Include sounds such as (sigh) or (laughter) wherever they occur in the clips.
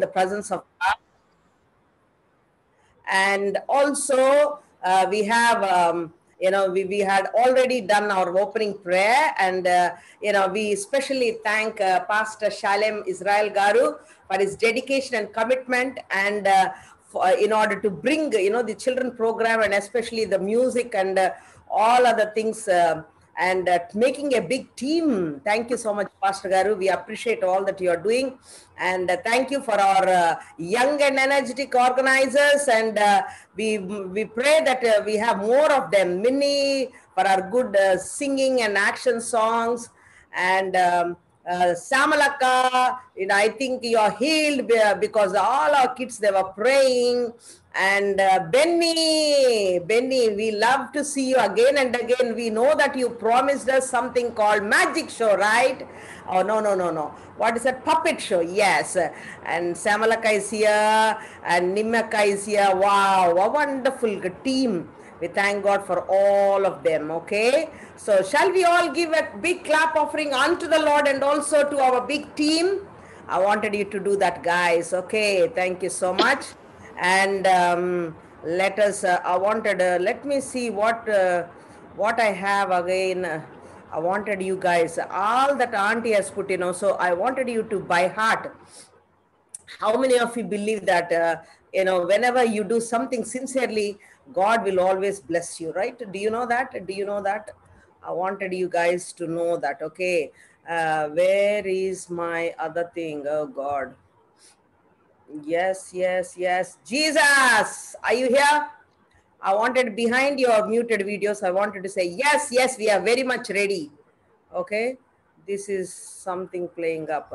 the presence of God. And also, uh, we have, um, you know, we, we had already done our opening prayer, and, uh, you know, we especially thank uh, Pastor Shalem Israel Garu for his dedication and commitment and uh, for, in order to bring, you know, the children program and especially the music and uh, all other things. And uh, making a big team. Thank you so much, Pastor Garu. We appreciate all that you are doing. And uh, thank you for our uh, young and energetic organizers. And uh, we, we pray that uh, we have more of them. Many for our good uh, singing and action songs. And um, Samalaka, you know, I think you are healed because all our kids, they were praying. And uh, Benny, Benny, we love to see you again and again. We know that you promised us something called magic show, right? Oh, no, no, no, no. What is that? Puppet show, yes. And Samalaka is here and Nimaka is here. Wow, a wonderful team. We thank God for all of them, okay? So, shall we all give a big clap offering unto the Lord and also to our big team? I wanted you to do that, guys. Okay, thank you so much. And um, let us, uh, I wanted, uh, let me see what uh, what I have again. I wanted you guys, all that Auntie has put, you know, so I wanted you to by heart how many of you believe that uh, you know whenever you do something sincerely god will always bless you right? Do you know that? Do you know that? I wanted you guys to know that okay? Uh, where is my other thing? Oh god yes yes yes jesus are you here i wanted behind your muted videos i wanted to say yes yes we are very much ready okay this is something playing up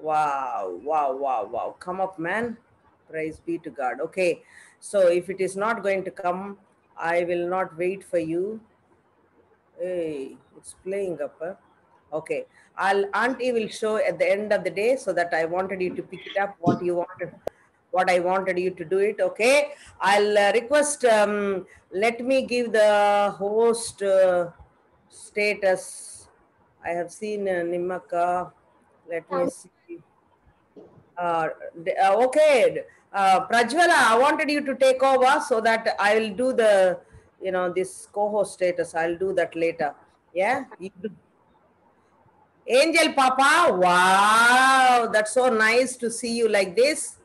Wow, wow, wow, wow. Come up, man. Praise be to God. Okay, so if it is not going to come, I will not wait for you. Hey, it's playing up. Okay, I'll Auntie will show at the end of the day so that I wanted you to pick it up what you wanted, what I wanted you to do it. Okay, I'll uh, request. Um, let me give the host uh, status. I have seen uh, Nimaka. Let me see. Uh, uh, okay, uh, Prajwala, I wanted you to take over so that I will do the, you know, this co-host status. I'll do that later. Yeah. You do. Angel Papa, wow, that's so nice to see you like this.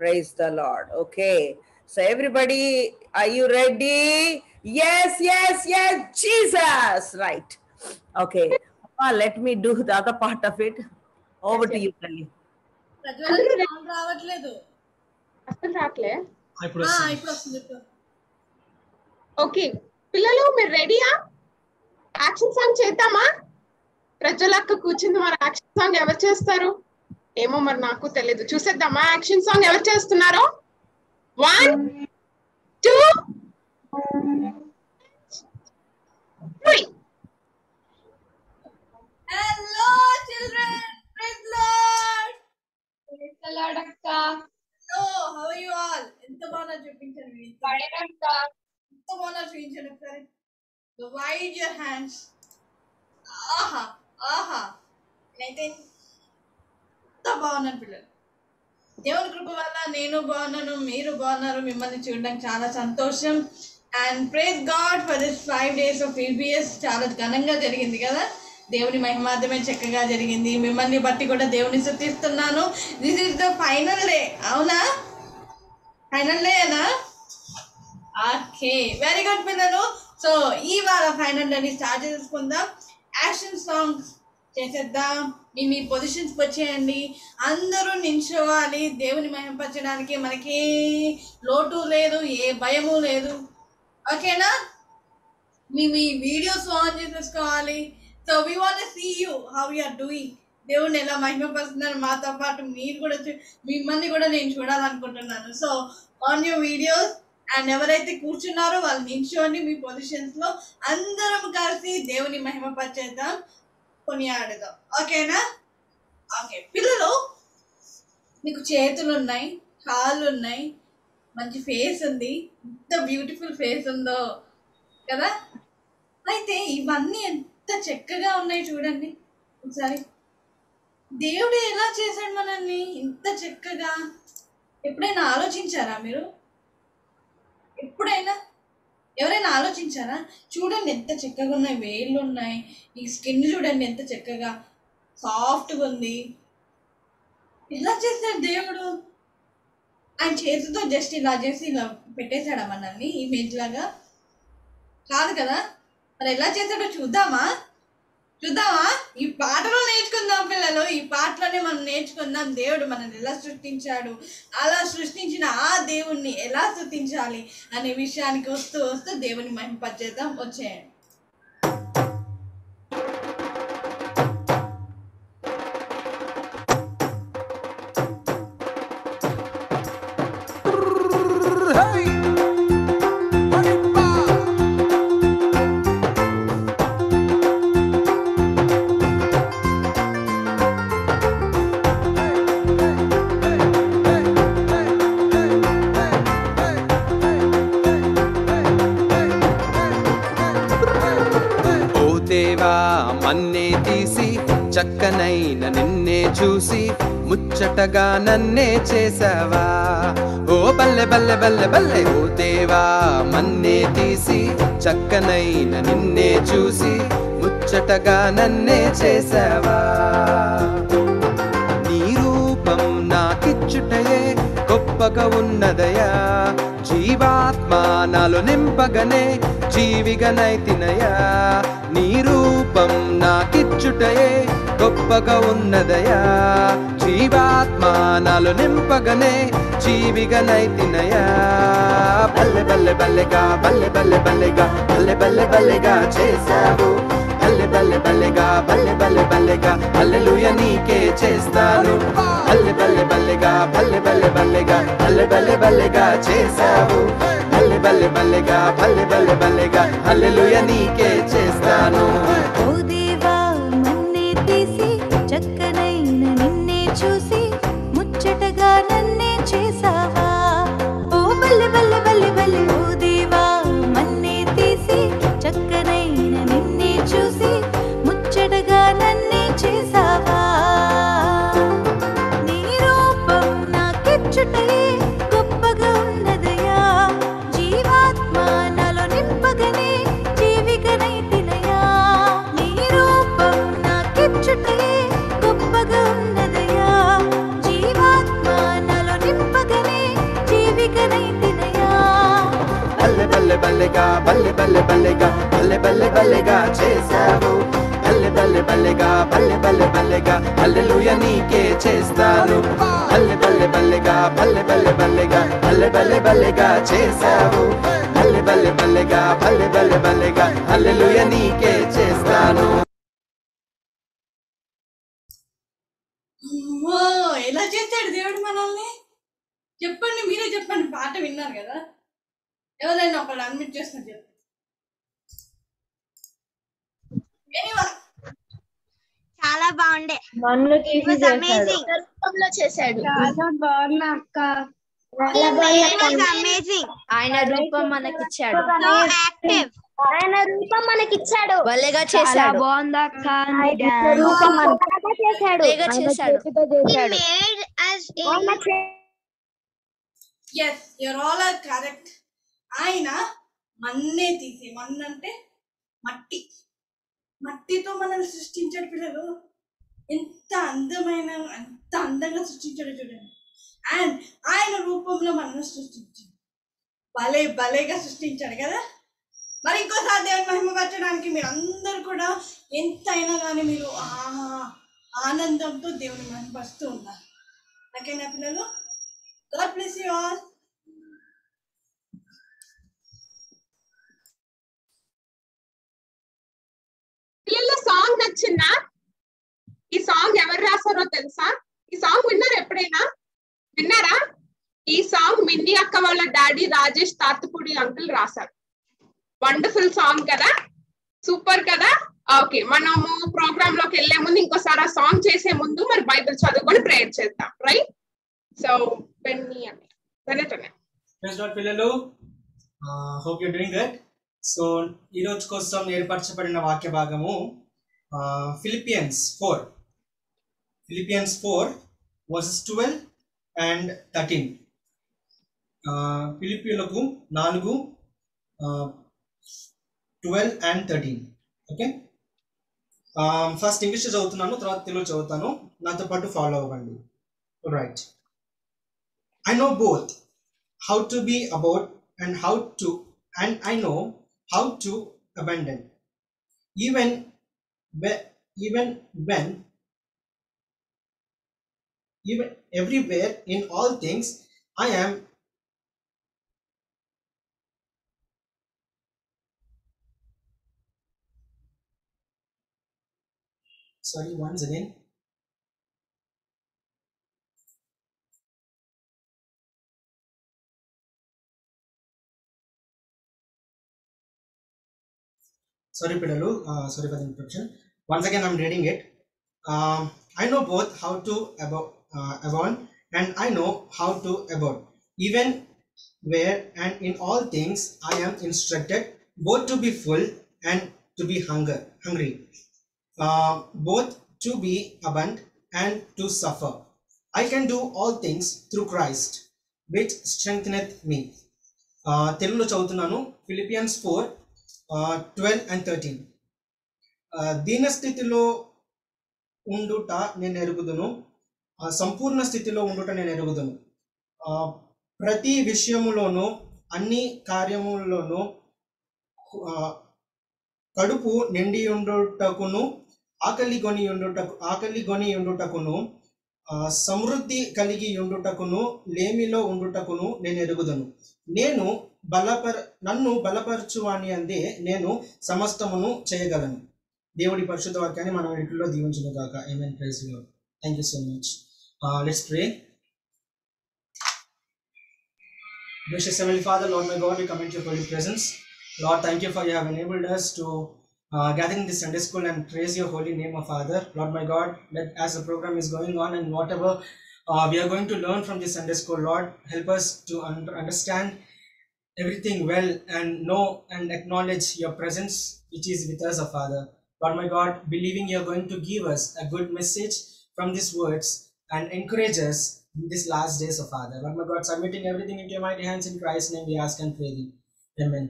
Praise the Lord. Okay. So everybody, are you ready? Yes, yes, yes, Jesus. Right. Okay. Papa, let me do the other part of it. Over to you, Kali. ప్రజ్వలకి sound రావట్లేదు అసలు రాట్లే ఇప్పుడు ఆ, వస్తుంది. ఇప్పుడు వస్తుంది ఇప్పుడు okay పిల్లలు మీరు రెడీయా యాక్షన్ సాంగ్ చేద్దామా ప్రజలక్క కూర్చుంది మరి యాక్షన్ సాంగ్ ఎవరు చేస్తారు? ఏమో మరి నాకు తెలియదు చూసేద్దామా? యాక్షన్ సాంగ్ ఎవరు చేస్తున్నారో? One two three hello children praise Lord hello how you all ఎంత బాగా చూపించాను మీరు. ఎంత బాగా చూపించాను ఒకసారి. వైడ్ యువర్ హ్యాండ్స్ ఆహా ఆహా నేనైతే ఎంత బాగున్నాను పిల్లలు. దేవుని కృప వల్ల నేను బాగున్నాను మీరు బాగున్నారు మిమ్మల్ని చూడడం చాలా సంతోషం. And praise God for this five days of EBS చాలా ఘనంగా జరిగింది కదా. దేవుని మహిమార్థమే చక్కగా జరిగింది. మిమ్మల్ని బట్టి కూడా దేవుని శుద్ధిస్తున్నాను this is the final day అవునా? ఫైనల్ డేనా ఓకే వెరీ గుడ్ పిల్లలు. సో ఈ వారం ఫైనల్ డే స్టార్ట్ చేసుకుందాం. యాక్షన్ సాంగ్స్ చేసేద్దాం. మీ మీ పొజిషన్స్కి వచ్చేయండి. అందరూ నించోవాలి దేవుని మహింపరచడానికి మనకి లోటు లేదు ఏ భయము లేదు. ఓకేనా? మీ మీ వీడియోస్ ఆన్ చేసేసుకోవాలి. So we want see you how you are doing దేవుడిని ఎలా మహిమపరుస్తున్నారు మాతో పాటు మీరు కూడా చూ- మిమ్మల్ని కూడా నేను చూడాలనుకుంటున్నాను. So on your videos and ఎవరైతే కూర్చున్నారో వాళ్ళు నించోండి మీ పొజిషన్స్లో. అందరం కలిసి దేవుని మహిమ పరిచేద్దాం కొనియాడుదాం. ఓకేనా? ఓకే. పిల్లలు మీకు చేతులు ఉన్నాయి కాళ్ళు ఉన్నాయి మంచి ఫేస్ ఉంది. ఎంత బ్యూటిఫుల్ ఫేస్ ఉందో కదా? అయితే ఇవన్నీ ఎంత చక్కగా ఉన్నాయి చూడండి. ఒకసారి. దేవుడు ఎలా చేశాడు మనల్ని? ఇంత చక్కగా. ఎప్పుడైనా ఆలోచించారా మీరు? ఎప్పుడైనా ఎవరైనా ఆలోచించారా? చూడండి ఎంత చక్కగా ఉన్నాయి వేళ్ళు ఉన్నాయి ఈ స్కిన్ చూడండి ఎంత చక్కగా సాఫ్ట్గా ఉంది. ఇలా చేశాడు దేవుడు. ఆయన చేతితో జస్ట్ ఇలా చేసి ఇలా పెట్టేశాడా మనల్ని? ఇమేజ్ లాగా? కాదు కదా? మరి ఎలా చేశాడో చూద్దామా? చూద్దామా? ఈ పాటలో నేర్చుకుందాం పిల్లలు. ఈ పాటలోనే మనం నేర్చుకుందాం. దేవుడు మనల్ని ఎలా సృష్టించాడు? అలా సృష్టించిన ఆ దేవుణ్ణి ఎలా స్థుతించాలి అనే విషయానికి వస్తూ వస్తూ దేవుని మహింపచేద్దాం వచ్చేయండి. ముచ్చటగా నన్నే చేసావా? ఓ బల్లె బల్లె బల్లె బల్లె ఓ దేవా మన్నే తీసి చక్కనైన నిన్నే చూసి ముచ్చటగా నన్నే చేసావా? నీ రూపం నాకిచ్చుటయే గొప్పగా ఉన్నదయా? జీవాత్మ నాలో నింపగనే జీవిగనైతినయా నీ రూపం నాకిచ్చుటయే గొప్పగా ఉన్నదయా? జీవాత్మ నాలో నింపగనే జీవిగనైతినయా బల్లె బల్లె బల్లెగా బల్లె బల్లె బల్లెగా బల్లె బల్లె బల్లెగా చేశావు బల్లె బల్లె బల్లెగా బల్లె బల్లె బల్లెగా అల్లెలుయ నీకే చేస్తాను బల్లె బల్లె బల్లెగా బల్లె బల్లె బల్లెగా బల్లె బల్లె బల్లెగా చేశావు బల్లె బల్లె బల్లెగా బల్లె బల్లె బల్లెగా అల్లెలుయ నీకే చేస్తాను బల్లెగా చేశావు బల్లె బల్లె బల్లెగా బల్లె బల్లె బల్లెగా హల్లెలూయ నీకే చేస్తాను బల్లె బల్లె బల్లెగా బల్లె బల్లె బల్లెగా బల్లె బల్లె బల్లెగా చేశావు బల్లె బల్లె బల్లెగా బల్లె బల్లె బల్లెగా హల్లెలూయ నీకే చేస్తాను అమ్మో, ఎలా చేశాడు దేవుడు మనల్ని చెప్పండి మీరే చెప్పండి పాట విన్నారు కదా ఎవరైనా ఒకళ్ళు అడ్మిట్ చేస్తున్నారు చెప్పండి Anyone? చాలా బాగుండే మన్ను తీసి చేశాడు. రూపంలో చాలా అక్క. Amazing. ఆయన రూపం మనకిచ్చాడు. ఆయన రూపం మనకిచ్చాడు. చాలా చేశాడు. బాగుంది అక్క రూపం చేశాడు. చేశాడు. Yes your all are correct ఆయన మన్నే తీసి మన్ను అంటే మట్టి. మట్టితో మనల్ని సృష్టించాడు పిల్లలు. ఎంత అందమైన ఎంత అందంగా సృష్టించాడు చూడండి. అండ్ ఆయన రూపంలో మనల్ని సృష్టించాడు. భలే భలేగా సృష్టించాడు కదా. మరి ఇంకోసారి దేవుని మహిమపరచడానికి మీరు అందరు కూడా ఎంతైనా కానీ మీరు ఆహా ఆనందంతో దేవుని మహిమపరుస్తూ ఉన్నారు ఓకేనా పిల్లలు? గాడ్ bless యూ ఆల్ పిల్లల సాంగ్ నచ్చిందా? ఈ సాంగ్ ఎవరు రాశారో తెలుసా? ఈ సాంగ్ విన్నారు ఎప్పుడైనా? విన్నారా? ఈ సాంగ్ మిన్ని అక్క వాళ్ళ డాడీ రాజేష్ తాతపూడి అంకుల్ రాశారు. వండర్ఫుల్ సాంగ్ కదా? సూపర్ కదా? ఓకే మనము ప్రోగ్రామ్లోకి వెళ్ళే ముందు ఇంకోసారి ఆ సాంగ్ చేసే ముందు మరి బైబిల్ చదువుకొని ప్రేయర్ చేద్దాం రైట్ సో పెన్ని అని పిల్లలు hope you doing good so ఈ రోజు కోసం ఏర్పరచబడిన వాక్య భాగము Philippians four. Philippians 4 verses 12 and 13. ఫిలిపియులకు నాలుగు twelve and thirteen okay first English చదువుతున్నాను తర్వాత తెలుగు చదువుతాను. నాతో పాటు ఫాలో అవ్వండి. Right I know both how to be about and how to and I know how to abandon even even when even everywhere in all things i am sorry once again. Sorry pedalu. Uh, sorry for the interruption. Once again i'm reading it. Um, i know both how to about uh, abound and i know how to abound even where and in all things i am instructed both to be full and to be hunger hungry uh, both to be abundant and to suffer i can do all things through christ which strengtheneth me uh, తెలుగులో చదువుతున్నాను Philippians four twelve and thirteen దీనస్థితిలో ఉండుట నేను ఎరుగుదును ఆ సంపూర్ణ స్థితిలో ఉండుట నేను ఎరుగుదను. ప్రతి విషయములోనూ అన్ని కార్యముల్లోనూ కడుపు నిండి ఉండుటకును ఆకలి కొని ఉండుటకు ఆకలి కొని ఉండుటకును సమృద్ధి కలిగి ఉండుటకును లేమిలో ఉండుటకును నేను ఎరుగుదను. నేను బలపర నన్ను బలపరచువాని అందే నేను సమస్తమును చేయగలను. దేవుడి పరిశుద్ధ వాక్యాన్ని మనం ఇంటిలో దీవించును గాక ఏమైనా praise Thank you so much. Uh, let's pray. Gracious Heavenly Father, Lord my God, we come into your holy presence. Lord, thank you for you have enabled us to uh, gather in this Sunday school and praise your holy name, of Father. Lord my God, let, as the program is going on and whatever uh, we are going to learn from this Sunday school, Lord, help us to un understand everything well and know and acknowledge your presence which is with us, O Father. Lord my God, believing you are going to give us a good message from these words and encourage us in these last days, of Father. Lord my God, submitting everything into your mighty hands in Christ's name, we ask and pray thee. Amen.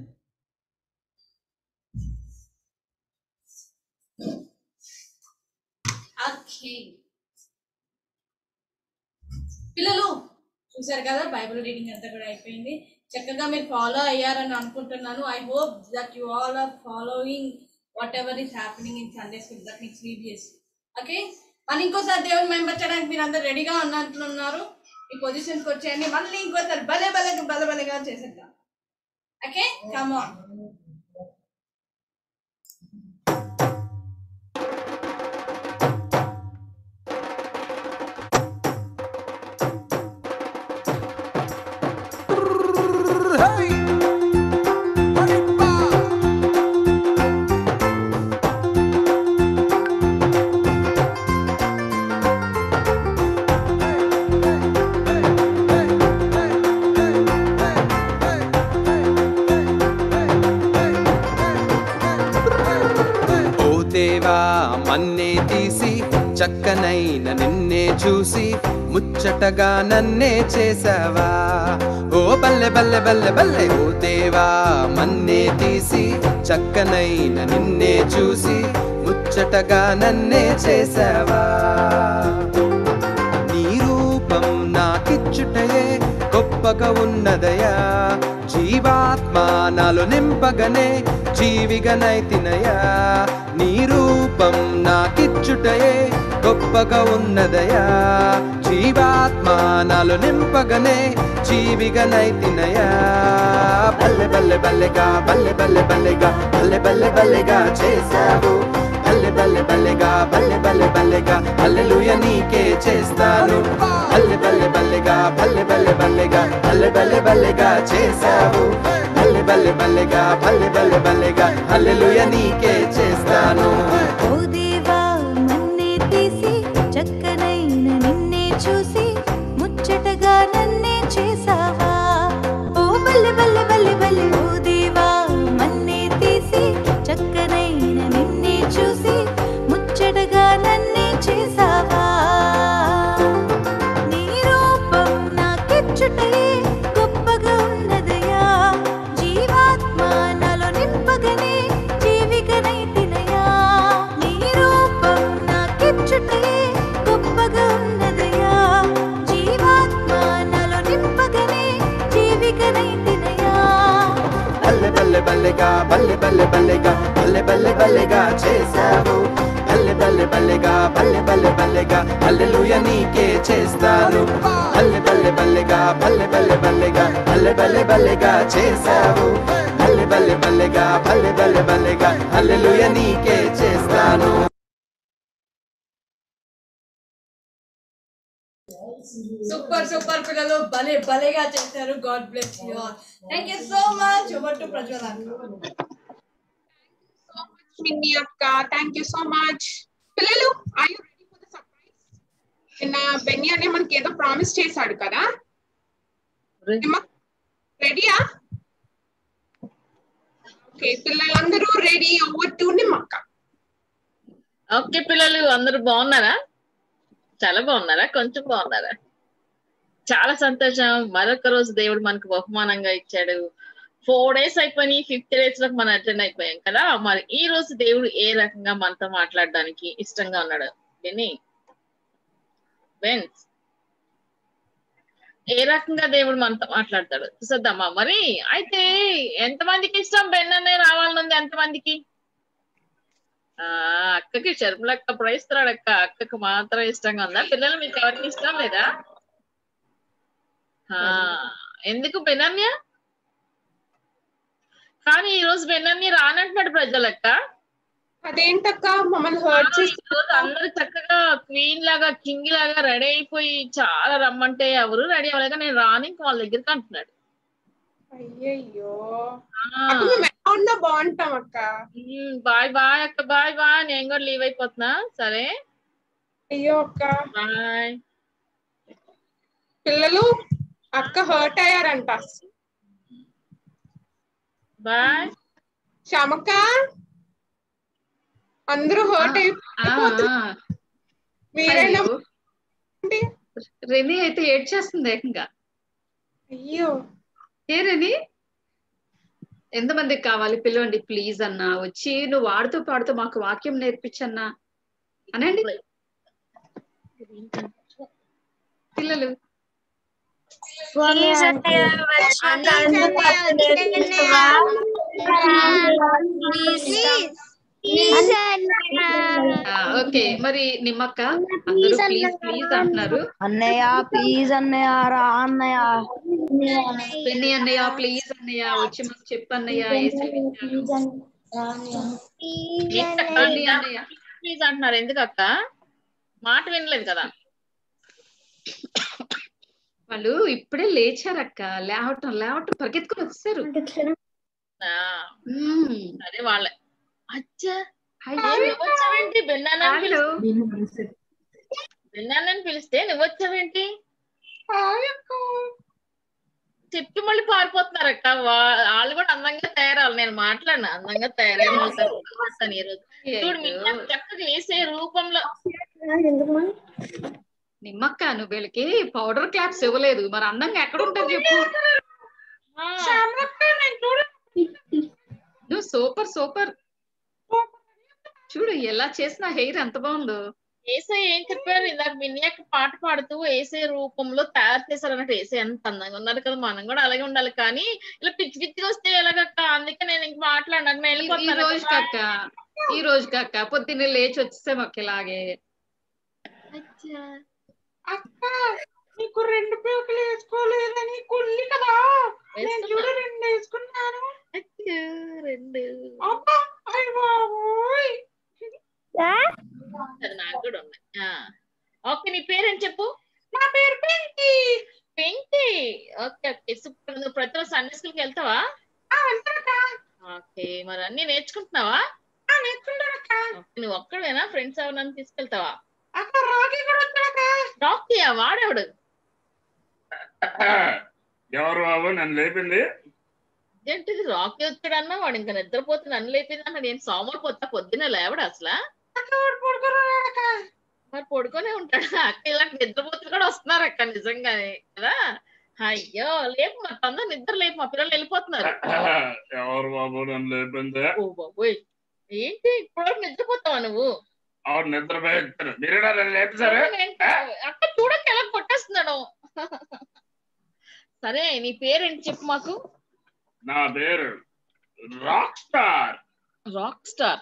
పిల్లలు చూసారు కదా Bible reading అంతా కూడా అయిపోయింది చక్కగా మీరు follow అయ్యారని అనుకుంటున్నాను I hope that you all are following whatever is happening in Sunday school that means CBS okay మళ్ళీ ఇంకోసారి దేవుని మెంబర్చడానికి మీరు అందరు రెడీగా ఉన్నట్లున్నారు. ఈ పొజిషన్కి వచ్చేయండి. మళ్ళీ ఇంకోసారి భలే భలే భలే భలేగా చేసేద్దాం. ఓకే కమ్ ఆన్ ముచ్చటగా నన్నే చేసావా? ఓ బల్లె బల్లె బల్లె బల్లె ఓ దేవా మన్నే తీసి చక్కనైన నిన్నే చూసి ముచ్చటగా నన్నే చేసావా? నీ రూపం నాకిచ్చుటయే గొప్పగా ఉన్నదయా? జీవాత్మ నాలో నింపగనే జీవిగనైతినయా నీ రూపం నాకిచ్చుటయే గొప్పగా ఉన్నదయా? జీవాత్మానాలు నింపగనే జీవిగనైతినయా బల్లె బల్లె బల్లెగా బల్లె బల్లె బల్లెగా బల్లె బల్లె బల్లెగా చేశావు బల్లె బల్లె బల్లెగా బల్లె బల్లె బల్లెగా హల్లెలూయ నీకే చేస్తాను బల్లె బల్లె బల్లెగా బల్లె బల్లె బల్లెగా బల్లె బల్లె బల్లెగా చేశావు బల్లె బల్లె బల్లెగా బల్లె బల్లె బల్లెగా హల్లెలూయ నీకే చేస్తాను బల్లెగా బల్లె బల్లె బల్లెగా బల్లె బల్లె బల్లెగా చేశావు బల్లె బల్లె బల్లెగా బల్లె బల్లె బల్లెగా హల్లెలూయ నీకే చేస్తాను బల్లె బల్లె బల్లెగా బల్లె బల్లె బల్లెగా బల్లె బల్లె బల్లెగా చేశావు బల్లె బల్లె బల్లెగా బల్లె బల్లె బల్లెగా హల్లెలూయ నీకే చేస్తాను సూపర్ సూపర్ పిల్లలు భలే భలేగా చేశారు God bless you all thank you so much over to Prajwal Minni అక్క థ్యాంక్ యూ సో మచ్ పిల్లలు I you ready for the surprise నిన్న బెన్నీ అనే మనకి ఏదో ప్రామిస్ చేశాడు కదా? రెడీయా ఓకే పిల్లలందరూ రెడీ ఓవర్ టు నిమ్మక్క ఓకే పిల్లలు అందరూ బాగున్నారా? చాలా బాగున్నారా? కొంచెం బాగున్నారా? చాలా సంతోషం. మరొక రోజు దేవుడు మనకు బహుమానంగా ఇచ్చాడు. ఫోర్ డేస్ అయిపోయి ఫిఫ్త్ డేస్లో మనం అటెండ్ అయిపోయాం కదా. మరి ఈ రోజు దేవుడు ఏ రకంగా మనతో మాట్లాడడానికి ఇష్టంగా ఉన్నాడు? విని. బెన్స్ ఏ రకంగా దేవుడు మనతో మాట్లాడతాడు? చూసద్దామా? మరి అయితే ఎంతమందికి ఇష్టం? బెన్ అనే రావాలనుంది ఎంతమందికి? ఆ అక్కకి చెరుపులక్క ప్రయిస్తున్నాడు అక్క. అక్కకు మాత్రం ఇష్టంగా ఉందా? పిల్లలు మీకు ఎవరికి ఇష్టం లేదా? ఆ ఎందుకు బెనన్యా కానీ ఈ రోజు బెనన్య రానంటున్నాడు ప్రజలక్క. అదేంటక్క? మమ్మల్ని హర్ట్ చేసి ఈ రోజు అందరూ చక్కగా క్వీన్ లాగా కింగ్ లాగా రెడీ అయిపోయి చాలా రమ్మంటే ఎవరు రెడీ అవ్వలేక నేను రాని ఇంక వాళ్ళ దగ్గరికి అంటున్నాడు. అయ్యయ్యో. బాగుంటాం అక్క. బాయ్ బాయ్ అక్క బాయ్ బాయ్ నేను కూడా లీవ్ అయిపోతున్నా. సరే? అయ్యో అక్క. బాయ్ పిల్లలు అక్క హర్ట్ అయ్యారంట. బాయ్. శ్యామక్క? అందరూ హర్ట్ మీరైనా రెనీ అయితే ఏడ్చేస్తుంది ఏకంగా? అయ్యో. ఏ రెనీ? ఎంతమందికి కావాలి? పిలవండి ప్లీజ్ అన్నా. వచ్చి నువ్వు ఆడుతూ పాడుతూ మాకు వాక్యం నేర్పించన్నా. అనండి. పిల్లలు. ఓకే మరి నిమ్మక్క అందరూ ప్లీజ్ ప్లీజ్ అంటున్నారు. అన్నయ్య ప్లీజ్ అన్నయ్య రా అన్నయ్య. పెన్ని అన్నయ్య ప్లీజ్ అన్నయ్య వచ్చి మాకు చెప్పు అన్నయ్య ప్లీజ్ అంటున్నారు. ఎందుకు అక్క మాట వినలేదు కదా? వాళ్ళు ఇప్పుడే లేచారక్క. లేవటం లేవటం పరిగెత్తుకుని వచ్చారు. సరే వాళ్ళే అచ్చా బెన్నానని పిలిస్తే బెన్నానని పిలిస్తే నువ్వు వచ్చావేంటి చెప్పి మళ్ళీ పారిపోతున్నారు అక్క వా- వాళ్ళు కూడా అందంగా తయారవ్వాలి. నేను మాట్లాడినా. అందంగా తయారైన ఈ రోజు చూడు మీ నాకు చక్కగా వేసే రూపంలో నిమ్మక్క నువ్వు వీళ్ళకి పౌడర్ క్లాప్స్ ఇవ్వలేదు. మరి అందంగా ఎక్కడ ఉంటుంది చెప్పు. నువ్వు సూపర్ సూపర్. చూడు ఎలా చేసిన హెయిర్ ఎంత బాగుందో. ఏసై ఏం చెప్పారు? ఇందాక మిన్యాక పాట పాడుతూ ఏసే రూపంలో తయారు చేశారు అన్నట్టు ఏసై ఎంత అందంగా ఉన్నారు కదా. మనం కూడా అలాగే ఉండాలి. కానీ ఇలా పిచ్చి పిచ్చిగా వస్తే ఎలాగక్క? అందుకే నేను ఇంక మాట్లాడినాక నేను ఈ రోజు కక్క ఈ రోజు కక్క పొద్దున్నే లేచి వచ్చేస్తే మాకు ఇలాగే అక్క నీకు రెండు పేకలు వేసుకోలేదని కుళ్ళి కదా. నేను చూడ రెండు వేసుకున్నాను. రెండు. అబ్బా అయ్య బాబోయ్. అది నాకు కూడా ఉన్నాయి. ఆ. ఓకే నీ పేరేం చెప్పు? నా పేరు Penki. Penki? Okay okay. Super. నువ్వు ప్రతి రోజు సండే స్కూల్కి వెళ్తావా? ఓకే మరి అన్ని నేర్చుకుంటున్నావా? ఓకే, నువ్వు ఒక్కడేనా ఫ్రెండ్స్ ఎవరన్నా తీసుకెళ్తావా? కూడా వాడేవాడు? ఎవరు బాబు? నన్ను లేపింది? ఏంటిది? రాకీ వచ్చాడన్నా వాడు ఇంకా నిద్రపోతే నన్ను లేపింది అన్న నేను సోమవారం పోతా పొద్దున్న లేవడు అసలు? మరి పడుకొనే ఉంటాడు? అక్క ఇలా నిద్రపోతులు కూడా వస్తున్నారు అక్క నిజంగానే కదా? అయ్యో లేపు మా తొందర నిద్ర లేపు. మా పిల్లలు వెళ్ళిపోతున్నారు. ఎవరు బాబు నన్ను లేపింది? ఓ బాబోయ్. ఏంటి? ఇప్పుడు నిద్రపోతావా నువ్వు? అవును మీరు? అక్క చూడక ఎలా కొట్టేస్తున్నాడు. సరే నీ పేరేంటి చెప్పు మాకు? నా పేరు రాక్ స్టార్. Rock star.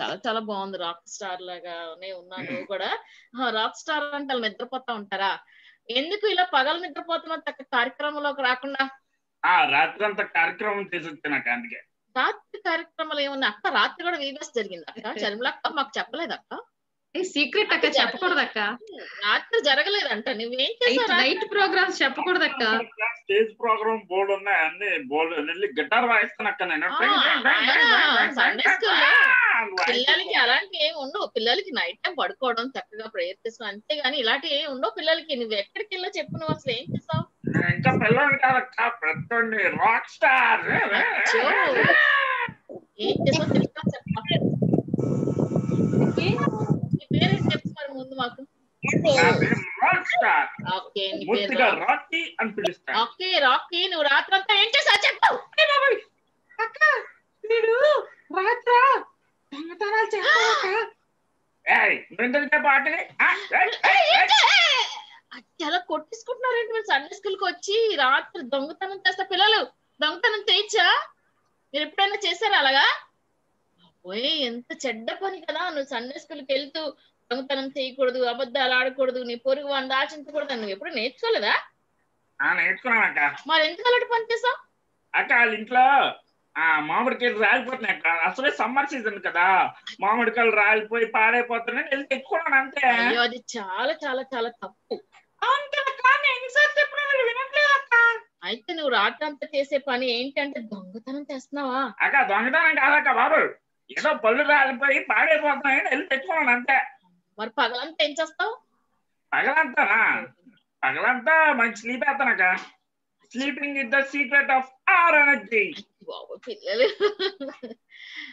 చాలా చాలా బాగుంది. రాక్ స్టార్ లాగానే ఉన్నాను నువ్వు కూడా. రాక్ స్టార్ అంటే నిద్రపోతా ఉంటారా? ఎందుకు ఇలా పగలు నిద్రపోతున్నా కార్యక్రమంలోకి రాకుండా. ఆ రాత్రి అంతా కార్యక్రమం చేసి వచ్చాను అందుకే. రాత్రి కార్యక్రమాలు ఏమన్నా అక్క రాత్రి కూడా వీడియోస్ జరిగింది అక్క. చర్మల అక్క మాకు చెప్పలేదు అక్క. సీక్రెట్ అక్క చెప్పకూడదు అక్క. రాత్రి జరగలేదంట. నువ్వేం చేసావు నైట్ ప్రోగ్రామ్స్ చెప్పకూడదు అక్క. స్టేజ్ ప్రోగ్రామ్ బోర్డు ఉన్నాయి. అన్ని బోర్డు వెళ్ళి గిటార్ వాయిస్తాను అక్క నేను. సండే పిల్లలకి అలాంటి ఏమి ఉండవు. పిల్లలకి నైట్ టైం పడుకోవడం చక్కగా ప్రేయర్ చేసుకోవడం అంతేగాని ఇలాంటి ఏమి ఉండవు పిల్లలకి. నువ్వు ఎక్కడికి వెళ్ళో చెప్పు నువ్వు. అసలు ఏం చేస్తావు నేను ఇంకా పిల్లలు కాదక్క పెద్దోడిని రాక్ స్టార్ అచ్చో. ఏం చేసావు తెలుసా చెప్పు నీ పేరేంటి చెప్పు మరి ముందు మాకు నా పేరు రాక్ స్టార్ ఓకే నీ పేరు ముద్దుగా రాక్. రాకీ అని పిలుస్తాను ఓకే రాకీ నువ్వు రాత్రంతా ఏం చేసావు చెప్పు అక్క వీడు రాత్ర దొంగతనాలు చేస్తాడక్క ఏయ్ నువ్వు పాటని అలా కొట్టించుకుంటున్నారేంటి మీరు సండే స్కూల్కి వచ్చి రాత్రి దొంగతనం చేస్తా పిల్లలు? దొంగతనం చేయొచ్చా మీరు ఎప్పుడైనా చేశారా అలాగా? ఓయ్ ఎంత చెడ్డ పని కదా. నువ్వు సండే స్కూల్కి వెళ్తూ దొంగతనం చేయకూడదు అబద్ధాలు ఆడకూడదు నీ పొరుగు వాడిని ఆశించకూడదు అని నువ్వు ఎప్పుడు నేర్చుకోలేదా? నేర్చుకున్నాను అక్క. మరి ఎందుకు అలాంటి పని చేసావు? అక్క వాళ్ళ ఇంట్లో ఆ మామిడికాయలు రాలిపోతున్నాయి అక్క. అసలే సమ్మర్ సీజన్ కదా. మామిడికాయలు రాలిపోయి పాడైపోతున్నాయి. వెళ్ళి తెచ్చుకున్నాను అంతే. అది చాలా చాలా చాలా తప్పు. అయితే నువ్వు రాత్రంతా చేసే పని ఏంటంటే దొంగతనం చేస్తున్నావా? అక్క దొంగతనం కాదక్క బాబు. ఏదో పళ్ళు రాలిపోయి పాడైపోతున్నాయని వెళ్ళి తెచ్చుకున్నాను అంతే. మరి పగలంతా ఏం చేస్తావు? పగలంతానా? పగలంతా మంచి sleep వేస్తానక్క sleeping is the secret of our energy బాబు పిల్లలు.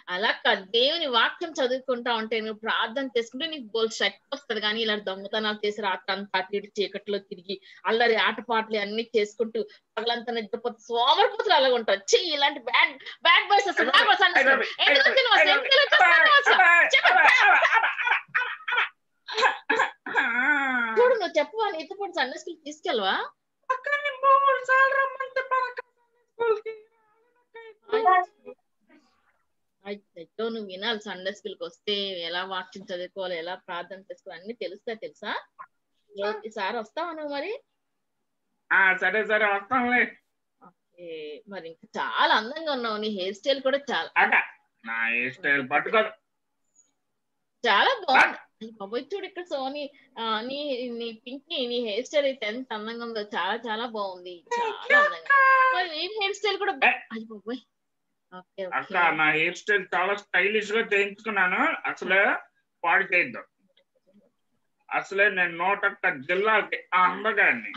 అలా దేవుని వాక్యం చదువుకుంటా ఉంటే నువ్వు ప్రార్థన చేసుకుంటే నీకు గోల్ శక్తి వస్తుంది. కానీ ఇలా దొంగతనాలు చేసి రాత్రి అంతా అటు ఇటు చీకట్లో తిరిగి అల్లరి ఆటపాటలు అన్ని చేసుకుంటూ పగలంతా నిద్రపోతే సోమరిపోతులు అలాగ ఉంటారు. చెయ్యి ఇలాంటి బ్యాడ్ బ్యాడ్ బాయ్స్ నువ్వు? చెప్పు. చూడు నువ్వు చెప్పవా నీతో పాటు సండే స్కూల్ తీసుకెళ్ళవా? అయితే నువ్వు వినాలి సండే స్కూల్కి వస్తే ఎలా వాక్యం చదువుకోవాలి ఎలా ప్రార్థన చేసుకోవాలి అన్ని తెలుస్తాయి తెలుసా? ఈసారి వస్తావా నువ్వు మరి? సరే సరే వస్తానులే. ఏ, మరి ఇంకా చాలా అందంగా ఉన్నావు నీ హెయిర్ స్టైల్ కూడా చాలా నా హెయిర్ స్టైల్ పట్టుకోదు చాలా బాగుంది. బాబోయ్ చూడు ఇక్కడ సోనీ నీ నీ పింక్ నీ హెయిర్ స్టైల్ అయితే ఎంత అందంగా ఉందో చాలా చాలా బాగుంది. చాలా అందంగా మరి నీ హెయిర్ స్టైల్ కూడా అయ్య బాబోయ్. ఓకే నా హెయిర్ స్టైల్ చాలా స్టైలిష్గా చేయించుకున్నాను. అసలే పాడు చేయొద్దు అసలే నేను నూట ఒక్క జిల్లాకి ఆ అందగాన్ని.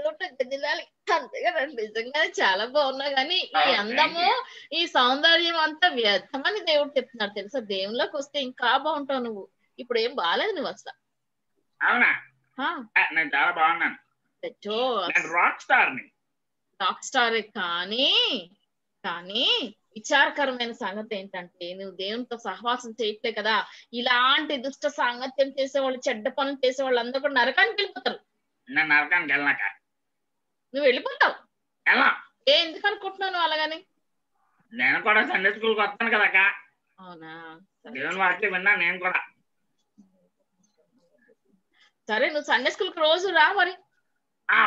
నూట జిల్లాలు అంతేగా నిజంగానే చాలా బాగున్నావు కానీ ఈ అందము ఈ సౌందర్యం అంతా వ్యర్థమని దేవుడు చెప్తున్నాడు. తెలుసా? దేవుళ్ళకి వస్తే ఇంకా బాగుంటావు నువ్వు. ఇప్పుడు ఏం బాగాలేదు నువ్వు అసలు. అవునా? నేను చాలా బాగున్నాను. రాక్ స్టార్ని. రాక్ స్టారే కానీ కానీ విచారకరమైన సంగతి ఏంటంటే నువ్వు దేవునితో సహవాసం చేయట్లే కదా. ఇలాంటి దుష్ట సాంగత్యం చేసేవాళ్ళు చెడ్డ పనులు చేసేవాళ్ళు అందరూ కూడా నరకానికి వెళ్ళిపోతారు. నేను నరకానికి వెళ్ళాక. నువ్వు వెళ్ళిపోతావు. ఎలా? ఏ ఎందుకు అనుకుంటున్నావు నువ్వు అలాగని? నేను కూడా సండే స్కూల్కి వస్తాను కదా అవునా? సరే. దేవుని వాక్యం విన్నా నేను కూడా. సరే నువ్వు సండే స్కూల్కి రోజు రా మరి.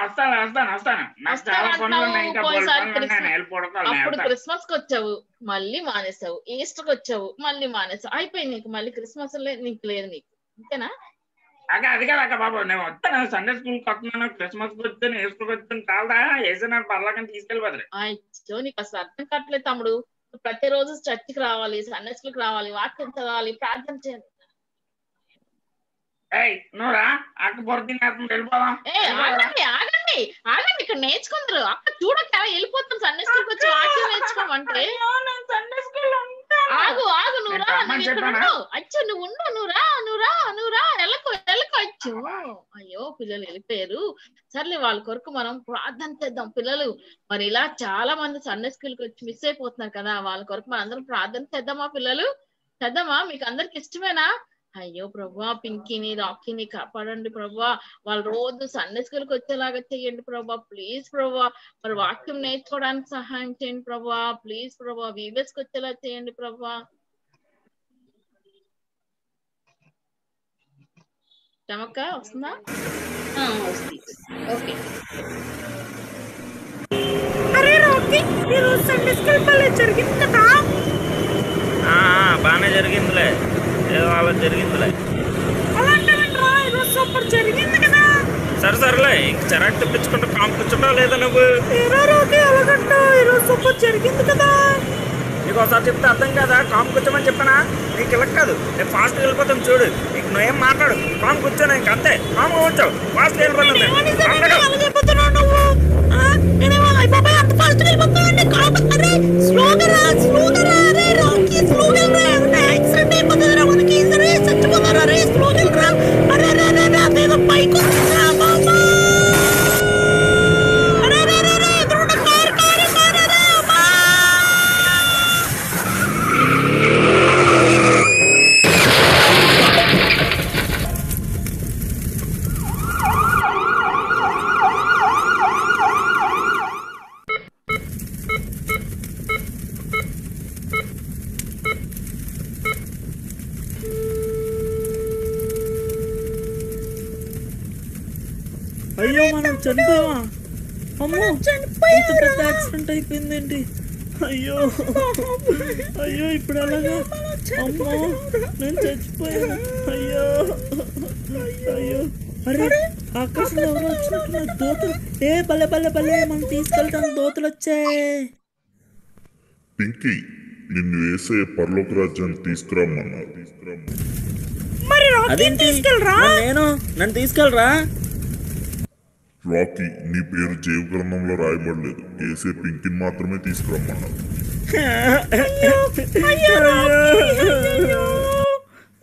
వస్తాను వస్తాను వస్తాను. నాకు చాలా పనులు ఉన్నాయి ఇంకా అప్పుడు క్రిస్మస్కి వచ్చావు మళ్ళీ మానేసావు ఈస్టర్కి వచ్చావు మళ్ళీ మానేసావు. అయిపోయింది నీకు మళ్ళీ క్రిస్మస్ నీకు లేదు నీకు. అంతేనా? అక్క అది కదా అక్క బాబు నేను వస్తాను. సండే స్కూల్కి వస్తున్నాను క్రిస్మస్కి వచ్చాను ఏసుకు వచ్చాను చాలదా వేసి నన్ను పర్లాకని తీసుకెళ్ళిపోతారు అయ్యో నీకు అసలు అర్థం కావట్లేదు తమ్ముడు. ప్రతిరోజు చర్చికి రావాలి సండే స్కూల్కి రావాలి వాక్యం చదవాలి ప్రార్థన చేయాలి. నువ్వురా అక్క పొరతి వెళ్ళిపోదాం. ఏ ఆగండి ఆగండి ఆగండి ఇక్కడ నేర్చుకుందరు. అక్క చూడక వెళ్ళిపోతాం సండే స్కూల్ వచ్చి వాక్యం నేర్చుకోమంటే. ఆగు ఆగు అచ్చు నువ్వు ఉండు నువ్వు రా నువ్వు రా నువ్వు రా ఎలకు ఎలకు అచ్చు. అయ్యో పిల్లలు వెళ్ళిపోయారు. సర్లే వాళ్ళ కొరకు మనం ప్రార్థన చేద్దాం. పిల్లలు మరి ఇలా చాలా మంది సండే స్కూల్కి వచ్చి మిస్ అయిపోతున్నారు కదా వాళ్ళ కొరకు మనం అందరం ప్రార్థన చేద్దామా పిల్లలు? చేద్దామా? మీకు అందరికి ఇష్టమేనా? అయ్యో ప్రభా పింకీని రాకీని కాపాడండి ప్రభా. వాళ్ళు రోజు సండే స్కూల్కి వచ్చేలాగా చేయండి ప్రభా. ప్లీజ్ ప్రభా మరి వాక్యం నేర్చుకోవడానికి సహాయం చేయండి ప్రభా. ప్లీజ్ ప్రభా వీవెస్కి వచ్చేలా చేయండి ప్రభా. చమక్క వస్తుందా? ఆ, వస్తుంది. ఓకే అరే రాకీ ఈరోజు సండే స్కూల్ భలే జరిగింది కదా? ఆ, బాగానే జరిగిందిలే. ఏదో అలా జరిగిందిలే సరే సరేలే ఇంక చెరాకు తెప్పించుకుంటూ కూర్చుంటావు లేదా నువ్వు? ఈరోజు సూపర్ జరిగింది కదా. నీకు ఒకసారి చెప్తే అర్థం కదా? కాము కూర్చోమని చెప్పానా? నీకు ఇలా కాదు. నేను ఫాస్ట్ వెళ్ళిపోతాను చూడు. నీకు నువ్వేం మాట్లాడు. కాము కూర్చోను ఇంక అంతే. కాము కూర్చోవు ఫాస్ట్ స్లోగా రా స్లోగా రా. రాకీ స్లోగా రా ఏమన్నా యాక్సిడెంట్ అయిపోతుంది రా మనకి సరే చచ్చిపోతారు అరే స్లోగా రా అరే అరే అరే అయిపోయిందేంటి అయ్యో. అయ్యో ఇప్పుడు ఎలాగా? అమ్మో నేను చచ్చిపోయాను. అయ్యో. అయ్యో. అరే ఆకాశంలో ఎవరో వచ్చినట్టున్నారు. దోతలు. ఏ బలే బలే బలే మనం తీసుకెళ్ళడానికి దోతలు వచ్చాయి పింకీ నిన్ను వేసే పరలోక రాజ్యాన్ని తీసుకురమ్మన్నారు. మరి రాకీ అదేంటి? తీసుకెళ్ళరా? మరి నేను? నన్ను తీసుకెళ్ళరా? రాకీ నీ పేరు జీవ గ్రంథంలో రాయబడలేదు. వేసే పింకీని మాత్రమే తీసుకురమ్మన్నారు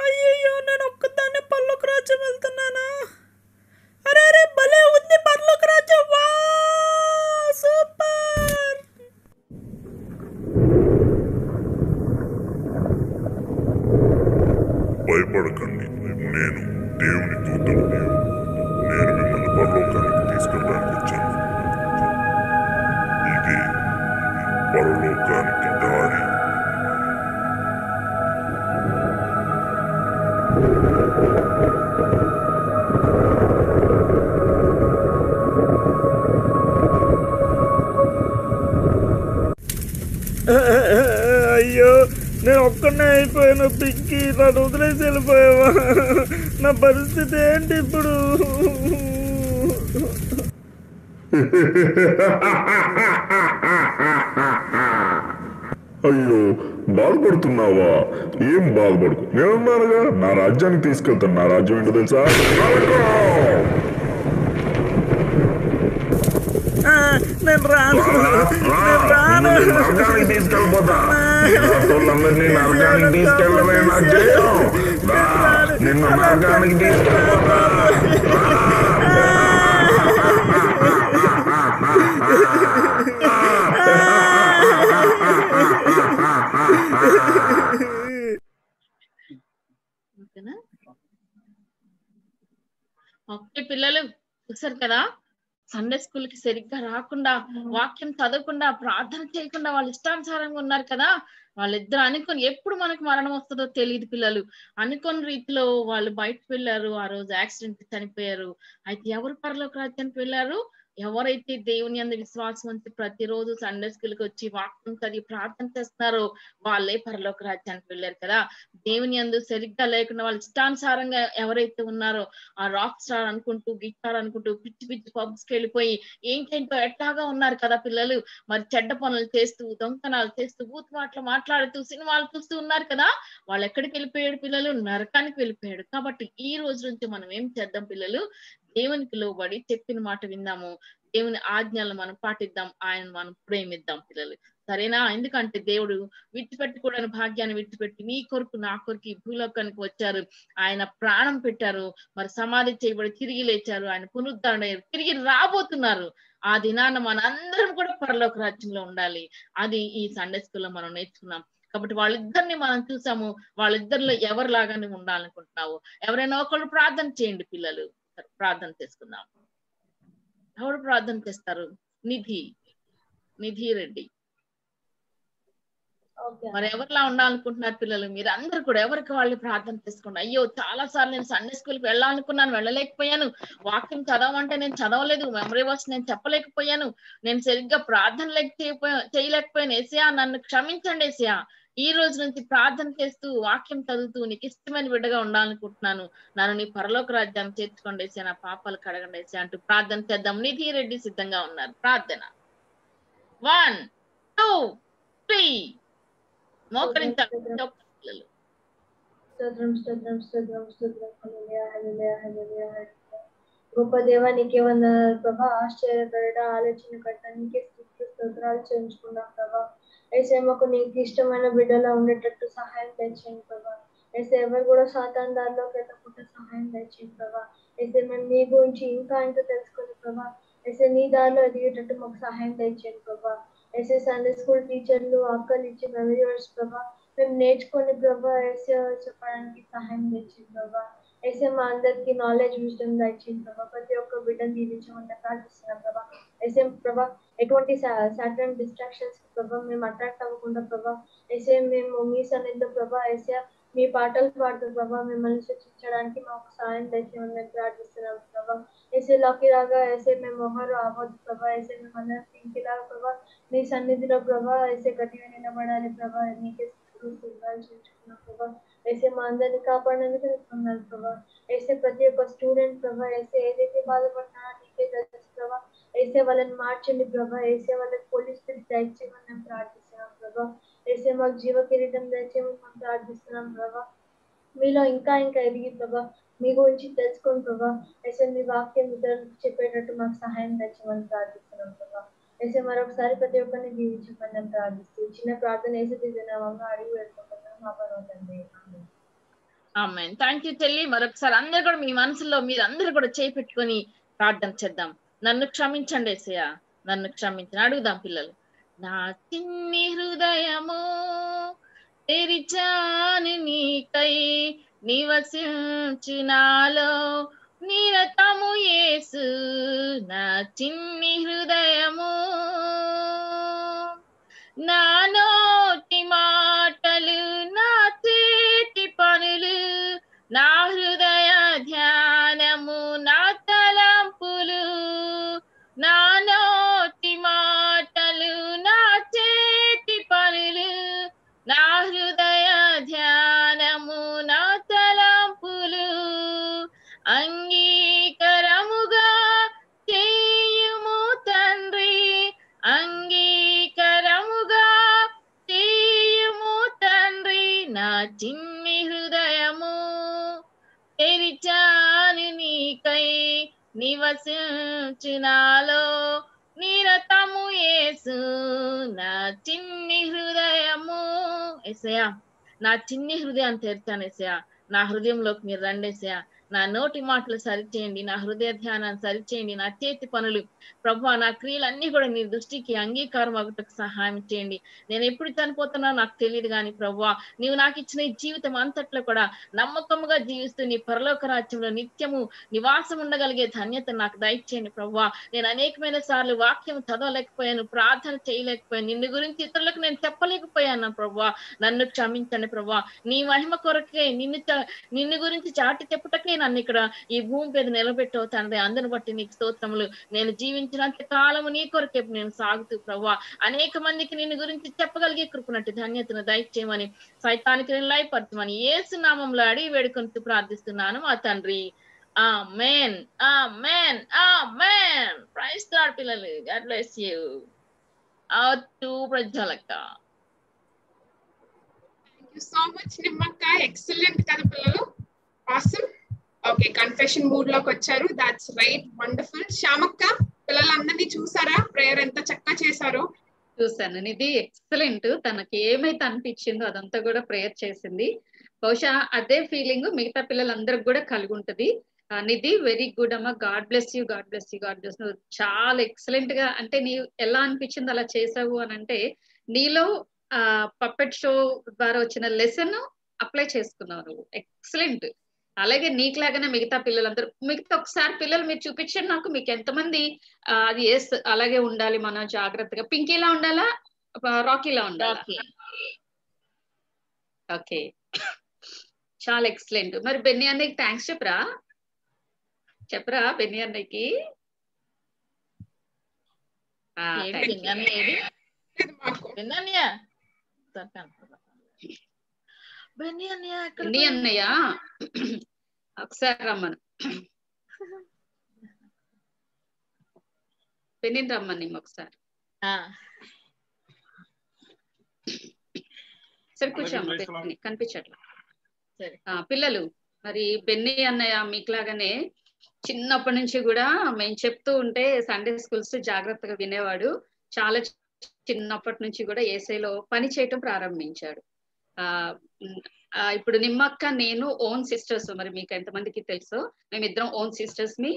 అయ్యో నేను ఒక్కదాన్నే పర్లోక రాజ్యం వెళ్తున్నానా? అరే అరే భలే ఉంది పర్లోక రాజ్యం. వా సూపర్. భయపడకండి. నేను దేవుని నేను ఒక్కనే అయిపోయాను పిక్కి. నన్ను వదిలేసి వెళ్ళిపోయావా? నా పరిస్థితి ఏంటి ఇప్పుడు? అయ్యో బాధపడుతున్నావా? ఏం బాధపడుకు. నేనున్నానుగా. నా రాజ్యానికి తీసుకెళ్తాను. నా రాజ్యం ఏంటో తెలుసా ఆ, నేను రాను నేను రాను నరకానికి తీసుకెళ్ళిపోతా అందరినీ నరకానికి తీసుకెళ్ళవే నా జయం రా, నిన్ను నరకానికి తీసుకెళ్ళిపోతా ఓకేనా? ఓకే పిల్లలు చూసారు కదా? సండే స్కూల్కి సరిగ్గా రాకుండా వాక్యం చదవకుండా ప్రార్థన చేయకుండా వాళ్ళు ఇష్టానుసారంగా ఉన్నారు కదా వాళ్ళిద్దరు అనుకొని ఎప్పుడు మనకు మరణం వస్తుందో తెలియదు పిల్లలు. అనుకోని రీతిలో వాళ్ళు బయటకు వెళ్ళారు ఆ రోజు యాక్సిడెంట్ చనిపోయారు. అయితే ఎవరు పరలోక రాజ్యానికి వెళ్ళారు? ఎవరైతే దేవుని అందు విశ్వాసం ఉంచి ప్రతిరోజు సండే స్కూల్కి వచ్చి వాక్యం చదివి ప్రార్థన చేస్తున్నారో వాళ్ళే పరలోక రాజ్యానికి వెళ్ళారు కదా. దేవుని అందు సరిగ్గా లేకుండా వాళ్ళు ఇష్టానుసారంగా ఎవరైతే ఉన్నారో ఆ రాక్ స్టార్ అనుకుంటూ గిటార్ అనుకుంటూ పిచ్చి పిచ్చి పబ్స్కి వెళ్ళిపోయి ఏంటేంటో ఎట్లాగా ఉన్నారు కదా పిల్లలు. మరి చెడ్డ పనులు చేస్తూ దొంగతనాలు చేస్తూ బూత్ మాటలు మాట్లాడుతూ సినిమాలు చూస్తూ ఉన్నారు కదా. వాళ్ళు ఎక్కడికి వెళ్ళిపోయాడు పిల్లలు? నరకానికి వెళ్ళిపోయాడు కాబట్టి ఈ రోజు నుంచి మనం ఏం చేద్దాం పిల్లలు? దేవునికి లోబడి చెప్పిన మాట విందాము దేవుని ఆజ్ఞలను మనం పాటిద్దాం ఆయన మనం ప్రేమిద్దాం పిల్లలు. సరేనా? ఎందుకంటే దేవుడు విడిచిపెట్టుకోవడానికి భాగ్యాన్ని విడిచిపెట్టి నీ కొరకు నా కొరకు ఈ భూలోకానికి వచ్చారు. ఆయన ప్రాణం పెట్టారు. మరి సమాధి చేయబడి తిరిగి లేచారు. ఆయన పునరుద్ధరణ తిరిగి రాబోతున్నారు. ఆ దినాన మనందరం కూడా పరలోక రాజ్యంలో ఉండాలి. అది ఈ సండే స్కూల్లో మనం నేర్చుకున్నాం. కాబట్టి వాళ్ళిద్దరిని మనం చూసాము. వాళ్ళిద్దరిలో ఎవరిలాగానే ఉండాలనుకుంటున్నావు? ఎవరైనా ఒకళ్ళు ప్రార్థన చేయండి పిల్లలు. సరే, ప్రార్థన చేసుకుందాం. ఎవరు ప్రార్థన చేస్తారు? నిధి నిధి రెడ్డి. మరి ఎవరిలా ఉండాలనుకుంటున్నారు పిల్లలు? మీరు అందరు కూడా ఎవరికి వాళ్ళు ప్రార్థన చేసుకోండి? అయ్యో చాలా సార్లు నేను సండే స్కూల్కి వెళ్ళాలనుకున్నాను వెళ్ళలేకపోయాను. వాక్యం చదవమంటే నేను చదవలేదు మెమరీ వర్స్ నేను చెప్పలేకపోయాను. నేను సరిగ్గా ప్రార్థన చేయలేకపోయాను. ఏసియా నన్ను క్షమించండి ఏసియా ఈ రోజు నుంచి ప్రార్థన చేస్తూ వాక్యం చదువుతూ నీకు ఇష్టమైన బిడ్డగా ఉండాలనుకుంటున్నాను. నన్ను నీ పరలోక రాజ్యాన్ని చేర్చుకోండి ఏసియా నా పాపాలు కడగండి ఏసియా అంటూ ప్రార్థన చేద్దాం. నిధి రెడ్డి సిద్ధంగా ఉన్నారు. ప్రార్థన. వన్ టూ త్రీ మోకరించాలి. పిల్లలు. స్తోత్రం స్తోత్రం స్తోత్రం స్తోత్రం. హల్లెలూయా హల్లెలూయా హల్లెలూయా. హల్లెలూయా గొప్ప దేవ నీకే వందనాలు ప్రభా. ఆశ్చర్యకరడ ఆలోచన కట్ట నీకే స్తుతి స్తోత్రాలు చేయించుకున్నాం ప్రభా. ఏసేమకు నీకు ఇష్టమైన బిడ్డలా ఉండేటట్టు సహాయం తెచ్చేయండి ప్రభా ఏసే ఎవరు కూడా సాతాన్ దారిలోకి వెళ్ళకుండా సహాయం తెచ్చేయండి ప్రభా ఏసే మేము నీ గురించి ఇంకా ఇంకా తెలుసుకుని ప్రభా ఏసే నీ దారిలో ఎదిగేటట్టు మాకు సహాయం తెచ్చేయండి ప్రభా ఏసే సండే స్కూల్ టీచర్లు అక్కలు ఇచ్చే మెమరీవర్స్ ప్రభా మేము నేర్చుకొని ప్రభా ఏసే చెప్పడానికి సహాయం తెచ్చింది ప్రభా ఏసే మా అందరికి నాలెడ్జ్ విజన్ దయచింది ప్రభా ప్రతి ఒక్క బిడ్డను దీవించమని ప్రార్థిస్తున్నాం ప్రభా ఏసే ప్రభా ఎటువంటి సాటర్న్ డిస్ట్రాక్షన్స్ ప్రభా మేము అట్రాక్ట్ అవ్వకుండా ప్రభా ఏసే మేము మీ సన్నిధిలో ప్రభా ఏసే మీ పాటలు పాడుతూ ప్రభా మిమ్మల్ని సూచించడానికి మాకు సహాయం దయచేయమని ప్రార్థిస్తున్నాం ప్రభా. ఏసే లాకి రాగా ఏసే మేము ఎవరు అవ్వద్దు ప్రభా ఏసే మేము అందరం ఇంటిలాగా ప్రభా నీ సన్నిధిలో ప్రభా ఏసే గట్టిగా నిలబడాలి ప్రభా నీకే స్తోత్రాలు చేయించుకున్నాం ప్రభా. ఏసే మా అందరిని కాపాడడానికి తెలుసుకున్నాను ప్రభా. ఏసే ప్రతి ఒక్క స్టూడెంట్ ప్రభా ఏసే ఏదైతే బాధపడుతున్నారో నీకే తెలుసు ప్రభా. ఏసే వాళ్ళని మార్చండి ప్రభా. ఏసే వాళ్ళకి పోలీస్ దయచేయమని మేము ప్రార్థిస్తున్నాం ప్రభా. ఏసే మాకు జీవ కిరీటం దయచేయమని మేము ప్రార్థిస్తున్నాం ప్రభా. మీలో ఇంకా ఇంకా ఎదిగి ప్రభా మీ గురించి తెలుసుకోండి ప్రభా ఏసే మీ వాక్యం ఇతరులకు చెప్పేటట్టు మాకు సహాయం దయచేయమని ప్రార్థిస్తున్నాం ప్రభా. ఏసే మరొకసారి ప్రతి ఒక్కరిని దీవించమని మేము ప్రార్థిస్తూ చిన్న ప్రార్థన వేసి దినామంగా అడిగి వెళ్ళిపోతున్నాం మా పర్వతండి థ్యాంక్ యూ చెల్లి మరొకసారి అందరు కూడా మీ మనసులో మీరు అందరు కూడా చేయి పెట్టుకొని ప్రార్థన చేద్దాం. నన్ను క్షమించండి ఏసయ్య. నన్ను క్షమించండి. అడుగుదాం పిల్లలు. నా చిన్ని హృదయము తెరిచాను నీకై నివసించినాలో నిరతము యేసు నా చిన్ని హృదయము. నా నోటి మా నివసించినాలో నిరతము ఏసు నా చిన్ని హృదయము ఎసయా నా చిన్ని హృదయాన్ని తెరిచాను ఎసయా నా హృదయంలోకి మీరు రండేసయా నా నోటి మాటలు సరిచేయండి నా హృదయ ధ్యానాన్ని సరిచేయండి నా చేతి పనులు. ప్రభు నా క్రియలన్నీ కూడా నీ దృష్టికి అంగీకారం అగుటకు సహాయం చేయండి. నేను ఎప్పుడు చనిపోతున్నా నాకు తెలియదు కానీ ప్రభు నీవు నాకు ఇచ్చిన ఈ జీవితం అంతట్లో కూడా నమ్మకముగా జీవిస్తూ నీ పరలోక రాజ్యంలో నిత్యము నివాసం ఉండగలిగే ధన్యత నాకు దయచేయండి ప్రభు. నేను అనేకమైన సార్లు వాక్యం చదవలేకపోయాను ప్రార్థన చేయలేకపోయాను నిన్ను గురించి ఇతరులకు నేను చెప్పలేకపోయాను ప్రభు. నన్ను క్షమించండి ప్రభు. నీ మహిమ కొరకే నిన్ను చ- నిన్ను గురించి చాటి చెప్పుటకే నన్ను ఇక్కడ ఈ భూమి మీద నిలబెట్టవు తండ్రి. అందుని బట్టి నీకు స్తోత్రములు. నేను జీవించినంత కాలము నీ కొరకే నేను సాగుతూ ప్రవ్వా. అనేక మందికి నిన్ను గురించి చెప్పగలిగే కృపనట్టు ధన్యతను దయచేయమని సైతానికి నేను లయపరచమని ఏసు నామంలో అడిగి వేడుకొని ప్రార్థిస్తున్నాను మా తండ్రి. ఆ మేన్ amen amen praise Lord పిల్లలు God bless you to thank you so much నిమ్మక్క excellent కదా పిల్లలు. ఆసమ్ ఓకే కన్ఫెషన్ మూడ్లోకి వచ్చారు. దాట్స్ రైట్ వండర్ఫుల్ శ్యామక్క పిల్లలందరినీ చూసారా? ప్రేయర్ ఎంత చక్కగా చేశారో. చూసాను నిధి ఎక్సలెంట్ తనకి ఏమైతే అనిపించిందో అదంతా కూడా ప్రేయర్ చేసింది. బహుశా అదే ఫీలింగ్ మిగతా పిల్లలందరికి కూడా కలిగి ఉంటది. నిధి వెరీ గుడ్ అమ్మ. God bless you God bless you God bless నువ్వు చాలా ఎక్సలెంట్గా అంటే నీ ఎలా అనిపించింది అలా చేసావు అని అంటే నీలో ఆ పప్పెట్ షో ద్వారా వచ్చిన లెసన్ అప్లై చేసుకున్నావు నువ్వు. ఎక్సలెంట్ అలాగే నీకులాగానే మిగతా పిల్లలందరూ మిగతా ఒకసారి పిల్లలు మీరు చూపించండి నాకు మీకు ఎంతమంది ఆ, అది ఎస్ అలాగే ఉండాలి మనం జాగ్రత్తగా. పింకీలా ఉండాలా? రాకీలా ఉండాలా? ఓకే. చాలా ఎక్సలెంట్. మరి బెన్నీ అన్నయ్యకి థ్యాంక్స్ చెప్పరా? చెప్పరా బెన్నీ అన్నయ్యకి? ఆ, ఏది thank you. విన్నాను ఏది? విన్నానియా బెన్నీ అన్నయ్య? ఎక్కడ బెన్నీ అన్నయ్య? ఒకసారి రమ్మను. బెన్నీ రమ్మని ఒకసారి. ఆ, సరే కూర్చోమ్మ కనిపించట్లా. పిల్లలు మరి బెన్నీ అన్నయ్య మీకులాగానే చిన్నప్పటి నుంచి కూడా మేము చెప్తూ ఉంటే సండే స్కూల్స్ జాగ్రత్తగా వినేవాడు. చాలా చిన్నప్పటి నుంచి కూడా ఏసైలో పని చేయటం ప్రారంభించాడు. ఆ, ఇప్పుడు నిమ్మక్క నేను ఓన్ సిస్టర్స్ మరి మీకు ఎంతమందికి తెలుసు? మేమిద్దరం ఓన్ సిస్టర్స్ మీ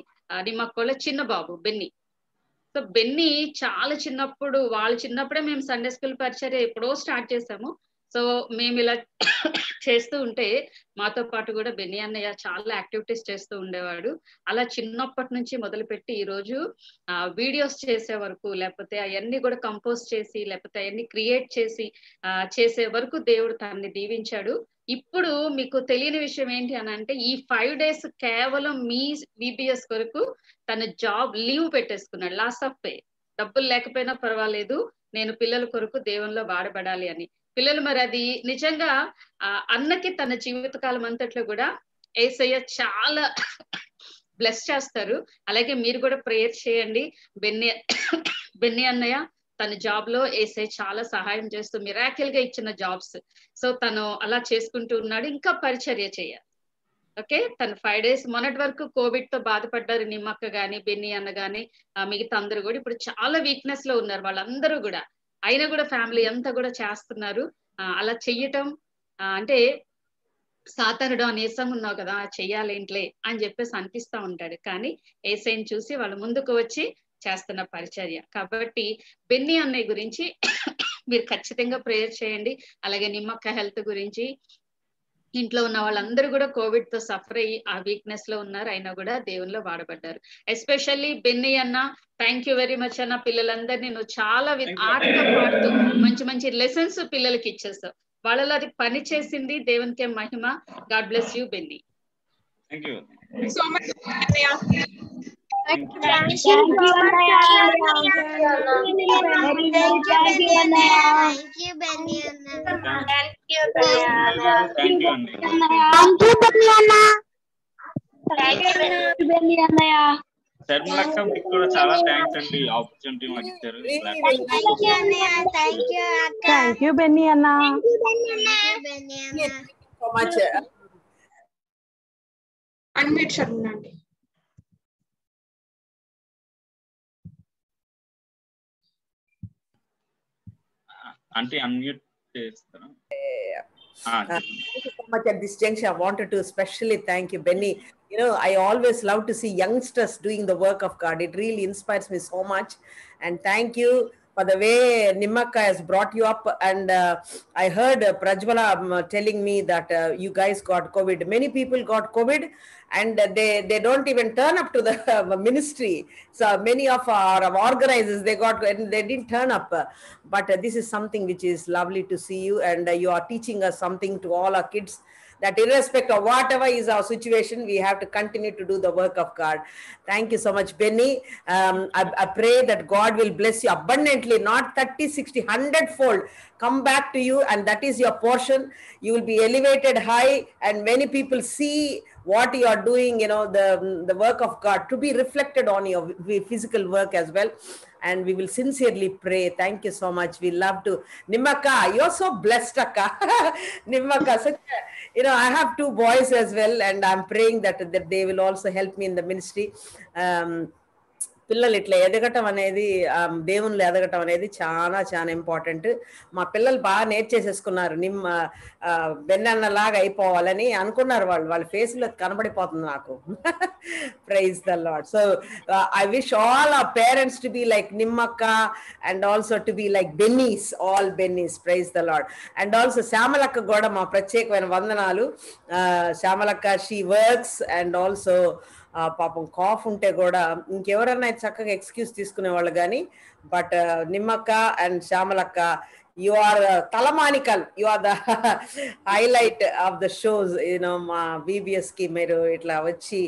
నిమ్మక్క వాళ్ళ చిన్న బాబు బెన్నీ. సో బెన్నీ చాలా చిన్నప్పుడు వాళ్ళు చిన్నప్పుడే మేము సండే స్కూల్ పరిచర్య ఎప్పుడో స్టార్ట్ చేసాము సో మేము ఇలా చేస్తూ ఉంటే మాతో పాటు కూడా బెన్నీ అన్నయ్య చాలా యాక్టివిటీస్ చేస్తూ ఉండేవాడు. అలా చిన్నప్పటి నుంచి మొదలుపెట్టి ఈ రోజు వీడియోస్ చేసే వరకు లేకపోతే అవన్నీ కూడా కంపోజ్ చేసి లేకపోతే అవన్నీ క్రియేట్ చేసి చేసే వరకు దేవుడు తనని దీవించాడు. ఇప్పుడు మీకు తెలియని విషయం ఏంటి అని అంటే ఈ ఫైవ్ డేస్ కేవలం మీ విబిఎస్ కొరకు తన జాబ్ లీవ్ పెట్టేసుకున్నాడు. లాస్ ఆఫ్ పే డబ్బులు లేకపోయినా పర్వాలేదు. నేను పిల్లల కొరకు దేవునిలో వాడబడాలి అని. పిల్లలు మరి అది నిజంగా ఆ అన్నకి తన జీవితకాలం అంతట్లో కూడా ఏసయ్య చాలా బ్లెస్ చేస్తారు. అలాగే మీరు కూడా ప్రేయర్ చేయండి. బెన్ని బెన్ని అన్నయ్య తన జాబ్లో ఏసై చాలా సహాయం చేస్తూ మిరాకిల్గా ఇచ్చిన జాబ్స్ సో తను అలా చేసుకుంటూ ఉన్నాడు. ఇంకా పరిచర్య చేయాలి. ఓకే తను ఫైవ్ డేస్ మొన్నటి వరకు కోవిడ్తో బాధపడ్డారు నిమ్మక్క గాని బెన్ని అన్న గాని మిగతా అందరూ కూడా. ఇప్పుడు చాలా వీక్నెస్లో ఉన్నారు వాళ్ళందరూ కూడా. అయినా కూడా ఫ్యామిలీ అంతా కూడా చేస్తున్నారు. అలా చెయ్యటం అంటే సాతనుడు నీరసంగా ఉన్నావు కదా చెయ్యాలేంట్లే అని చెప్పేసి అనిపిస్తా ఉంటాడు. కానీ ఏసైని చూసి వాళ్ళు ముందుకు వచ్చి చేస్తున్న పరిచర్య. కాబట్టి బెన్నీ అన్నయ్య గురించి మీరు ఖచ్చితంగా ప్రేయర్ చేయండి. అలాగే నిమ్మక్క హెల్త్ గురించి. ఇంట్లో ఉన్న వాళ్ళందరూ కూడా కోవిడ్తో సఫర్ అయ్యి ఆ వీక్నెస్లో ఉన్నారు. అయినా కూడా దేవునిలో వాడబడ్డారు. ఎస్పెషల్లీ బెన్నీ అన్న థ్యాంక్ యూ వెరీ మచ్ అన్న పిల్లలందరినీ నువ్వు చాలా ఆటగా పాడుతూ మంచి మంచి లెసన్స్ పిల్లలకి ఇచ్చేస్తావు వాళ్ళలో అది పని చేసింది దేవునికే మహిమ. God bless you Benny. Thank you so much Thank you, Benny Anna. Thank you అండి శర్మలక్క మీకు కూడా చాలా థ్యాంక్స్ అండి ఆపర్చునిటీ మాకు ఇచ్చారు Thank you, Anna. Thank you, Akka. Thank you Benny అన్న Thank you, Benny Anna. so much. uh, unmute Sharma అండి అంటే అన్మ్యూట్ చేస్తారా ఆ, Uh, thank you so much at this juncture. I wanted to especially thank you, Benny. You know, I always love to see youngsters doing the work of God. It really inspires me so much. And thank you for the way Nimaka has brought you up. And uh, I heard uh, Prajwala um, telling me that uh, you guys got COVID. Many people got COVID and they, they don't even turn up to the (laughs) ministry. So many of our organizers, they got, they didn't turn up. But this is something which is lovely to see you. And you are teaching us something to all our kids that irrespective of whatever is our situation, we have to continue to do the work of God. Thank you so much, Benny. Um, I, I pray that God will bless you abundantly, not 30, 60, 100 fold. come back to you and that is your portion you will be elevated high and many people see what you are doing you know the the work of god to be reflected on your physical work as well and we will sincerely pray. Thank you so much. We love to. Nimaka you're so blessed akka. (laughs) Nimaka such a, you know i have two boys as well and i'm praying that, that they will also help me in the ministry. Um, పిల్లలు ఇట్లా ఎదగటం అనేది దేవుళ్ళు ఎదగటం అనేది చాలా చాలా important. మా పిల్లలు బాగా నేర్చేసేసుకున్నారు. నిమ్మ బెన్నన్నలాగా అయిపోవాలని అనుకున్నారు వాళ్ళు. వాళ్ళ ఫేస్లో కనబడిపోతుంది నాకు. Praise the Lord so I wish all ఆ parents to be like నిమ్మక్క and also to be like Bennys all Bennys praise the Lord and also శ్యామలక్క కూడా మా ప్రత్యేకమైన వందనాలు. శ్యామలక్క షీ వర్క్స్ అండ్ ఆల్సో పాపం కాఫ్ ఉంటే కూడా ఇంకెవరన్నా చక్కగా ఎక్స్క్యూజ్ తీసుకునే వాళ్ళు కానీ బట్ నిమ్మక్క అండ్ శ్యామలక్క you are తలమానికల్. You are the highlight of the shows you know మా బీబీఎస్కి మీరు ఇట్లా వచ్చి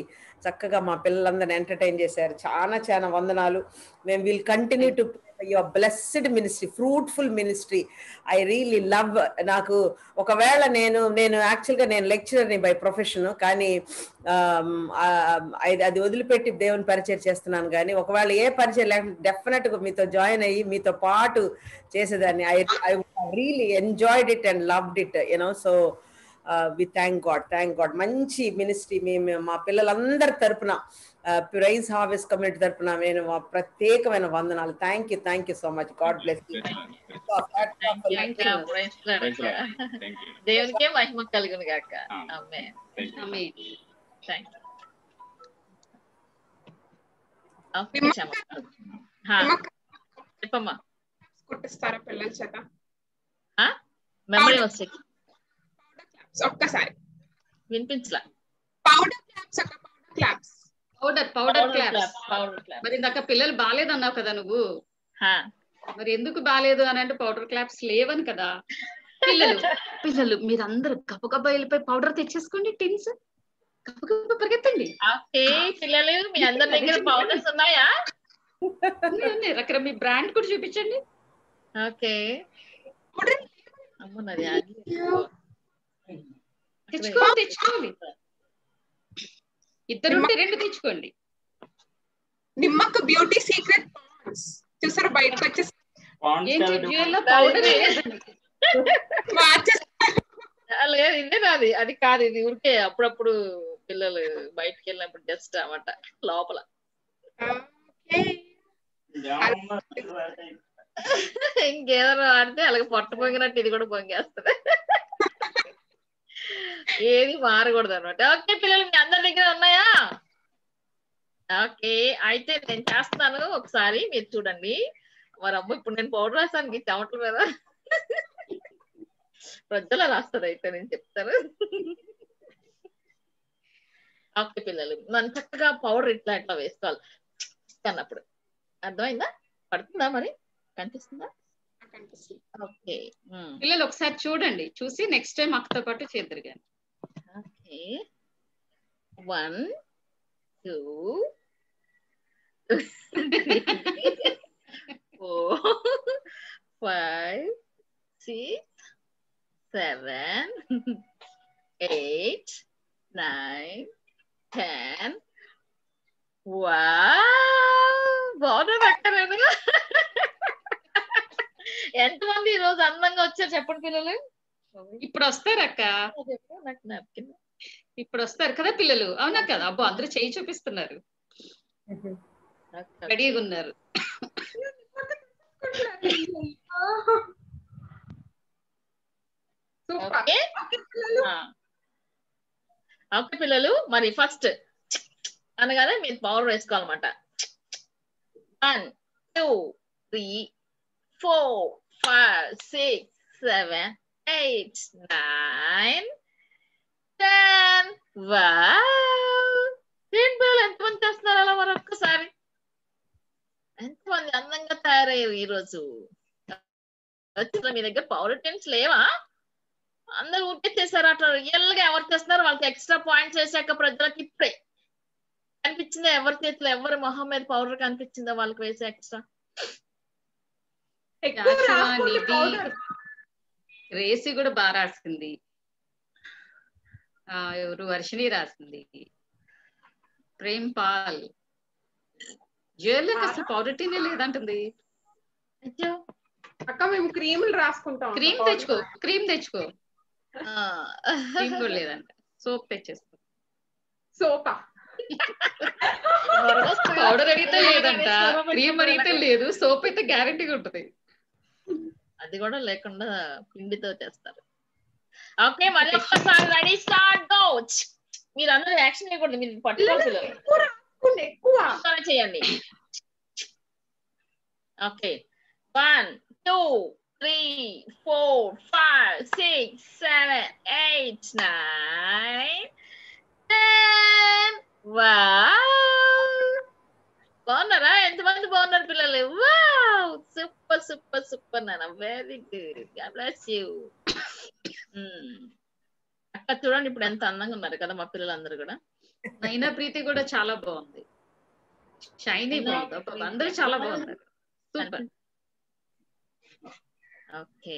చక్కగా మా పిల్లలందరిని ఎంటర్టైన్ చేశారు. చాలా చాలా వందనాలు. మేము will continue to your blessed ministry fruitful ministry I really love నాకు ఒకవేళ నేను నేను యాక్చువల్గా నేను లెక్చరర్ని బై ప్రొఫెషన్ కానీ um, um, అది వదిలిపెట్టి దేవుని పరిచయం చేస్తున్నాను కానీ ఒకవేళ ఏ పరిచయం లేకుండా డెఫినెట్గా మీతో జాయిన్ అయ్యి మీతో పాటు చేసేదాన్ని. I I really enjoyed it and loved it you know so we thank God thank God మంచి మినిస్ట్రీ మేము మా పిల్లలందరి తరపున ప్రైజ్ హార్వెస్ట్ కమ్యూనిటీ తరపున నేను మా ప్రత్యేకమైన వందనాలు thank you thank you so much God bless దేవునికే మహిమ కలుగును గాక. అమ్మే ఆమె థ్యాంక్ చెప్పమ్మా. కొట్టిస్తారా పిల్లల చేత? మెమరీ వస్తాయి ఒక్కసారి. వినిపించలా. పౌడర్ క్లాప్స్ అక్క powder claps powder powder claps. మరి ఇందాక పిల్లలు బాగాలేదన్నావు కదా నువ్వు? మరి ఎందుకు బాగాలేదు అని అంటే పౌడర్ క్లాప్స్ లేవని కదా. పిల్లలు పిల్లలు మీరందరూ గబగబా వెళ్ళిపోయి పౌడర్ తెచ్చేసుకోండి టిన్స్. గబగబా పరిగెత్తండి. పిల్లలు మీ అందరి దగ్గర పౌడర్స్ ఉన్నాయా? మీ బ్రాండ్ కూడా చూపించండి. ఓకే. తెచ్చుకోవాలి తెచ్చుకోవాలి. ఇద్దరుంటే రెండు తెచ్చుకోండి. నిమ్మక్క బ్యూటీ సీక్రెట్ పాండ్స్ చూసారా బయటకు వచ్చేసి? ఏంటి జ్యువెల్లో పౌడర్ ఆ, లేదు ఇదే నాది. అది కాదు ఇది ఊరికే అప్పుడప్పుడు పిల్లలు బయటకు వెళ్ళినప్పుడు జస్ట్ అన్నమాట లోపల. ఇంకేదైనా ఆడితే అలాగే పొట్ట పొంగినట్టు ఇది కూడా పొంగేస్తుంది. ఏది మారకూడదు అనమాట ఓకే పిల్లలు మీ అందరి దగ్గర ఉన్నాయా? ఓకే అయితే నేను చేస్తాను ఒకసారి మీరు చూడండి. మరి అమ్మ ఇప్పుడు నేను పౌడర్ రాసాను చెమటల మీద. ప్రజల రాస్తుంది అయితే నేను చెప్తాను. ఓకే పిల్లలు మనం చక్కగా పౌడర్ ఇట్లా ఇట్లా వేసుకోవాలి. అన్నప్పుడు అర్థమైందా? పడుతుందా మరి? కనిపిస్తుందా? ఓకే పిల్లలు ఒకసారి చూడండి. చూసి నెక్స్ట్ టైం అక్కతో పాటు చేద్దరు కానీ okay one two four five six seven eight nine ten వా బాగున్నా అక్కర్లేదు ఎంతమంది ఈ రోజు అందంగా వచ్చారు చెప్పండి పిల్లలు? ఇప్పుడు వస్తారు అక్క. నాకు. ఇప్పుడు వస్తారు కదా పిల్లలు. అవునా కదా? అబ్బో అందరూ చేయి చూపిస్తున్నారు. రెడీగా ఉన్నారు. ఓకే. పిల్లలు మరి ఫస్ట్ అనగానే మీరు పౌడర్ వేసుకోవాలన్నమాట. One two three four five six seven eight nine ten వా ఏంటి పిల్లలు ఎంతమంది చేస్తున్నారు అలా మరి ఒక్కసారి ఎంతమంది అందంగా తయారయ్యారు ఈ రోజు వచ్చిన మీ దగ్గర పౌడర్ టెన్స్ లేవా? అందరూ ఉంటే చేశారు అట్లా రియల్గా ఎవరు చేస్తున్నారు? వాళ్ళకి ఎక్స్ట్రా పాయింట్స్ వేసాక ప్రజలకి ఇప్పుడే కనిపించిందా? ఎవరి చేతిలో ఎవరి మొహం మీద పౌడర్ కనిపించిందా? వాళ్ళకి వేసే ఎక్స్ట్రా రేసి కూడా బాగా రాసింది. ఆ ఎవరు? వర్షిణి రాసింది. ప్రేమ్ పాల్. జ్యువెలరీ అసలు పౌడర్టీనే లేదంటుంది. అక్క మేము క్రీములు రాసుకుంటాం క్రీమ్. తెచ్చుకో క్రీమ్ తెచ్చుకో. క్రీమ్ కూడా లేదంట. సోప్ తెచ్చేసుకో. సోపా. పౌడర్ అడిగితే లేదంట. క్రీమ్ అడిగితే లేదు. సోప్ అయితే గ్యారంటీగా ఉంటుంది. అది కూడా లేకుండా పిండితో చేస్తారు ఓకే మళ్ళీ ఒక్కసారి రెడీ స్టార్ట్ గో మీరు అందరూ యాక్షన్ చేయకూడదు మీరు పట్టుకోవాలి ఎక్కువ చేయండి okay one two three four five six seven eight nine ten బాగున్నారా? ఎంతమంది బాగున్నారు పిల్లలు? వావ్! సూపర్ సూపర్ సూపర్ నాన్న. వెరీ గుడ్ బ్లెస్ యూ అక్క చూడండి ఇప్పుడు ఎంత అందంగా ఉన్నారు కదా మా పిల్లలందరూ కూడా. నైనా ప్రీతి కూడా చాలా బాగుంది. షైనీ బాగుంది. అందరూ చాలా బాగున్నారు. సూపర్ ఓకే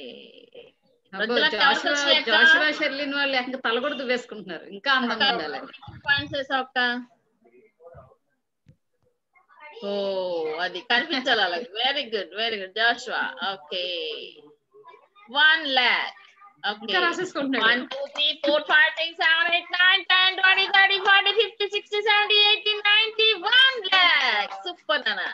జాషువా షెర్లిన్ వాళ్ళు ఇంకా తల కూడా దువ్వేసుకుంటున్నారు ఇంకా అందంగా ఉండాలి. పాయింట్స్ వేసావు అక్క ఓ అది కనిపించాలి అలాగే very good very good Joshua okay one lakh ఇంకా రాసేసుకుంటున్నాడు. One two three four five six seven eight nine ten twenty thirty forty fifty sixty seventy eighty ninety one lakh super నాన్న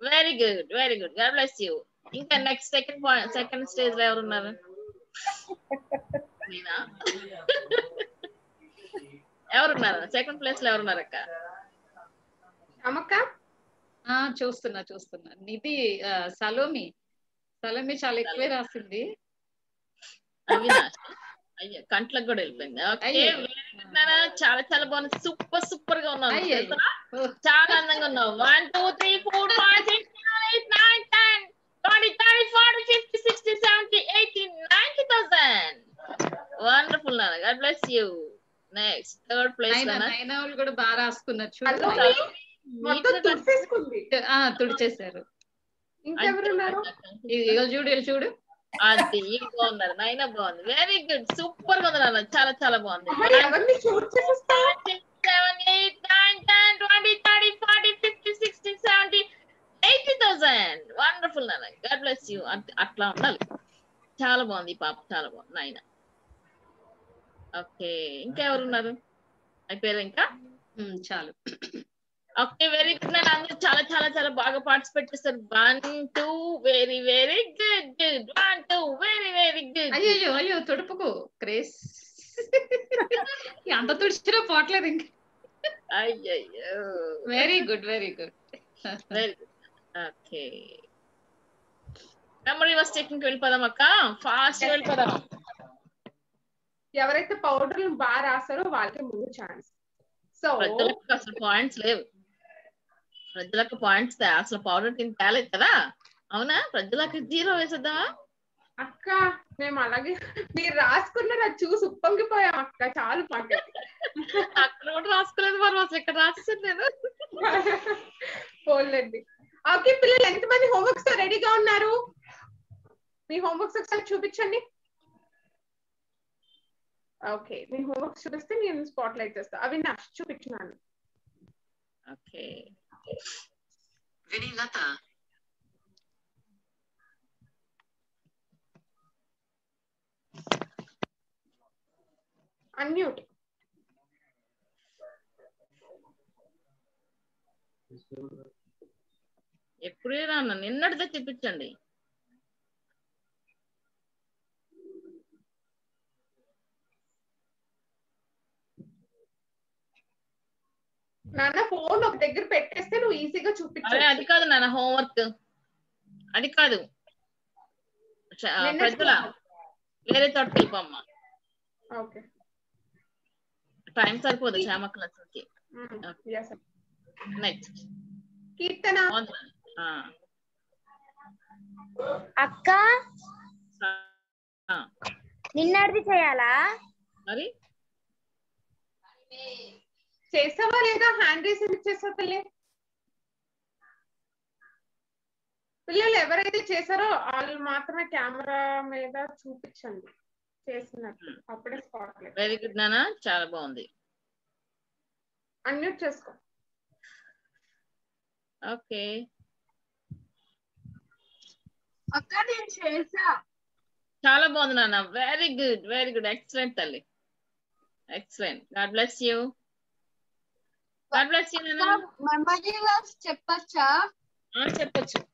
very good very good God bless you ఇంకా next second point second stage లో ఎవరున్నారు నేనా ఎవరున్నారు second place లో ఎవరున్నారు అక్క అమ్మక్క ఆ చూస్తున్నా చూస్తున్నా. నిధి సలోమి. సలోమి చాలా ఎక్కువే రాసింది. అయ్యో కంట్లకు కూడా వెళ్ళిపోయింది? చాలా చాలా బాగుంది. సూపర్ సూపర్గా ఉన్నావు? చాలా అందంగా ఉన్నావు. One two three four five six eight nine ten twenty thirty forty fifty sixty seventy eighty ninety thousand wonderful నాన్న God bless you next third place కూడా బాగా రాసుకున్నారు. చూడు. తుడిచేశారు. ఇంకెవరున్నారు చూడు చూడు. అది బాగున్నారు నైనా బాగుంది. వెరీ గుడ్ సూపర్గా ఉంది నాన్న చాలా చాలా బాగుంది. Seven eight nine ten twenty thirty forty fifty sixty seventy eighty thousand wonderful నాన్న. గాడ్ బ్లెస్ యూ అట్లా ఉండాలి. చాలా బాగుంది పాప చాలా బాగుంది నాయన. ఓకే ఇంకా ఎవరు ఉన్నారు అయిపోయారు ఇంకా? చాలు. ఓకే వెరీ గుడ్ నేను అందరూ చాలా చాలా చాలా బాగా పార్టిసిపేట్ చేస్తారు one two very very good good one two very very good అయ్యో అయ్యో తుడుపుకు క్రేస్ ఎంత తుడిచినా పోవట్లేదు ఇంక అయ్యయ్యో very good very good very good okay memory was taking వెళ్ళిపోదాం అక్క ఫాస్ట్ వెళ్ళిపోదాం ఎవరైతే పౌడర్లు బాగా రాస్తారో వాళ్ళకి ముందు ఛాన్స్ సో ప్రజలకు అసలు పాయింట్స్ లేవు ప్రజలకు పాయింట్స్ అసలు పౌడర్ తిని తేలేదు కదా? అవునా? ప్రజలకు జీరో వేసేద్దామా? అక్క మేము అలాగే మీరు రాసుకున్నారు? అది చూసి ఉప్పొంగిపోయాం అక్క చాలు మాకు అక్కడ కూడా రాసుకోలేదు మరి అసలు ఇక్కడ రాసేసాను నేను. పోలేండి ఓకే పిల్లలు ఎంతమంది హోంవర్క్స్తో రెడీగా ఉన్నారు? మీ హోంవర్క్స్ ఒకసారి చూపించండి. ఓకే మీ హోంవర్క్స్ చూపిస్తే నేను స్పాట్ లైట్ చేస్తా. అవినాష్ చూపించినాను ఓకే. వినీలత అన్మ్యూట్ ఎప్పుడే రాను నిన్నటిదే చూపించండి నాన్న ఫోన్ ఒక దగ్గర పెట్టేస్తే నువ్వు ఈజీగా అరే చూపించు అది కాదు నాన్న హోంవర్క్ అది కాదు. ప్రజల వేరే ఓకే. టైం సరిపోదు శ్యామ నెక్స్ట్ కీర్తన. అక్క. నిన్నటిది చేయాలా? మరి? చేసావా లేదా హ్యాండ్ రేస్ ఎందుకు చేసావు తల్లి పిల్లలు ఎవరైతే చేశారో వాళ్ళు మాత్రమే కెమెరా మీద చూపించండి. చేసినట్టు. అప్పుడే స్పాట్ వెరీ గుడ్ నానా. చాలా బాగుంది. అన్మ్యూట్ చేసుకో. ఓకే. అక్క నేను చేసా. చాలా బాగుంది నాన్న very good very good excellent తల్లి. Excellent God bless you God bless you, Nana. Mamaji Chepacha. Ah, Chepacha.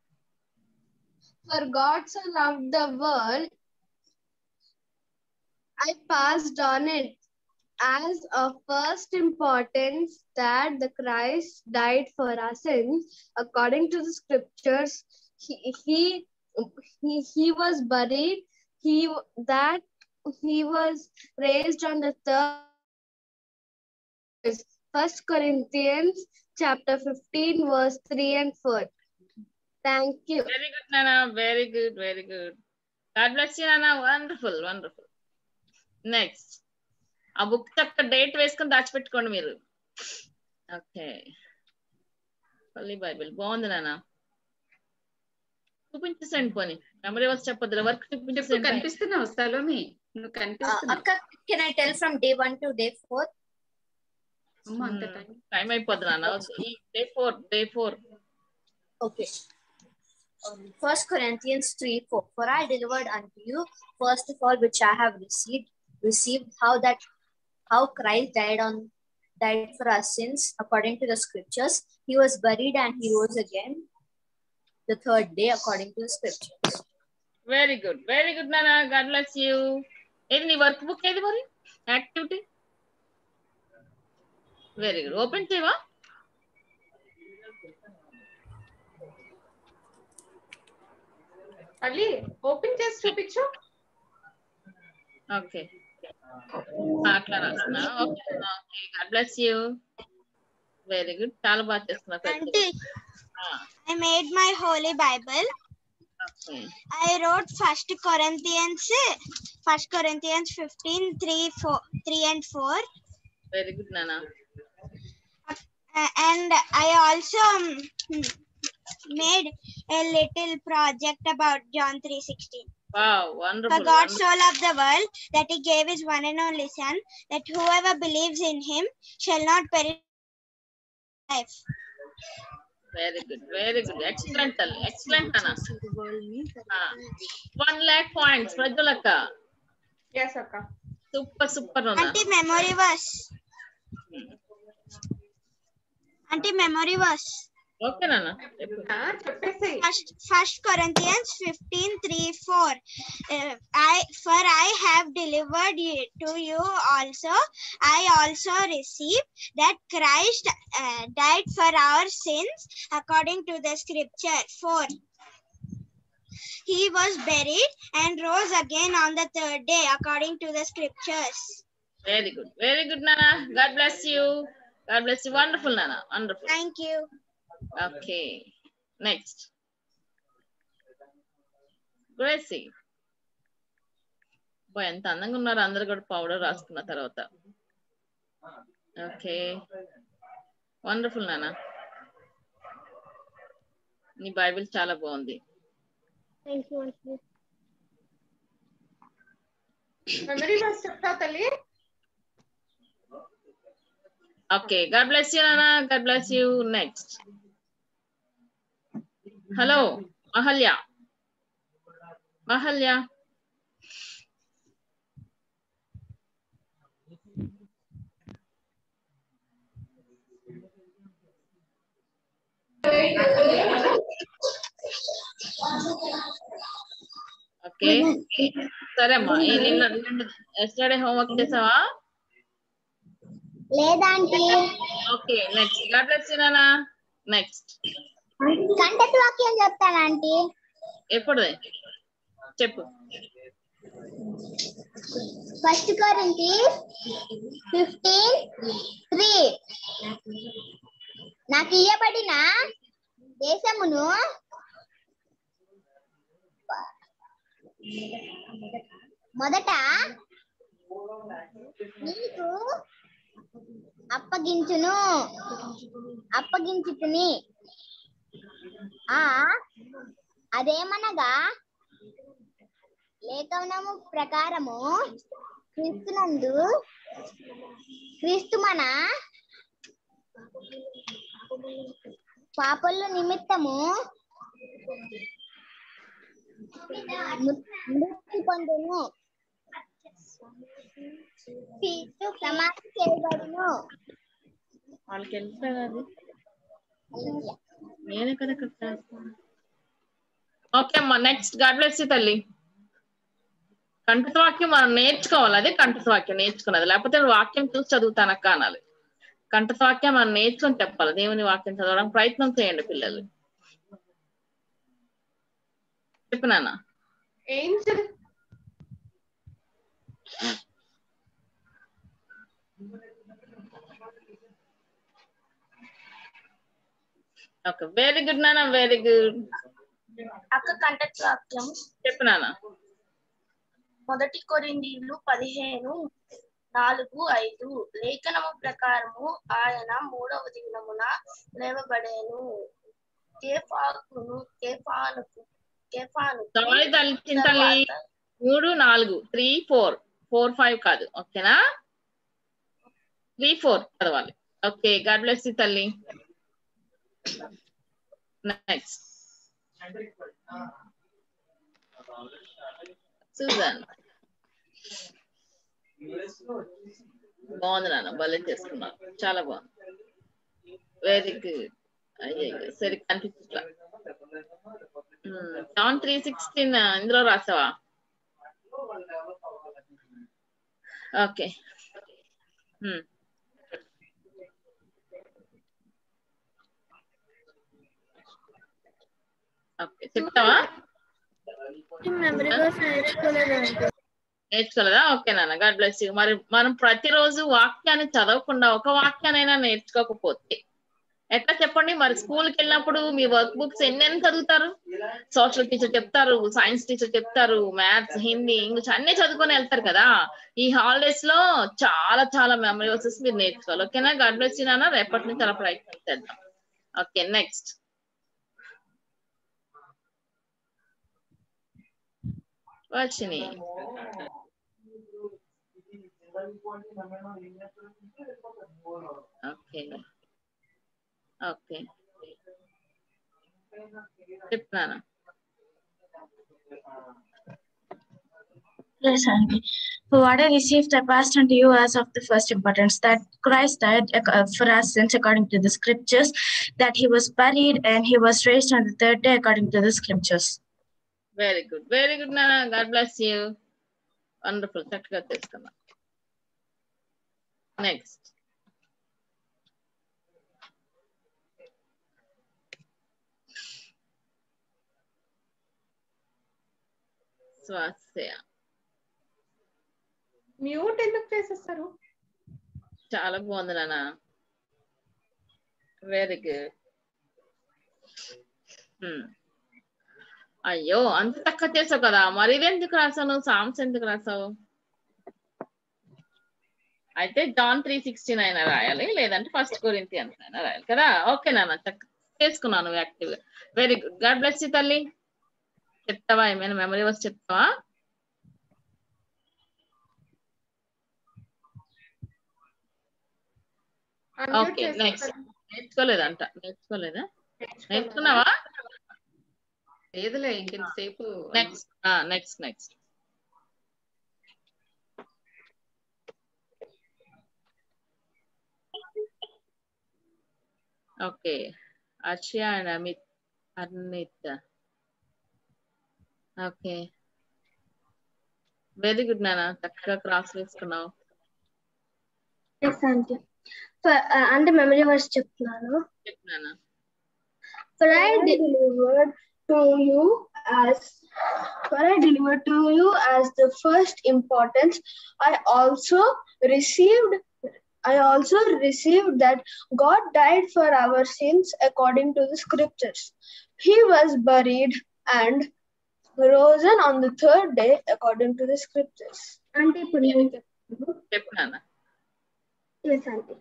For God so loved the world, I passed on it as of first importance that the Christ died for our sins according to the scriptures. He, he, he, he was buried, he, that he was raised on the third First Corinthians chapter 15, verse 3 and 4. Thank you. Very good, Nana. Very good, very good. God bless you, Nana. Wonderful, wonderful. Next ఆ book యొక్క date వేసుకొని దాచిపెట్టుకోండి మీరు okay పల్లి Bible బాగుంది నాన్న చూపించేసండి పోనీ మెమరీ వర్క్ చెప్పొద్దు వర్క్ చూపించేసండి కనిపిస్తున్నావు సలోమి నువ్వు కనిపిస్తున్నావు can I tell from day 1 to day 4 அம்மா அந்த டைம் டைம் అయిపోద్ది 4 day 4 okay. Um, first corinthians 3 4 for i delivered unto you first of all which i have received received how that how christ died on died for our sins according to the scriptures. He was buried and he rose again the third day according to the scriptures. Very good. Very good nana. God bless you. Any workbook anybody? Activity? ఏది మరి activity very good open చేయవా మళ్ళీ open చేసి చూపించు okay అట్లా రాస్తున్నా okay okay God bless you very good చాలా బాగా చేస్తున్నా Aunty, I made my holy Bible. I wrote First Corinthians, First Corinthians 15, 3, 4, 3 and 4. Very good నాన్న Uh, and I also um, made a little project about John 3.16. Wow, wonderful. For God wonderful. so loved the world that he gave his one and only son, that whoever believes in him shall not perish life. Very good, very good. Excellent, excellent, Anna. Ah. One lakh points, Prajalaka. Yes, Akka. Super, super, Anna. Anti memory verse. Hmm. Auntie memory verse. Okay నాన్న First, First Corinthians 15, 3, 4. Uh, I for I have delivered you- to you also. I also received that Christ uh, died for our sins according to the scripture. 4. He was buried and rose again on the third day according to the scriptures. Very good very good నాన్న God bless you God bless you wonderful నాన్న wonderful Thank you. Okay next Gracie బా ఎంత అందంగా ఉన్నారు. అందరు కూడా powder రాసుకున్న తర్వాత. ఓకే వండర్ఫుల్ నాన్న నీ బైబిల్ చాలా బాగుంది. Thank you, Auntie. మెమరీ చెప్తావు తల్లి? ఓకే గాడ్ బ్లెస్ యూ నాన్న God bless you next hello Ahalya Ahalya okay సరే అమ్మా ఈ నిన్న ఎస్టర్డే హోంవర్క్ చేసావా లేదాంటీ okay next God bless you నాన్న నెక్స్ట్ కంటెంట్ వాక్యం చెప్తాను ఆంటీ ఎప్పుడుది చెప్పు. ఫస్ట్ కొరింథీ ఫిఫ్టీన్ త్రీ నాకు ఇయ్యబడిన దేశమును మొదట నీకు అప్పగించును. అప్పగించుకుని. ఆ అదేమనగా లేఖనము ప్రకారము క్రీస్తునందు క్రీస్తు మన పాపల నిమిత్తము మృతి పొందును. వాళ్ళకి నేనే. ఓకే అమ్మా నెక్స్ట్ గాడ్ బ్లెస్ తల్లి. కంఠత వాక్యం మనం నేర్చుకోవాలి అదే కంఠత వాక్యం నేర్చుకున్నది. లేకపోతే వాక్యం చూసి చదువుతానక్క అనాలి. కంఠత వాక్యం మనం నేర్చుకొని చెప్పాలి దేవుని వాక్యం చదవడానికి ప్రయత్నం చేయండి పిల్లలు. చెప్పు నాన్న. ఏం ఓకే వెరీ గుడ్ నాన్న వెరీ గుడ్ అక్క కంటెక్ట్ వాక్యం. చెప్పు నాన్న. మొదటి కొరిందీలు పదిహేను నాలుగు ఐదు. లేఖనము ప్రకారము ఆయన మూడవ దినమున లేవబడేను. కేఫాకును కేఫానుకు కేఫాను మూడు నాలుగు త్రీ ఫోర్ ఫోర్ ఫైవ్ కాదు ఓకేనా? త్రీ ఫోర్ చదవాలి. ఓకే గాడ్ బ్లెస్ తల్లి. నెక్స్ట్ సూజన్ బాగుంది నాన్న భలే చేసుకున్నాను చాలా బాగుంది. వెరీ గుడ్ అయ్యో సరే కనిపించట్లా జాన్ త్రీ సిక్స్టీన్ ఇందులో రాసావా? ఓకే. ఓకే. చెప్తావా? నేర్చుకోలేదా? ఓకే నాన్న. God bless you. మరి మనం ప్రతిరోజు వాక్యాన్ని చదవకుండా ఒక వాక్యానైనా నేర్చుకోకపోతే ఎట్లా చెప్పండి? మరి స్కూల్కి వెళ్ళినప్పుడు మీ వర్క్ బుక్స్ ఎన్ని చదువుతారు? సోషల్ టీచర్ చెప్తారు సైన్స్ టీచర్ చెప్తారు మ్యాథ్స్ హిందీ ఇంగ్లీష్ అన్ని చదువుకొని వెళ్తారు కదా. ఈ హాలిడేస్లో చాలా చాలా మెమరీ వర్సెస్ మీరు నేర్చుకోవాలి. ఓకేనా? గడ్ బ్లెస్ రేపటి నుంచి అలా ప్రయత్నం చేద్దాం. Okay next. వచ్చినాయి ఓకే. ఓకే చెప్తున్నాను Yes, Auntie. For what I received, I passed on to you as of the first importance that Christ died uh, for our sins according to the scriptures, that he was buried and he was raised on the third day according to the scriptures. Very good very good నాన్న God bless you wonderful చక్కగా Swasya. Mute ఎందుకు చేసేస్తారు? చాలా బాగుంది నాన్న. Very good అయ్యో అంత తక్కువ చేసావు కదా. మరి ఎందుకు రాసావు? నువ్వు సామ్స్ ఎందుకు రాసావు? అయితే జాన్ త్రీ సిక్స్టీన్ అయినా రాయాలి. లేదంటే ఫస్ట్ కొరింతి అయినా రాయాలి కదా. ఓకే నాన్న చేసుకున్నాను యాక్టివ్గా very good God bless you తల్లి. చెప్తావా? ఏమైనా మెమరీ వర్స్ చెప్తావా? ఓకే నెక్స్ట్ నేర్చుకోలేదంట. నేర్చుకోలేదా? నేర్చుకున్నావా? లేదులే ఇంకెంతసేపు next next next okay Akshaya and Amit Arnith okay very good నాన్న చక్కగా క్రాస్ వేసుకున్నావు ఎస్ ఆంటీ అంటే మెమరీ వర్స్ చెప్తున్నాను చెప్పినానా For I delivered to you as for I delivered to you as the first importance. I also received I also received that God died for our sins according to the scriptures. He was buried and risen on the third day according to the scriptures. Auntie, Punyam. Yes, Auntie.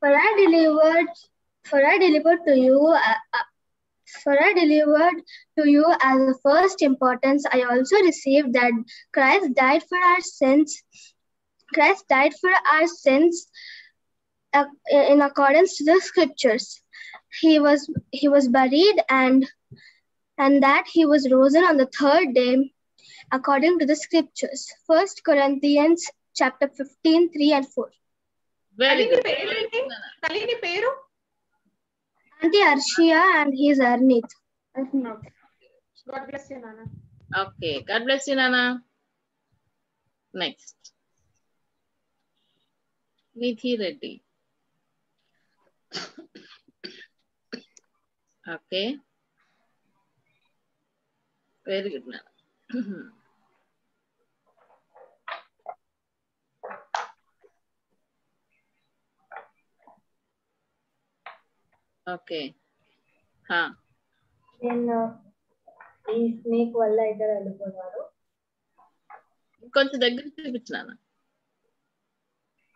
For I delivered, for I delivered to you, uh, uh, for I delivered to you as the first importance. I also received that Christ died for our sins. Christ died for our sins uh, in accordance to the scriptures. He was he was buried and and that he was risen on the third day according to the scriptures. First Corinthians chapter 15, 3 and 4. Very good. Talini peru? Auntie Arshia and his Arnit. Mm-hmm. God bless you, Nana. Okay. God bless you, Nana. Next. Nithi Reddy. (coughs) okay. Very good నాన్న okay నేను ఈ snake వల్ల ఇద్దరు వెళ్ళిపోయారు. కొంచెం దగ్గర చూపించినాను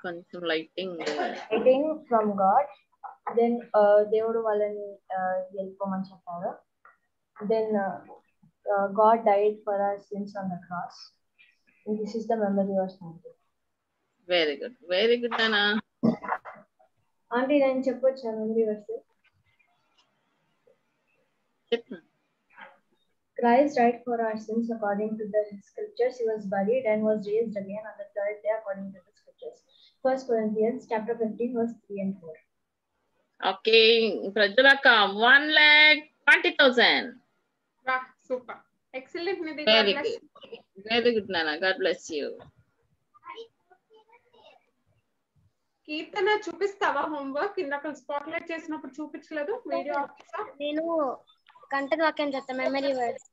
కొంచెం lighting. Writing from God. Then దేవుడు వాళ్ళని వెళ్ళిపోమని చెప్పారు. Then God died for our sins on the cross this is the memory of something very good very good నానా ఆంటీ నేను చెప్పొచ్చా మెమరీ వర్స్ చెప్పు Christ died for our sins according to the scriptures. He was buried and was raised again on the third day according to the scriptures. First Corinthians chapter 15, verse 3 and 4. Okay ప్రజలక one lakh twenty thousand వా Super excellent Nidhi very good very good నానా God bless you Keerthana చూపిస్తావా homework ఇందాక spot light చేసినప్పుడు చూపించలేదు. Video నేను గంటకు వాక్యం చెప్తా memory words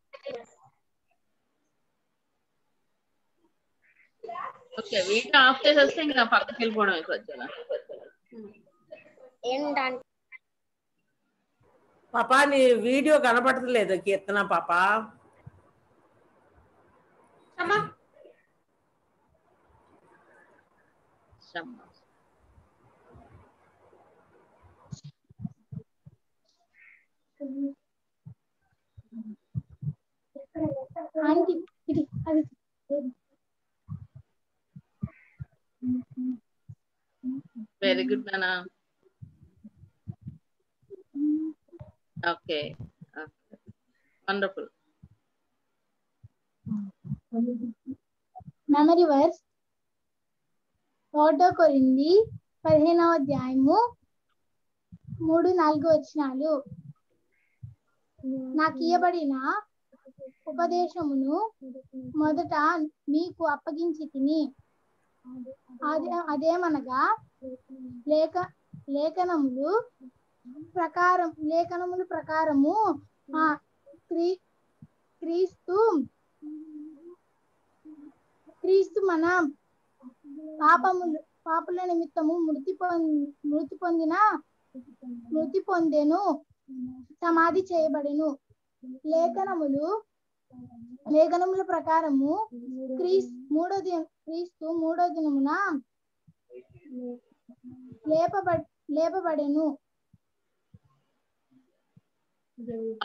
okay video off చేసేస్తే ఇంకా పక్కకి వెళ్ళిపోవడం ప్రజల ఏంటంటే పాపా నీ వీడియో కనపడట్లేదు కీర్తన పాప. వెరీ గుడ్ నానా ఓకే. వండర్ఫుల్. మెమరీ వర్స్ ఒకటో కొరింది పదిహేనవ అధ్యాయము మూడు నాలుగు వచ్చినాలు నాకు ఇయ్యబడిన ఉపదేశమును మొదట మీకు అప్పగించి తిని అదే అదేమనగా లేఖ లేఖనములు ప్రకారం లేఖనముల ప్రకారము క్రీస్తు క్రీస్తు మన పాపములు పాపుల నిమిత్తము మృతి పొంది మృతి పొందిన మృతి పొందెను సమాధి చేయబడెను. లేఖనములు లేఖనముల ప్రకారము క్రీస్ మూడో దిన క్రీస్తు మూడో దినమున లేపబ లేపబడెను.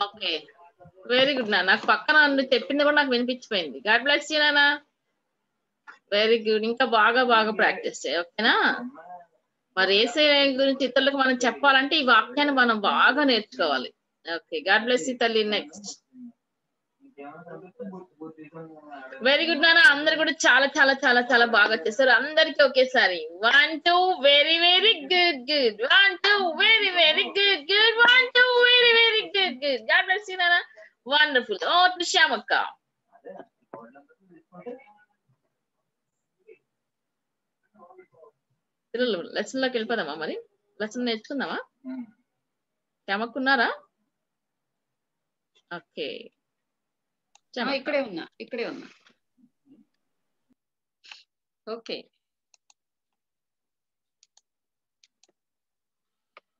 ఓకే. వెరీ గుడ్ నా నాకు పక్కన నువ్వు చెప్పింది కూడా నాకు వినిపించిపోయింది. గాడ్ బ్లెస్ యూ నాన్న. వెరీ గుడ్ ఇంకా బాగా బాగా ప్రాక్టీస్ చేయి ఓకేనా మరి ఏసే గురించి ఇతరులకు మనం చెప్పాలంటే ఈ వాక్యాన్ని మనం బాగా నేర్చుకోవాలి. ఓకే గాడ్ బ్లెస్ యూ తల్లి. నెక్స్ట్ వెరీ గుడ్ నాన్న. అందరు కూడా చాలా చాలా చాలా చాలా బాగా చేశారు అందరికి ఒకేసారి. One two very very good good one two very very good good one two very very good good God bless you నాన్న. వండర్ఫుల్ ఓ శ్యామక్క పిల్లలు లెసన్లోకి వెళ్ళిపోదామా మరి? లెసన్ నేర్చుకుందామా? శ్యామక్కున్నారా? ఓకే. ఇక్కడే ఉన్నా ఇక్కడే ఉన్నా. ఓకే.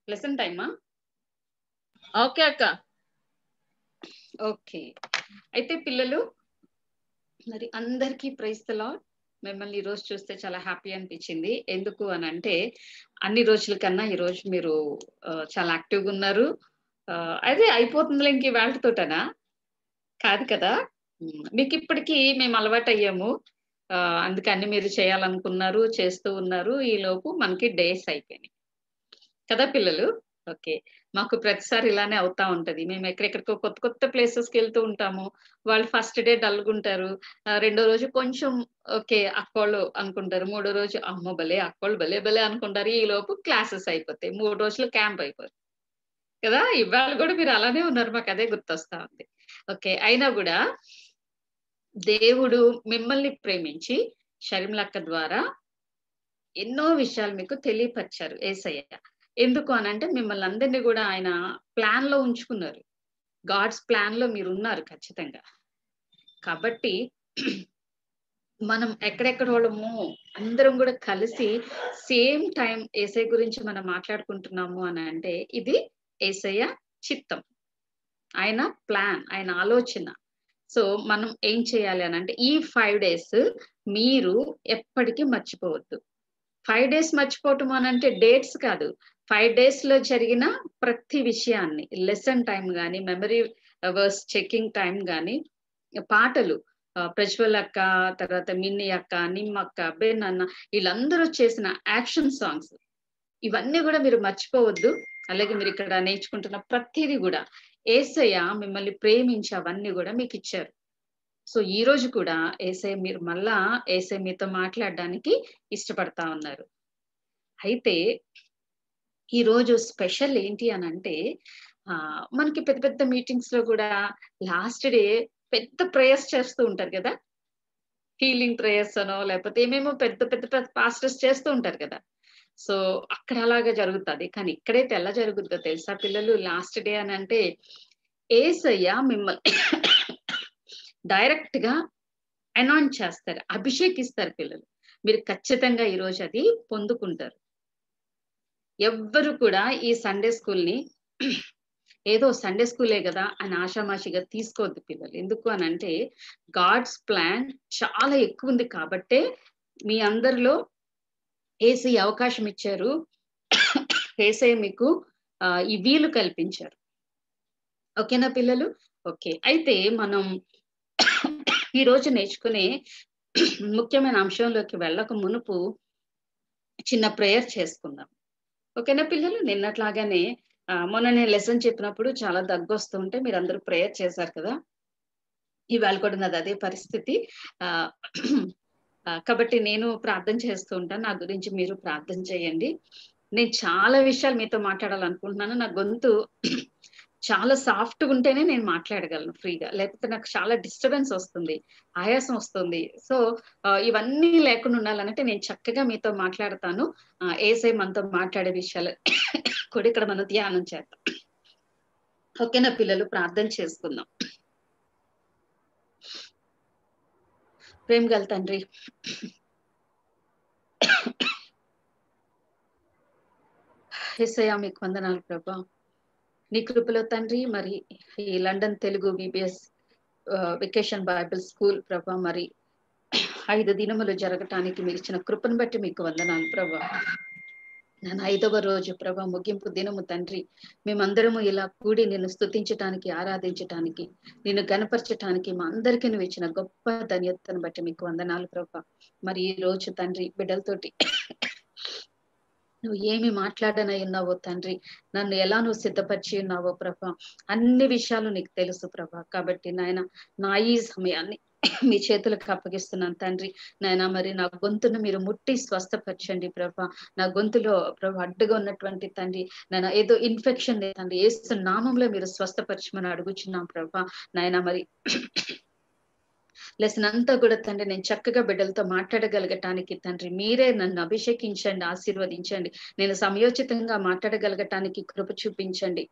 లెసన్ టైమా? ఓకే అక్క. ఓకే. అయితే పిల్లలు మరి అందరికీ ప్రైస్తలా మిమ్మల్ని ఈ రోజు చూస్తే చాలా హ్యాపీ అనిపించింది. ఎందుకు అని అంటే అన్ని రోజుల కన్నా ఈ రోజు మీరు చాలా యాక్టివ్గా ఉన్నారు. అదే అయిపోతుందిలే ఇంక వాళ్ళతోటనా కాదు కదా? మీకు ఇప్పటికీ మేము అలవాటు అయ్యాము అందుకని మీరు చేయాలనుకున్నారు చేస్తూ ఉన్నారు. ఈ లోపు మనకి డేస్ అయిపోయినాయి. కదా పిల్లలు? ఓకే. మాకు ప్రతిసారి ఇలానే అవుతా ఉంటది. మేము ఎక్కడెక్కడికో కొత్త కొత్త ప్లేసెస్కి వెళ్తూ ఉంటాము. వాళ్ళు ఫస్ట్ డే డల్గుంటారు రెండో రోజు కొంచెం ఓకే అక్కోళ్ళు అనుకుంటారు. మూడో రోజు అమ్మో భలే అక్కోళ్ళు భలే భలే అనుకుంటారు. ఈ లోపు క్లాసెస్ అయిపోతాయి. మూడు రోజులు క్యాంప్ అయిపోతుంది కదా? ఇవాళ కూడా మీరు అలానే ఉన్నారు. మాకు అదే గుర్తొస్తా ఉంది. ఓకే. అయినా కూడా దేవుడు మిమ్మల్ని ప్రేమించి షర్మిలక్క ద్వారా ఎన్నో విషయాలు మీకు తెలియపరిచారు ఏసయ్య. ఎందుకు అనంటే మిమ్మల్ని అందరినీ కూడా ఆయన ప్లాన్లో ఉంచుకున్నారు. గాడ్స్ ప్లాన్లో మీరు ఉన్నారు ఖచ్చితంగా. కాబట్టి మనం ఎక్కడెక్కడ వాళ్ళము అందరం కూడా కలిసి సేమ్ టైం ఏసఐ గురించి మనం మాట్లాడుకుంటున్నాము అని అంటే ఇది ఏసయ్య చిత్తం. ఆయన ప్లాన్ ఆయన ఆలోచన. సో మనం ఏం చేయాలి అని అంటే ఈ ఫైవ్ డేస్ మీరు ఎప్పటికీ మర్చిపోవద్దు. ఫైవ్ డేస్ మర్చిపోవటం అని అంటే డేట్స్ కాదు. ఫైవ్ డేస్లో జరిగిన ప్రతి విషయాన్ని లెసన్ టైం కానీ మెమరీ వర్స్ చెకింగ్ టైం కానీ పాటలు ప్రజ్వల్ అక్క తర్వాత మిన్ని అక్క నిమ్మక్క బెన్ అన్న వీళ్ళందరూ చేసిన యాక్షన్ సాంగ్స్ ఇవన్నీ కూడా మీరు మర్చిపోవద్దు. అలాగే మీరు ఇక్కడ నేర్చుకుంటున్న ప్రతిదీ కూడా ఏసయ్య మిమ్మల్ని ప్రేమించి అవన్నీ కూడా మీకు ఇచ్చారు. సో ఈ రోజు కూడా ఏసై మీరు మళ్ళా ఏసై మీతో మాట్లాడడానికి ఇష్టపడతా ఉన్నారు. అయితే ఈ రోజు స్పెషల్ ఏంటి అని అంటే ఆ మనకి పెద్ద పెద్ద మీటింగ్స్లో కూడా లాస్ట్ డే పెద్ద ప్రేయర్స్ చేస్తూ ఉంటారు కదా? హీలింగ్ ప్రేయర్స్ అనో లేకపోతే ఏమేమో పెద్ద పెద్ద పాస్టర్స్ చేస్తూ ఉంటారు కదా? సో అక్కడ అలాగా జరుగుతుంది. కానీ ఇక్కడైతే ఎలా జరుగుతుందో తెలుసా పిల్లలు? లాస్ట్ డే అని అంటే ఏసయ్య మిమ్మల్ని డైరెక్ట్గా అనౌన్స్ చేస్తారు. అభిషేకిస్తారు పిల్లలు. మీరు ఖచ్చితంగా ఈ రోజు అది పొందుకుంటారు. ఎవ్వరు కూడా ఈ సండే స్కూల్ని ఏదో సండే స్కూలే కదా అని ఆషామాషిగా తీసుకోవద్దు పిల్లలు. ఎందుకు అని అంటే గాడ్స్ ప్లాన్ చాలా ఎక్కువ ఉంది కాబట్టే మీ అందరిలో ఏసీ అవకాశం ఇచ్చారు. ఏసై మీకు ఈ వీలు కల్పించారు. ఓకేనా పిల్లలు? ఓకే. అయితే మనం ఈ రోజు నేర్చుకునే ముఖ్యమైన అంశంలోకి వెళ్ళక మునుపు చిన్న ప్రేయర్ చేసుకుందాం. ఓకేనా పిల్లలు? నిన్నట్లాగానే మొన్న నేను లెసన్ చెప్పినప్పుడు చాలా దగ్గు వస్తూ ఉంటే మీరు అందరూ ప్రేయర్ చేశారు కదా? ఇవాళ కూడా నాది అదే పరిస్థితి. ఆ, కాబట్టి నేను ప్రార్థన చేస్తూ ఉంటాను. నా గురించి మీరు ప్రార్థన చేయండి. నేను చాలా విషయాలు మీతో మాట్లాడాలనుకుంటున్నాను. నా గొంతు చాలా సాఫ్ట్ ఉంటేనే నేను మాట్లాడగలను ఫ్రీగా. లేకపోతే నాకు చాలా డిస్టర్బెన్స్ వస్తుంది ఆయాసం వస్తుంది. సో ఇవన్నీ లేకుండా ఉండాలంటే నేను చక్కగా మీతో మాట్లాడతాను. ఏసై మనతో మాట్లాడే విషయాలు కూడా ఇక్కడ మనం ధ్యానం చేద్దాం. ఓకేనా పిల్లలు? ప్రార్థన చేసుకుందాం. ప్రేమ గల తండ్రి. ఎస్ఐయా మీకు వందనాలు ప్రభా. నీ కృపలో తండ్రి మరి ఈ London Telugu BBS vacation Bible school ప్రభా మరి ఐదు దినములు జరగటానికి మీరు ఇచ్చిన కృపను బట్టి మీకు వందనాలు ప్రభా. నేను ఐదవ రోజు ప్రభా ముగింపు దినము తండ్రి. మేమందరము ఇలా కూడి నిన్ను స్తుతించటానికి ఆరాధించటానికి నిన్ను గనపరచటానికి మా అందరికీ నువ్వు ఇచ్చిన గొప్ప ధన్యతను బట్టి మీకు వందనాలు ప్రభా. మరి ఈ రోజు తండ్రి బిడ్డలతోటి నువ్వు ఏమి మాట్లాడనై ఉన్నావో తండ్రి నన్ను ఎలా నువ్వు సిద్ధపరిచి ఉన్నావో ప్రభా అన్ని విషయాలు నీకు తెలుసు ప్రభా. కాబట్టి నాయన నా ఈ సమయాన్ని మీ చేతులకు అప్పగిస్తున్నాను. తండ్రి నాయన మరి నా గొంతును మీరు ముట్టి స్వస్థపరచండి ప్రభా. నా గొంతులో ప్రభా అడ్డుగా ఉన్నటువంటి తండ్రి నాయన ఏదో ఇన్ఫెక్షన్ తండ్రి. ఏసు నామంలో మీరు స్వస్థపరచమని అడుగుచున్నాం ప్రభా. నాయన మరి లెసన్ అంతా కూడా తండ్రి నేను చక్కగా బిడ్డలతో మాట్లాడగలగటానికి తండ్రి మీరే నన్ను అభిషేకించండి ఆశీర్వదించండి. నేను సమయోచితంగా మాట్లాడగలగటానికి కృప చూపించండి.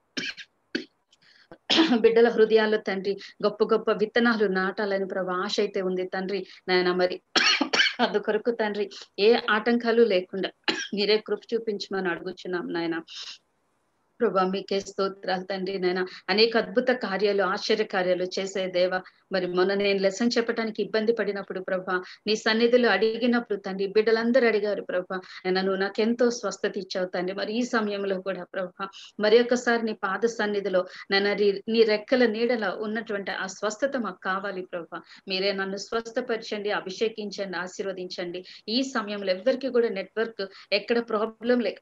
(coughs) బిడ్డల హృదయాల్లో తండ్రి గొప్ప గొప్ప విత్తనాలు నాటాలని ప్రభు ఆశ అయితే ఉంది తండ్రి. నాయన మరి (coughs) అందుకొరకు తండ్రి ఏ ఆటంకాలు లేకుండా (coughs) మీరే కృప చూపించమని అడుగుచున్నాం నాయన. ప్రభా మీకే స్తోత్రాలు తండ్రి నాయన. అనేక అద్భుత కార్యాలు ఆశ్చర్య కార్యాలు చేసే దేవ మరి మొన్న నేను లెసన్ చెప్పడానికి ఇబ్బంది పడినప్పుడు ప్రభా నీ సన్నిధిలో అడిగినప్పుడు తండ్రి బిడ్డలందరూ అడిగారు ప్రభా నన్ను నాకెంతో స్వస్థత ఇచ్చావు తండ్రి. మరి ఈ సమయంలో కూడా ప్రభా మరి ఒక్కసారి నీ పాద సన్నిధిలో నన్ను నీ- రెక్కల నీడలో ఉన్నటువంటి ఆ స్వస్థత మాకు కావాలి ప్రభా. మీరే నన్ను స్వస్థపరచండి అభిషేకించండి ఆశీర్వదించండి. ఈ సమయంలో ఎవరికి కూడా నెట్వర్క్ ఎక్కడ ప్రాబ్లం లేక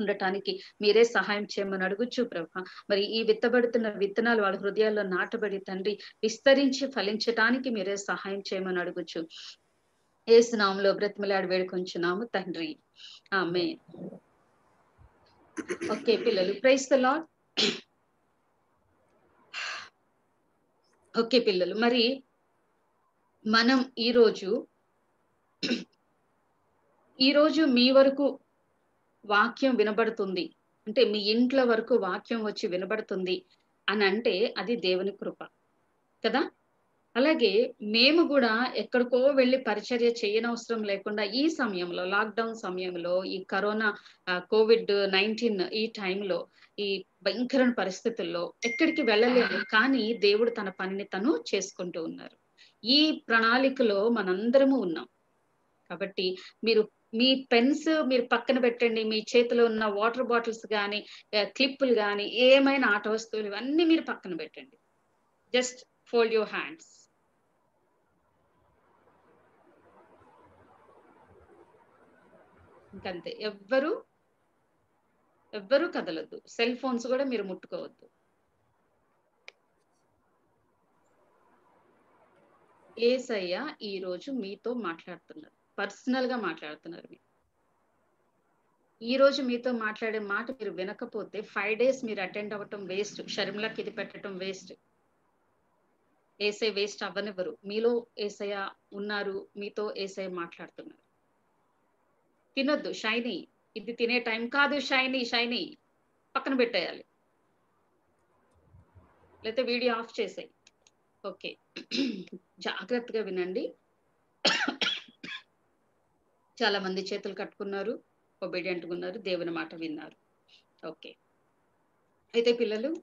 ఉండటానికి మీరే సహాయం చేయమని అడుగుచు ప్రభా. మరి ఈ విత్తబడుతున్న విత్తనాలు వాళ్ళ హృదయాల్లో నాటబడి తండ్రి విస్తరి విస్తరించి ఫలించటానికి మీరే సహాయం చేయమని అడుగుచు. ఏసునాములో బ్రతిమలాడి వేడుకొంచున్నాము తండ్రి. ఆమె ఓకే పిల్లలు. ప్రైస్ ద లాడ్ ఓకే పిల్లలు. మరి మనం ఈరోజు ఈరోజు మీ వరకు వాక్యం వినబడుతుంది. అంటే మీ ఇంట్లో వరకు వాక్యం వచ్చి వినబడుతుంది అని అంటే అది దేవుని కృప. కదా? అలాగే మేము కూడా ఎక్కడికో వెళ్ళి పరిచర్య చేయనవసరం లేకుండా ఈ సమయంలో లాక్డౌన్ సమయంలో ఈ కరోనా కోవిడ్ నైన్టీన్ ఈ టైంలో ఈ భయంకర పరిస్థితుల్లో ఎక్కడికి వెళ్ళలేము కానీ దేవుడు తన పనిని తను చేసుకుంటూ ఉన్నారు. ఈ ప్రణాళికలో మనందరము ఉన్నాం. కాబట్టి మీరు మీ పెన్స్ మీరు పక్కన పెట్టండి. మీ చేతిలో ఉన్న వాటర్ బాటిల్స్ కానీ క్లిప్పులు కానీ ఏమైనా ఆట వస్తువులు ఇవన్నీ మీరు పక్కన పెట్టండి. జస్ట్ ఫోల్డ్ your హ్యాండ్స్ ఇంకంతే. ఎవ్వరు ఎవ్వరూ కదలొద్దు. సెల్ ఫోన్స్ కూడా మీరు ముట్టుకోవద్దు. ఏసయ్య ఈ రోజు మీతో మాట్లాడుతున్నారు. పర్సనల్గా మాట్లాడుతున్నారు మీరు. ఈ రోజు మీతో మాట్లాడే మాట మీరు వినకపోతే ఫైవ్ డేస్ మీరు అటెండ్ అవ్వటం వేస్ట్. షర్మిలకి ఇది పెట్టడం వేస్ట్. ఏసై వేస్ట్ అవ్వనివ్వరు. మీలో ఏసయ్య ఉన్నారు మీతో ఏసై మాట్లాడుతున్నారు. తినొద్దు షైనీ ఇది తినే టైం కాదు షైనీ షైనీ పక్కన పెట్టేయాలి. లేకపోతే వీడియో ఆఫ్ చేసేయి. ఓకే. జాగ్రత్తగా వినండి. చాలా మంది చేతులు కట్టుకున్నారు ఒబిడియంట్గా ఉన్నారు దేవుని మాట విన్నారు. ఓకే. అయితే పిల్లలు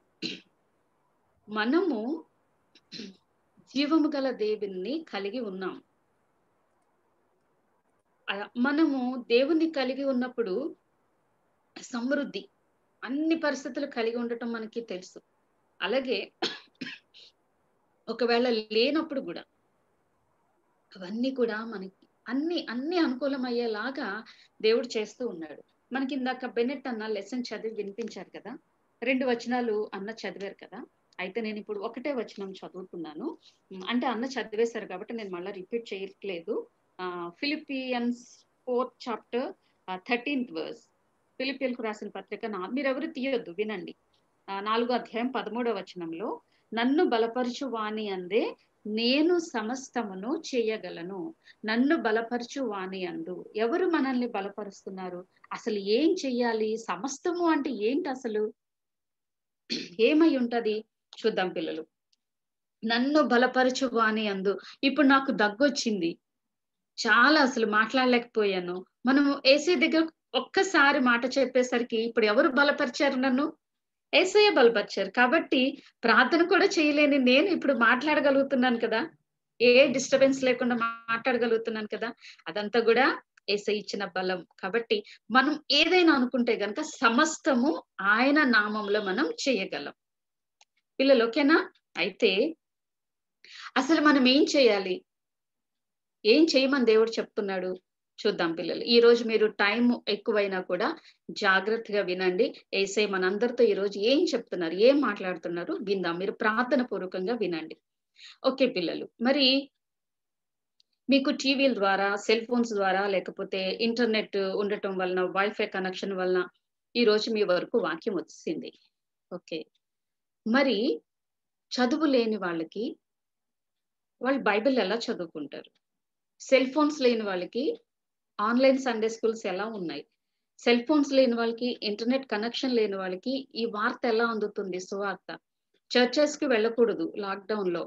మనము జీవము గల దేవుని కలిగి ఉన్నాం. మనము దేవుని కలిగి ఉన్నప్పుడు సమృద్ధి అన్ని పరిస్థితులు కలిగి ఉండటం మనకి తెలుసు. అలాగే ఒకవేళ లేనప్పుడు కూడా అవన్నీ కూడా మనకి అన్ని అన్ని అనుకూలం అయ్యేలాగా దేవుడు చేస్తూ ఉన్నాడు. మనకి ఇందాక బెనెట్ అన్న లెసన్ చదివి వినిపించారు కదా? రెండు వచనాలు అన్న చదివారు కదా? అయితే నేను ఇప్పుడు ఒకటే వచనం చదువుతున్నాను. అంటే అన్న చదివేశారు కాబట్టి నేను మళ్ళీ రిపీట్ చేయట్లేదు. Philippians fourth chapter thirteenth verse ఫిలిపియన్కు రాసిన పత్రిక నా- మీరెవరు తీయొద్దు వినండి. నాలుగో అధ్యాయం పదమూడవ వచనంలో నన్ను బలపరచు వాణి అందే నేను సమస్తమును చేయగలను. నన్ను బలపరచు వాణి అందు. ఎవరు మనల్ని బలపరుస్తున్నారు? అసలు ఏం చెయ్యాలి? సమస్తము అంటే ఏంటి అసలు? ఏమై ఉంటది? చూద్దాం పిల్లలు. నన్ను బలపరచు వాణి అందు. ఇప్పుడు నాకు దగ్గొచ్చింది. చాలా అసలు మాట్లాడలేకపోయాను. మనం ఏసీ దగ్గర ఒక్కసారి మాట చెప్పేసరికి ఇప్పుడు ఎవరు బలపరిచారు నన్ను? ఏసయ్య బలపరిచారు. కాబట్టి ప్రార్థన కూడా చేయలేని నేను ఇప్పుడు మాట్లాడగలుగుతున్నాను కదా. ఏ డిస్టర్బెన్స్ లేకుండా మాట్లాడగలుగుతున్నాను కదా. అదంతా కూడా ఏసై ఇచ్చిన బలం. కాబట్టి మనం ఏదైనా అనుకుంటే గనక సమస్తము ఆయన నామంలో మనం చేయగలం. పిల్లలు ఓకేనా? అయితే అసలు మనం ఏం చేయాలి? ఏం చేయమని దేవుడు చెప్తున్నాడు? చూద్దాం పిల్లలు. ఈ రోజు మీరు టైం ఎక్కువైనా కూడా జాగ్రత్తగా వినండి. ఏసై మనందరితో ఈ రోజు ఏం చెప్తున్నారు? ఏం మాట్లాడుతున్నారు? విందాం. మీరు ప్రార్థన పూర్వకంగా వినండి. ఓకే పిల్లలు. మరి మీకు టీవీల ద్వారా సెల్ ఫోన్స్ ద్వారా లేకపోతే ఇంటర్నెట్ ఉండటం వలన వైఫై కనెక్షన్ వలన ఈ రోజు మీ వరకు వాక్యం వచ్చింది. ఓకే. మరి చదువు లేని వాళ్ళకి వాళ్ళు బైబిల్ ఎలా చదువుకుంటారు? సెల్ ఫోన్స్ లేని వాళ్ళకి ఆన్లైన్ సండే స్కూల్స్ ఎలా ఉన్నాయి? సెల్ ఫోన్స్ లేని వాళ్ళకి ఇంటర్నెట్ కనెక్షన్ లేని వాళ్ళకి ఈ వార్త ఎలా అందుతుంది సువార్త? చర్చెస్కి వెళ్ళకూడదు లాక్డౌన్లో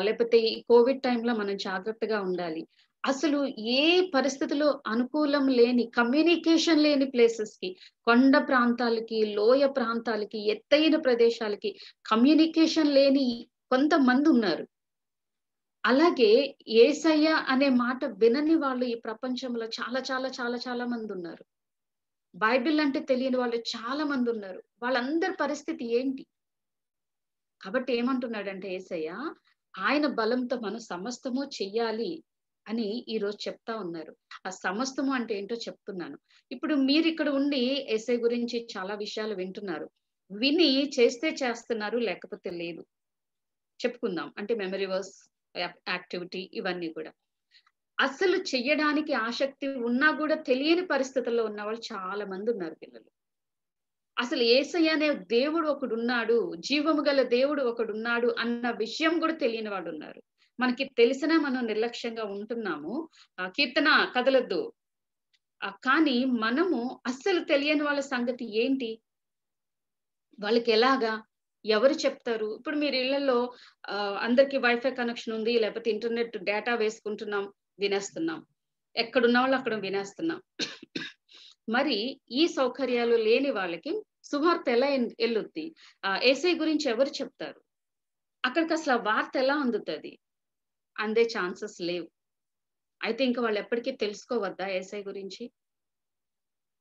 లేకపోతే ఈ కోవిడ్ టైంలో మనం జాగ్రత్తగా ఉండాలి. అసలు ఏ పరిస్థితిలో అనుకూలం లేని కమ్యూనికేషన్ లేని ప్లేసెస్కి కొండ ప్రాంతాలకి లోయ ప్రాంతాలకి ఎత్తైన ప్రదేశాలకి కమ్యూనికేషన్ లేని కొంతమంది ఉన్నారు. అలాగే ఏసయ్య అనే మాట వినని వాళ్ళు ఈ ప్రపంచంలో చాలా చాలా చాలా చాలా మంది ఉన్నారు. బైబిల్ అంటే తెలియని వాళ్ళు చాలా మంది ఉన్నారు. వాళ్ళందరి పరిస్థితి ఏంటి? కాబట్టి ఏమంటున్నాడంటే ఏసయ్య ఆయన బలంతో మనం సమస్తము చెయ్యాలి. అని ఈ రోజు చెప్తా ఉన్నారు. ఆ సమస్తము అంటే ఏంటో చెప్తున్నాను. ఇప్పుడు మీరు ఇక్కడ ఉండి ఎస్ఏ గురించి చాలా విషయాలు వింటున్నారు. విని చేస్తే చేస్తున్నారు లేకపోతే లేదు. చెప్పుకుందాం. అంటే మెమరీ వర్స్ యాక్టివిటీ ఇవన్నీ కూడా. అసలు చెయ్యడానికి ఆసక్తి ఉన్నా కూడా తెలియని పరిస్థితుల్లో ఉన్న వాళ్ళు చాలా మంది ఉన్నారు పిల్లలు. అసలు ఏసయ్య అనే దేవుడు ఒకడున్నాడు జీవము గల దేవుడు ఒకడున్నాడు అన్న విషయం కూడా తెలియని వాడు ఉన్నారు. మనకి తెలిసినా మనం నిర్లక్ష్యంగా ఉంటున్నాము. ఆ కీర్తన కదలద్దు. కానీ మనము అస్సలు తెలియని వాళ్ళ సంగతి ఏంటి? వాళ్ళకి ఎలాగా? ఎవరు చెప్తారు? ఇప్పుడు మీరు ఇళ్ళలో అందరికి వైఫై కనెక్షన్ ఉంది లేకపోతే ఇంటర్నెట్ డేటా వేసుకుంటున్నాం వినేస్తున్నాం. ఎక్కడున్న వాళ్ళు అక్కడ వినేస్తున్నాం. మరి ఈ సౌకర్యాలు లేని వాళ్ళకి సువార్త ఎలా ఎల్లుద్ది? ఆ ఏసై గురించి ఎవరు చెప్తారు? అక్కడికి అసలు ఆ వార్త ఎలా అందుతుంది? అందే ఛాన్సెస్ లేవు. అయితే ఇంకా వాళ్ళు ఎప్పటికీ తెలుసుకోవద్దా ఏసఐ గురించి?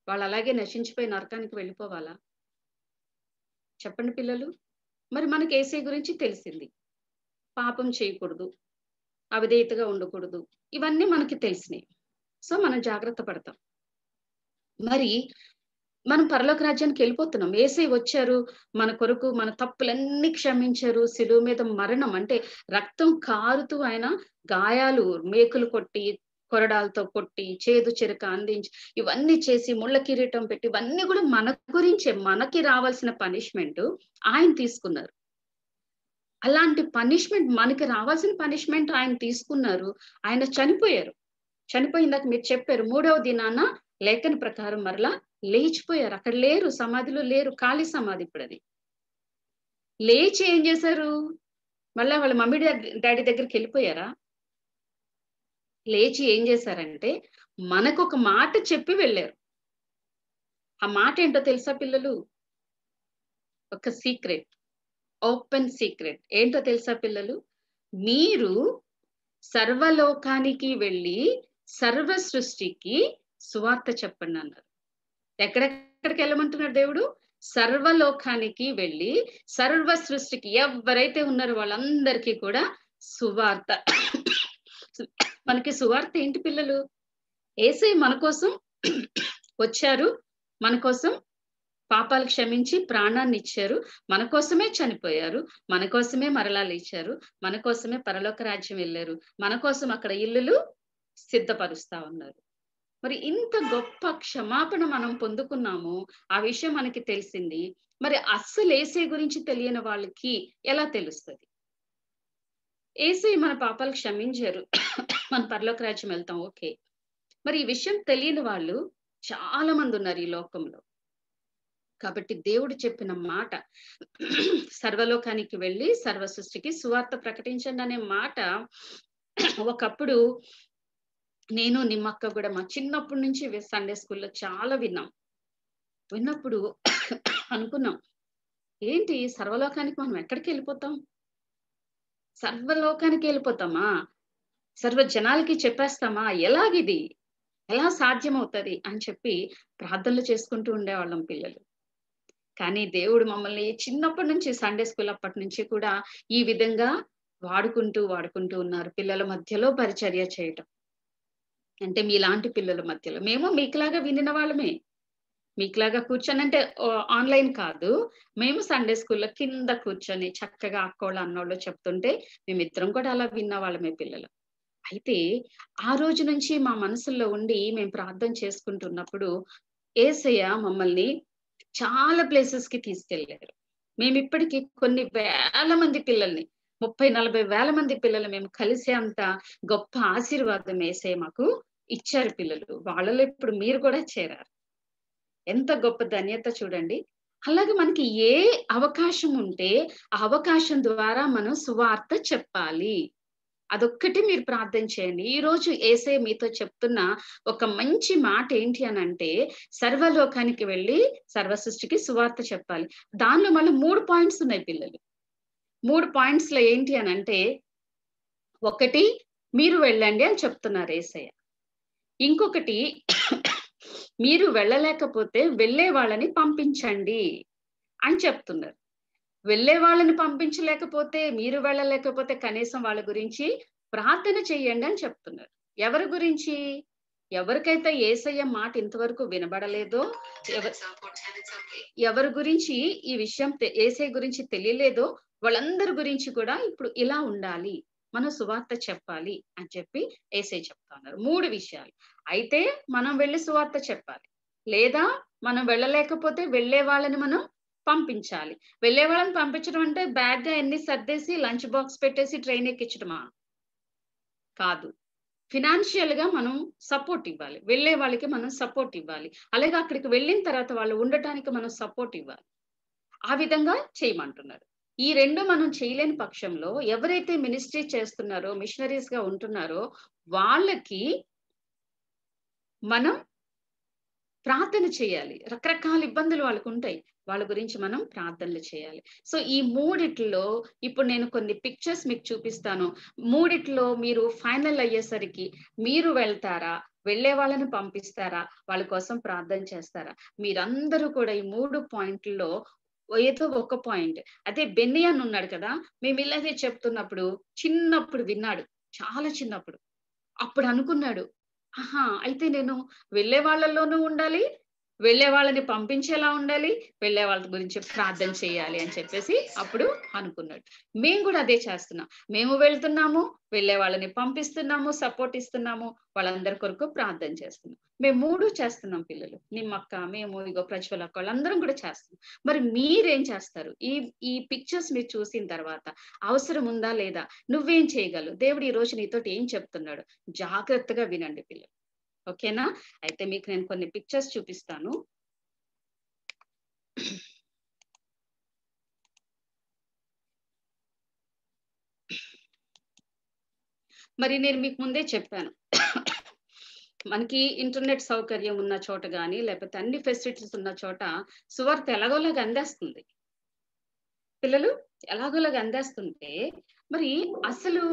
వాళ్ళు అలాగే నశించిపోయి నరకానికి వెళ్ళిపోవాలా? చెప్పండి పిల్లలు. మరి మనకి ఏసఐ గురించి తెలిసింది. పాపం చేయకూడదు. అవిధేయతగా ఉండకూడదు. ఇవన్నీ మనకి తెలిసినాయి. సో మనం జాగ్రత్త పడతాం. మరి మనం పరలోక రాజ్యానికి వెళ్ళిపోతున్నాం. ఏసై వచ్చారు మన కొరకు మన తప్పులన్నీ క్షమించారు. శిలువు మీద మరణం అంటే రక్తం కారుతూ ఆయన గాయాలు మేకులు కొట్టి కొరడాలతో కొట్టి చేదు చెరుక అందించి ఇవన్నీ చేసి ముళ్ళ కిరీటం పెట్టి ఇవన్నీ కూడా మన గురించే మనకి రావాల్సిన పనిష్మెంట్ ఆయన తీసుకున్నారు. అలాంటి పనిష్మెంట్ మనకి రావాల్సిన పనిష్మెంట్ ఆయన తీసుకున్నారు. ఆయన చనిపోయారు. చనిపోయిందాక మీరు చెప్పారు మూడవ దినాన లేఖన ప్రకారం మరలా లేచిపోయారు. అక్కడ లేరు సమాధిలో లేరు ఖాళీ సమాధి ఇప్పుడు అది. లేచి ఏం చేశారు? మళ్ళీ వాళ్ళ మమ్మీ డాడీ దగ్గరికి వెళ్ళిపోయారా? లేచి ఏం చేశారంటే మనకు ఒక మాట చెప్పి వెళ్ళారు. ఆ మాట ఏంటో తెలుసా పిల్లలు? ఒక సీక్రెట్. Open secret. ఏంటో తెలుసా పిల్లలు? మీరు సర్వలోకానికి వెళ్ళి సర్వ సృష్టికి సువార్త చెప్పండి అన్నారు. ఎక్కడెక్కడికి వెళ్ళమంటున్నాడు దేవుడు? సర్వలోకానికి వెళ్ళి సర్వ సృష్టికి ఎవరైతే ఉన్నారో వాళ్ళందరికీ కూడా సువార్త. మనకి సువార్త ఏంటి పిల్లలు? ఏసై మన కోసం వచ్చారు మన కోసం పాపాలు క్షమించి ప్రాణాన్ని ఇచ్చారు మన కోసమే చనిపోయారు మన కోసమే మరలాలు ఇచ్చారు మన కోసమే పరలోక రాజ్యం వెళ్ళారు మన కోసం అక్కడ ఇల్లులు సిద్ధపరుస్తా ఉన్నారు. మరి ఇంత గొప్ప క్షమాపణ మనం పొందుకున్నాము ఆ విషయం మనకి తెలిసింది. మరి అస్సలు ఏసే గురించి తెలియని వాళ్ళకి ఎలా తెలుస్తుంది? ఏసై మన పాపాలు క్షమించారు. మన పరలోక రాజ్యం వెళ్తాం ఓకే. మరి ఈ విషయం తెలియని వాళ్ళు చాలా మంది ఉన్నారు ఈ లోకంలో. కాబట్టి దేవుడు చెప్పిన మాట సర్వలోకానికి వెళ్ళి సర్వ సృష్టికి సువార్త ప్రకటించండి అనే మాట ఒకప్పుడు నేను నిమ్మక్క కూడా మా చిన్నప్పటి నుంచి సండే స్కూల్లో చాలా విన్నాం. విన్నప్పుడు అనుకున్నాం ఏంటి సర్వలోకానికి మనం ఎక్కడికి వెళ్ళిపోతాం? సర్వలోకానికి వెళ్ళిపోతామా? సర్వ జనాలకి చెప్పేస్తామా? ఎలాగిది? ఎలా సాధ్యమవుతుంది? అని చెప్పి ప్రార్థనలు చేసుకుంటూ ఉండేవాళ్ళం పిల్లలు. కానీ దేవుడు మమ్మల్ని చిన్నప్పటి నుంచి సండే స్కూల్ అప్పటి నుంచి కూడా ఈ విధంగా వాడుకుంటూ వాడుకుంటూ ఉన్నారు పిల్లల మధ్యలో పరిచర్య చేయటం. అంటే మీలాంటి పిల్లల మధ్యలో. మేము మీకులాగా వినిన వాళ్ళమే. మీకులాగా కూర్చొని అంటే ఆన్లైన్ కాదు. మేము సండే స్కూల్లో కింద కూర్చొని చక్కగా అక్కోళ్ళు అన్నోళ్ళు చెప్తుంటే మేమిద్దరం కూడా అలా విన్న వాళ్ళమే పిల్లలు. అయితే ఆ రోజు నుంచి మా మనసుల్లో ఉండి మేము ప్రార్థన చేసుకుంటున్నప్పుడు ఏసయ్య మమ్మల్ని చాలా ప్లేసెస్కి తీసుకెళ్ళారు మేము ఇప్పటికీ కొన్ని వేల మంది పిల్లల్ని ముప్పై నలభై వేల మంది పిల్లలు మేము కలిసే అంత గొప్ప ఆశీర్వాదం వేసే మాకు ఇచ్చారు పిల్లలు. వాళ్ళలో ఇప్పుడు మీరు కూడా చేరారు. ఎంత గొప్ప ధన్యత చూడండి. అలాగే మనకి ఏ అవకాశం ఉంటే ఆ అవకాశం ద్వారా మనం సువార్త చెప్పాలి. అదొక్కటి మీరు ప్రార్థన చేయండి. ఈ రోజు ఏసే మీతో చెప్తున్న ఒక మంచి మాట ఏంటి అని అంటే సర్వలోకానికి వెళ్ళి సర్వ సృష్టికి సువార్త చెప్పాలి. దానిలో మళ్ళీ మూడు పాయింట్స్ ఉన్నాయి పిల్లలు. మూడు పాయింట్స్లో ఏంటి అని అంటే ఒకటి మీరు వెళ్ళండి అని చెప్తున్నారు ఏసయ్య. ఇంకొకటి మీరు వెళ్ళలేకపోతే వెళ్ళే వాళ్ళని పంపించండి అని చెప్తున్నారు. వెళ్ళే వాళ్ళని పంపించలేకపోతే మీరు వెళ్ళలేకపోతే కనీసం వాళ్ళ గురించి ప్రార్థన చెయ్యండి అని చెప్తున్నారు. ఎవరి గురించి? ఎవరికైతే ఏసయ్య మాట ఇంతవరకు వినబడలేదో ఎవరి గురించి ఈ విషయం ఏసఐ ఏసై గురించి తెలియలేదో వాళ్ళందరి గురించి కూడా ఇప్పుడు ఇలా ఉండాలి. మనం సువార్త చెప్పాలి అని చెప్పి ఏసై చెప్తా ఉన్నారు. మూడు విషయాలు. అయితే మనం వెళ్ళి సువార్త చెప్పాలి. లేదా మనం వెళ్ళలేకపోతే వెళ్ళే వాళ్ళని మనం పంపించాలి. వెళ్ళే వాళ్ళని పంపించడం అంటే బ్యాగ్ ఎన్ని సర్దేసి లంచ్ బాక్స్ పెట్టేసి ట్రైన్ ఎక్కించడమా? కాదు. ఫినాన్షియల్గా మనం సపోర్ట్ ఇవ్వాలి. వెళ్ళే వాళ్ళకి మనం సపోర్ట్ ఇవ్వాలి. అలాగే అక్కడికి వెళ్ళిన తర్వాత వాళ్ళు ఉండటానికి మనం సపోర్ట్ ఇవ్వాలి. ఆ విధంగా చేయమంటున్నారు. ఈ రెండు మనం చేయలేని పక్షంలో ఎవరైతే మినిస్ట్రీ చేస్తున్నారో మిషనరీస్గా ఉంటున్నారో వాళ్ళకి మనం ప్రార్థన చేయాలి. రకరకాల ఇబ్బందులు వాళ్ళకు ఉంటాయి. వాళ్ళ గురించి మనం ప్రార్థనలు చేయాలి. సో ఈ మూడిట్లో ఇప్పుడు నేను కొన్ని పిక్చర్స్ మీకు చూపిస్తాను. మూడిట్లో మీరు ఫైనల్ అయ్యేసరికి మీరు వెళ్తారా? వెళ్ళే వాళ్ళని పంపిస్తారా? వాళ్ళ కోసం ప్రార్థన చేస్తారా? మీరందరూ కూడా ఈ మూడు పాయింట్లలో ఏదో ఒక పాయింట్. అదే బెన్నియన్ ఉన్నాడు కదా మేము ఇలాగే చెప్తున్నప్పుడు చిన్నప్పుడు విన్నాడు చాలా చిన్నప్పుడు. అప్పుడు అనుకున్నాడు ఆహా అయితే నేను వెళ్ళే వాళ్ళలోనూ ఉండాలి వెళ్ళే వాళ్ళని పంపించేలా ఉండాలి వెళ్ళే వాళ్ళ గురించి ప్రార్థన చేయాలి అని చెప్పేసి అప్పుడు అనుకున్నాడు. మేము కూడా అదే చేస్తున్నాం. మేము వెళ్తున్నాము వెళ్ళే వాళ్ళని పంపిస్తున్నాము సపోర్ట్ ఇస్తున్నాము వాళ్ళందరి కొరకు ప్రార్థన చేస్తున్నాం. మేము మూడు చేస్తున్నాం పిల్లలు. నిమ్మక్క మేము ఇగో ప్రజ్వలక్క వాళ్ళందరం కూడా చేస్తున్నాం. మరి మీరేం చేస్తారు? ఈ ఈ పిక్చర్స్ మీరు చూసిన తర్వాత అవసరం ఉందా లేదా? నువ్వేం చేయగలవు? దేవుడు ఈ రోజు నీతోటి ఏం చెప్తున్నాడు? జాగ్రత్తగా వినండి పిల్లలు. ఓకేనా? అయితే మీకు నేను కొన్ని పిక్చర్స్ చూపిస్తాను. మరి నేను మీకు ముందే చెప్పాను. మనకి ఇంటర్నెట్ సౌకర్యం ఉన్న చోట కానీ లేకపోతే అన్ని ఫెసిలిటీస్ ఉన్న చోట సువార్త ఎలాగోలాగా అందేస్తుంది. పిల్లలు ఎలాగోలాగా అందేస్తుంటే మరి అసలు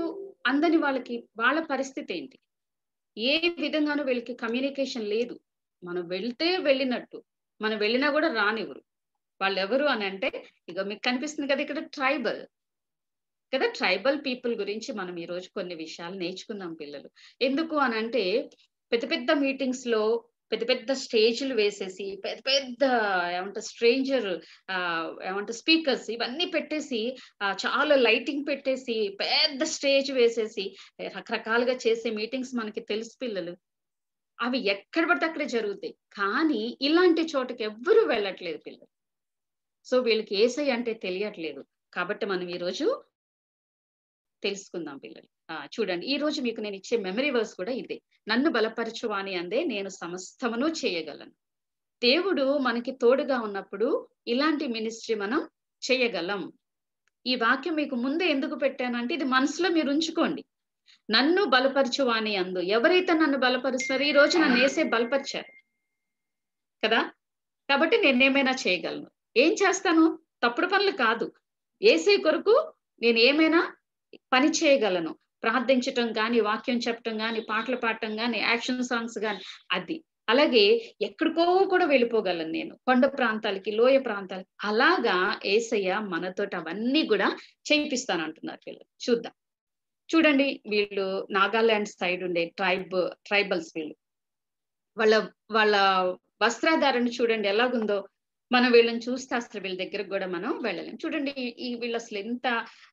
అందని వాళ్ళకి వాళ్ళ పరిస్థితి ఏంటి? ఏ విధంగానూ వీళ్ళకి కమ్యూనికేషన్ లేదు. మనం వెళ్తే వెళ్ళినట్టు. మనం వెళ్ళినా కూడా రానివ్వరు. వాళ్ళు ఎవరు అని అంటే ఇక మీకు కనిపిస్తుంది కదా ఇక్కడ ట్రైబల్. కదా ట్రైబల్ పీపుల్ గురించి మనం ఈ రోజు కొన్ని విషయాలు నేర్చుకున్నాం పిల్లలు. ఎందుకు అని అంటే పెద్ద పెద్ద మీటింగ్స్లో పెద్ద పెద్ద స్టేజ్లు వేసేసి పెద్ద పెద్ద ఏమంటారు స్ట్రేంజర్ ఆ ఏమంటారు స్పీకర్స్ ఇవన్నీ పెట్టేసి చాలా లైటింగ్ పెట్టేసి పెద్ద స్టేజ్ వేసేసి రకరకాలుగా చేసే మీటింగ్స్ మనకి తెలుసు పిల్లలు. అవి ఎక్కడ పడితే అక్కడే జరుగుతాయి. కానీ ఇలాంటి చోటకి ఎవ్వరూ వెళ్ళట్లేదు పిల్లలు. సో వీళ్ళకి ఏసై అంటే తెలియట్లేదు. కాబట్టి మనం ఈ రోజు తెలుసుకుందాం పిల్లలు. చూడండి ఈ రోజు మీకు నేను ఇచ్చే మెమరీ వర్స్ కూడా ఇదే. నన్ను బలపరచువాని అందే నేను సమస్తమును చేయగలను. దేవుడు మనకి తోడుగా ఉన్నప్పుడు ఇలాంటి మినిస్ట్రీ మనం చేయగలం. ఈ వాక్యం మీకు ముందే ఎందుకు పెట్టానంటే ఇది మనసులో మీరు ఉంచుకోండి. నన్ను బలపరచువాని అందు. ఎవరైతే నన్ను బలపరుస్తారో ఈ రోజు నన్ను వేసే బలపరిచారు. కదా? కాబట్టి నేనేమైనా చేయగలను. ఏం చేస్తాను? తప్పుడు పనులు కాదు. ఏసే కొరకు నేను ఏమైనా పని చేయగలను. ప్రార్థించటం కానీ వాక్యం చెప్పటం కానీ పాటలు పాడటం కానీ యాక్షన్ సాంగ్స్ కానీ అది. అలాగే ఎక్కడికో కూడా వెళ్ళిపోగలను నేను. కొండ ప్రాంతాలకి లోయ ప్రాంతాలకి. అలాగా ఏసయ్య మనతోటి అవన్నీ కూడా చేయిస్తాను అంటున్నారు వీళ్ళు. చూద్దాం. చూడండి వీళ్ళు నాగాలాండ్ సైడ్ ఉండే ట్రైబ్ ట్రైబల్స్ వీళ్ళు. వాళ్ళ వాళ్ళ వస్త్రధారణ చూడండి ఎలాగుందో. మనం వీళ్ళని చూస్తే అసలు వీళ్ళ దగ్గరకు కూడా మనం వెళ్ళలేం. చూడండి ఈ- వీళ్ళు అసలు ఎంత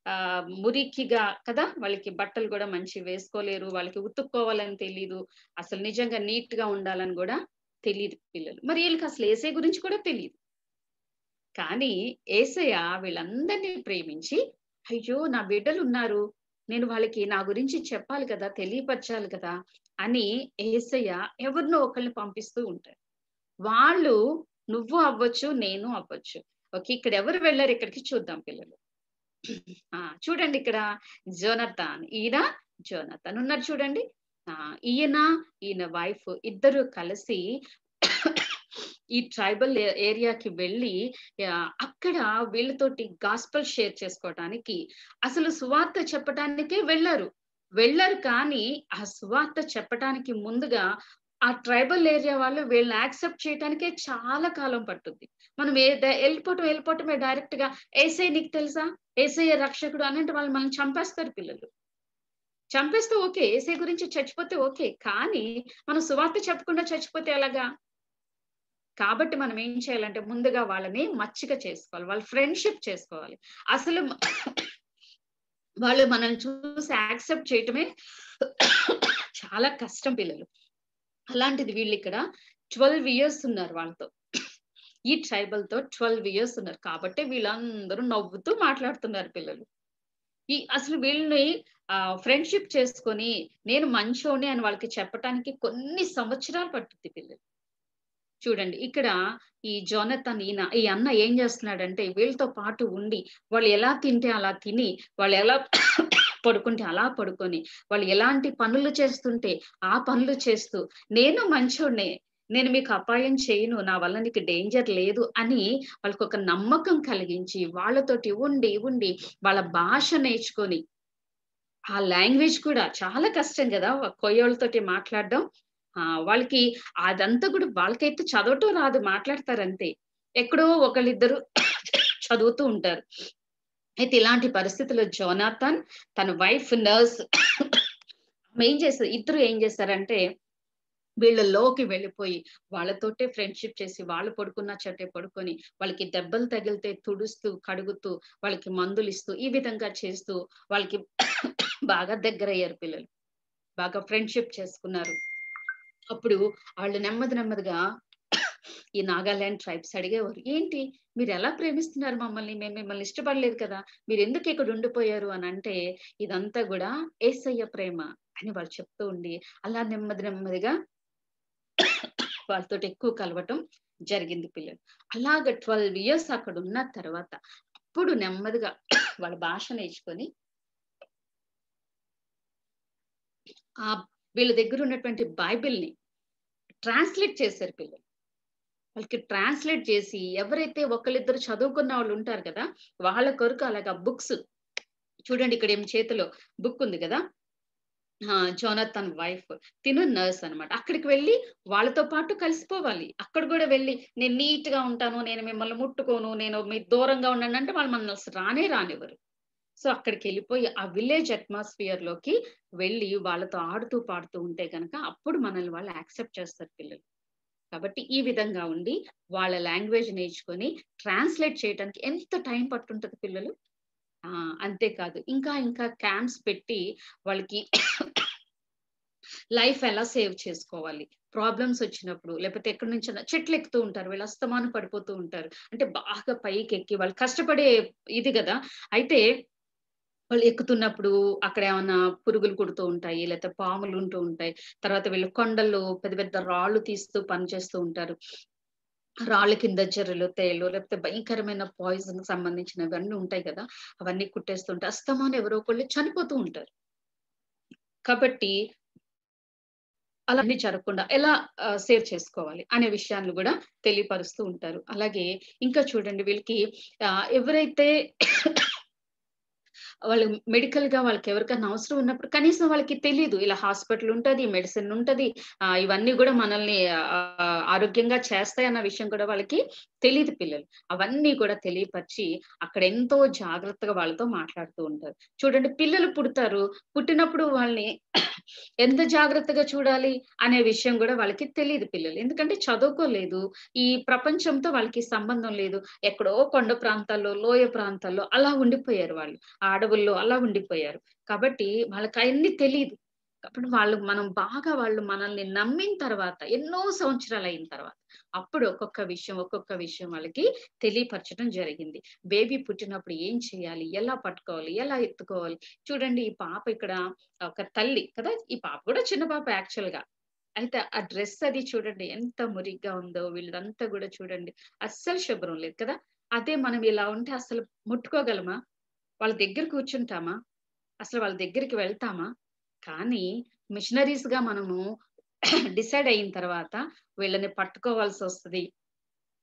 ఆ మురికిగా కదా వాళ్ళకి బట్టలు కూడా మంచి వేసుకోలేరు వాళ్ళకి ఉతుక్కోవాలని తెలియదు అసలు నిజంగా నీట్గా ఉండాలని కూడా తెలియదు పిల్లలు. మరి వీళ్ళకి అసలు ఏసే గురించి కూడా తెలియదు కానీ ఏసయ్య వీళ్ళందరినీ ప్రేమించి అయ్యో నా బిడ్డలు ఉన్నారు నేను వాళ్ళకి నా గురించి చెప్పాలి కదా తెలియపరచాలి కదా అని ఏసయ్య ఎవరినో ఒకరిని పంపిస్తూ ఉంటారు వాళ్ళు నువ్వు అవ్వచ్చు నేను అవ్వచ్చు. ఓకే ఇక్కడ ఎవరు వెళ్ళారు ఇక్కడికి చూద్దాం పిల్లలు. (clears throat) ఆ చూడండి ఇక్కడ. జోనతాన్ ఈయన జోనతాన్ ఉన్నారు చూడండి. ఆ, ఈయన ఈయన వైఫ్ ఇద్దరు కలిసి ఈ ట్రైబల్ ఏరియాకి వెళ్ళి అక్కడ వీళ్ళతోటి గాస్పల్ షేర్ చేసుకోవటానికి అసలు సువార్త చెప్పటానికే వెళ్ళారు. వెళ్ళారు కానీ ఆ సువార్త చెప్పటానికి ముందుగా ఆ ట్రైబల్ ఏరియా వాళ్ళు వీళ్ళని యాక్సెప్ట్ చేయడానికే చాలా కాలం పట్టుద్ది మనం ఏ వెళ్ళిపోవటం వెళ్ళిపోవటమే డైరెక్ట్గా ఏసఐ నీకు తెలుసా? ఏసఐ రక్షకుడు అనంటే వాళ్ళు మనం చంపేస్తారు పిల్లలు. చంపేస్తే ఓకే ఏసఐ గురించి చచ్చిపోతే ఓకే కానీ మనం సువార్త చెప్పకుండా చచ్చిపోతే ఎలాగా? కాబట్టి మనం ఏం చేయాలంటే ముందుగా వాళ్ళని మచ్చిక చేసుకోవాలి వాళ్ళ ఫ్రెండ్షిప్ చేసుకోవాలి. అసలు వాళ్ళు మనల్ని చూసి యాక్సెప్ట్ చేయటమే చాలా కష్టం పిల్లలు. అలాంటిది వీళ్ళు ఇక్కడ ట్వెల్వ్ ఇయర్స్ ఉన్నారు వాళ్ళతో. ఈ ట్రైబల్తో ట్వెల్వ్ ఇయర్స్ ఉన్నారు. కాబట్టి వీళ్ళందరూ నవ్వుతూ మాట్లాడుతున్నారు పిల్లలు. ఈ అసలు వీళ్ళని ఫ్రెండ్షిప్ చేసుకొని నేను మంచోని అని వాళ్ళకి చెప్పటానికి కొన్ని సంవత్సరాలు పట్టుద్ది పిల్లలు. చూడండి ఇక్కడ ఈ జోనతన్ ఈయన ఈ అన్న ఏం చేస్తున్నాడంటే వీళ్ళతో పాటు ఉండి వాళ్ళు ఎలా తింటే అలా తిని వాళ్ళు ఎలా పడుకుంటే అలా పడుకొని వాళ్ళు ఎలాంటి పనులు చేస్తుంటే ఆ పనులు చేస్తూ నేను మంచోడ్నే నేను మీకు అపాయం చేయను నా వల్ల నీకు డేంజర్ లేదు అని వాళ్ళకి ఒక నమ్మకం కలిగించి వాళ్ళతోటి ఉండి ఉండి వాళ్ళ భాష నేర్చుకొని ఆ లాంగ్వేజ్ కూడా చాలా కష్టం కదా కొయ్యోళ్ళతోటి మాట్లాడడం. ఆ వాళ్ళకి అదంతా కూడా వాళ్ళకైతే చదవటం రాదు మాట్లాడతారంతే. ఎక్కడో ఒకళ్ళిద్దరు చదువుతూ ఉంటారు. అయితే ఇలాంటి పరిస్థితుల్లో జోనాథన్ తన వైఫ్ నర్స్ ఏం చేస్తారు ఇద్దరు ఏం చేస్తారంటే వీళ్ళలోకి వెళ్ళిపోయి వాళ్ళతోటే ఫ్రెండ్షిప్ చేసి వాళ్ళు పడుకున్న చట్టే పడుకొని వాళ్ళకి దెబ్బలు తగిలితే తుడుస్తూ కడుగుతూ వాళ్ళకి మందులు ఇస్తూ ఈ విధంగా చేస్తూ వాళ్ళకి బాగా దగ్గర అయ్యారు పిల్లలు. బాగా ఫ్రెండ్షిప్ చేసుకున్నారు. అప్పుడు వాళ్ళు నెమ్మది నెమ్మదిగా ఈ నాగాలాండ్ ట్రైబ్స్ అడిగేవారు ఏంటి? మీరు ఎలా ప్రేమిస్తున్నారు మమ్మల్ని? మేము మిమ్మల్ని ఇష్టపడలేదు కదా. మీరు ఎందుకు ఇక్కడ ఉండిపోయారు? అని అంటే ఇదంతా కూడా ఏసయ్య ప్రేమ అని వాళ్ళు చెప్తూ ఉండి అలా నెమ్మది నెమ్మదిగా వాళ్ళతో ఎక్కువ కలవటం జరిగింది పిల్లలు. అలాగ ట్వెల్వ్ ఇయర్స్ అక్కడ ఉన్న తర్వాత అప్పుడు నెమ్మదిగా వాళ్ళ భాష నేర్చుకొని ఆ వీళ్ళ దగ్గర ఉన్నటువంటి బైబిల్ని ట్రాన్స్లేట్ చేశారు పిల్లలు. వాళ్ళకి ట్రాన్స్లేట్ చేసి ఎవరైతే ఒకళ్ళిద్దరు చదువుకున్న వాళ్ళు ఉంటారు కదా వాళ్ళ కొరకు అలాగా బుక్స్ చూడండి ఇక్కడ ఏం చేతిలో బుక్ ఉంది కదా. జోనతన్ వైఫ్ తిను నర్స్ అనమాట అక్కడికి వెళ్ళి వాళ్ళతో పాటు కలిసిపోవాలి. అక్కడ కూడా వెళ్ళి నేను నీట్గా ఉంటాను నేను మిమ్మల్ని ముట్టుకోను నేను మీ దూరంగా ఉన్నాను అంటే వాళ్ళు మనల్ని అసలు రానే రానివ్వరు. సో అక్కడికి వెళ్ళిపోయి ఆ విలేజ్ అట్మాస్ఫియర్లోకి వెళ్ళి వాళ్ళతో ఆడుతూ పాడుతూ ఉంటే కనుక అప్పుడు మనల్ని వాళ్ళు యాక్సెప్ట్ చేస్తారు పిల్లలు. కాబట్టి ఈ విధంగా ఉండి వాళ్ళ లాంగ్వేజ్ నేర్చుకొని ట్రాన్స్లేట్ చేయడానికి ఎంత టైం పట్టుంటది పిల్లలు? అంతేకాదు. ఇంకా ఇంకా క్యాంప్స్ పెట్టి వాళ్ళకి లైఫ్ ఎలా సేవ్ చేసుకోవాలి? ప్రాబ్లమ్స్ వచ్చినప్పుడు లేకపోతే ఎక్కడి నుంచి చెట్లు ఎక్కుతూ ఉంటారు వీళ్ళు అస్తమానం పడిపోతూ ఉంటారు. అంటే బాగా పైకి ఎక్కి వాళ్ళు కష్టపడే ఇది కదా. అయితే వాళ్ళు ఎక్కుతున్నప్పుడు అక్కడ ఏమైనా పురుగులు కుడుతూ ఉంటాయి లేకపోతే పాములు ఉంటూ ఉంటాయి. తర్వాత వీళ్ళు కొండల్లో పెద్ద పెద్ద రాళ్ళు తీస్తూ పనిచేస్తూ ఉంటారు. రాళ్ళ కింద చెర్రలు తేలు లేకపోతే భయంకరమైన పాయిజన్ సంబంధించినవి అన్నీ ఉంటాయి కదా అవన్నీ కుట్టేస్తుంటే అస్తమానం ఎవరో ఒకళ్ళు చనిపోతూ ఉంటారు. కాబట్టి అలా అన్ని జరగకుండా ఎలా సేవ్ చేసుకోవాలి అనే విషయాన్ని కూడా తెలియపరుస్తూ ఉంటారు. అలాగే ఇంకా చూడండి వీళ్ళకి ఎవరైతే వాళ్ళు మెడికల్గా వాళ్ళకి ఎవరికైనా అవసరం ఉన్నప్పుడు కనీసం వాళ్ళకి తెలియదు ఇలా హాస్పిటల్ ఉంటది మెడిసిన్ ఉంటది ఆ ఇవన్నీ కూడా మనల్ని ఆరోగ్యంగా చేస్తాయి అన్న విషయం కూడా వాళ్ళకి తెలియదు పిల్లలు. అవన్నీ కూడా తెలియపరిచి అక్కడ ఎంతో జాగ్రత్తగా వాళ్ళతో మాట్లాడుతూ ఉంటారు. చూడండి పిల్లలు పుడతారు. పుట్టినప్పుడు వాళ్ళని (clears throat) ఎంత జాగ్రత్తగా చూడాలి అనే విషయం కూడా వాళ్ళకి తెలియదు పిల్లలు. ఎందుకంటే చదువుకోలేదు. ఈ ప్రపంచంతో వాళ్ళకి సంబంధం లేదు. ఎక్కడో కొండ ప్రాంతాల్లో లోయ ప్రాంతాల్లో అలా ఉండిపోయారు వాళ్ళు. ఆడ అడవుల్లో అలా ఉండిపోయారు. కాబట్టి వాళ్ళకి అవన్నీ తెలియదు కాబట్టి వాళ్ళు మనం బాగా వాళ్ళు మనల్ని నమ్మిన తర్వాత ఎన్నో సంవత్సరాలు అయిన తర్వాత అప్పుడు ఒక్కొక్క విషయం ఒక్కొక్క విషయం వాళ్ళకి తెలియపరచడం జరిగింది. బేబీ పుట్టినప్పుడు ఏం చేయాలి? ఎలా పట్టుకోవాలి? ఎలా ఎత్తుకోవాలి? చూడండి ఈ పాప ఇక్కడ ఒక తల్లి కదా? ఈ పాప కూడా చిన్న పాప యాక్చువల్గా. అయితే ఆ డ్రెస్ అది చూడండి ఎంత మురిగ్గా ఉందో వీళ్ళదంతా కూడా చూడండి. అస్సలు శుభ్రం లేదు కదా? అదే మనం ఇలా ఉంటే అసలు ముట్టుకోగలమా? వాళ్ళ దగ్గర కూర్చుంటామా? అసలు వాళ్ళ దగ్గరికి వెళ్తామా? కానీ మిషనరీస్గా మనము (clears throat) డిసైడ్ అయిన తర్వాత వీళ్ళని పట్టుకోవాల్సి వస్తుంది.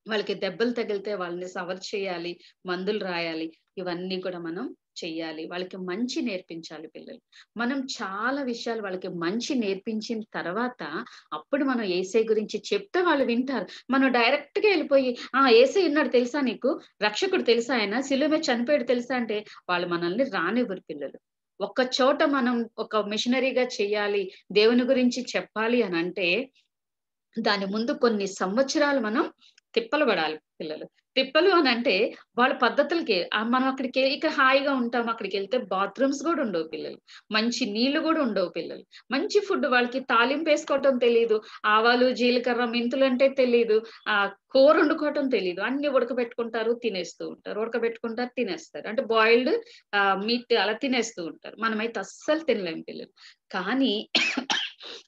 వాళ్ళకి దెబ్బలు తగిలితే వాళ్ళని సవర్ చేయాలి మందులు రాయాలి. ఇవన్నీ కూడా మనం చెయ్యాలి వాళ్ళకి మంచి నేర్పించాలి పిల్లలు. మనం చాలా విషయాలు వాళ్ళకి మంచి నేర్పించిన తర్వాత అప్పుడు మనం ఏసై గురించి చెప్తే వాళ్ళు వింటారు. మనం డైరెక్ట్గా వెళ్ళిపోయి ఆ ఏసై ఉన్నాడు తెలుసా నీకు? రక్షకుడు తెలుసా ఆయన? సిలువే చనిపోయాడు తెలుసా? అంటే వాళ్ళు మనల్ని రానివ్వరు పిల్లలు. ఒక్క చోట మనం ఒక మిషనరీగా చెయ్యాలి దేవుని గురించి చెప్పాలి అని అంటే దాని ముందు కొన్ని సంవత్సరాలు మనం తిప్పలు పడాలి పిల్లలు. తిప్పలు అని అంటే వాళ్ళ పద్ధతులకి. మనం అక్కడికి ఇక్కడ హాయిగా ఉంటాం అక్కడికి వెళ్తే బాత్రూమ్స్ కూడా ఉండవు పిల్లలు. మంచి నీళ్ళు కూడా ఉండవు పిల్లలు. మంచి ఫుడ్ వాళ్ళకి తాలింపు వేసుకోవటం తెలియదు ఆవాలు జీలకర్ర మెంతులు అంటే తెలియదు ఆ కూర వండుకోవటం తెలియదు అన్ని ఉడకబెట్టుకుంటారు తినేస్తూ ఉంటారు. ఉడకబెట్టుకుంటారు తినేస్తారు. అంటే బాయిల్డ్ మీట్ అలా తినేస్తూ ఉంటారు. మనమైతే అస్సలు తినలేము పిల్లలు. కానీ (coughs)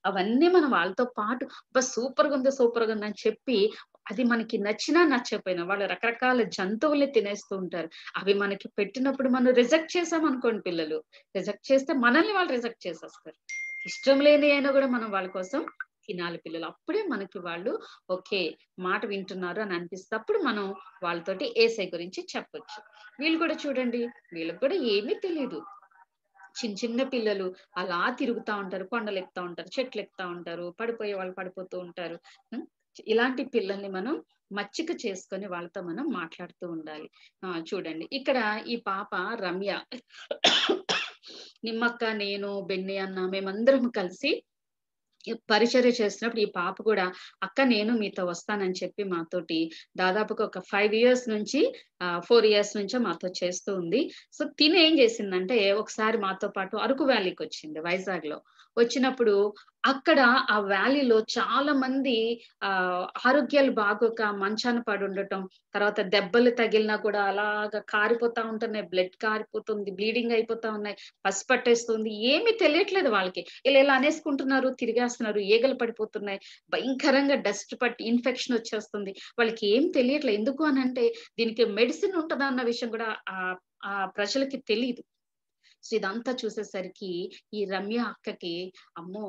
అవన్నీ మనం వాళ్ళతో పాటు సూపర్గా ఉంది సూపర్గా ఉంది అని చెప్పి అది మనకి నచ్చినా నచ్చకపోయినా వాళ్ళు రకరకాల జంతువుల్ని తినేస్తూ ఉంటారు. అవి మనకి పెట్టినప్పుడు మనం రిజెక్ట్ చేసాం అనుకోండి పిల్లలు. రిజెక్ట్ చేస్తే మనల్ని వాళ్ళు రిజెక్ట్ చేసేస్తారు. ఇష్టం లేని అయినా కూడా మనం వాళ్ళ కోసం తినాలి పిల్లలు. అప్పుడే మనకి వాళ్ళు ఓకే మాట వింటున్నారు అని అనిపిస్తే అప్పుడు మనం వాళ్ళతోటి ఏసై గురించి చెప్పొచ్చు. వీళ్ళు కూడా చూడండి వీళ్ళకి కూడా ఏమీ తెలియదు చిన్న చిన్న పిల్లలు అలా తిరుగుతా ఉంటారు కొండలు ఎక్కుతా ఉంటారు చెట్లు ఎక్కుతా ఉంటారు పడిపోయే వాళ్ళు పడిపోతూ ఉంటారు. ఇలాంటి పిల్లల్ని మనం మచ్చిక చేసుకొని వాళ్ళతో మనం మాట్లాడుతూ ఉండాలి. ఆ చూడండి. ఇక్కడ ఈ పాప రమ్య. నిమ్మక్క నేను బెన్ని అన్న మేమందరం కలిసి పరిచర్య చేసినప్పుడు ఈ పాప కూడా అక్క నేను మీతో వస్తానని చెప్పి మాతోటి దాదాపుగా ఒక ఫైవ్ ఇయర్స్ నుంచి ఫోర్ ఇయర్స్ నుంచో మాతో చేస్తూ ఉంది. సో తిని ఏం చేసిందంటే ఒకసారి మాతో పాటు అరకు వ్యాలీకి వచ్చింది వైజాగ్లో వచ్చినప్పుడు అక్కడ ఆ వ్యాలీలో చాలా మంది ఆ ఆరోగ్యాలు బాగోక మంచాన పడి ఉండటం తర్వాత దెబ్బలు తగిలినా కూడా అలాగా కారిపోతా ఉంటున్నాయి. బ్లడ్ కారిపోతుంది బ్లీడింగ్ అయిపోతా ఉన్నాయి పసి పట్టేస్తుంది. ఏమీ తెలియట్లేదు వాళ్ళకి. ఇలా ఇలా అనేసుకుంటున్నారు చేస్తున్నారు ఈగలు పడిపోతున్నాయి భయంకరంగా డస్ట్ పట్టి ఇన్ఫెక్షన్ వచ్చేస్తుంది. వాళ్ళకి ఏం తెలియట్లేదు ఎందుకు అని అంటే దీనికి మెడిసిన్ ఉంటుందా అన్న విషయం కూడా ఆ ఆ ప్రజలకి తెలియదు సో ఇదంతా చూసేసరికి ఈ రమ్య అక్కకి అమ్మో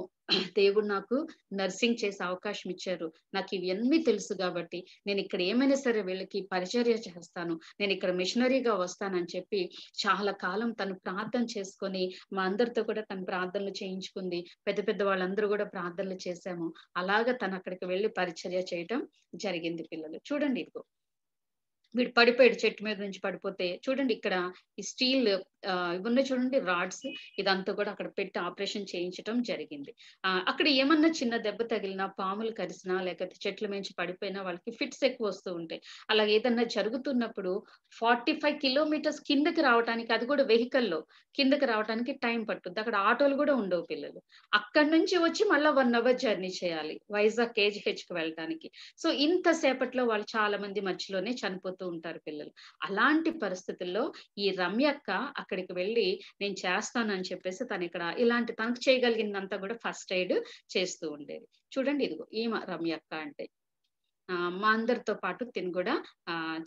దేవుడు నాకు నర్సింగ్ చేసే అవకాశం ఇచ్చారు. నాకు ఇవన్నీ తెలుసు కాబట్టి నేను ఇక్కడ ఏమైనా సరే వీళ్ళకి పరిచర్య చేస్తాను. నేను ఇక్కడ మిషనరీగా వస్తానని చెప్పి చాలా కాలం తను ప్రార్థన చేసుకొని మా అందరితో కూడా తను ప్రార్థనలు చేయించుకుంది. పెద్ద పెద్ద వాళ్ళందరూ కూడా ప్రార్థనలు చేశాము. అలాగా తను అక్కడికి వెళ్ళి పరిచర్య చేయటం జరిగింది పిల్లలు. చూడండి ఇదిగో. వీడు పడిపోయాడు చెట్టు మీద నుంచి పడిపోతే. చూడండి ఇక్కడ ఈ స్టీల్ ఇవన్నీ చూడండి రాడ్స్. ఇదంతా కూడా అక్కడ పెట్టి ఆపరేషన్ చేయించడం జరిగింది. ఆ అక్కడ ఏమన్నా చిన్న దెబ్బ తగిలినా పాములు కరిసినా లేకపోతే చెట్ల మించి పడిపోయినా వాళ్ళకి ఫిట్స్ ఎక్కువ వస్తూ ఉంటాయి. అలా ఏదన్నా జరుగుతున్నప్పుడు ఫార్టీ ఫైవ్ కిలోమీటర్స్ కిందకి రావడానికి అది కూడా వెహికల్లో కిందకి రావడానికి టైం పట్టుద్ది. అక్కడ ఆటోలు కూడా ఉండవు పిల్లలు. అక్కడి నుంచి వచ్చి మళ్ళీ వన్ అవర్ జర్నీ చేయాలి. వైజాగ్ కేజీహెచ్కి వెళ్ళడానికి సో ఇంత సేపట్లో వాళ్ళు చాలా మంది మధ్యలోనే చనిపోతూ ఉంటారు పిల్లలు. అలాంటి పరిస్థితుల్లో ఈ రమ్యక్క అక్కడికి వెళ్ళి నేను చేస్తాను అని చెప్పేసి తను ఇక్కడ ఇలాంటి తనకు చేయగలిగిందంతా కూడా ఫస్ట్ ఎయిడ్ చేస్తూ ఉండేది. చూడండి ఇదిగో ఈమె రమ్యక్క అంటే. ఆ మా అందరితో పాటు తిని కూడా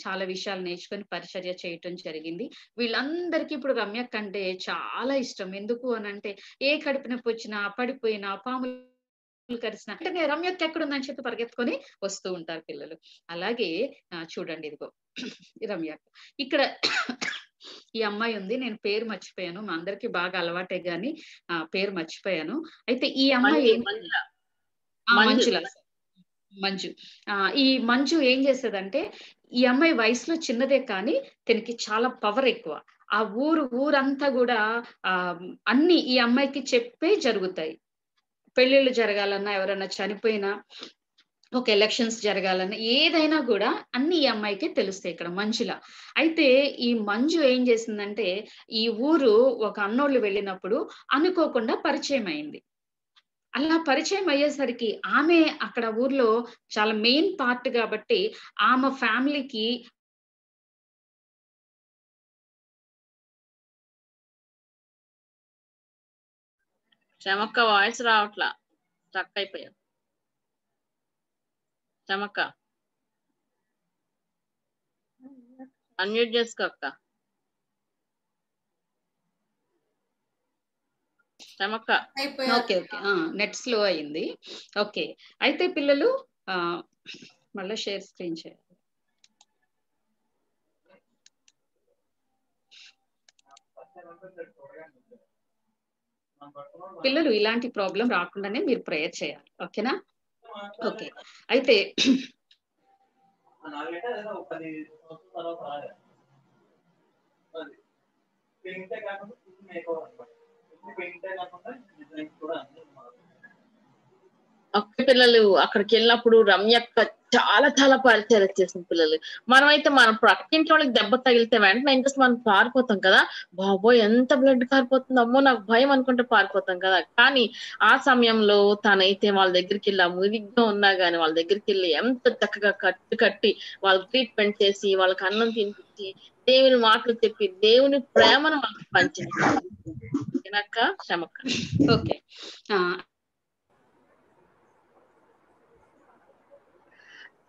చాలా విషయాలు నేర్చుకొని పరిచర్య చేయటం జరిగింది. వీళ్ళందరికీ ఇప్పుడు రమ్యక్క అంటే చాలా ఇష్టం. ఎందుకు అని అంటే ఏ కడుపు నొప్పి వచ్చినా పడిపోయినా పాములు కరిసిన అంటే రమ్యక్క ఎక్కడుందని చెప్పి పరిగెత్తుకొని వస్తూ ఉంటారు పిల్లలు. అలాగే చూడండి ఇదిగో. ఈ రమ్యక్క ఇక్కడ ఈ అమ్మాయి ఉంది నేను పేరు మర్చిపోయాను మా అందరికి బాగా అలవాటే గాని ఆ పేరు మర్చిపోయాను. అయితే ఈ అమ్మాయి మంజుల. మంజు. మంజుల మంజు. ఆ ఈ మంజు ఏం చేసేదంటే ఈ అమ్మాయి వయసులో చిన్నదే కానీ తనకి చాలా పవర్ ఎక్కువ. ఆ ఊరు ఊరంతా కూడా ఆ అన్ని ఈ అమ్మాయికి చెప్పే జరుగుతాయి. పెళ్ళిళ్ళు జరగాలన్నా ఎవరైనా చనిపోయినా ఒక ఎలక్షన్స్ జరగాలన్నా ఏదైనా కూడా అన్ని ఈ అమ్మాయికి తెలుస్తాయి ఇక్కడ మంజుల అయితే ఈ మంజు ఏం చేసిందంటే ఈ ఊరు ఒక అన్నోళ్ళు వెళ్ళినప్పుడు అనుకోకుండా పరిచయం అయింది. అలా పరిచయం అయ్యేసరికి ఆమె అక్కడ ఊర్లో చాలా మెయిన్ పార్ట్ కాబట్టి ఆమె ఫ్యామిలీకి చమక్క వాయిస్ రావట్లా. స్ట్రక్ అయిపోయా. చమక్క అన్మ్యూట్ చేసుకో అక్క. అయిపోయారు ఓకే ఓకే నెట్ స్లో అయింది. ఓకే అయితే పిల్లలు మళ్ళీ షేర్ స్క్రీన్ చేయాలి. పిల్లలు ఇలాంటి ప్రాబ్లం రాకుండానే మీరు ప్రేయర్ చేయాలి. ఓకేనా ఓకే అయితే అక్క పిల్లలు అక్కడికి వెళ్ళినప్పుడు రమ్యక్క చాలా చాలా పరిచయాలు చేసిన పిల్లలు. మనమైతే మనం పక్కింటి వాళ్ళకి దెబ్బ తగిలితే వెంటనే ఇంట్రెస్ట్ మనం పారిపోతాం కదా. బాబోయ్ ఎంత బ్లడ్ కారిపోతుంది. అమ్మో నాకు భయం అనుకుంటే పారిపోతాం కదా. కానీ ఆ సమయంలో తనైతే వాళ్ళ దగ్గరికి వెళ్ళి మురిగ్గా ఉన్నా గానీ వాళ్ళ దగ్గరికి వెళ్ళి ఎంత చక్కగా కట్టు కట్టి వాళ్ళకి ట్రీట్మెంట్ చేసి వాళ్ళకి అన్నం తినిపించి దేవుని మాటలు చెప్పి దేవుని ప్రేమను వాళ్ళకి పంచింది శ్రమక్క ఓకే.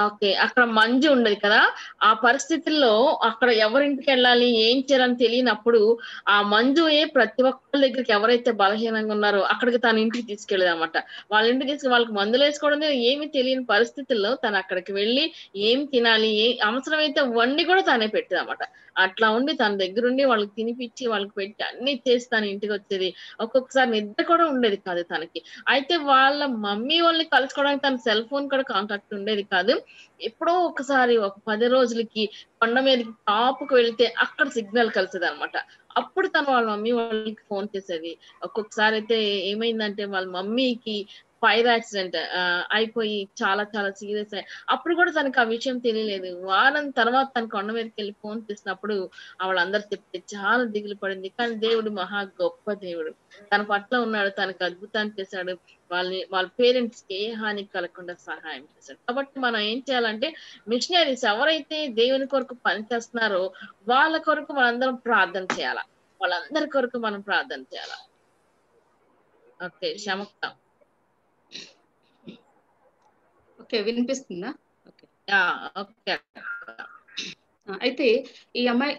ఓకే అక్కడ మంజు ఉండదు కదా? ఆ పరిస్థితుల్లో అక్కడ ఎవరింటికి వెళ్ళాలి ఏం చేయాలని తెలియనప్పుడు ఆ మంజుయే ప్రతి ఒక్కరి దగ్గరికి ఎవరైతే బలహీనంగా ఉన్నారో అక్కడికి తన ఇంటికి తీసుకెళ్ళదన్నమాట. వాళ్ళ ఇంటికి తీసుకుని వాళ్ళకి మందులు వేసుకోవడం ఏమి తెలియని పరిస్థితుల్లో తను అక్కడికి వెళ్ళి ఏం తినాలి ఏ అవసరమైతే వండి కూడా తనే పెట్టేది అట్లా ఉండి తన దగ్గర ఉండి వాళ్ళకి తినిపించి వాళ్ళకి పెట్టి అన్ని చేసి తన ఇంటికి వచ్చేది. ఒక్కొక్కసారి నిద్ర కూడా ఉండేది కాదు తనకి. అయితే వాళ్ళ మమ్మీ వాళ్ళని కలుసుకోవడానికి తన సెల్ ఫోన్ కూడా కాంటాక్ట్ ఉండేది కాదు. ఎప్పుడో ఒకసారి ఒక పది రోజులకి కొండ మీదకి టాప్కి వెళ్తే అక్కడ సిగ్నల్ కలిసేది అనమాట అప్పుడు తను వాళ్ళ మమ్మీ వాళ్ళకి ఫోన్ చేసేది. ఒక్కొక్కసారి అయితే ఏమైందంటే వాళ్ళ మమ్మీకి ఫైర్ యాక్సిడెంట్ అయిపోయి చాలా చాలా సీరియస్ అయ్యి అప్పుడు కూడా తనకి ఆ విషయం తెలియలేదు. వారం తర్వాత తన కొండ మీదకి వెళ్ళి ఫోన్ చేసినప్పుడు వాళ్ళందరూ చెప్తే చాలా దిగులు పడింది. కానీ దేవుడు మహా గొప్ప దేవుడు. తన పట్ల ఉన్నాడు తనకు అద్భుతాన్ని చేశాడు. వాళ్ళని వాళ్ళ పేరెంట్స్కి ఏ హాని కలగకుండా సహాయం చేశాడు. కాబట్టి మనం ఏం చేయాలంటే మిషనరీస్ ఎవరైతే దేవుని కొరకు పనిచేస్తున్నారో వాళ్ళ కొరకు మనందరం ప్రార్థన చేయాలా? వాళ్ళందరి కొరకు మనం ప్రార్థన చేయాలా? ఓకే క్షమక్క ఓకే వినిపిస్తుందా? ఓకే యా, ఓకే ఆ, అయితే ఈ అమ్మాయి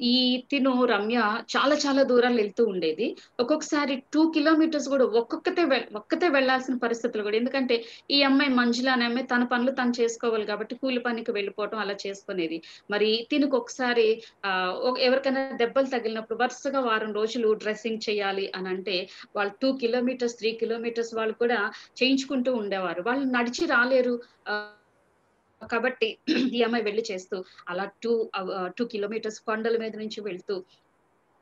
ఈ తిను రమ్య చాలా చాలా దూరాలు వెళ్తూ ఉండేది. ఒక్కొక్కసారి టూ కిలోమీటర్స్ కూడా ఒక్కొక్కతే ఒక్కతే వెళ్ళాల్సిన పరిస్థితులు కూడా. ఎందుకంటే ఈ అమ్మాయి మంజుల అనే అమ్మాయి తన పనులు తను చేసుకోవాలి కాబట్టి కూలి పనికి వెళ్ళిపోవటం అలా చేసుకునేది. మరి తినకు ఒకసారి ఆ ఎవరికైనా దెబ్బలు తగిలినప్పుడు వరుసగా వారం రోజులు డ్రెస్సింగ్ చేయాలి అని అంటే వాళ్ళు టూ కిలోమీటర్స్ త్రీ కిలోమీటర్స్ వాళ్ళు కూడా చేయించుకుంటూ ఉండేవారు. వాళ్ళు నడిచి రాలేరు. ఆ, కాబట్టి ఈ అమ్మాయి వెళ్ళి చేస్తూ అలా టూ టూ కిలోమీటర్స్ కొండల మీద నుంచి వెళ్తూ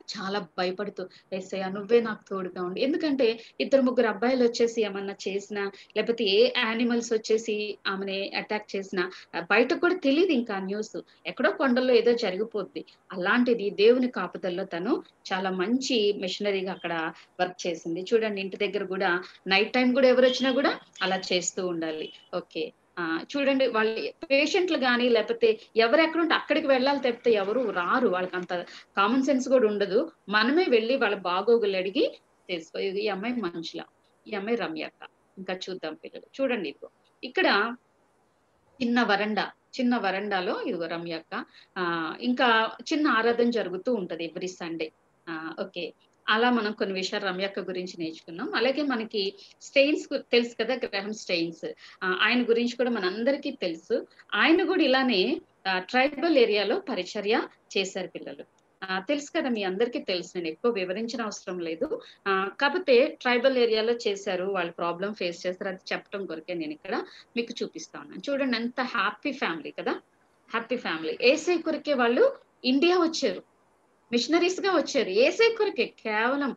చాలా భయపడుతూ ఎస్ఐ నువ్వే నాకు తోడుగా ఉండి. ఎందుకంటే ఇద్దరు ముగ్గురు అబ్బాయిలు వచ్చేసి ఏమన్నా చేసినా లేకపోతే ఏ యానిమల్స్ వచ్చేసి ఆమెని అటాక్ చేసినా బయటకు కూడా తెలియదు ఇంకా న్యూస్. ఎక్కడో కొండల్లో ఏదో జరిగిపోద్ది. అలాంటిది దేవుని కాపుదల్లో తను చాలా మంచి మిషనరీగా అక్కడ వర్క్ చేసింది. చూడండి ఇంటి దగ్గర కూడా నైట్ టైం కూడా ఎవరు వచ్చినా కూడా అలా చేస్తూ ఉండాలి. ఓకే. చూడండి వాళ్ళ పేషెంట్లు కానీ లేకపోతే ఎవరు ఎక్కడుంటే అక్కడికి వెళ్ళాలి తప్పితే ఎవరు రారు. వాళ్ళకి అంత కామన్ సెన్స్ కూడా ఉండదు. మనమే వెళ్ళి వాళ్ళ బాగోగులు అడిగి తెలుసుకో ఈ అమ్మాయి మనుషుల ఈ అమ్మాయి రమ్యక్క ఇంకా చూద్దాం పిల్లలు. చూడండి ఇప్పుడు ఇక్కడ చిన్న వరండా. చిన్న వరండాలో ఇదిగో రమ్యక్క ఆ ఇంకా చిన్న ఆరాధన జరుగుతూ ఉంటది ఎవ్రీ సండే. ఆ ఓకే. అలా మనం కొన్ని విషయాలు రమ్యక్క గురించి నేర్చుకున్నాం. అలాగే మనకి స్టెయిన్స్ తెలుసు కదా గ్రహం స్టెయిన్స్. ఆయన గురించి కూడా మనందరికీ తెలుసు. ఆయన కూడా ఇలానే ట్రైబల్ ఏరియాలో పరిచర్య చేశారు పిల్లలు. తెలుసు కదా మీ అందరికీ తెలుసు. నేను ఎక్కువ వివరించిన అవసరం లేదు. కాకపోతే ట్రైబల్ ఏరియాలో చేశారు. వాళ్ళు ప్రాబ్లం ఫేస్ చేస్తారు. అది చెప్పడం కొరకే నేను ఇక్కడ మీకు చూపిస్తా ఉన్నాను. చూడండి ఎంత హ్యాపీ ఫ్యామిలీ కదా. Happy family. ఏసై కొరకే వాళ్ళు ఇండియా వచ్చారు. మిషనరీస్గా వచ్చారు. ఏసై కొరకే కేవలం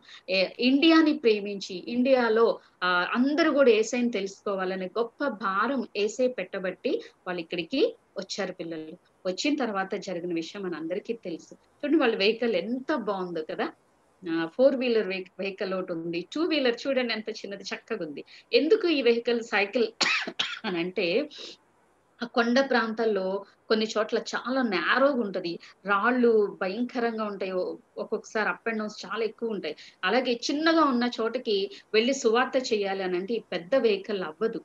ఇండియాని ప్రేమించి ఇండియాలో ఆ, అందరూ కూడా ఏసైని తెలుసుకోవాలనే గొప్ప భారం ఏసై పెట్టబట్టి వాళ్ళు ఇక్కడికి వచ్చారు పిల్లలు. వచ్చిన తర్వాత జరిగిన విషయం మన అందరికీ తెలుసు. చూడండి వాళ్ళ వెహికల్ ఎంత బాగుందో కదా. ఫోర్ వీలర్ వెహికల్ ఒకటి ఉంది. టూ వీలర్ చూడండి ఎంత చిన్నది చక్కగా ఉంది. ఎందుకు ఈ వెహికల్ సైకిల్ అని అంటే ఆ కొండ ప్రాంతాల్లో కొన్ని చోట్ల చాలా నేరోగా ఉంటది రాళ్ళు భయంకరంగా ఉంటాయి. ఒక్కొక్కసారి అప్ అండ్ డౌన్స్ చాలా ఎక్కువ ఉంటాయి. అలాగే చిన్నగా ఉన్న చోటకి వెళ్ళి సువార్త చేయాలి అని అంటే ఈ పెద్ద వెహికల్ అవ్వదు.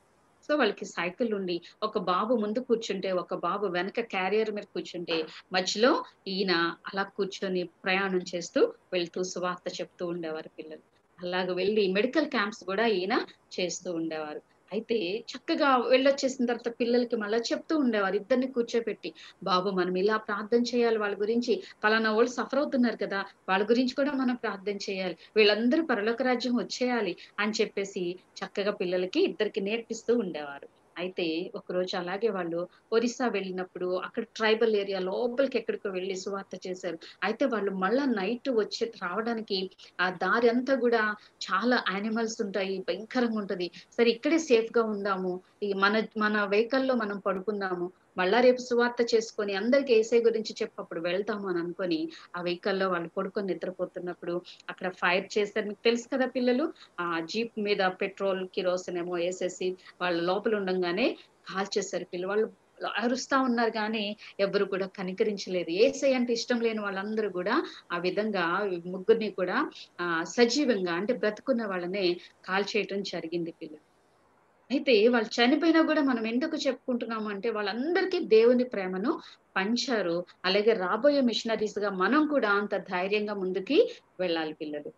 సో వాళ్ళకి సైకిల్ ఉండి ఒక బాబు ముందు కూర్చుంటే ఒక బాబు వెనక క్యారియర్ మీద కూర్చుంటే మధ్యలో ఈయన అలా కూర్చొని ప్రయాణం చేస్తూ వెళ్తూ సువార్త చెప్తూ ఉండేవారు పిల్లలు. అలాగ వెళ్ళి మెడికల్ క్యాంప్స్ కూడా ఈయన చేస్తూ ఉండేవారు. అయితే చక్కగా వెళ్ళొచ్చేసిన తర్వాత పిల్లలకి మళ్ళీ చెప్తూ ఉండేవారు ఇద్దరిని కూర్చోపెట్టి బాబు మనం ఇలా ప్రార్థన చేయాలి వాళ్ళ గురించి. పలానా వాళ్ళు సఫర్ అవుతున్నారు కదా వాళ్ళ గురించి కూడా మనం ప్రార్థన చేయాలి. వీళ్ళందరూ పరలోక రాజ్యం వచ్చేయాలి అని చెప్పేసి చక్కగా పిల్లలకి ఇద్దరికి నేర్పిస్తూ ఉండేవారు. అయితే ఒకరోజు అలాగే వాళ్ళు ఒరిస్సా వెళ్ళినప్పుడు అక్కడ ట్రైబల్ ఏరియా లోపలికి ఎక్కడికో వెళ్ళి సువార్త చేశారు. అయితే వాళ్ళు మళ్ళా నైట్ వచ్చి రావడానికి ఆ దారి అంతా కూడా చాలా యానిమల్స్ ఉంటాయి భయంకరంగా ఉంటది. సరే ఇక్కడే సేఫ్గా ఉందాము. ఈ మన మన వెహికల్లో మనం పడుకుందాము. మళ్ళా రేపు సువార్త చేసుకొని అందరికి ఏసై గురించి చెప్పప్పుడు వెళ్తాము అని అనుకొని ఆ వెహికల్లో వాళ్ళు పడుకొని నిద్రపోతున్నప్పుడు అక్కడ ఫైర్ చేస్తారు మీకు తెలుసు కదా పిల్లలు ఆ జీప్ మీద పెట్రోల్ కిరోసిన్ ఏమో వేసేసి వాళ్ళ లోపల ఉండంగానే కాల్ చేశారు పిల్లలు. వాళ్ళు అరుస్తా ఉన్నారు కానీ ఎవరు కూడా కనికరించలేదు. ఏసై అంటే ఇష్టం లేని వాళ్ళందరూ కూడా ఆ విధంగా ముగ్గురిని కూడా ఆ సజీవంగా అంటే బ్రతుకున్న వాళ్ళనే కాల్ చేయటం జరిగింది పిల్లలు. అయితే వాళ్ళు చనిపోయినా కూడా మనం ఎందుకు చెప్పుకుంటున్నాము అంటే వాళ్ళందరికీ దేవుని ప్రేమను పంచారు. అలాగే రాబోయే మిషనరీస్గా మనం కూడా అంత ధైర్యంగా ముందుకి వెళ్ళాలి పిల్లలు.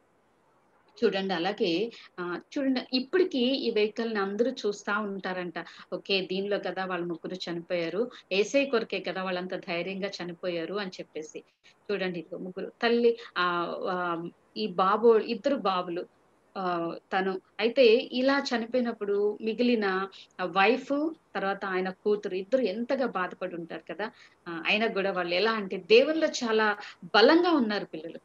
చూడండి అలాగే ఆ చూడండి ఇప్పటికి ఈ వెహికల్ని అందరూ చూస్తా ఉంటారంట. ఓకే దీనిలో కదా వాళ్ళ ముగ్గురు చనిపోయారు. ఏసై కొరకే కదా వాళ్ళంత ధైర్యంగా చనిపోయారు అని చెప్పేసి. చూడండి ముగ్గురు తల్లి ఆ ఈ బాబు ఇద్దరు బాబులు. తను అయితే ఇలా చనిపోయినప్పుడు మిగిలిన వైఫ్ తర్వాత ఆయన కూతురు ఇద్దరు ఎంతగా బాధపడి ఉంటారు కదా? ఆ, అయినా కూడా వాళ్ళు ఎలా అంటే దేవుల్లో చాలా బలంగా ఉన్నారు పిల్లలు.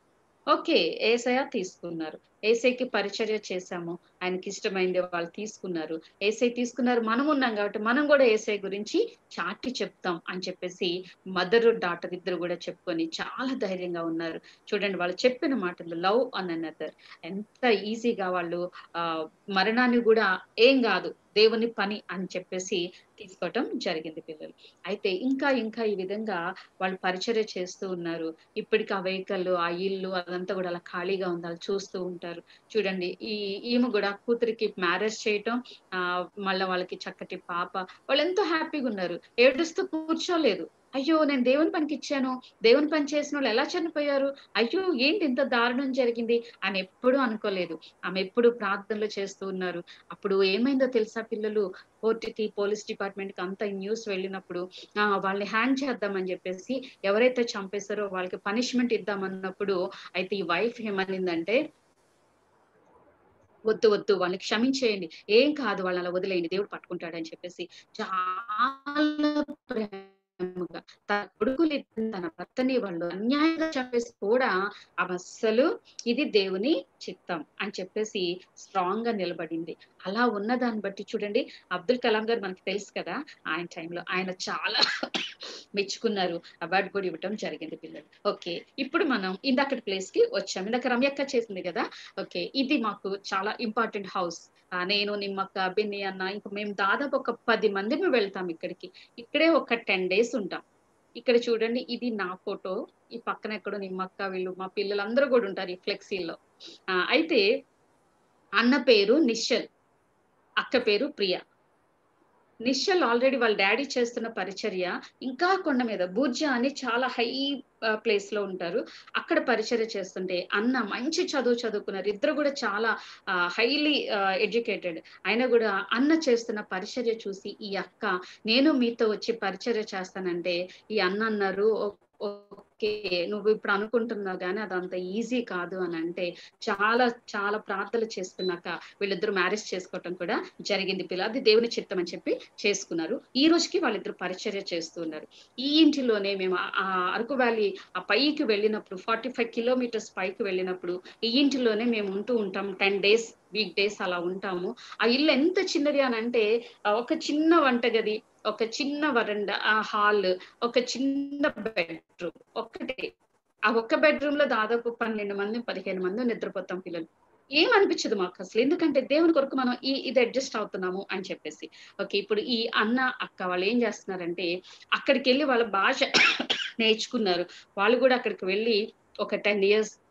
ఓకే ఏసయ తీసుకున్నారు. ఏసైకి పరిచర్య చేశాము. ఆయనకి ఇష్టమైంది వాళ్ళు తీసుకున్నారు. ఏసై తీసుకున్నారు మనం ఉన్నాం కాబట్టి మనం కూడా ఏసై గురించి చాటి చెప్తాం అని చెప్పేసి మదర్ డాటర్ ఇద్దరు కూడా చెప్పుకొని చాలా ధైర్యంగా ఉన్నారు. చూడండి వాళ్ళు చెప్పిన మాటలు లవ్ అన్ అనదర్. ఎంత ఈజీగా వాళ్ళు ఆ మరణాన్ని కూడా ఏం కాదు. దేవుని పని అని చెప్పేసి తీసుకోవటం జరిగింది పిల్లలు. అయితే ఇంకా ఇంకా ఈ విధంగా వాళ్ళు పరిచర్య చేస్తూ ఉన్నారు. ఇప్పటికి ఆ వెహికల్ ఆ ఇల్లు అదంతా కూడా అలా ఖాళీగా ఉంది. చూస్తూ ఉంటారు. చూడండి ఈ ఈమె కూడా కూతురికి మ్యారేజ్ చేయటం ఆ మళ్ళీ వాళ్ళకి చక్కటి పాప. వాళ్ళు ఎంతో హ్యాపీగా ఉన్నారు. ఏడుస్తూ కూర్చోలేదు. అయ్యో నేను దేవుని పనికి ఇచ్చాను దేవుని పని చేసిన వాళ్ళు ఎలా చనిపోయారు? అయ్యో ఏంటి ఇంత దారుణం జరిగింది? అని ఎప్పుడూ అనుకోలేదు. ఆమె ఎప్పుడు ప్రార్థనలు చేస్తూ ఉన్నారు. అప్పుడు ఏమైందో తెలుసా పిల్లలు? ఓటీటీ పోలీస్ డిపార్ట్మెంట్కి అంత న్యూస్ వెళ్ళినప్పుడు వాళ్ళని హ్యాంగ్ చేద్దామని చెప్పేసి ఎవరైతే చంపేశారో వాళ్ళకి పనిష్మెంట్ ఇద్దామన్నప్పుడు అయితే ఈ వైఫ్ ఏమనిందంటే వద్దు వద్దు వాళ్ళని క్షమించేయండి. ఏం కాదు వాళ్ళని అలా వదిలేయండి. దేవుడు పట్టుకుంటాడని చెప్పేసి చాలా ప్రేమగా తన కొడుకులు తన భర్తని వాళ్ళు అన్యాయంగా చెప్పేసి కూడా ఆమె అస్సలు ఇది దేవుని చిత్తం అని చెప్పేసి స్ట్రాంగ్గా నిలబడింది. అలా ఉన్న దాన్ని బట్టి చూడండి అబ్దుల్ కలాం గారు మనకి తెలుసు కదా ఆయన టైంలో ఆయన చాలా (coughs) మెచ్చుకున్నారు. అవార్డు కూడా ఇవ్వటం జరిగింది పిల్లలు. ఓకే ఇప్పుడు మనం ఇందాక ప్లేస్కి వచ్చాం. ఇందాక రమ్యక్క చేసింది కదా? ఓకే ఇది మాకు చాలా ఇంపార్టెంట్ హౌస్ నేను నిమ్మక్క బిన్ని అన్న ఇంకా మేము దాదాపు ఒక పది మంది మేము వెళ్తాం ఇక్కడికి. ఇక్కడే ఒక టెన్ డేస్ ఉంటాం ఇక్కడ చూడండి ఇది నా ఫోటో. ఈ పక్కన ఎక్కడో నిమ్మక్క వీళ్ళు మా పిల్లలందరూ కూడా ఉంటారు ఈ ఫ్లెక్సీలో అయితే అన్న పేరు నిశ్చల్ అక్క పేరు ప్రియ. నిశ్చల్ ఆల్రెడీ వాళ్ళ డాడీ చేస్తున్న పరిచర్య ఇంకా కొండ మీద బుర్జా అని చాలా హై ప్లేస్లో ఉంటారు. అక్కడ పరిచర్య చేస్తుంటే అన్న మంచి చదువు చదువుకున్నారు. ఇద్దరు కూడా చాలా హైలీ ఎడ్యుకేటెడ్ అయినా కూడా అన్న చేస్తున్న పరిచర్య చూసి ఈ అక్క నేను మీతో వచ్చి పరిచర్య చేస్తానంటే ఈ అన్న అన్నారు. ఓకే నువ్వు ఇప్పుడు అనుకుంటున్నావు కానీ అదంత ఈజీ కాదు అని అంటే చాలా చాలా ప్రార్థనలు చేసుకున్నాక వీళ్ళిద్దరు మ్యారేజ్ చేసుకోవటం కూడా జరిగింది. పిల్ల అది దేవుని చిత్తం అని చెప్పి చేసుకున్నారు. ఈ రోజుకి వాళ్ళిద్దరు పరిచర్య చేస్తున్నారు ఈ ఇంటిలోనే మేము ఆ- అరకు వ్యాలీ ఆ పైకి వెళ్ళినప్పుడు ఫార్టీ ఫైవ్ కిలోమీటర్స్ పైకి వెళ్ళినప్పుడు ఈ ఇంటిలోనే మేము ఉంటూ ఉంటాం. టెన్ డేస్ వీక్ డేస్ అలా ఉంటాము. ఆ ఇల్లు ఎంత చిన్నది అని అంటే ఒక చిన్న వంటగది ఒక చిన్న వరండా ఆ హాల్ ఒక చిన్న బెడ్రూమ్ ఒక్కటే. ఆ ఒక్క బెడ్రూమ్లో దాదాపు పన్నెండు మంది పదిహేను మంది నిద్రపోతాం పిల్లలు. ఏమనిపించదు మాకు అసలు? ఎందుకంటే దేవుని కొరకు మనం ఈ ఇది అడ్జస్ట్ అవుతున్నాము అని చెప్పేసి. ఓకే ఇప్పుడు ఈ అన్న అక్క వాళ్ళు ఏం చేస్తున్నారంటే అక్కడికి వెళ్ళి వాళ్ళ భాష నేర్చుకున్నారు. వాళ్ళు కూడా అక్కడికి వెళ్ళి ఒక టెన్ ఇయర్స్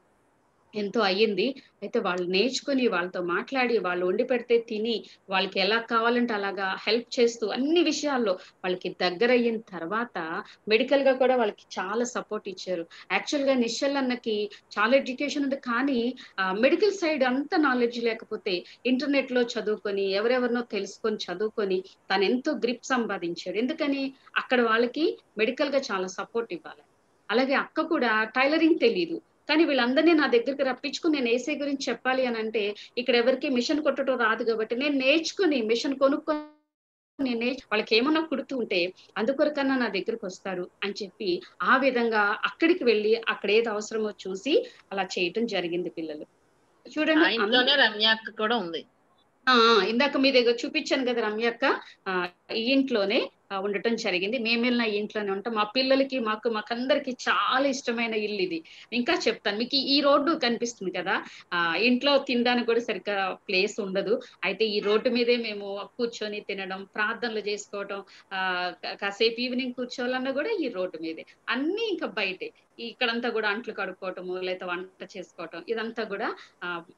ఎంతో అయ్యింది. అయితే వాళ్ళు నేర్చుకుని వాళ్ళతో మాట్లాడి వాళ్ళు వండి పెడితే తిని వాళ్ళకి ఎలా కావాలంటే అలాగా హెల్ప్ చేస్తూ అన్ని విషయాల్లో వాళ్ళకి దగ్గర అయిన తర్వాత మెడికల్గా కూడా వాళ్ళకి చాలా సపోర్ట్ ఇచ్చారు. యాక్చువల్గా నిశ్చల్ అన్నకి చాలా ఎడ్యుకేషన్ ఉంది కానీ మెడికల్ సైడ్ అంత నాలెడ్జ్ లేకపోతే ఇంటర్నెట్లో చదువుకొని ఎవరెవరినో తెలుసుకొని చదువుకొని తను ఎంతో గ్రిప్ సంపాదించాడు. ఎందుకని? అక్కడ వాళ్ళకి మెడికల్గా చాలా సపోర్ట్ ఇవ్వాలి. అలాగే అక్క కూడా టైలరింగ్ తెలియదు కానీ వీళ్ళందరినీ నా దగ్గరికి రప్పించుకుని నేను ఏసై గురించి చెప్పాలి అని అంటే ఇక్కడ ఎవరికి మిషన్ కొట్టడం రాదు కాబట్టి నేను నేర్చుకుని మిషన్ కొనుక్కొని నేను నేర్చు- వాళ్ళకి ఏమన్నా కుడుతూ ఉంటే అందుకొరకన్నా నా దగ్గరికి వస్తారు అని చెప్పి ఆ విధంగా అక్కడికి వెళ్ళి అక్కడ ఏది అవసరమో చూసి అలా చేయటం జరిగింది పిల్లలు. చూడండి ఆ ఇంట్లోనే అందరూ- రమ్య అక్క కూడా ఉంది. ఇందాక మీ దగ్గర చూపించాను కదా రమ్య అక్క. ఆ, ఈ ఇంట్లోనే ఉండటం జరిగింది. మేము వెళ్ళిన ఇంట్లోనే ఉంటాం. మా పిల్లలకి మాకు మాకందరికి చాలా ఇష్టమైన ఇల్లు ఇది. ఇంకా చెప్తాను. మీకు ఈ- రోడ్డు కనిపిస్తుంది కదా? ఆ ఇంట్లో తినడానికి కూడా సరిగ్గా ప్లేస్ ఉండదు. అయితే ఈ రోడ్డు మీదే మేము కూర్చొని తినడం ప్రార్థనలు చేసుకోవడం ఆ కాసేపు ఈవినింగ్ కూర్చోవాలన్నా కూడా ఈ రోడ్డు మీదే. అన్ని ఇంకా బయటే. ఇక్కడంతా కూడా అంట్లు కడుక్కోవటము లేదా వంట చేసుకోవటం ఇదంతా కూడా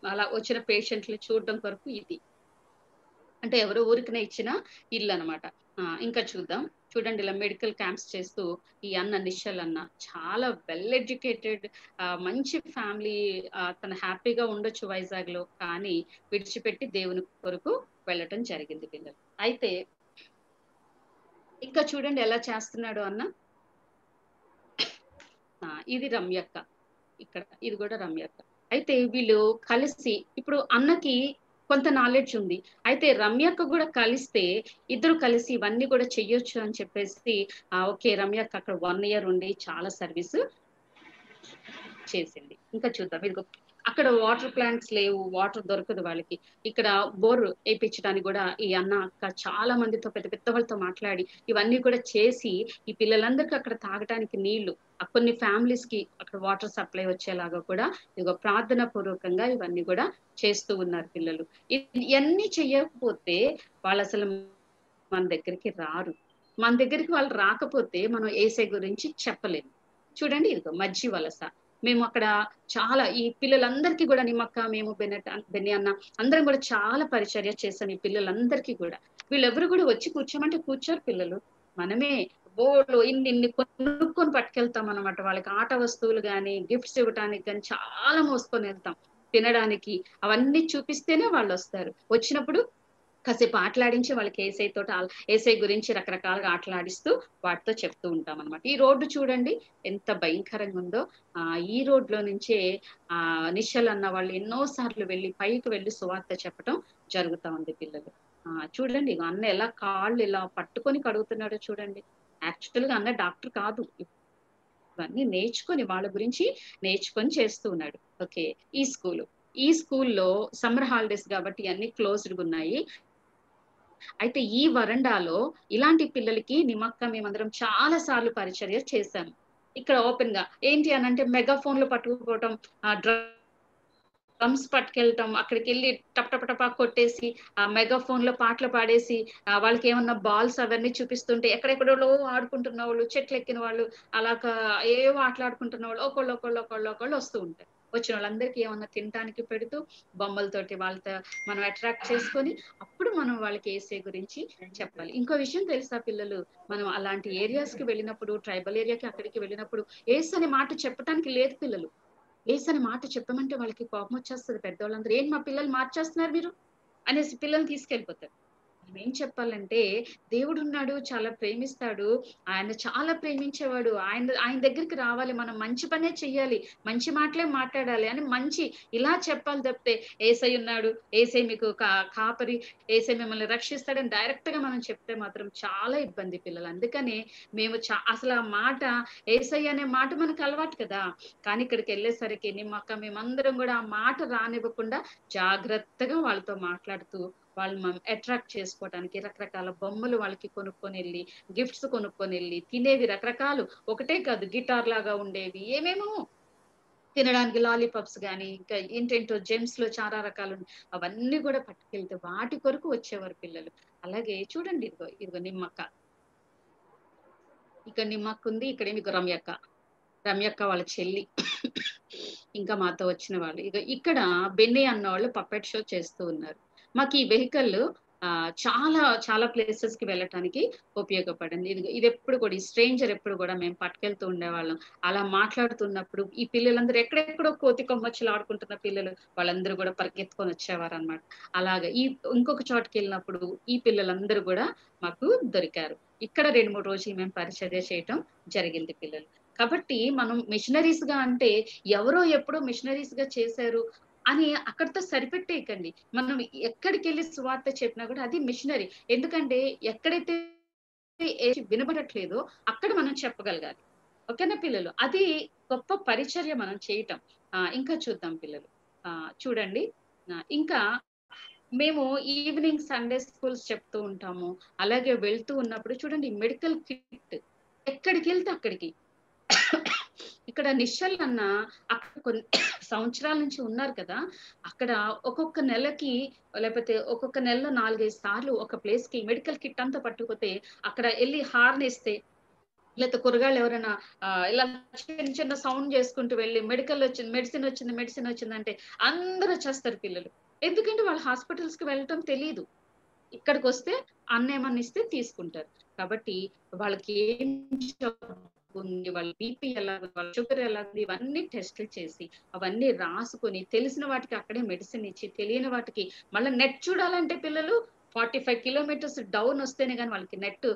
అలా వచ్చిన పేషెంట్లు చూడడం కొరకు ఇది. అంటే ఎవరు ఊరికనే ఇచ్చిన ఇల్లు అనమాట ఇంకా చూద్దాం. చూడండి ఇలా మెడికల్ క్యాంప్స్ చేస్తూ ఈ అన్న నిశ్చల్ అన్న చాలా వెల్ ఎడ్యుకేటెడ్ మంచి ఫ్యామిలీ తను హ్యాపీగా ఉండొచ్చు వైజాగ్లో కానీ విడిచిపెట్టి దేవుని కొరకు వెళ్ళటం జరిగింది పిల్లలు. అయితే ఇంకా చూడండి ఎలా చేస్తున్నాడు అన్న. ఇది రమ్యక్క. ఇక్కడ ఇది కూడా రమ్యక్క. అయితే వీళ్ళు కలిసి ఇప్పుడు అన్నకి కొంత నాలెడ్జ్ ఉంది. అయితే రమ్యకు కూడా కలిస్తే ఇద్దరు కలిసి ఇవన్నీ కూడా చెయ్యొచ్చు అని చెప్పేసి ఆ, ఓకే రమ్యకు అక్కడ వన్ ఇయర్ ఉండి చాలా సర్వీస్ చేసింది. ఇంకా చూద్దాం. ఇది అక్కడ వాటర్ ప్లాంట్స్ లేవు వాటర్ దొరకదు వాళ్ళకి. ఇక్కడ బోర్ వేయించడానికి కూడా ఈ అన్న అక్క చాలా మందితో పెద్ద పెద్ద వాళ్ళతో మాట్లాడి ఇవన్నీ కూడా చేసి ఈ పిల్లలందరికీ అక్కడ తాగటానికి నీళ్ళు కొన్ని ఫ్యామిలీస్కి అక్కడ వాటర్ సప్లై వచ్చేలాగా కూడా ఇదిగో ప్రార్థన పూర్వకంగా ఇవన్నీ కూడా చేస్తూ ఉన్నారు పిల్లలు. ఇవన్నీ చేయకపోతే వాళ్ళు అసలు మన దగ్గరికి రారు. మన దగ్గరికి వాళ్ళు రాకపోతే మనం ఏసై గురించి చెప్పలేము. చూడండి ఇదిగో మజ్జి వలస మేము అక్కడ చాలా ఈ పిల్లలందరికీ కూడా నిమ్మక్క మేము బెన్నెట్ బెన్ని అన్న అందరం కూడా చాలా పరిచర్య చేశాం ఈ పిల్లలందరికీ కూడా. వీళ్ళెవరు కూడా వచ్చి కూర్చోమంటే కూర్చోరు పిల్లలు. మనమే బోర్డు ఇన్ని ఇన్ని కొనుక్కొని పట్టుకెళ్తాం అనమాట వాళ్ళకి ఆట వస్తువులు కానీ గిఫ్ట్స్ ఇవ్వడానికి కానీ చాలా మోసుకొని వెళ్తాం తినడానికి. అవన్నీ చూపిస్తేనే వాళ్ళు వస్తారు. వచ్చినప్పుడు కాసేపు ఆటలాడించి వాళ్ళకి ఏసఐ తోటి ఏసఐ గురించి రకరకాలుగా ఆటలాడిస్తూ వాటితో చెప్తూ ఉంటాం అనమాట ఈ రోడ్డు చూడండి ఎంత భయంకరంగా ఉందో. ఆ ఈ రోడ్లో నుంచే ఆ నిశ్చల్ అన్న వాళ్ళు ఎన్నో సార్లు వెళ్ళి పైకి వెళ్ళి సువార్త చెప్పడం జరుగుతా ఉంది పిల్లలు. ఆ చూడండి అన్న ఎలా కాళ్ళు ఇలా పట్టుకొని కడుగుతున్నాడో చూడండి. యాక్చువల్గా అన్న డాక్టర్ కాదు. ఇవన్నీ నేర్చుకొని వాళ్ళ గురించి నేర్చుకొని చేస్తూ ఉన్నాడు. ఓకే ఈ స్కూల్. ఈ స్కూల్లో సమ్మర్ హాలిడేస్ కాబట్టి అన్ని క్లోజ్డ్ ఉన్నాయి. అయితే ఈ వరండాలో ఇలాంటి పిల్లలకి నిమ్మక్క మేమందరం చాలా సార్లు పరిచర్య చేశాము ఇక్కడ ఓపెన్గా ఏంటి అని అంటే మెగాఫోన్లు పట్టుకుపోవటం డ్రమ్స్ పట్టుకెళ్ళటం అక్కడికి వెళ్ళి టప్ టప్ టపా కొట్టేసి ఆ మెగాఫోన్లో పాటలు పాడేసి వాళ్ళకి ఏమన్నా బాల్స్ అవన్నీ చూపిస్తుంటే ఎక్కడెక్కడో ఆడుకుంటున్న వాళ్ళు చెట్లు ఎక్కిన వాళ్ళు అలాగా ఏవో ఆటలు ఆడుకుంటున్న వాళ్ళు ఒకళ్ళు ఒకళ్ళు ఒకళ్ళు ఒకళ్ళు వస్తూ ఉంటారు. వచ్చిన వాళ్ళందరికీ ఏమన్నా తినడానికి పెడుతూ బొమ్మలతోటి వాళ్ళతో మనం అట్రాక్ట్ చేసుకొని అప్పుడు మనం వాళ్ళకి ఏసే గురించి చెప్పాలి. ఇంకో విషయం తెలుసా పిల్లలు? మనం అలాంటి ఏరియాస్కి వెళ్ళినప్పుడు ట్రైబల్ ఏరియాకి అక్కడికి వెళ్ళినప్పుడు ఏస్ అనే మాట చెప్పడానికి లేదు పిల్లలు. ఏస్ అనే మాట చెప్పమంటే వాళ్ళకి కోపం వచ్చేస్తుంది. పెద్దవాళ్ళందరూ ఏం మా పిల్లలు మార్చేస్తున్నారు మీరు? అనేసి పిల్లల్ని తీసుకెళ్ళిపోతారు. మనం ఏం చెప్పాలంటే దేవుడు ఉన్నాడు చాలా ప్రేమిస్తాడు ఆయన చాలా ప్రేమించేవాడు. ఆయన ఆయన దగ్గరికి రావాలి మనం మంచి పనే చెయ్యాలి మంచి మాటలే మాట్లాడాలి అని మంచి ఇలా చెప్పాలి తప్పితే ఏసై ఉన్నాడు ఏసై మీకు కా- కాపరి ఏసై మిమ్మల్ని రక్షిస్తాడని డైరెక్ట్గా మనం చెప్తే మాత్రం చాలా ఇబ్బంది పిల్లలు. అందుకనే మేము చా అసలు ఆ మాట ఏసై అనే మాట మనకు అలవాటు కదా. కానీ ఇక్కడికి వెళ్ళేసరికి నిమ్మక్క మేమందరం కూడా ఆ మాట రానివ్వకుండా జాగ్రత్తగా వాళ్ళతో మాట్లాడుతూ వాళ్ళు అట్రాక్ట్ చేసుకోవడానికి రకరకాల బొమ్మలు వాళ్ళకి కొనుక్కొని వెళ్ళి గిఫ్ట్స్ కొనుక్కొని వెళ్ళి తినేవి రకరకాలు. ఒకటే కాదు గిటార్ లాగా ఉండేవి ఏమేమో. తినడానికి లాలీపాప్స్ కానీ ఇంకా ఏంటేంటో జెమ్స్లో చాలా రకాలు ఉన్నాయి. అవన్నీ కూడా పట్టుకెళ్తే వాటి కొరకు వచ్చేవారు పిల్లలు. అలాగే చూడండి ఇదిగో ఇదిగో నిమ్మక్క. ఇక్కడ నిమ్మక్క ఉంది ఇక్కడ మీకు రమ్యక్క. రమ్యక్క వాళ్ళ చెల్లి. ఇంకా మాతో వచ్చిన వాళ్ళు. ఇక ఇక్కడ బెన్నీ అన్న వాళ్ళు పప్పెట్ షో చేస్తూ ఉన్నారు. మాకు ఈ వెహికల్ చాలా చాలా ప్లేసెస్కి వెళ్ళటానికి ఉపయోగపడింది. ఇది ఇది ఎప్పుడు కూడా ఈ స్ట్రేంజర్ ఎప్పుడు కూడా మేము పట్టుకెళ్తూ ఉండేవాళ్ళం. అలా మాట్లాడుతున్నప్పుడు ఈ పిల్లలందరూ ఎక్కడెక్కడో కోతి కొమ్మచ్చులు ఆడుకుంటున్న పిల్లలు వాళ్ళందరూ కూడా పరిగెత్తుకొని వచ్చేవారు అనమాట అలాగా ఈ ఇంకొక చోటుకి వెళ్ళినప్పుడు ఈ పిల్లలందరూ కూడా మాకు దొరికారు. ఇక్కడ రెండు మూడు రోజులు మేము పరిచర్య చేయటం జరిగింది పిల్లలు. కాబట్టి మనం మిషనరీస్గా అంటే ఎవరో ఎప్పుడో మిషనరీస్గా చేశారు. అని అక్కడితో సరిపెట్టేయకండి మనం ఎక్కడికి వెళ్ళి సువార్త చెప్పినా కూడా అది మిషనరీ. ఎందుకంటే ఎక్కడైతే ఏది వినబడట్లేదో అక్కడ మనం చెప్పగలగాలి. ఓకేనా పిల్లలు? అది గొప్ప పరిచర్య మనం చేయటం. ఇంకా చూద్దాం పిల్లలు. చూడండి. ఇంకా మేము ఈవినింగ్ సండే స్కూల్స్ చెప్తూ ఉంటాము. అలాగే వెళ్తూ ఉన్నప్పుడు చూడండి మెడికల్ కిట్. ఎక్కడికి వెళ్తే అక్కడికి. ఇక్కడ నిశ్చల్ అన్న అక్కడ కొన్ని సంవత్సరాల నుంచి ఉన్నారు కదా అక్కడ ఒక్కొక్క నెలకి లేకపోతే ఒక్కొక్క నెలలో నాలుగైదు సార్లు ఒక ప్లేస్కి మెడికల్ కిట్ అంతా పట్టుకుపోతే అక్కడ వెళ్ళి హార్న్ ఇస్తే లేకపోతే కూరగాయలు ఎవరైనా ఇలా చిన్న చిన్న సౌండ్ చేసుకుంటూ వెళ్ళి మెడికల్ వచ్చింది మెడిసిన్ వచ్చింది మెడిసిన్ వచ్చింది అంటే అందరూ వచ్చేస్తారు పిల్లలు. ఎందుకంటే వాళ్ళు హాస్పిటల్స్కి వెళ్ళటం తెలియదు ఇక్కడికి వస్తే అన్న ఏమన్నా ఇస్తే తీసుకుంటారు. కాబట్టి వాళ్ళకి ఏం ఉంది వాళ్ళ బీపీ ఎలా ఉంది వాళ్ళ షుగర్ ఎలా ఉంది ఇవన్నీ టెస్టులు చేసి అవన్నీ రాసుకొని తెలిసిన వాటికి అక్కడే మెడిసిన్ ఇచ్చి తెలియని వాటికి మళ్ళీ నెట్ చూడాలంటే పిల్లలు ఫార్టీ ఫైవ్ కిలోమీటర్స్ డౌన్ వస్తేనే కానీ వాళ్ళకి నెట్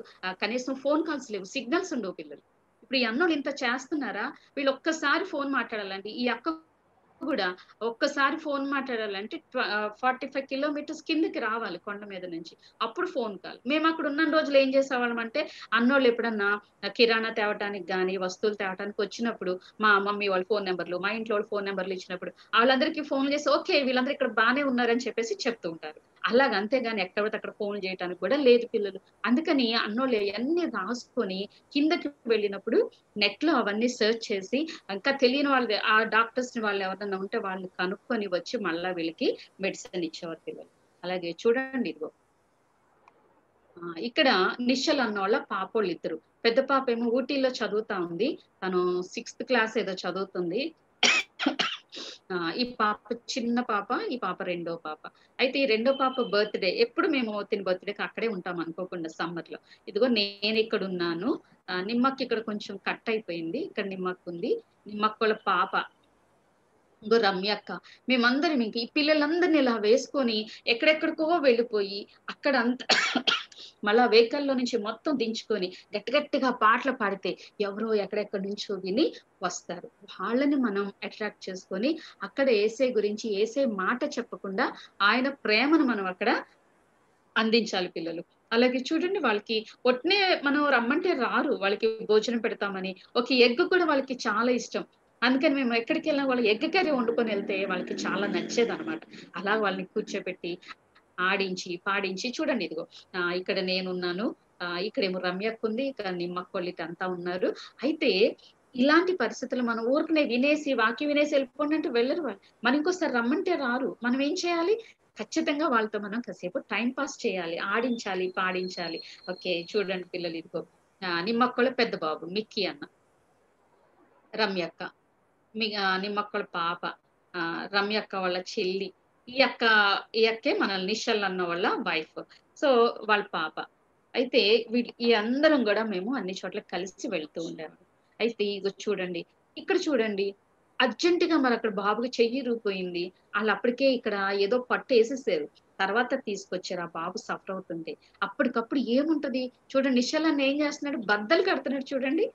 కనీసం ఫోన్ కాల్స్ లేవు సిగ్నల్స్ ఉండవు పిల్లలు. ఇప్పుడు ఈ అన్నోళ్ళు ఇంత చేస్తున్నారా? వీళ్ళు ఒక్కసారి ఫోన్ మాట్లాడాలండి. ఈ అక్క కూడా ఒక్కసారి ఫోన్ మాట్లాడాలంటే ఫార్టీ ఫైవ్ కిలోమీటర్స్ కిందకి రావాలి కొండ మీద నుంచి. అప్పుడు ఫోన్ కాల్. మేము అక్కడ ఉన్న రోజులు ఏం చేసేవాళ్ళం అంటే అన్నోళ్ళు ఎప్పుడన్నా కిరాణా తేవటానికి కానీ వస్తువులు తేవటానికి వచ్చినప్పుడు మా మమ్మీ వాళ్ళ ఫోన్ నెంబర్లు మా ఇంట్లో వాళ్ళ ఫోన్ నెంబర్లు ఇచ్చినప్పుడు వాళ్ళందరికీ ఫోన్ చేసి ఓకే వీళ్ళందరూ ఇక్కడ బాగానే ఉన్నారని చెప్పేసి చెప్తూ ఉంటారు. అలాగ అంతేగాని ఎక్కడ అక్కడ ఫోన్ చేయడానికి కూడా లేదు పిల్లలు. అందుకని అన్నోళ్ళు అన్ని రాసుకొని కిందకి వెళ్ళినప్పుడు నెట్లో అవన్నీ సెర్చ్ చేసి ఇంకా తెలియని వాళ్ళు ఆ డాక్టర్స్ వాళ్ళు ఎవరన్నా ఉంటే వాళ్ళు కనుక్కొని వచ్చి మళ్ళా వీళ్ళకి మెడిసిన్ ఇచ్చేవారు పిల్లలు. అలాగే చూడండి ఇదిగో. ఇక్కడ నిశ్చల్ అన్నోళ్ళ పాపోళ్ళు ఇద్దరు. పెద్ద పాప ఏమో ఊటీలో చదువుతా ఉంది. తను సిక్స్త్ క్లాస్ ఏదో చదువుతుంది. ఈ పాప చిన్న పాప ఈ పాప రెండో పాప. అయితే ఈ రెండో పాప బర్త్డే ఎప్పుడు మేము తిన బర్త్డేకి అక్కడే ఉంటాం అనుకోకుండా సమ్మర్లో ఇదిగో నేను ఇక్కడ ఉన్నాను. ఆ, నిమ్మకి ఇక్కడ కొంచెం కట్ అయిపోయింది. ఇక్కడ నిమ్మకు ఉంది. నిమ్మక్కల వాళ్ళ పాప ఇంకో రమ్యక్క మేమందరం ఇంక ఈ పిల్లలందరినీ ఇలా వేసుకొని ఎక్కడెక్కడికో వెళ్ళిపోయి అక్కడ అంత మళ్ళా వెహికల్లో నుంచి మొత్తం దించుకొని గట్టి గట్టిగా పాటలు పాడితే ఎవరో ఎక్కడెక్కడి నుంచో విని వస్తారు. వాళ్ళని మనం అట్రాక్ట్ చేసుకొని అక్కడ ఏసే గురించి ఏసే మాట చెప్పకుండా ఆయన ప్రేమను మనం అక్కడ అందించాలి పిల్లలు. అలాగే చూడండి వాళ్ళకి ఒట్నే మనం రమ్మంటే రారు వాళ్ళకి భోజనం పెడతామని. ఒక ఎగ్ కూడా వాళ్ళకి చాలా ఇష్టం. అందుకని మేము ఎక్కడికి వెళ్ళినా వాళ్ళు ఎగ్ కర్రీ వండుకొని వెళ్తే వాళ్ళకి చాలా నచ్చేది అనమాట అలా వాళ్ళని కూర్చోబెట్టి ఆడించి పాడించి చూడండి ఇదిగో ఇక్కడ నేనున్నాను ఆ, ఇక్కడేమో రమ్యకు ఉంది ఇక్కడ నిమ్మకొల్లిటి అంతా ఉన్నారు. అయితే ఇలాంటి పరిస్థితులు మనం ఊరికనే వినేసి వాక్యం వినేసి వెళ్ళిపోండి అంటే వెళ్ళరు వాళ్ళు. మనం ఇంకోసారి రమ్మంటే రారు. మనం ఏం చేయాలి? ఖచ్చితంగా వాళ్ళతో మనం కాసేపు టైం పాస్ చేయాలి. ఆడించాలి పాడించాలి. ఓకే చూడండి పిల్లలు ఇదిగో ఆ, పెద్ద బాబు మిక్కీ అన్న రమ్యక్క. మీ నిమ్మక్కల పాప రమ్య అక్క వాళ్ళ చెల్లి ఈ అక్క ఈ అక్కే మన నిషల్ అన్న వాళ్ళ వైఫ్ సో వాళ్ళ పాప. అయితే వీళ్ళు ఈ అందరం కూడా మేము అన్ని చోట్ల కలిసి వెళ్తూ ఉండేవాళ్ళం అయితే ఇగో చూడండి ఇక్కడ చూడండి అర్జెంట్గా మరి అక్కడ బాబుకి చెయ్యి రూపోయింది. వాళ్ళు అప్పటికే ఇక్కడ ఏదో పట్టు వేసేసారు. తర్వాత తీసుకొచ్చారు ఆ బాబు సఫర్ అవుతుంటే. అప్పటికప్పుడు ఏముంటది? చూడండి నిషల్ అన్న ఏం చేస్తున్నాడు? బద్దలు కడుతున్నాడు చూడండి.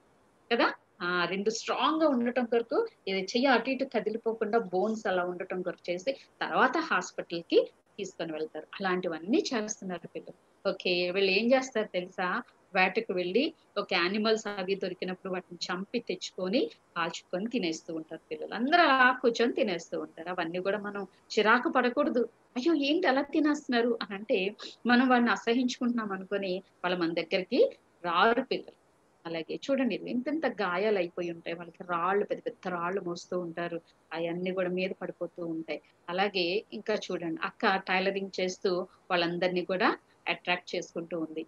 కదా? ఆ రెండు స్ట్రాంగ్గా ఉండటం కొరకు ఇది చెయ్యి అటు ఇటు కదిలిపోకుండా బోన్స్ అలా ఉండటం కొరకు చేసి తర్వాత హాస్పిటల్కి తీసుకొని వెళ్తారు. అలాంటివన్నీ చేస్తున్నారు పిల్లలు ఓకే వీళ్ళు ఏం చేస్తారు తెలుసా? వేటకు వెళ్ళి ఒక యానిమల్స్ అవి దొరికినప్పుడు వాటిని చంపి తెచ్చుకొని కాల్చుకొని తినేస్తూ ఉంటారు పిల్లలు. అందరూ అలా కూర్చొని తినేస్తూ ఉంటారు. అవన్నీ కూడా మనం చిరాకు పడకూడదు. అయ్యో ఏంటి అలా తినేస్తున్నారు? అని అంటే మనం వాడిని అసహించుకుంటున్నాం అనుకొని వాళ్ళ మన దగ్గరికి రారు పిల్లలు. అలాగే చూడండి ఇది గాయాలు అయిపోయి ఉంటాయి. వాళ్ళకి రాళ్ళు పెద్ద పెద్ద రాళ్ళు మోస్తూ ఉంటారు. అవన్నీ కూడా మీద పడిపోతూ ఉంటాయి. అలాగే ఇంకా చూడండి అక్క టైలరింగ్ చేస్తూ వాళ్ళందరినీ కూడా అట్రాక్ట్ చేసుకుంటూ ఉంది.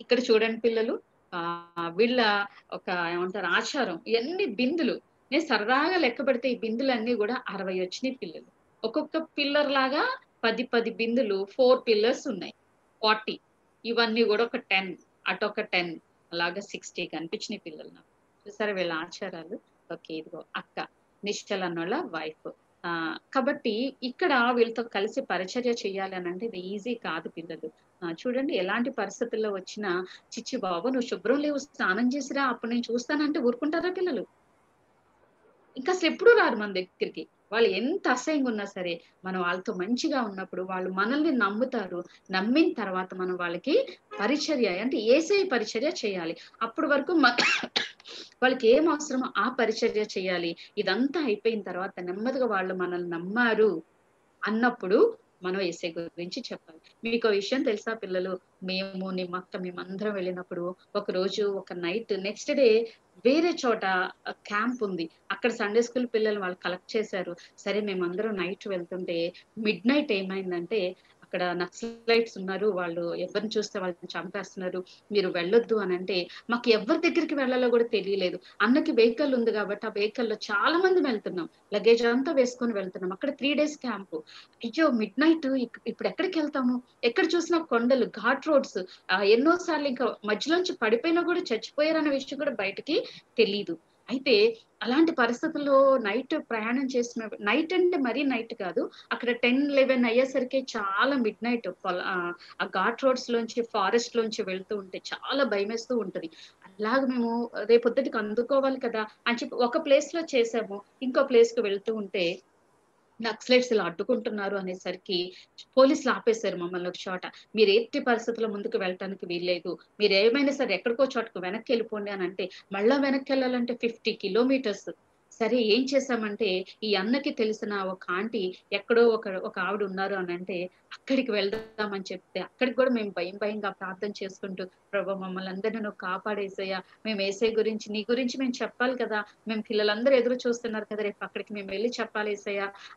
ఇక్కడ చూడండి పిల్లలు ఆ వీళ్ళ ఒక ఏమంటారు ఆచారం ఇవన్నీ బిందులు. నేను సరదాగా లెక్క పెడితే ఈ బిందులన్నీ కూడా అరవై వచ్చినాయి పిల్లలు. ఒక్కొక్క పిల్లర్ లాగా పది పది బిందులు ఫోర్ పిల్లర్స్ ఉన్నాయి. ఫార్టీ. ఇవన్నీ కూడా ఒక టెన్ అటు ఒక టెన్. అలాగా సిక్స్టీ కనిపించినాయి పిల్లలు నాకు. చూసారా వీళ్ళ ఆచారాలు? ఓకే ఇదిగో అక్క నిశ్చల్ అన్నోళ్ళ వైఫ్ ఆ కాబట్టి ఇక్కడ వీళ్ళతో కలిసి పరిచర్య చేయాలి అని అంటే ఇది ఈజీ కాదు పిల్లలు. చూడండి ఎలాంటి పరిస్థితుల్లో వచ్చినా చిచ్చి బాబు నువ్వు శుభ్రం లేవు స్నానం చేసిరా అప్పుడు నేను చూస్తానంటే ఊరుకుంటారా పిల్లలు? ఇంకా అసలు ఎప్పుడు రారు మన దగ్గరికి. వాళ్ళు ఎంత అసహ్యంగా ఉన్నా సరే మనం వాళ్ళతో మంచిగా ఉన్నప్పుడు వాళ్ళు మనల్ని నమ్ముతారు. నమ్మిన తర్వాత మనం వాళ్ళకి పరిచర్య అంటే ఏసై పరిచర్య చేయాలి. అప్పటి వరకు మ- వాళ్ళకి ఏం అవసరమో ఆ పరిచర్య చేయాలి. ఇదంతా అయిపోయిన తర్వాత నెమ్మదిగా వాళ్ళు మనల్ని నమ్మారు అన్నప్పుడు మనం ఏసై గురించి చెప్పాలి. మీకు విషయం తెలుసా పిల్లలు? మేము నిమ్మక్క మేమందరం వెళ్ళినప్పుడు ఒక రోజు ఒక నైట్ నెక్స్ట్ డే వేరే చోట క్యాంప్ ఉంది. అక్కడ సండే స్కూల్ పిల్లలు వాళ్ళు కలెక్ట్ చేశారు. సరే మేమందరం నైట్ వెళ్తుంటే మిడ్ నైట్ ఏమైందంటే అక్కడ నక్సలైట్స్ ఉన్నారు. వాళ్ళు ఎవరిని చూస్తే వాళ్ళని చంపేస్తున్నారు. మీరు వెళ్ళొద్దు అని అంటే మాకు ఎవరి దగ్గరికి వెళ్ళాలో కూడా తెలియలేదు. అన్నకి వెహికల్ ఉంది కాబట్టి ఆ వెహికల్లో చాలా మంది వెళ్తున్నాం. లగేజ్ అంతా వేసుకొని వెళ్తున్నాం. అక్కడ త్రీ డేస్ క్యాంపు అయ్యో మిడ్ నైట్ ఇప్పుడు ఎక్కడికి వెళ్తాము? ఎక్కడ చూసినా కొండలు ఘాట్ రోడ్స్. ఎన్నో సార్లు ఇంకా మధ్యలోంచి పడిపోయినా కూడా చచ్చిపోయారన్న విషయం కూడా బయటకి తెలియదు అయితే అలాంటి పరిస్థితుల్లో నైట్ ప్రయాణం చేసిన నైట్ అంటే మరీ నైట్ కాదు అక్కడ టెన్ లెవెన్ అయ్యేసరికి చాలా మిడ్ నైట్ ఆ ఘాట్ రోడ్స్ లోంచి ఫారెస్ట్ లోంచి వెళ్తూ ఉంటే చాలా భయమేస్తూ ఉంటది. అలాగ మేము రేపొద్దుటికి అందుకోవాలి కదా అని చెప్పి ఒక ప్లేస్లో చేసాము. ఇంకో ప్లేస్కు వెళ్తూ ఉంటే నక్సలైట్స్ ఇలా అడ్డుకుంటున్నారు అనేసరికి పోలీసులు ఆపేశారు మమ్మల్ని ఒక చోట. మీరు ఎట్టి పరిస్థితుల్లో ముందుకు వెళ్ళటానికి వీల్లేదు. మీరు ఏమైనా సరే ఎక్కడికో చోటకు వెనక్కి వెళ్ళిపోండి అని అంటే మళ్ళా వెనక్కి వెళ్ళాలంటే ఫిఫ్టీ కిలోమీటర్స్ సరే ఏం చేసామంటే ఈ అన్నకి తెలిసిన ఒక ఆంటీ ఎక్కడో ఒక ఒక ఆవిడ ఉన్నారు అని అంటే అక్కడికి వెళ్దామని చెప్తే అక్కడికి కూడా మేము భయం భయంగా ప్రార్థన చేసుకుంటూ ప్రభు మమ్మల్ని అందరినీ నువ్వు కాపాడేసయ్యా మేము ఏసై గురించి నీ గురించి మేము చెప్పాలి కదా మేము పిల్లలందరూ ఎదురు చూస్తున్నారు కదా రేపు అక్కడికి మేము వెళ్ళి చెప్పాలి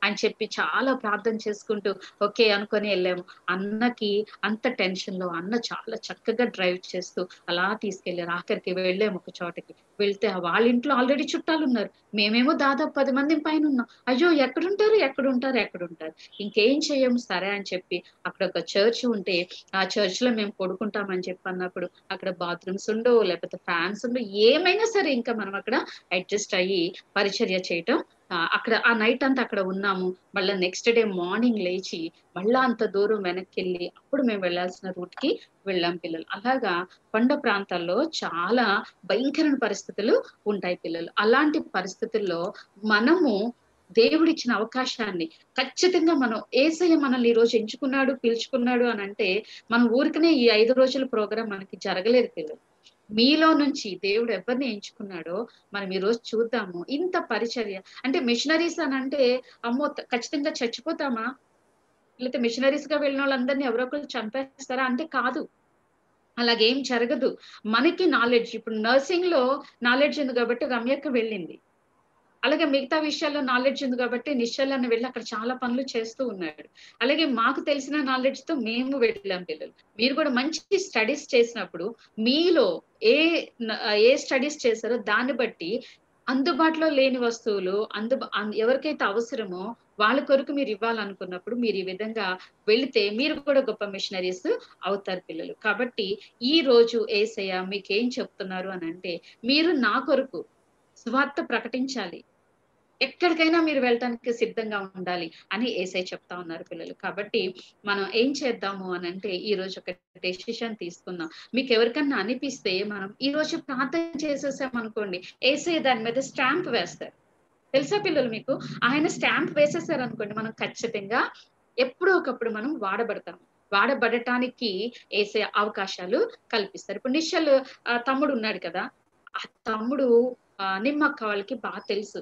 అని చెప్పి చాలా ప్రార్థన చేసుకుంటూ ఓకే అనుకొని వెళ్ళాము. అన్నకి అంత టెన్షన్లో అన్న చాలా చక్కగా డ్రైవ్ చేస్తూ అలా తీసుకెళ్ళారు ఆఖరికి వెళ్ళాము ఒక చోటకి. వెళ్తే వాళ్ళ ఇంట్లో ఆల్రెడీ చుట్టాలు ఉన్నారు మేము మేమేమో దాదాపు పది మంది పైన ఉన్నాం అయ్యో ఎక్కడుంటారు? ఎక్కడుంటారు? ఎక్కడుంటారు? ఇంకేం చేయము సరే అని చెప్పి అక్కడ ఒక చర్చ్ ఉంటే ఆ చర్చ్లో మేము పడుకుంటామని చెప్పి అన్నప్పుడు అక్కడ బాత్రూమ్స్ ఉండవు లేకపోతే ఫ్యాన్స్ ఉండవు. ఏమైనా సరే ఇంకా మనం అక్కడ అడ్జస్ట్ అయ్యి పరిచర్య చేయటం అక్కడ ఆ నైట్ అంతా అక్కడ ఉన్నాము. మళ్ళీ నెక్స్ట్ డే మార్నింగ్ లేచి మళ్ళా అంత దూరం వెనక్కి వెళ్ళి అప్పుడు మేము వెళ్ళాల్సిన రూట్కి వెళ్ళాం పిల్లలు. అలాగా కొండ ప్రాంతాల్లో చాలా భయంకరమైన పరిస్థితులు ఉంటాయి పిల్లలు. అలాంటి పరిస్థితుల్లో మనము దేవుడిచ్చిన అవకాశాన్ని ఖచ్చితంగా మనం ఏసయ్య మనల్ని ఈ రోజు ఎంచుకున్నాడు పిలుచుకున్నాడు అని అంటే మన ఊరికనే ఈ ఐదు రోజుల ప్రోగ్రాం మనకి జరగలేదు పిల్లలు. మీలో నుంచి దేవుడు ఎవరిని ఎంచుకున్నాడో మనం ఈ రోజు చూద్దాము. ఇంత పరిచర్య. అంటే మిషనరీస్ అని అంటే అమ్మో ఖచ్చితంగా చచ్చిపోతామా? లేకపోతే మిషనరీస్గా వెళ్ళిన వాళ్ళందరినీ ఎవరో ఒకరు చంపేస్తారా? అంటే కాదు. అలాగేం జరగదు. మనకి నాలెడ్జ్ ఇప్పుడు నర్సింగ్లో నాలెడ్జ్ ఉంది కాబట్టి రమ్యక్క వెళ్ళింది. అలాగే మిగతా విషయాల్లో నాలెడ్జ్ ఉంది కాబట్టి నిశ్చలాన్ని వెళ్ళి అక్కడ చాలా పనులు చేస్తూ ఉన్నాడు. అలాగే మాకు తెలిసిన నాలెడ్జ్తో మేము వెళ్ళాం పిల్లలు. మీరు కూడా మంచి స్టడీస్ చేసినప్పుడు మీలో ఏ ఏ స్టడీస్ చేశారో దాన్ని బట్టి అందుబాటులో లేని వస్తువులు అందు ఎవరికైతే అవసరమో వాళ్ళ కొరకు మీరు ఇవ్వాలనుకున్నప్పుడు మీరు ఈ విధంగా వెళితే మీరు కూడా గొప్ప మిషనరీస్ అవుతారు పిల్లలు. కాబట్టి ఈ రోజు ఏసయ్య మీకేం చెప్తున్నారు అని అంటే మీరు నా కొరకు స్వార్థ ప్రకటించాలి. ఎక్కడికైనా మీరు వెళ్ళటానికి సిద్ధంగా ఉండాలి అని ఏసై చెప్తా ఉన్నారు పిల్లలు. కాబట్టి మనం ఏం చేద్దాము అని అంటే ఈ రోజు ఒక డెసిషన్ తీసుకుందాం. మీకు ఎవరికన్నా అనిపిస్తే మనం ఈ రోజు ప్రార్థన చేసేసాం అనుకోండి ఏసై దాని మీద స్టాంప్ వేస్తారు. తెలుసా పిల్లలు మీకు? ఆయన స్టాంప్ వేసేసారు అనుకోండి మనం ఖచ్చితంగా ఎప్పుడో ఒకప్పుడు మనం వాడబడతాం. వాడబడటానికి వేసే అవకాశాలు కల్పిస్తారు. ఇప్పుడు నిశ్చల్ ఆ, తమ్ముడు ఉన్నాడు కదా ఆ తమ్ముడు నిమ్మక్క వాళ్ళకి బాగా తెలుసు.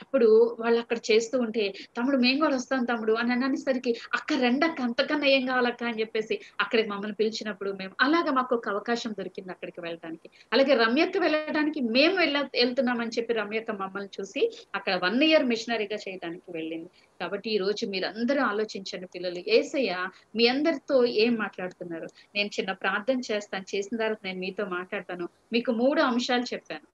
అప్పుడు వాళ్ళు అక్కడ చేస్తూ ఉంటే తమ్ముడు మేము కూడా వస్తాం తమ్ముడు అని అనేసరికి అక్క రెండక్క అంతకన్నా ఏం కావాలక్క అని చెప్పేసి అక్కడికి మమ్మల్ని పిలిచినప్పుడు మేము అలాగా మాకు ఒక అవకాశం దొరికింది అక్కడికి వెళ్ళడానికి అలాగే రమ్యక్క వెళ్ళడానికి మేము వెళ్ళ వెళ్తున్నామని చెప్పి రమ్యక్క మమ్మల్ని చూసి అక్కడ వన్ ఇయర్ మిషనరీగా చేయడానికి వెళ్ళింది. కాబట్టి ఈ రోజు మీరందరూ ఆలోచించండి పిల్లలు ఏసయ్య మీ అందరితో ఏం మాట్లాడుతున్నారు? నేను చిన్న ప్రార్థన చేస్తాను చేసిన తర్వాత నేను మీతో మాట్లాడతాను మీకు మూడు అంశాలు చెప్పాను.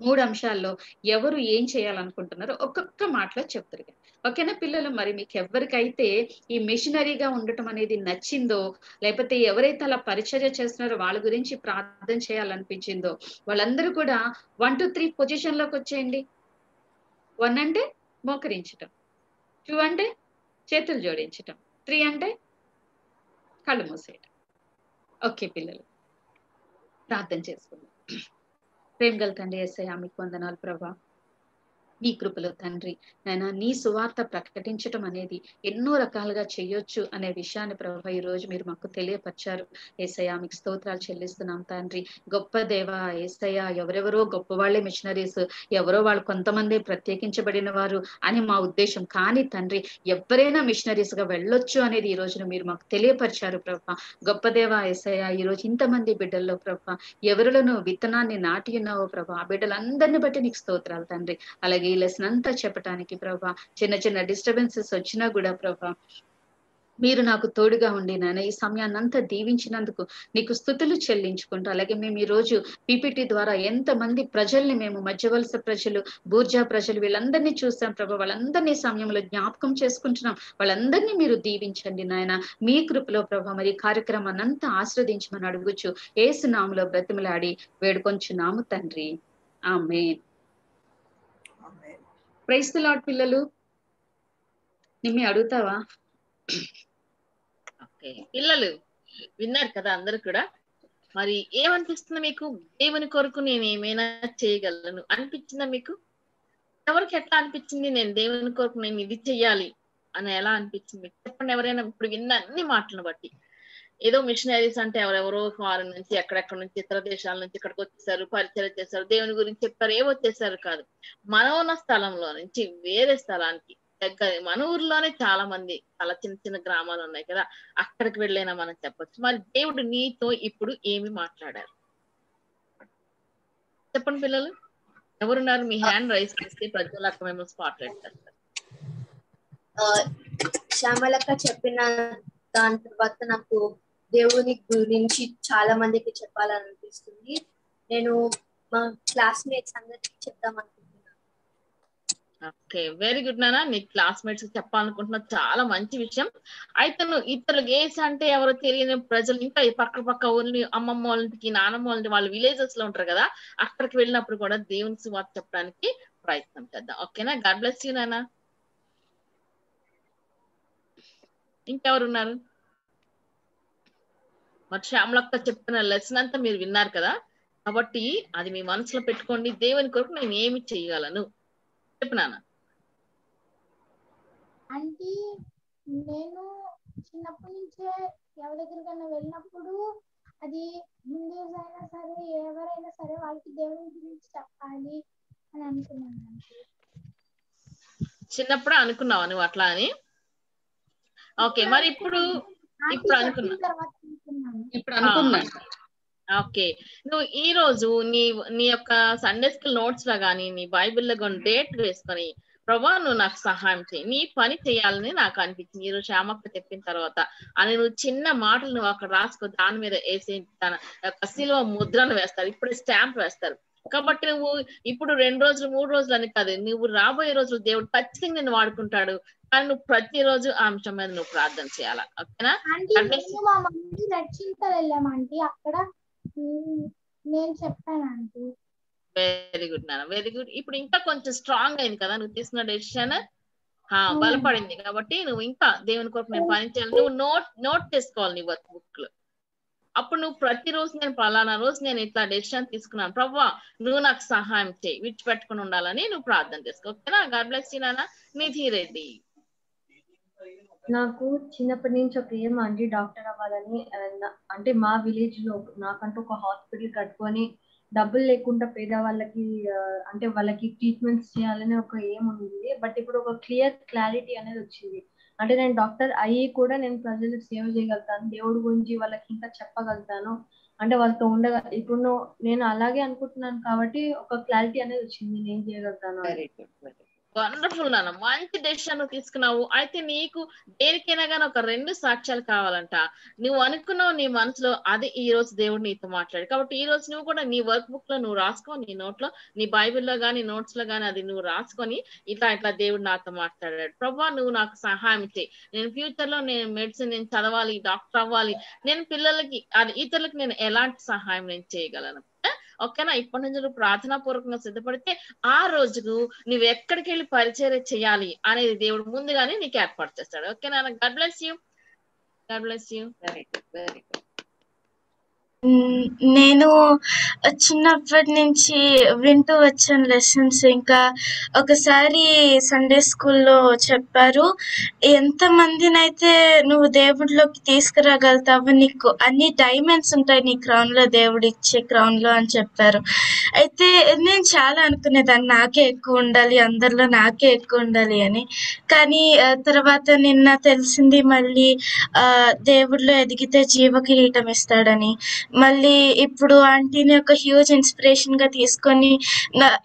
మూడు అంశాల్లో ఎవరు ఏం చేయాలనుకుంటున్నారో ఒక్కొక్క మాటలో చెప్తారు ఓకేనా పిల్లలు? మరి మీకు ఎవరికైతే ఈ మిషనరీగా ఉండటం అనేది నచ్చిందో లేకపోతే ఎవరైతే అలా పరిచర్య చేస్తున్నారో వాళ్ళ గురించి ప్రార్థన చేయాలనిపించిందో వాళ్ళందరూ కూడా వన్ టు త్రీ పొజిషన్లోకి వచ్చేయండి. వన్ అంటే మోకరించటం. టూ అంటే చేతులు జోడించటం. త్రీ అంటే కళ్ళు మూసేయటం. ఓకే పిల్లలు ప్రార్థన చేసుకుందాం. ప్రేమ గల తండ్రి ఎస్ఐ మీకు వందనాలు ప్రభా. నీ కృపలో తండ్రి. నాయన నీ సువార్త ప్రకటించటం అనేది ఎన్నో రకాలుగా చేయొచ్చు అనే విషయాన్ని ప్రభా ఈ రోజు మీరు మాకు తెలియపరిచారు. ఏసయ్య మీకు స్తోత్రాలు చెల్లిస్తున్నాం తండ్రి. గొప్ప దేవ ఏసయ్య ఎవరెవరో గొప్ప వాళ్ళే మిషనరీస్ ఎవరో వాళ్ళు కొంతమంది ప్రత్యేకించబడిన వారు అని మా ఉద్దేశం కానీ తండ్రి ఎవరైనా మిషనరీస్గా వెళ్ళొచ్చు అనేది ఈ రోజున మీరు మాకు తెలియపరిచారు ప్రభా. గొప్ప దేవ ఏసయ్య ఈ రోజు ఇంతమంది బిడ్డల్లో ప్రభా ఎవరిలోనూ విత్తనాన్ని నాటి ఉన్నావో ప్రభ ఆ బిడ్డలందరిని బట్టి నీకు స్తోత్రాలు తండ్రి. అలాగే లెసన్ అంతా చెప్పడానికి ప్రభా చిన్న చిన్న డిస్టర్బెన్సెస్ వచ్చినా కూడా ప్రభా మీరు నాకు తోడుగా ఉండి నాయన ఈ సమయాన్ని అంతా దీవించినందుకు నీకు స్థుతులు చెల్లించుకుంటూ అలాగే మేము ఈ రోజు పీపీటీ ద్వారా ఎంతమంది ప్రజల్ని మేము మధ్యవలస ప్రజలు బూర్జా ప్రజలు వీళ్ళందరినీ చూసాం ప్రభా వాళ్ళందరినీ సమయంలో జ్ఞాపకం చేసుకుంటున్నాం. వాళ్ళందరినీ మీరు దీవించండి నాయన. మీ కృపలో ప్రభా మరి కార్యక్రమాన్ని అంతా ఆస్వాదించమని అడుగుచు ఏసునాములో బ్రతిమలాడి వేడుకొంచున్నాము తండ్రి. ఆమె ప్రైస్ లాడ్ పిల్లలు. నిమ్మి అడుగుతావా? ఓకే. పిల్లలు విన్నారు కదా అందరు కూడా. మరి ఏమనిపిస్తుంది మీకు? దేవుని కొరకు నేను ఏమైనా చేయగలను? అనిపించిందా మీకు? ఎవరికి ఎట్లా అనిపించింది? నేను దేవుని కొరకు నేను ఇది చెయ్యాలి అని ఎలా అనిపించింది? చెప్పండి ఎవరైనా ఇప్పుడు విన్న అన్ని మాటలను బట్టి. ఏదో మిషనరీస్ అంటే ఎవరెవరో ఫారెన్ నుంచి ఎక్కడెక్కడ నుంచి ఇతర దేశాల నుంచి ఇక్కడికి వచ్చేసారు పరిచయం చేశారు దేవుని గురించి చెప్పారు ఏ వచ్చేసారు కాదు. మన ఉన్న స్థలంలో నుంచి వేరే స్థలానికి దగ్గర మన ఊర్లోనే చాలా మంది చాలా చిన్న చిన్న గ్రామాలు ఉన్నాయి కదా అక్కడికి వెళ్ళైనా మనం చెప్పచ్చు. మరి దేవుడు నీతో ఇప్పుడు ఏమి మాట్లాడారు? చెప్పండి పిల్లలు. ఎవరున్నారు? మీ హ్యాండ్ రైస్ చేస్తే అక్కడ మేము స్పాట్ పెడతారు శ్యామలక్క చెప్పిన దాని తర్వాత నాకు దేవుని గురించి చాలా మందికి చెప్పాలని అనిపిస్తుంది నేను మా క్లాస్మేట్స్ అందరికి చెప్దాం అనుకుంటున్నాను ఓకే వెరీ గుడ్ నానా నీ క్లాస్మేట్స్ చెప్పాలనుకుంటున్నా చాలా మంచి విషయం. అయితే నువ్వు ఇతరులు ఏసి అంటే ఎవరో తెలియని ప్రజలు ఇంకా పక్క పక్క ఊర్ని అమ్మమ్మ వాళ్ళకి నానమ్మ నానమ్మ వాళ్ళ వాళ్ళు విలేజెస్లో ఉంటారు కదా అక్కడికి వెళ్ళినప్పుడు కూడా దేవుని సువార్త చెప్పడానికి ప్రయత్నం చేద్దాం. ఓకేనా గాడ్ బ్లెస్ యూ నానా ఇంకెవరున్నారు మరి శ్యామలక్క చెప్పిన లెసన్ అంతా మీరు విన్నారు కదా? కాబట్టి అది మీ మనసులో పెట్టుకోండి. దేవుని కొరకు నేను ఏమి చేయగలను? చెప్పు నాన్న. అంటే నేను చిన్నప్పటి నుంచే ఎవరి దగ్గరికైనా వెళ్ళినప్పుడు అది హిందూస్ అయినా సరే ఎవరైనా సరే వాళ్ళకి దేవుని గురించి చెప్పాలి అని అనుకున్నాను చిన్నప్పుడు అనుకున్నావా నువ్వు అట్లా అని? ఓకే మరి ఇప్పుడు ఇప్పుడు అనుకున్నా. ఇప్పుడు అనుకున్నాను ఓకే. నువ్వు ఈ రోజు నీ నీ యొక్క సండే స్కూల్ నోట్స్లో గానీ నీ బైబిల్లో కానీ డేట్ వేసుకొని ప్రభా నువ్వు నాకు సహాయం చేయి నీ పని చేయాలని నాకు అనిపించింది. ఈ రోజు శ్యామక్క చెప్పిన తర్వాత అని నువ్వు చిన్న మాటలు నువ్వు అక్కడ రాసుకో దాని మీద వేసి తన యొక్క శిలువ ముద్రను వేస్తారు. ఇప్పుడు స్టాంప్ వేస్తారు. కాబట్టి నువ్వు ఇప్పుడు రెండు రోజులు మూడు రోజులు అని కాదు నువ్వు రాబోయే రోజులు దేవుడు ఖచ్చితంగా నిన్ను వాడుకుంటాడు. కానీ నువ్వు ప్రతిరోజు ఆ అంశం మీద నువ్వు ప్రార్థన చేయాలా? ఓకేనా? నేను అక్కడ నేను చెప్పాను ఆంటీ. వెరీ గుడ్ నాన్న. వెరీ గుడ్ ఇప్పుడు ఇంకా కొంచెం స్ట్రాంగ్ అయింది కదా నువ్వు తీసుకున్న డెసిషన్ బలపడింది కాబట్టి నువ్వు ఇంకా దేవుని కొరకు నేను పని చేయాలి. నువ్వు నోట్ నోట్ చేసుకోవాలి నీ వర్క్ బుక్లో. అప్పుడు నువ్వు ప్రతిరోజు నేను పలానా రోజు నేను ఇట్లా డెసిషన్ తీసుకున్నాను. ప్రభా నువ్వు నాకు సహాయం చేయి విడిచిపెట్టుకుని ఉండాలని నువ్వు ప్రార్థన చేసుకో. ఓకేనా? గాడ్ బ్లెస్ యూ నాన్న నిధి రెడ్డి. నాకు చిన్నప్పటి నుంచి ఒక ఏం అంటే డాక్టర్ అవ్వాలని ఆ, నా- అంటే మా విలేజ్లో నాకంటూ ఒక హాస్పిటల్ కట్టుకొని డబ్బులు లేకుండా పేదవాళ్ళకి ఆ, అంటే వాళ్ళకి ట్రీట్మెంట్స్ చేయాలని ఒక ఏం ఉంది బట్ ఇప్పుడు ఒక క్లియర్ క్లారిటీ అనేది వచ్చింది. అంటే నేను డాక్టర్ అయ్యి కూడా నేను ప్రజలకు సేవ చేయగలుగుతాను దేవుడి గురించి వాళ్ళకి ఇంకా చెప్పగలుగుతాను. అంటే వాళ్ళతో ఉండగ ఇప్పుడు నేను అలాగే అనుకుంటున్నాను కాబట్టి ఒక క్లారిటీ అనేది వచ్చింది నేను చేయగలుగుతాను వండర్ఫుల్ నాన్న మంచి డెసిషన్ తీసుకున్నావు. అయితే నీకు దేనికైనా కానీ ఒక రెండు సాక్ష్యాలు కావాలంట. నువ్వు అనుకున్నావు నీ మనసులో అది ఈ రోజు దేవుడు నీతో మాట్లాడు. కాబట్టి ఈ రోజు నువ్వు కూడా నీ వర్క్ బుక్లో నువ్వు రాసుకో నీ నోట్లో నీ బైబిల్లో గానీ నోట్స్లో గానీ అది నువ్వు రాసుకొని ఇట్లా ఇట్లా దేవుడు నాతో మాట్లాడాడు. ప్రభా నువ్వు నాకు సహాయం చేయి. నేను ఫ్యూచర్లో నేను మెడిసిన్ నేను చదవాలి డాక్టర్ అవ్వాలి. నేను పిల్లలకి అది ఇతరులకు నేను ఎలాంటి సహాయం నేను చేయగలను? ఓకేనా? ఇప్పటి నుంచి నువ్వు ప్రార్థనా పూర్వకంగా సిద్ధపడితే ఆ రోజుకు నువ్వు ఎక్కడికి వెళ్ళి పరిచయం చేయాలి అనేది దేవుడు ముందుగానే నీకు ఏర్పాటు చేస్తాడు. ఓకేనా? God bless you. God bless you. Very good very good నేను చిన్నప్పటి నుంచి వింటూ వచ్చాను లెసన్స్. ఇంకా ఒకసారి సండే స్కూల్లో చెప్పారు ఎంతమందినైతే నువ్వు దేవుడిలోకి తీసుకురాగలుగుతావు నీకు అన్ని డైమండ్స్ ఉంటాయి నీ క్రౌన్లో దేవుడు ఇచ్చే క్రౌన్లో అని చెప్పారు. అయితే నేను చాలా అనుకునేదాన్ని నాకే ఎక్కువ ఉండాలి అందరిలో నాకే ఎక్కువ ఉండాలి అని. కానీ తర్వాత నిన్న తెలిసింది మళ్ళీ దేవుడిలో ఎదిగితే జీవ కిరీటం ఇస్తాడని. మళ్ళీ ఇప్పుడు ఆంటీని ఒక హ్యూజ్ ఇన్స్పిరేషన్గా తీసుకొని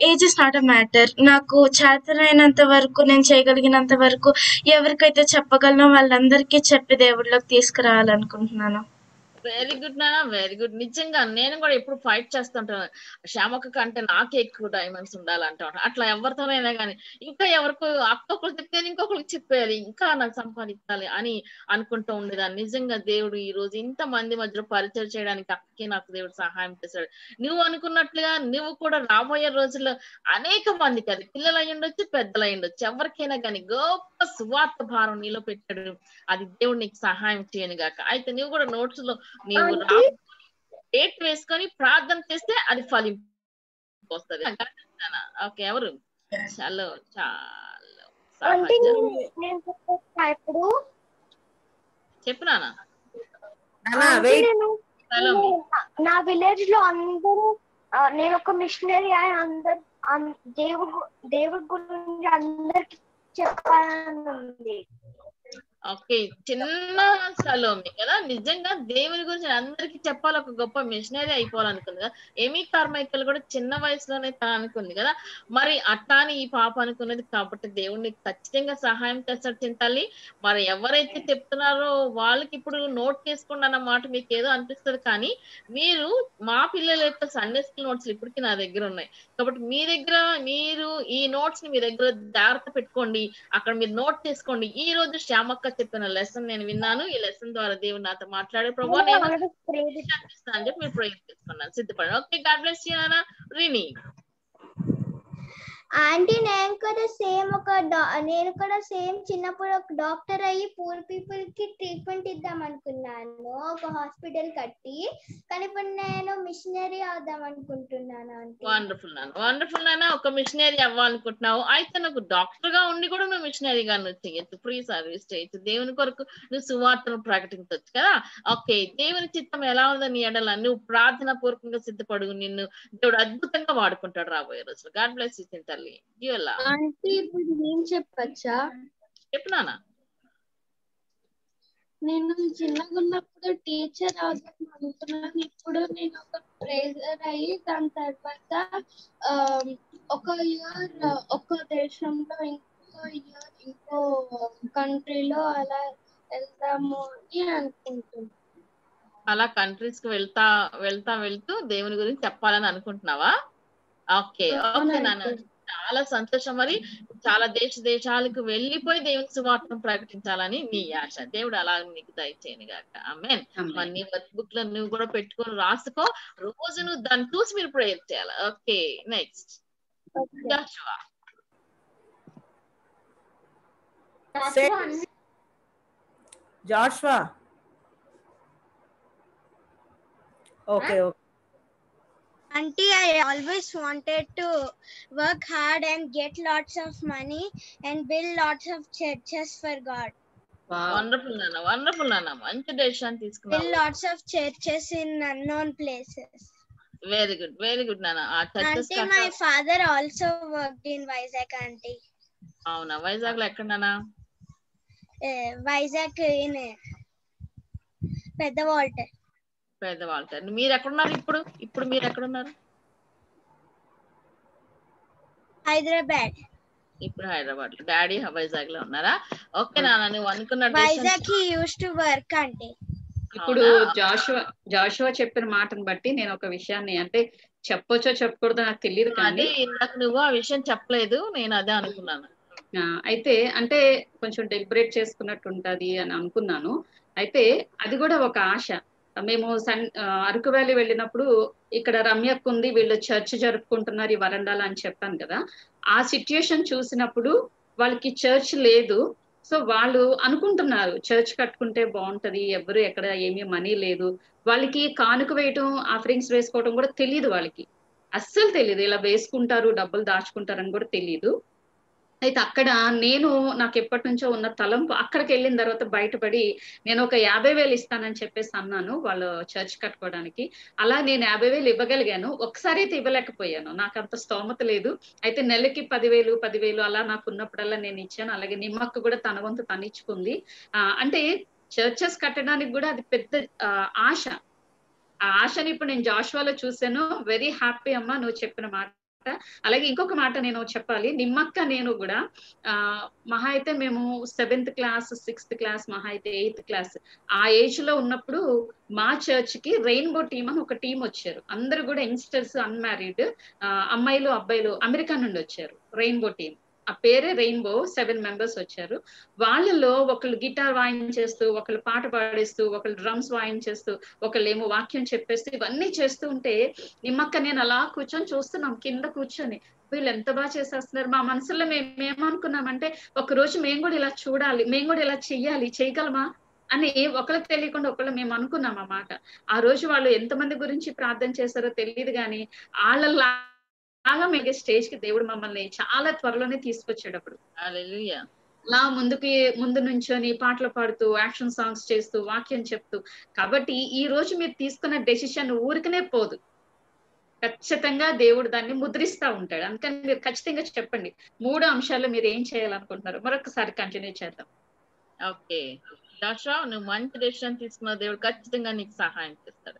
age is not a matter నాకు చేతనైనంత వరకు నేను చేయగలిగినంత వరకు ఎవరికైతే చెప్పగలనో వాళ్ళందరికీ చెప్పి దేవుడిలోకి తీసుకురావాలనుకుంటున్నాను. వెరీ గుడ్ నాన్న వెరీ గుడ్. నిజంగా నేను కూడా ఎప్పుడు ఫైట్ చేస్తుంటాను. శ్యామక్క కంటే నాకే ఎక్కువ డైమండ్స్ ఉండాలంటా అట్లా ఎవరితోనైనా కానీ ఇంకా ఎవరికి అక్కొకరు చెప్తే ఇంకొకరికి చెప్పేయాలి. ఇంకా నాకు సంపాదించాలి అని అనుకుంటూ ఉండేదాన్ని. నిజంగా దేవుడు ఈ రోజు ఇంత మంది మధ్యలో పరిచయం చేయడానికి అక్కకి నాకు దేవుడు సహాయం చేశాడు. నువ్వు అనుకున్నట్లుగా నువ్వు కూడా రాబోయే రోజుల్లో అనేక మందికి అది పిల్లలు అయి ఉండొచ్చు పెద్దలు అయ్యుండొచ్చు ఉండొచ్చు. ఎవరికైనా కానీ గొప్ప సువార్త భారం నీలో పెట్టాడు అది దేవుడు నీకు సహాయం చేయను గాక అయితే నువ్వు కూడా నోట్స్లో నీవు రా డేట్ వేసుకొని ప్రార్థన చేస్తే అది ఫలింపు వస్తుంది. ఓకే ఎవరు? చలో చాలు. ఇప్పుడు? చెప్పు నాన్న. అంటే నేను హలో నేను నా- విలేజ్లో అందరూ నేను ఒక మిషనరీ అని అందరు దేవుడు దేవుడి గురించి అందరికి చెప్పాలని ఉంది. ఓకే. చిన్న సలోమి కదా నిజంగా దేవుని గురించి అందరికి చెప్పాలి. ఒక గొప్ప మిషనరీ అయిపోవాలనుకుంది కదా. ఏమీ కార్మైకల్ కూడా చిన్న వయసులోనే తను అనుకుంది కదా. మరి అట్లాని ఈ పాప అనుకున్నది కాబట్టి దేవుడిని ఖచ్చితంగా సహాయం చేస్తాడు చింతాలి మరి ఎవరైతే చెప్తున్నారో వాళ్ళకి ఇప్పుడు నోట్ చేసుకోండి అన్న మాట మీకు ఏదో అనిపిస్తుంది కానీ మీరు మా పిల్లల యొక్క సండే స్కూల్ నోట్స్ ఇప్పటికీ నా దగ్గర ఉన్నాయి. కాబట్టి మీ దగ్గర మీరు ఈ నోట్స్ని మీ దగ్గర జాగ్రత్త పెట్టుకోండి. అక్కడ మీరు నోట్ చేసుకోండి. ఈ రోజు శ్యామక్క చెప్పిన లెసన్ నేను విన్నాను. ఈ లెసన్ ద్వారా దేవుడు నాతో మాట్లాడే ప్రభావ నేను చేస్తాను అని చెప్పి మీరు ప్రేయర్ చేసుకున్నాను. సిద్ధపడండి ఓకే గాడ్ బ్లెస్ యూ అన్న రిని. ఆంటీ నేను కూడా సేమ్ ఒక డా- నేను కూడా సేమ్ చిన్నప్పుడు ఒక డాక్టర్ అయ్యి పూర్ పీపుల్కి ట్రీట్మెంట్ ఇద్దాం అనుకున్నాను. ఒక హాస్పిటల్ కట్టి. కానీ ఇప్పుడు నేను మిషనరీ అవుదాం అనుకుంటున్నాను వండర్ఫుల్ నాన్న. వండర్ఫుల్ నాన్న ఒక మిషనరీ అవ్వాలనుకుంటున్నావు. అయితే నాకు డాక్టర్గా ఉండి కూడా నువ్వు మిషనరీగా నువ్వు చేయొచ్చు ఫ్రీ సర్వీస్ చేయొచ్చు దేవుని కొరకు నువ్వు సువార్తను ప్రకటించవచ్చు కదా. ఓకే దేవుని చిత్తం ఎలా ఉందో నీ ఎడల నువ్వు ప్రార్థన పూర్వకంగా సిద్ధపడు. నిన్ను దేవుడు అద్భుతంగా వాడుకుంటాడు రాబోయే రోజులు గాడ్ బ్లెస్ యూ జియోలా ఆంటీ ఇప్పుడు చెప్పచ్చా? నాన్న. నేను చిన్నగా ఉన్నప్పుడు టీచర్ అవుదాం అనుకున్నాను. ఇప్పుడు నేను ఒక ట్రేజర్ అయ్యి దాని తర్వాత ఒక ఇయర్ ఒక దేశంలో ఇంకో ఇయర్ ఇంకో కంట్రీలో అలా వెళ్దాము అని అనుకుంటున్నాను అలా కంట్రీస్కి వెళ్తా వెళ్తా వెళ్తూ దేవుని గురించి చెప్పాలని అనుకుంటున్నావా? ఓకే ఓకే నాన్న. చాలా సంతోషం. మరి చాలా దేశ దేశాలకు వెళ్ళిపోయి దేవుని సువార్తను ప్రకటించాలని నీ ఆశ. దేవుడు అలా నీకు దయచేయను గాక. ఆమెన్ మరి నీ బుక్లో నువ్వు కూడా పెట్టుకొని రాసుకో. రోజు నువ్వు దాన్ని చూసి మీరు ప్రేయర్ చేయాలి. Okay next Joshua. Okay, okay. Auntie, I always wanted to work hard and get lots of money and build lots of churches for God. Wonderful నాన్న వండర్ఫుల్ నాన్న మంచి డెసిషన్ Build తీసుకున్నావు lots of churches in unknown places. Very good very good నాన్న ఆ churches Auntie, my father also worked in Vizag, Auntie. అవునా వైజాగ్లో ఎక్కడ నాన్న Uh, Vizag in uh, పెద్ద వాల్టర్ పేదవాళ్ళు మీరు ఎక్కడున్నారు ఇప్పుడు? ఇప్పుడు మీరు ఎక్కడున్నారు హైదరాబాద్. ఇప్పుడు హైదరాబాద్. లో డాడీ వైజాగ్లో ఉన్నారా? ఓకే నాన్న నువ్వు అనుకున్న decisions- Vizag he uses to work అంటే ఇప్పుడు? జాషువా జాషువా చెప్పిన మాటను బట్టి నేను ఒక విషయాన్ని అంటే చెప్పొచ్చో చెప్పకూడదో నాకు తెలియదు అదే కానీ ఇందాక నువ్వు ఆ విషయం చెప్పలేదు నేను అదే అనుకున్నాను. అయితే అంటే కొంచెం డెలిబరేట్ చేసుకున్నట్టు ఉంటది అని అనుకున్నాను. అయితే అది కూడా ఒక ఆశ. మేము సన్ అరకు వ్యాలీ వెళ్ళినప్పుడు ఇక్కడ రమ్యకు ఉంది వీళ్ళు చర్చ్ జరుపుకుంటున్నారు ఈ వరండాలు అని చెప్పాను కదా. ఆ సిచ్యుయేషన్ చూసినప్పుడు వాళ్ళకి చర్చ్ లేదు. సో వాళ్ళు అనుకుంటున్నారు చర్చ్ కట్టుకుంటే బాగుంటది ఎవరు ఎక్కడ ఏమీ మనీ లేదు. వాళ్ళకి కానుక వేయటం ఆఫరింగ్స్ వేసుకోవడం కూడా తెలియదు వాళ్ళకి. అస్సలు తెలియదు ఇలా వేసుకుంటారు డబ్బులు దాచుకుంటారని కూడా తెలియదు అయితే అక్కడ నేను నాకు ఎప్పటి నుంచో ఉన్న తలంపు అక్కడికి వెళ్ళిన తర్వాత బయటపడి నేను ఒక యాభై వేలు ఇస్తానని చెప్పేసి అన్నాను వాళ్ళు చర్చ్ కట్టుకోవడానికి. అలా నేను యాభై వేలు ఇవ్వగలిగాను. ఒకసారి అయితే ఇవ్వలేకపోయాను. నాకు అంత స్తోమత లేదు. అయితే నెలకి పదివేలు పదివేలు అలా నాకు ఉన్నప్పుడల్లా నేను ఇచ్చాను. అలాగే నిమ్మక్క కూడా తన వంతు తనిచ్చుకుంది ఆ, అంటే చర్చెస్ కట్టడానికి కూడా అది పెద్ద ఆ, ఆశ. ఆ ఆశని ఇప్పుడు నేను జాషువాలో చూశాను. వెరీ హ్యాపీ అమ్మా నువ్వు చెప్పిన మాట. అలాగే ఇంకొక మాట నేను చెప్పాలి. నిమ్మక్క నేను కూడా ఆ మహా అయితే మేము సెవెంత్ క్లాస్ సిక్స్త్ క్లాస్ మహా అయితే ఎయిత్ క్లాస్ ఆ ఏజ్లో ఉన్నప్పుడు మా చర్చ్కి రెయిన్బో టీమ్ అని ఒక టీం వచ్చారు. అందరు కూడా యంగ్స్టర్స్ అన్మ్యారీడ్ అమ్మాయిలు అబ్బాయిలు అమెరికా నుండి వచ్చారు రెయిన్బో టీమ్ ఆ పేరే రెయిన్బో సెవెన్ మెంబర్స్ వచ్చారు. వాళ్ళలో ఒకళ్ళు గిటార్ వాయించేస్తూ ఒకళ్ళు పాట పాడేస్తూ ఒకళ్ళు డ్రమ్స్ వాయించేస్తూ ఒకళ్ళు ఏమో వాక్యం చెప్పేస్తూ ఇవన్నీ చేస్తూ ఉంటే నిమ్మక్క నేను అలా కూర్చొని చూస్తున్నాం కింద కూర్చొని. వీళ్ళు ఎంత బాగా చేసేస్తున్నారు? మా మనసులో మేము ఏమనుకున్నామంటే ఒక రోజు మేము కూడా ఇలా చూడాలి మేము కూడా ఇలా చెయ్యాలి చేయగలమా? అని ఒకరికి తెలియకుండా ఒకళ్ళు మేము అనుకున్నాం అన్నమాట. ఆ రోజు వాళ్ళు ఎంతమంది గురించి ప్రార్థన చేశారో తెలియదు కానీ వాళ్ళ లాగా మీకు స్టేజ్కి దేవుడు మమ్మల్ని చాలా త్వరలోనే తీసుకొచ్చాడు అప్పుడు అలా ముందుకి ముందు నుంచొని పాటలు పాడుతూ యాక్షన్ సాంగ్స్ చేస్తూ వాక్యం చెప్తూ. కాబట్టి ఈ రోజు మీరు తీసుకున్న డెసిషన్ ఊరికనే పోదు. ఖచ్చితంగా దేవుడు దాన్ని ముద్రిస్తా ఉంటాడు. అందుకని మీరు ఖచ్చితంగా చెప్పండి. మూడు అంశాలు మీరు ఏం చేయాలనుకుంటున్నారు? మరొకసారి కంటిన్యూ చేద్దాం. ఓకే దాషా నువ్వు మంచి డెసిషన్ తీసుకున్న దేవుడు ఖచ్చితంగా నీకు సహాయం చేస్తాడు.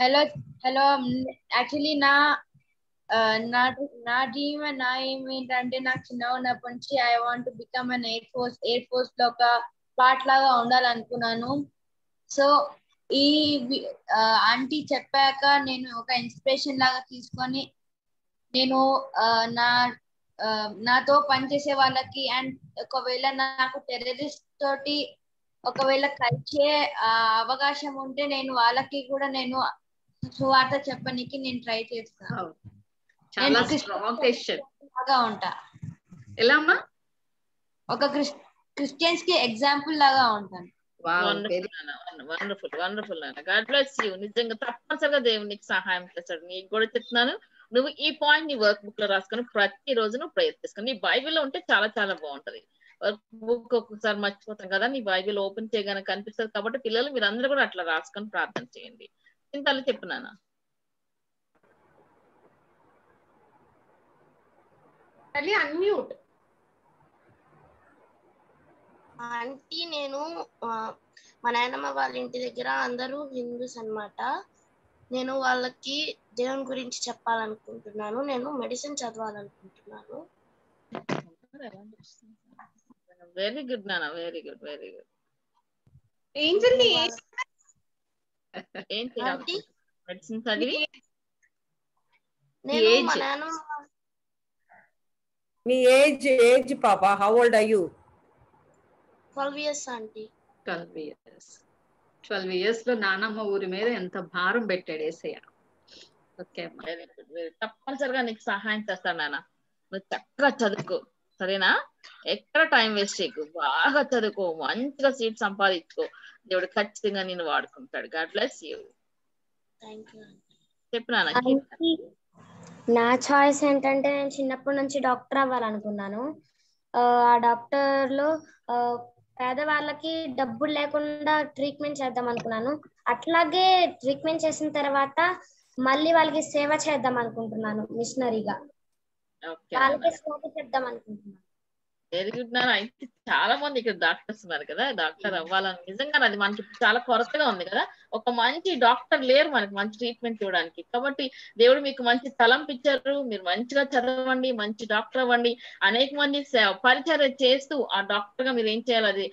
హలో హలో యాక్చువల్లీ నా నా నా డ్రీమ్ నా ఏం ఏంటంటే నాకు చిన్న ఉన్నప్పటి నుంచి I want become an air force air ఫోర్స్లో ఒక పార్ట్ లాగా ఉండాలనుకున్నాను. సో ఈ ఆంటీ uh, చెప్పాక నేను ఒక ఇన్స్పిరేషన్ లాగా తీసుకొని నేను uh, నా uh, నాతో పనిచేసే వాళ్ళకి అండ్ ఒకవేళ నాకు టెర్రరిస్ట్ తోటి ఒకవేళ కలిసే అవకాశం ఉంటే నేను వాళ్ళకి కూడా నేను సువార్త చెప్పనీకి నేను ట్రై చేస్తాను చాలా స్ట్రాంగ్ లాగా ఉంటా. ఎలా అమ్మా? ఒక క్రిస్టియన్స్కి ఎగ్జాంపుల్ లాగా ఉంటాను. వండర్ఫుల్ వండర్ఫుల్ నాన్న గాడ్ బ్లెస్ యూ నిజంగా తప్పనిసరిగా దేవుడు నీకు సహాయం చేస్తాడు. నీకు కూడా చెప్తున్నాను. నువ్వు ఈ పాయింట్ నీ వర్క్ బుక్లో రాసుకొని ప్రతి రోజు నువ్వు ప్రయత్నిస్తాను నీ బైబిల్లో ఉంటే చాలా చాలా బాగుంటది. వర్క్ బుక్ ఒక్కొక్కసారి మర్చిపోతాం కదా నీ బైబిల్ ఓపెన్ చేయగానే కనిపిస్తుంది కాబట్టి పిల్లలు మీరు అందరూ కూడా అట్లా రాసుకొని ప్రార్థన చేయండి. చింతలు చెప్పున్నానా తల్లి అన్మ్యూట్ ఆంటీ నేను మా నాయనమ్మ వాళ్ళ ఇంటి దగ్గర అందరూ హిందూస్ అన్నమాట. నేను వాళ్ళకి దేవుని గురించి చెప్పాలనుకుంటున్నాను. నేను మెడిసిన్ చదవాలనుకుంటున్నాను. వెరీ గుడ్ నాన్న. Very good very good Angel ఏం చేయాలి మెడిసిన్ చదివి నేను ఏజ్ మా ఏజ్ ఏజ్ పాప how old are you twelve years auntie. Twelve years. Twelve ఇయర్స్లో నానమ్మ ఊరి మీద ఎంత భారం పెట్టాడు ఏసయ్య. ఓకే అమ్మా. తప్పనిసరిగా నీకు సహాయం చేస్తాను నాన్న. నువ్వు చక్కగా చదువుకో. సరేనా? ఎక్కడ టైం వేస్ట్ చేయకు. బాగా చదువుకో. మంచిగా సీట్ సంపాదించుకో. దేవుడు ఖచ్చితంగా నేను వాడుకుంటాడు. God bless you thank you చెప్పు నాన్న ఆంటీ, నా చాయిస్ ఏంటంటే నేను చిన్నప్పటి నుంచి డాక్టర్ అవ్వాలనుకున్నాను. ఆ డాక్టర్లో పేదవాళ్ళకి డబ్బులు లేకుండా ట్రీట్మెంట్ చేద్దాం అనుకున్నాను. అట్లాగే ట్రీట్మెంట్ చేసిన తర్వాత మళ్ళీ వాళ్ళకి సేవ చేద్దాం అనుకుంటున్నాను మిషనరీగా. వాళ్ళకి సేవ చేద్దాం అనుకుంటున్నాను. వెరీ గుడ్ నాన్న అయితే చాలా మంది ఇక్కడ డాక్టర్స్ ఉన్నారు కదా డాక్టర్ అవ్వాలని. నిజంగా అది మనకి చాలా కొరతగా ఉంది కదా. ఒక మంచి డాక్టర్ లేరు మనకి మంచి ట్రీట్మెంట్ ఇవ్వడానికి కాబట్టి దేవుడు మీకు మంచి తలంపు ఇచ్చారు మీరు మంచిగా చదవండి మంచి డాక్టర్ అవ్వండి. అనేక మంది పరిచర్య చేస్తూ ఆ డాక్టర్గా మీరు ఏం చేయాలి అది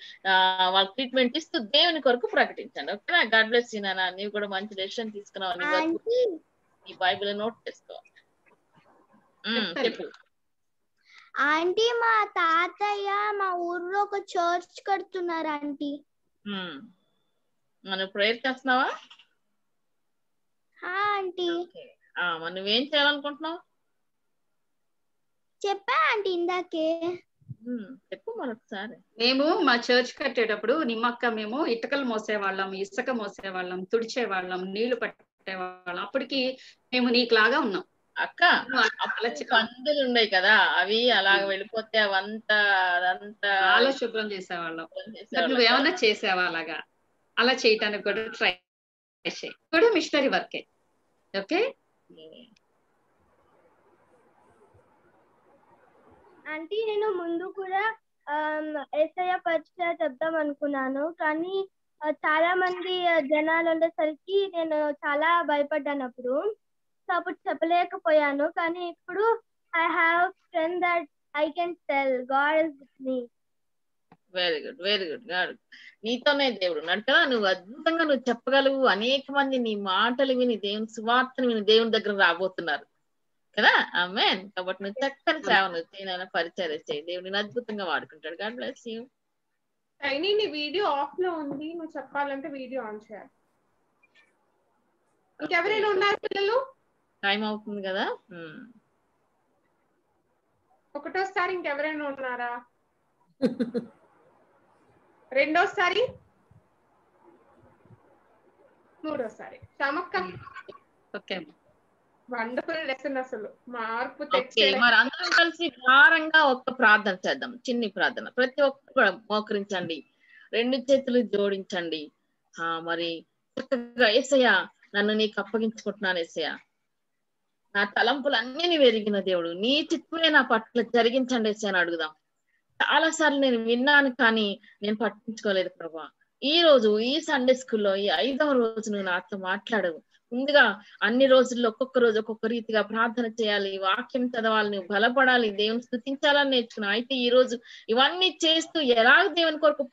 వాళ్ళ ట్రీట్మెంట్ ఇస్తూ దేవుని కొరకు ప్రకటించండి. ఓకేనా? గాడ్ బ్లెస్ యూ నాన్న. నీవు కూడా మంచి డెసిషన్ తీసుకున్నావు. నీ ఈ బైబిల్ నోట్ చేసుకో. చెప్పు. ఆంటీ మా తాతయ్య మా ఊర్లో ఒక చర్చ్ కడుతున్నారు ఆంటీ. మనం ప్రేయర్ చేస్తున్నావా? హా ఆంటీ. ఆ, మరి నువ్వేం చేయాలనుకుంటున్నావు? చెప్పా ఆంటీ ఇందాకే. చెప్పు మరొకసారి మేము మా చర్చ్ కట్టేటప్పుడు నిమ్మక్క మేము ఇటుకలు మోసేవాళ్ళం ఇసుక మోసేవాళ్ళం తుడిచేవాళ్ళం నీళ్ళు పట్టేవాళ్ళం. అప్పటికి మేము నీకులాగా ఉన్నాం. అక్క అలా పందులు ఉన్నాయి కదా అవి అలాగ వెళ్ళిపోతే అవంతా అదంతా చాలా శుభ్రం చేసేవాళ్ళం. మరి నువ్వేమన్నా చేసావా అలాగా? అలా చేయటానికి కూడా ట్రై చేయి కూడా మిషనరీ వర్కే. ఓకే? ఆంటీ నేను ముందు కూడా ఏసయ్య పరిచయ చెప్దాం అనుకున్నాను. కానీ చాలా మంది జనాలు ఉండేసరికి నేను చాలా భయపడ్డాను అప్పుడు అప్పుడు చెప్పలేకపోయాను. కానీ ఇప్పుడు I have friend that I can tell God is with me very good very good God నీతోనే దేవుడు కదా. నువ్వు అద్భుతంగా నువ్వు చెప్పగలవు. అనేక మంది నీ మాటలు విని దేవుని సువార్తను విని దేవుని దగ్గర రాబోతున్నారు కదా. ఆమెన్ కాబట్టి నువ్వు చక్కని సేవ నువ్వు చేయనైనా పరిచయం చేయి. దేవుడు నేను అద్భుతంగా వాడుకుంటాడు. గాడ్ బ్లెస్ యూ టైనీ నీ వీడియో ఆఫ్లో ఉంది. నువ్వు చెప్పాలంటే వీడియో ఆన్ చేయాలి. ఇంకెవరైనా ఉన్నారు పిల్లలు? టైం అవుతుంది కదా. ఒకటోసారి ఇంకెవరైనా ఉన్నారా? రెండోసారి? మూడోసారి. చమక్క ఓకే. వండర్ఫుల్ లెసన్ అసలు. మార్పు మరి అందరం కలిసి భారంగా ఒక ప్రార్థన చేద్దాం. చిన్ని ప్రార్థన. ప్రతి ఒక్కరు కూడా మోకరించండి. రెండు చేతులు జోడించండి. ఆ మరి చక్కగా ఏసయ్య నన్ను నీకు అప్పగించుకుంటున్నాను ఏసయ్య. నా తలంపులన్నీ నీవు ఎరిగిన దేవుడు. నీ చిత్తమే నా పట్ల జరిగించండి అని అడుగుదాం. చాలా సార్లు నేను విన్నాను కానీ నేను పట్టించుకోలేదు ప్రభా. ఈ రోజు ఈ సండే స్కూల్లో ఈ ఐదవ రోజు నువ్వు నాతో మాట్లాడవు. ముందుగా అన్ని రోజుల్లో ఒక్కొక్క రోజు ఒక్కొక్క రీతిగా ప్రార్థన చేయాలి వాక్యం చదవాలి నువ్వు బలపడాలి దేవుని స్థుతించాలని నేర్చుకున్నావు. అయితే ఈ రోజు ఇవన్నీ చేస్తూ ఎలా దేవుని కొరకు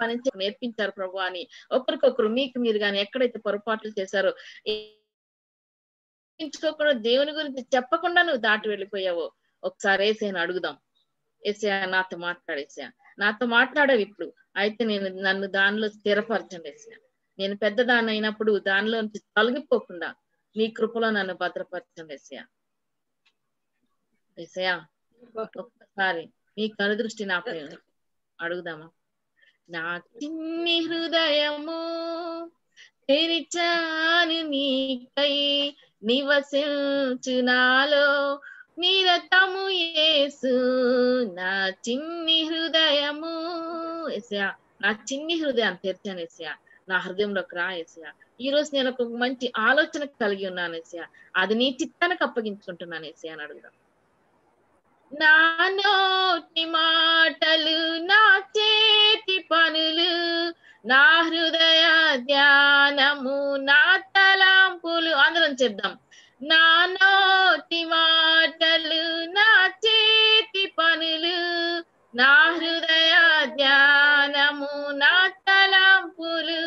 పని నేర్పించారు ప్రభు అని. ఒకరికొకరు మీకు మీరు కానీ ఎక్కడైతే పొరపాట్లు చేశారో పట్టించుకోకుండా దేవుని గురించి చెప్పకుండా నువ్వు దాటి వెళ్ళిపోయావు. ఒకసారి ఏసైనా అడుగుదాం. ఏసయా నాతో మాట్లాడేసా నాతో మాట్లాడవు ఇప్పుడు. అయితే నేను నన్ను దానిలో స్థిరపరచండి ఏసయా నేను పెద్దదాన్ని అయినప్పుడు దానిలో నుంచి తొలగిపోకుండా నీ కృపలో నన్ను భద్రపరచండి ఏసయా ఏసయా ఒక్కసారి నీ కనుదృష్టి నాపై అడుగుదామా? నా చిన్ని హృదయము తెరిచాను నీకై నివసించునాలో. నిరతము యేసు నా చిన్ని హృదయము. ఎసయా నా చిన్ని హృదయం తెరిచాను ఎసయా నా హృదయంలోకి రా ఎసయా ఈ రోజు నేను ఒక మంచి ఆలోచన కలిగి ఉన్నాను ఎసయా అది నీ చిత్తానికి అప్పగించుకుంటున్నాను ఎసయా అని అడుగుదాం. నా నోటి మాటలు నా చేతి పనులు నా హృదయ ధ్యా చెప్దాం. నా నోటి మాటలు నా చేతి పనులు నా హృదయ ధ్యానము నా తలాంపులు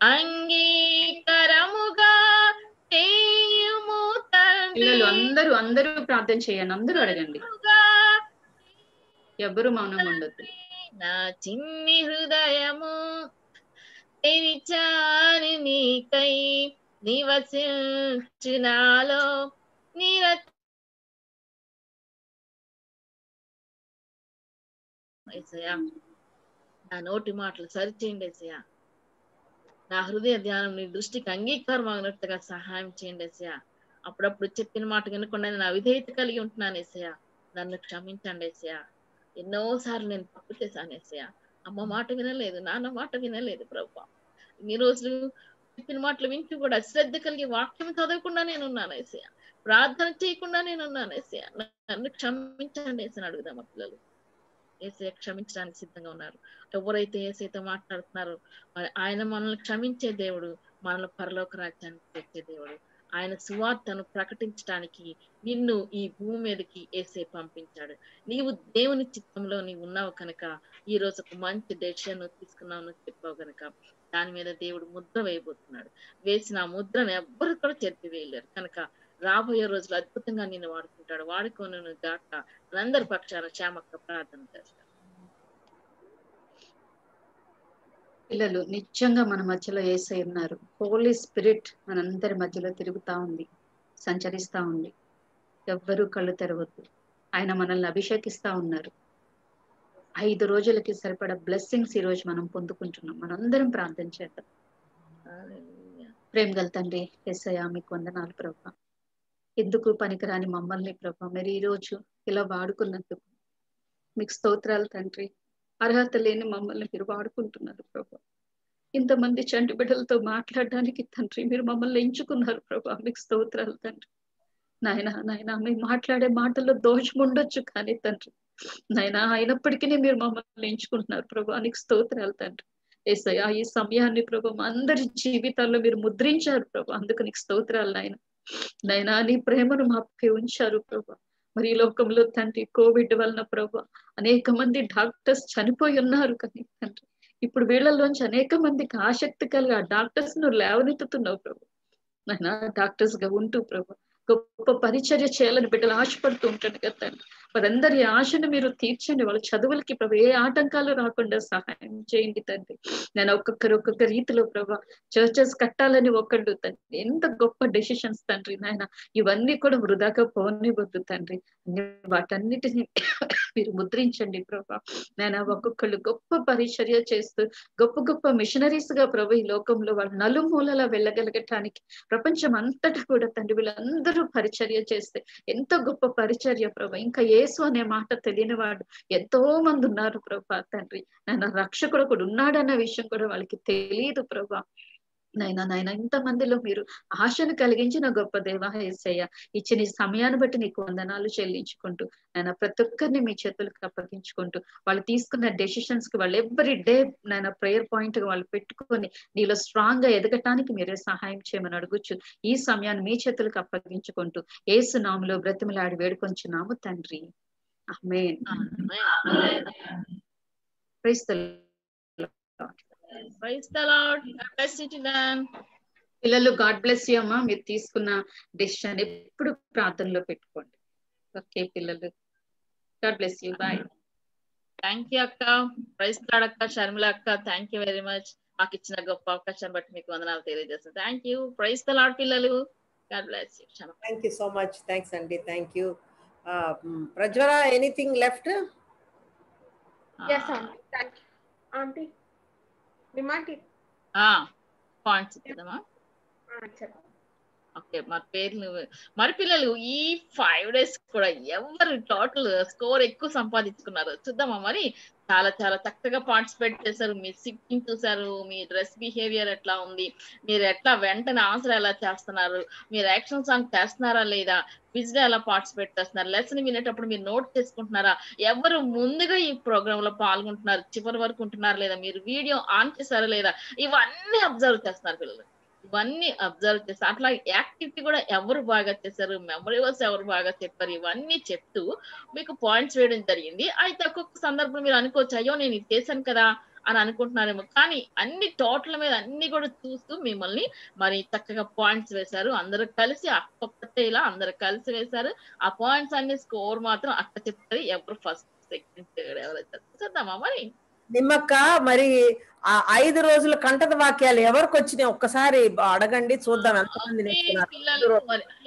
అంగీకరముగా చేయుము పిల్లలు అందరూ అందరూ ప్రార్థన చేయండి అందరూ అడగండి. ఎవరు మౌనంగా ఉండొద్దు. నా చిన్ని హృదయము తెరిచాను నీకై. నివసించినాలో నీర నిరత నా నోటి మాటలు సరిచేయండి ఏసయ్యా. నా హృదయ ధ్యానం నీ దృష్టికి అంగీకారం అగినట్టుగా సహాయం చేయండి ఏసయ్యా. అప్పుడప్పుడు చెప్పిన మాట వినకుండా నేను అవిధేయత కలిగి ఉంటున్నాను ఏసయ్యా. నన్ను క్షమించండి ఏసయ్యా. ఎన్నో సార్లు నేను తప్పు చేశాను ఏసయ్యా. అమ్మ మాట వినలేదు నాన్న మాట వినలేదు ప్రభు. ఈ రోజులు చెప్పిన మాటలు వింటూ కూడా శ్రద్ధ కలిగి వాక్యం చదవకుండా నేను ఉన్నాను ఏసయ్య. ప్రార్థన చేయకుండా నేను ఉన్నాను ఏసయ్య. నన్ను క్షమించండి ఏసని అడుగుదాం మా పిల్లలు. ఏసే క్షమించడానికి సిద్ధంగా ఉన్నారు. ఎవరైతే ఏసైతే మాట్లాడుతున్నారో మరి ఆయన మనల్ని క్షమించే దేవుడు మనల్ని పరలోక రాజ్యానికి తెచ్చే దేవుడు. ఆయన సువార్తను ప్రకటించడానికి నిన్ను ఈ భూమి మీదకి ఏసే పంపించాడు. నీవు దేవుని చిత్తంలో నీవు ఉన్నావు కనుక ఈ రోజు ఒక మంచి డెసిషన్ తీసుకున్నావు చెప్పావు కనుక దాని మీద దేవుడు ముద్ర వేయబోతున్నాడు. వేసిన ఆ ముద్రను ఎవ్వరు కూడా చెరిపి వేయలేరు. కనుక రాబోయే రోజులు అద్భుతంగా నిన్ను వాడుకుంటాడు. వాడుకొని దాట అందరి పక్షాన క్షేమక్క ప్రార్థన చేస్తాడు. పిల్లలు నిత్యంగా మన మధ్యలో ఏసై ఉన్నారు. హోలీ స్పిరిట్ మనందరి మధ్యలో తిరుగుతా ఉంది సంచరిస్తా ఉంది. ఎవ్వరూ కళ్ళు తెరవద్దు. ఆయన మనల్ని అభిషేకిస్తా ఉన్నారు. ఐదు రోజులకి సరిపడా బ్లెస్సింగ్స్ ఈ రోజు మనం పొందుకుంటున్నాం. మనందరం ప్రార్థన చేద్దాం. ప్రేమ గల తండ్రి ఎస్ఐయా మీకు వందనాలు ప్రభా. ఎందుకు పనికిరాని మమ్మల్ని ప్రభా? మరి ఈ రోజు ఇలా వాడుకున్నందుకు మీకు స్తోత్రాలు తండ్రి. అర్హత లేని మమ్మల్ని మీరు వాడుకుంటున్నారు ప్రభా. ఇంతమంది చంటి బిడ్డలతో మాట్లాడడానికి తండ్రి మీరు మమ్మల్ని ఎంచుకున్నారు ప్రభా. మీకు స్తోత్రాలు తండ్రి. నాయన నాయన మేము మాట్లాడే మాటల్లో దోషం ఉండొచ్చు కానీ తండ్రి. నాయన అయినప్పటికీ మీరు మమ్మల్ని ఎంచుకుంటున్నారు. ప్రభు నీకు స్తోత్రాలు తండ్రి. ఏసయ్యా ఈ సమయాన్ని ప్రభు అందరి జీవితాల్లో మీరు ముద్రించారు ప్రభు. అందుకు నీకు స్తోత్రాలు నాయన. నైనా నీ ప్రేమను మాపై ఉంచారు ప్రభు. మరి ఈ లోకంలో తండ్రి కోవిడ్ వలన ప్రభు అనేక మంది డాక్టర్స్ చనిపోయి ఉన్నారు కానీ తండ్రి. ఇప్పుడు వీళ్ళలోంచి అనేక మందికి ఆసక్తి కలిగి ఆ డాక్టర్స్ నువ్వు లేవనెత్తుతున్నావు ప్రభు. నాయన డాక్టర్స్గా ఉంటూ ప్రభు గొప్ప పరిచర్య చేయాలని బిడ్డలు ఆశపడుతూ ఉంటాడు కదా తండ్రి. వారందరి ఆశను మీరు తీర్చండి. వాళ్ళ చదువులకి ప్రభు ఏ ఆటంకాలు రాకుండా సహాయం చేయండి తండ్రి. నేను ఒక్కొక్కరు ఒక్కొక్క రీతిలో ప్రభా చర్చెస్ కట్టాలని ఒక్కళ్ళు తండ్రి. ఎంత గొప్ప డెసిషన్స్ తండ్రి నాయన. ఇవన్నీ కూడా వృధాగా పోనివద్దు తండ్రి. వాటన్నిటిని మీరు ముద్రించండి ప్రభా. నేను ఒక్కొక్కళ్ళు గొప్ప పరిచర్య చేస్తూ గొప్ప గొప్ప మిషనరీస్గా ప్రభు ఈ లోకంలో వాళ్ళు నలుమూలలా వెళ్ళగలగటానికి ప్రపంచం అంతటా కూడా తండ్రి వీళ్ళందరూ పరిచర్య చేస్తే ఎంత గొప్ప పరిచర్య ప్రభ. ఇంకా ఏ యేసు అనే మాట తెలియని వాడు ఎంతో మంది ఉన్నారు ప్రభా తండ్రి. నాయన రక్షకుడు ఒకడు ఉన్నాడన్న విషయం కూడా వాళ్ళకి తెలియదు ప్రభా. నాయన నాయన ఇంతమందిలో మీరు ఆశను కలిగించిన గొప్ప దేవ ఏసయ్య. ఇచ్చిన సమయాన్ని బట్టి నీకు వందనాలు చెల్లించుకుంటూ నాయన ప్రతి ఒక్కరిని మీ చేతులకు అప్పగించుకుంటూ వాళ్ళు తీసుకున్న డెసిషన్స్కి వాళ్ళు ఎవ్రీ డే నాయన ప్రేయర్ పాయింట్ వాళ్ళు పెట్టుకొని నీలో స్ట్రాంగ్గా ఎదగటానికి మీరే సహాయం చేయమని అడుగుచ్చు ఈ సమయాన్ని మీ చేతులకు అప్పగించుకుంటూ ఏసు నాములో బ్రతిమలాడి వేడుకొంచున్నాము తండ్రి. The praise the lord. Bless you then పిల్లలు గాడ్ బ్లెస్ యూ అమ్మా. మీరు తీసుకున్న డెసిషన్ ఎప్పుడు ప్రార్థనలో పెట్టుకోండి. ఓకే పిల్లలు. God bless you. Bye. Thank you అక్క. ప్రైజ్ లార్డ్ అక్క. షర్మిల అక్క థ్యాంక్ యూ వెరీ మచ్ మాకు ఇచ్చిన గొప్ప అవకాశం బట్టి మీకు వందనాలు తెలియజేస్తాను thank you praise the lord పిల్లలు. God bless you. Thank you so much thanks అండి thank you Prajwala anything left yes auntie thank you auntie నిమాటి points ఇద్దామా చెప్పండి ఓకే మరి పేర్లు మరి పిల్లలు ఈ ఫైవ్ డేస్ కూడా ఎవరు టోటల్ స్కోర్ ఎక్కువ సంపాదించుకున్నారు చూద్దామా మరి? చాలా చాలా చక్కగా పార్టిసిపేట్ చేశారు. మీ సిట్టింగ్ చూసారు మీ డ్రెస్ బిహేవియర్ ఎట్లా ఉంది మీరు ఎట్లా వెంటనే ఆన్సర్ ఎలా చేస్తున్నారు మీరు యాక్షన్ సాంగ్ చేస్తున్నారా లేదా క్విజ్ ఎలా పార్టిసిపేట్ చేస్తున్నారు లెసన్ వినేటప్పుడు మీరు నోట్ చేసుకుంటున్నారా ఎవరు ముందుగా ఈ ప్రోగ్రామ్లో పాల్గొంటున్నారు చివరి వరకు ఉంటున్నారు లేదా మీరు వీడియో ఆన్ చేశారా లేదా ఇవన్నీ అబ్జర్వ్ చేస్తున్నారు పిల్లలు. ఇవన్నీ అబ్జర్వ్ చేస్తారు. అట్లా యాక్టివిటీ కూడా ఎవరు బాగా చేశారు మెమరీ వర్స్ ఎవరు బాగా చెప్పారు? ఇవన్నీ చెప్తూ మీకు పాయింట్స్ వేయడం జరిగింది. అయితే ఒక్కొక్క సందర్భం మీరు అనుకోవచ్చు అయ్యో నేను ఇది చేశాను కదా అని అనుకుంటున్నారేమో. కానీ అన్ని టోటల్ మీద అన్ని కూడా చూస్తూ మిమ్మల్ని మరి చక్కగా పాయింట్స్ వేశారు. అందరూ కలిసి అక్కపట్టేలా అందరు అందరూ కలిసి వేశారు. ఆ పాయింట్స్ అన్ని స్కోర్ మాత్రం అక్క చెప్తారు ఎవరు ఫస్ట్ సెకండ్ థర్డ్ ఎవరైతే చూద్దామా మరి? నిమ్మక్క మరి ఆ ఐదు రోజుల కంటత వాక్యాలు ఎవరికి వచ్చినాయి? ఒక్కసారి అడగండి చూద్దాం ఎంతమంది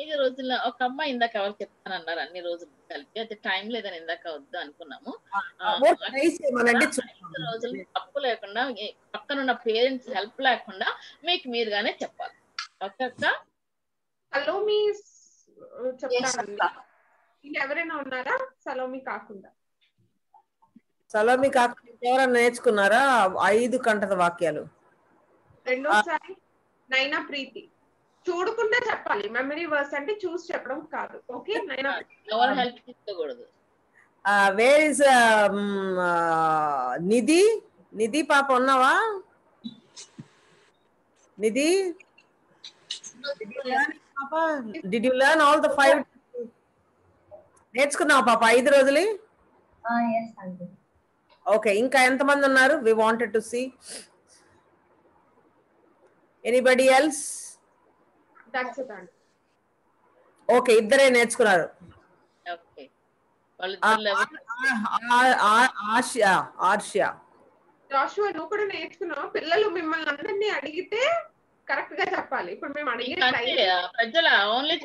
ఐదు రోజుల్లో ఒక అమ్మాయి ఇందాక ఎవరు చెప్తానన్నారు అన్ని రోజులు కలిపి అయితే టైం లేదని ఇందాక వద్దు అనుకున్నాము. రోజులు తప్పు లేకుండా పక్కనున్న పేరెంట్స్ హెల్ప్ లేకుండా మీకు మీరుగానే చెప్పాలి. ఓకే అక్క? సలోమి చెప్తానండి. ఇంకెవరైనా ఉన్నారా? సలోమి కాకుండా. సలోమి కాకుండా ఎవరైనా నేర్చుకున్నారా? ఐదు కంటత వాక్యాలు. రెండోసారి నైనా ప్రీతి. చూడకుండా చెప్పాలి. మెమరీ వర్స్ అంటే చూసి చెప్పడం కాదు. ఓకే నైనా ఎవరు హెల్ప్ తీసుకోకూడదు వేర్ ఇస్ నిధి? నిధి పాప ఉన్నావా? నిధి? పాప did you learn all the five నేర్చుకున్నావు పాప ఐదు రోజులు? ఎస్ ఆంటీ ఓకే ఇంకా ఎంతమంది ఉన్నారు we wanted to see anybody else okay ఇద్దరే నేర్చుకున్నారు. ఆర్షియా ఆర్షియా. జాషువా నువ్వు కూడా నేర్చుకున్నావు. పిల్లలు మిమ్మల్ని అందరినీ అడిగితే కరెక్ట్గా చెప్పాలి. ఇప్పుడు మేము అడిగే ప్రజల ఓన్లీ?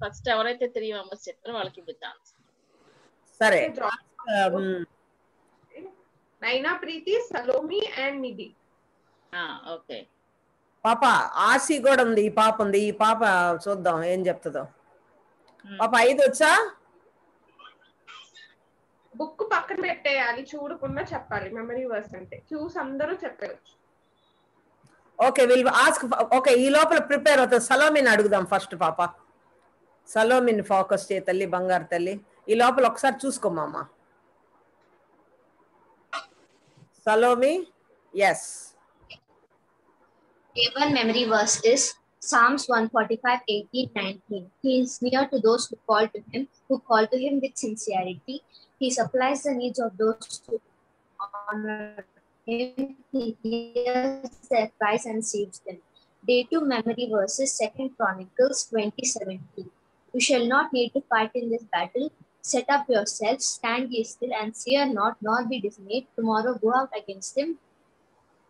ఫస్ట్ ఎవరైతే త్రీ మెంబర్స్ చెప్తారో వాళ్ళకి ఇప్పుడు ఛాన్స్ సరే. నైనా ప్రీతి సలోమి అండ్ నిధి. ఓకే. పాప ఆర్సి కూడా ఉంది ఈ పాప ఉంది. ఈ పాప చూద్దాం ఏం చెప్తుందో. పాప ఐదు వచ్చా? బుక్ పక్కన పెట్టేయాలి చూడకుండా చెప్పాలి మెమరీ వర్స్ అంటే. చూసి అందరూ చెప్పవచ్చు ఓకే విల్ ఆస్క్ ఓకే ఈ లోపల ప్రిపేర్ అవుతుంది సలోమిని అడుగుదాం ఫస్ట్ పాప. సలోమిని ఫోకస్ చేయ తల్లి బంగారు తల్లి. ఈ లోపల ఒకసారి చూసుకోమమ్మ Salomi yes Day one memory verse is Psalms 145, 18, 19. He is near to those who call to him, who call to him with sincerity. He supplies the needs of those who honor him. He hears their cries and saves them. Day two memory verses, Second Chronicles 2017. You shall not need to fight in this battle. Set up yourselves, stand ye still, and fear not, nor be dismayed. Tomorrow go out against them,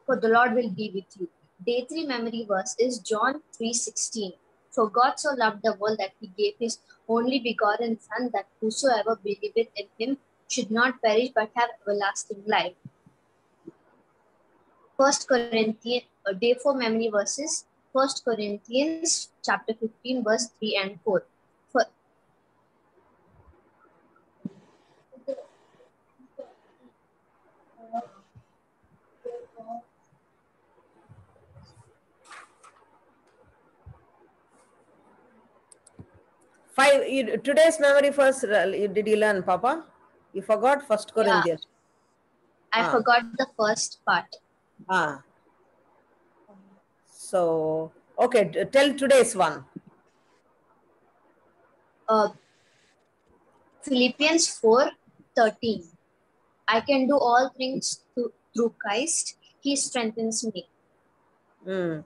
for the Lord will be with you. Day 3 memory verse is John 3:16. For God so loved the world that he gave his only begotten Son, that whosoever believeth in him should not perish but have everlasting life. First Corinthians, uh, day 4 memory verses, First Corinthians chapter 15, verse 3 and 4. For, Five. You, today's memory first. uh, you- Did you learn, Papa? You forgot First Corinthians. I Ah. forgot the first part. Ah. So okay. Tell today's one. uh, Philippians 4 13. I can do all things through, through Christ. He strengthens me. Mm.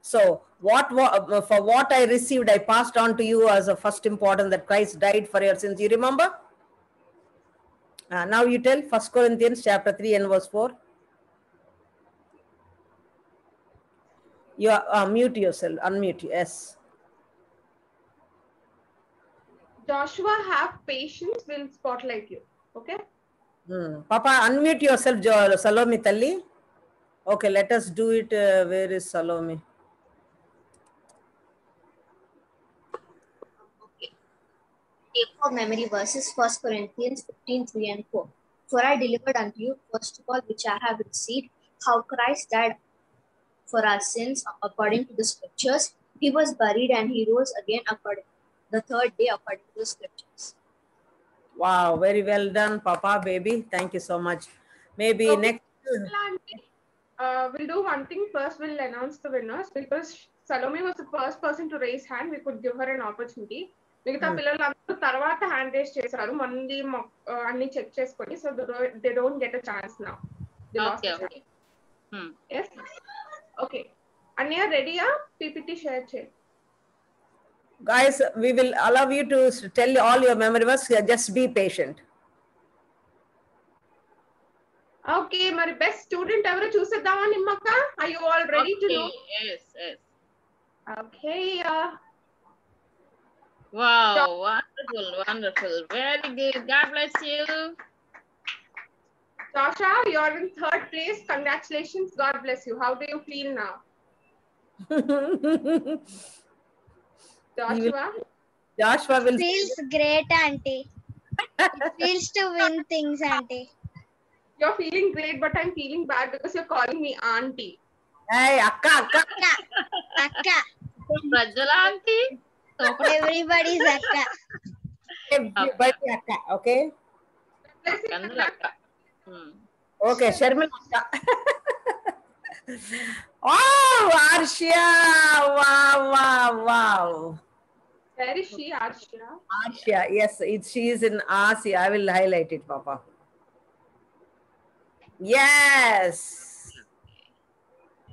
So what wa- for what I received, I passed on to you as a first important that Christ died for your sins. You remember? Uh, now you tell First Corinthians chapter three and verse four. You are, uh, mute yourself. Unmute. Yes. Joshua, have patience, will spotlight you. Okay? Hmm. Papa, unmute yourself, Salome Talli. Okay, let us do it. Uh, where is Salome? Therefore, memory verses 1 Corinthians 15 3 and 4. For I delivered unto you, first of all, which I have received, how Christ died for our sins according to the scriptures. He was buried and he rose again according the third day according to the scriptures. Wow, very well done, Papa, baby. Thank you so much. Maybe Okay. next. Uh, we'll do one thing first. We'll announce the winners because Salome was the first person to raise hand. We could give her an opportunity. మిగతా Hmm. పిల్లలు అందరూ తర్వాత hand race చేశారు. మంది మొ- ఆ, అన్ని check చేసుకొని so they don't get a chance నా ఓకే ఓకే ఎస్ ఓకే అన్నయ్య రెడీయా పీపీటీ షేర్ చేయి Guys, we will allow you to s- tell all your memory verse. Just be patient. Okay మరి బెస్ట్ స్టూడెంట్ ఎవరో చూసేద్దామా నిమ్మక్క? I you all ready to know yes, yes. Okay Wow, wonderful, wonderful. Very good. God bless you. Joshua, you're in third place. Congratulations. God bless you. How do you feel now? (laughs) Joshua? Joshua will. Feels great, auntie. It (laughs) feels to win things, auntie. You're feeling great, but I'm feeling bad because you're calling me auntie. Hey, akka, akka. Akka. Prajala auntie. Everybody's akka. Everybody akka, okay? Hmm. Okay, Sherman akka. (laughs) oh, Arshia! Wow, wow, wow. Where is she, Arshia? Arshia, yes, it, she is in Asia. I will highlight it, Papa. Yes.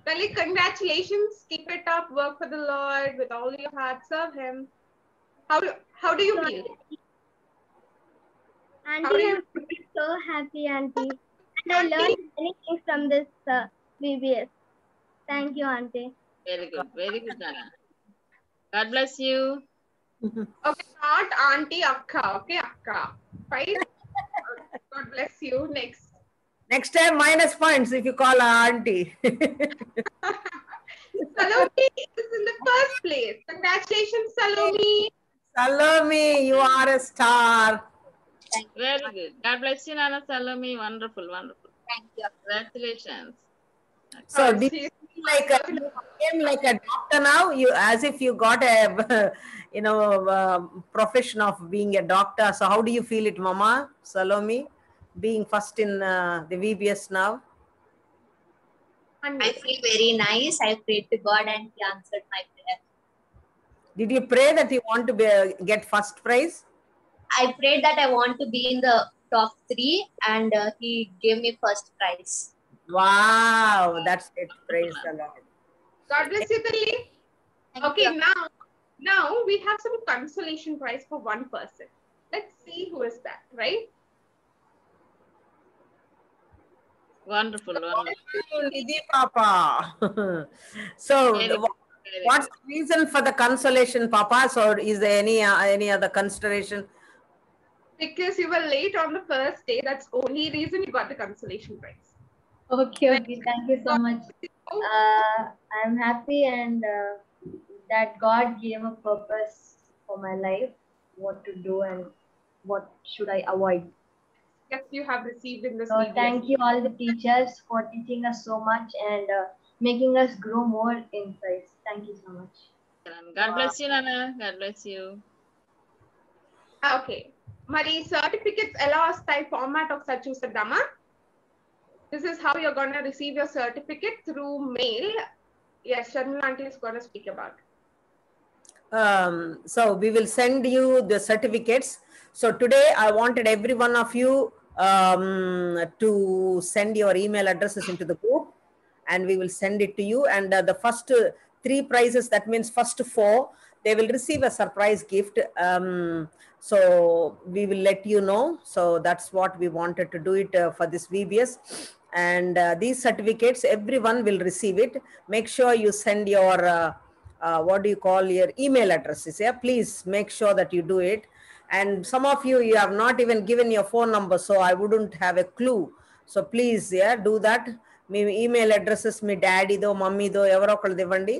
Well, congratulations. Keep it up. Work for the Lord with all your heart. Serve Him. How do, how do you feel? Auntie, I'm so happy, Auntie. And I learned many things from this uh, BBS. Thank you, Auntie. Very good. Very good, Dana. God bless you. okay, not Auntie Akka. Okay, Akka. Right? (laughs) God bless you. Next. Next time, minus points if you call our auntie. (laughs) Salome is in the first place. Congratulations, Salome. Salome, you are a star. Thank you. Very good. God bless you, Nana Salome. Wonderful, wonderful. Thank you. Congratulations. So, did you like a, became like a doctor now? You as if you got a, (laughs) you know, a profession of being a doctor. So, how do you feel it, Mama Salome? Being first in uh, the VBS now? I feel very nice. I prayed to God and He answered my prayer. Did you pray that you want to be, get first prize? I prayed that I want to be in the top three, and uh, He gave me first prize. Wow, that's it. Praise the Lord. God bless you, Tilly. Okay, now, now we have some consolation prize for one person. Let's see who is that, right? Wonderful. wonderful. Nidhi Papa. (laughs) so, what's the reason for the consolation, Papa? or is there any uh, any other consideration? Because you were late on the first day. That's only reason you got the consolation prize. Okay, okay. Thank you so much. Uh, I'm happy and uh, that God gave a purpose for my life, what to do and what should I avoid Yes, you have received in this So VBS. thank you all the teachers for teaching us so much and uh, making us grow more in Christ. Thank you so much. God bless you నాన్న God bless you okay మరి certificates ఎలా వస్తాయి format ఒకసారి చూసేద్దామా this is how you're gonna receive your certificate through mail yes Sharmila aunty is gonna speak about Um, so we will send you the certificates. So today I wanted every one of you um, to send your email addresses into the group and we will send it to you. And uh, the first uh, three prizes, that means first four, they will receive a surprise gift. Um, so we will let you know. So that's what we wanted to do it uh, for this VBS. And uh, these certificates, everyone will receive it. Make sure you send your uh, uh, what do you call your email addresses yeah please make sure that you do it and some of you you have not even given your phone number so i wouldn't have a clue. So please yeah do that. మీ email addresses మీ డాడీదో మమ్మీదో ఎవరో ఒకళ్ళది ఇవ్వండి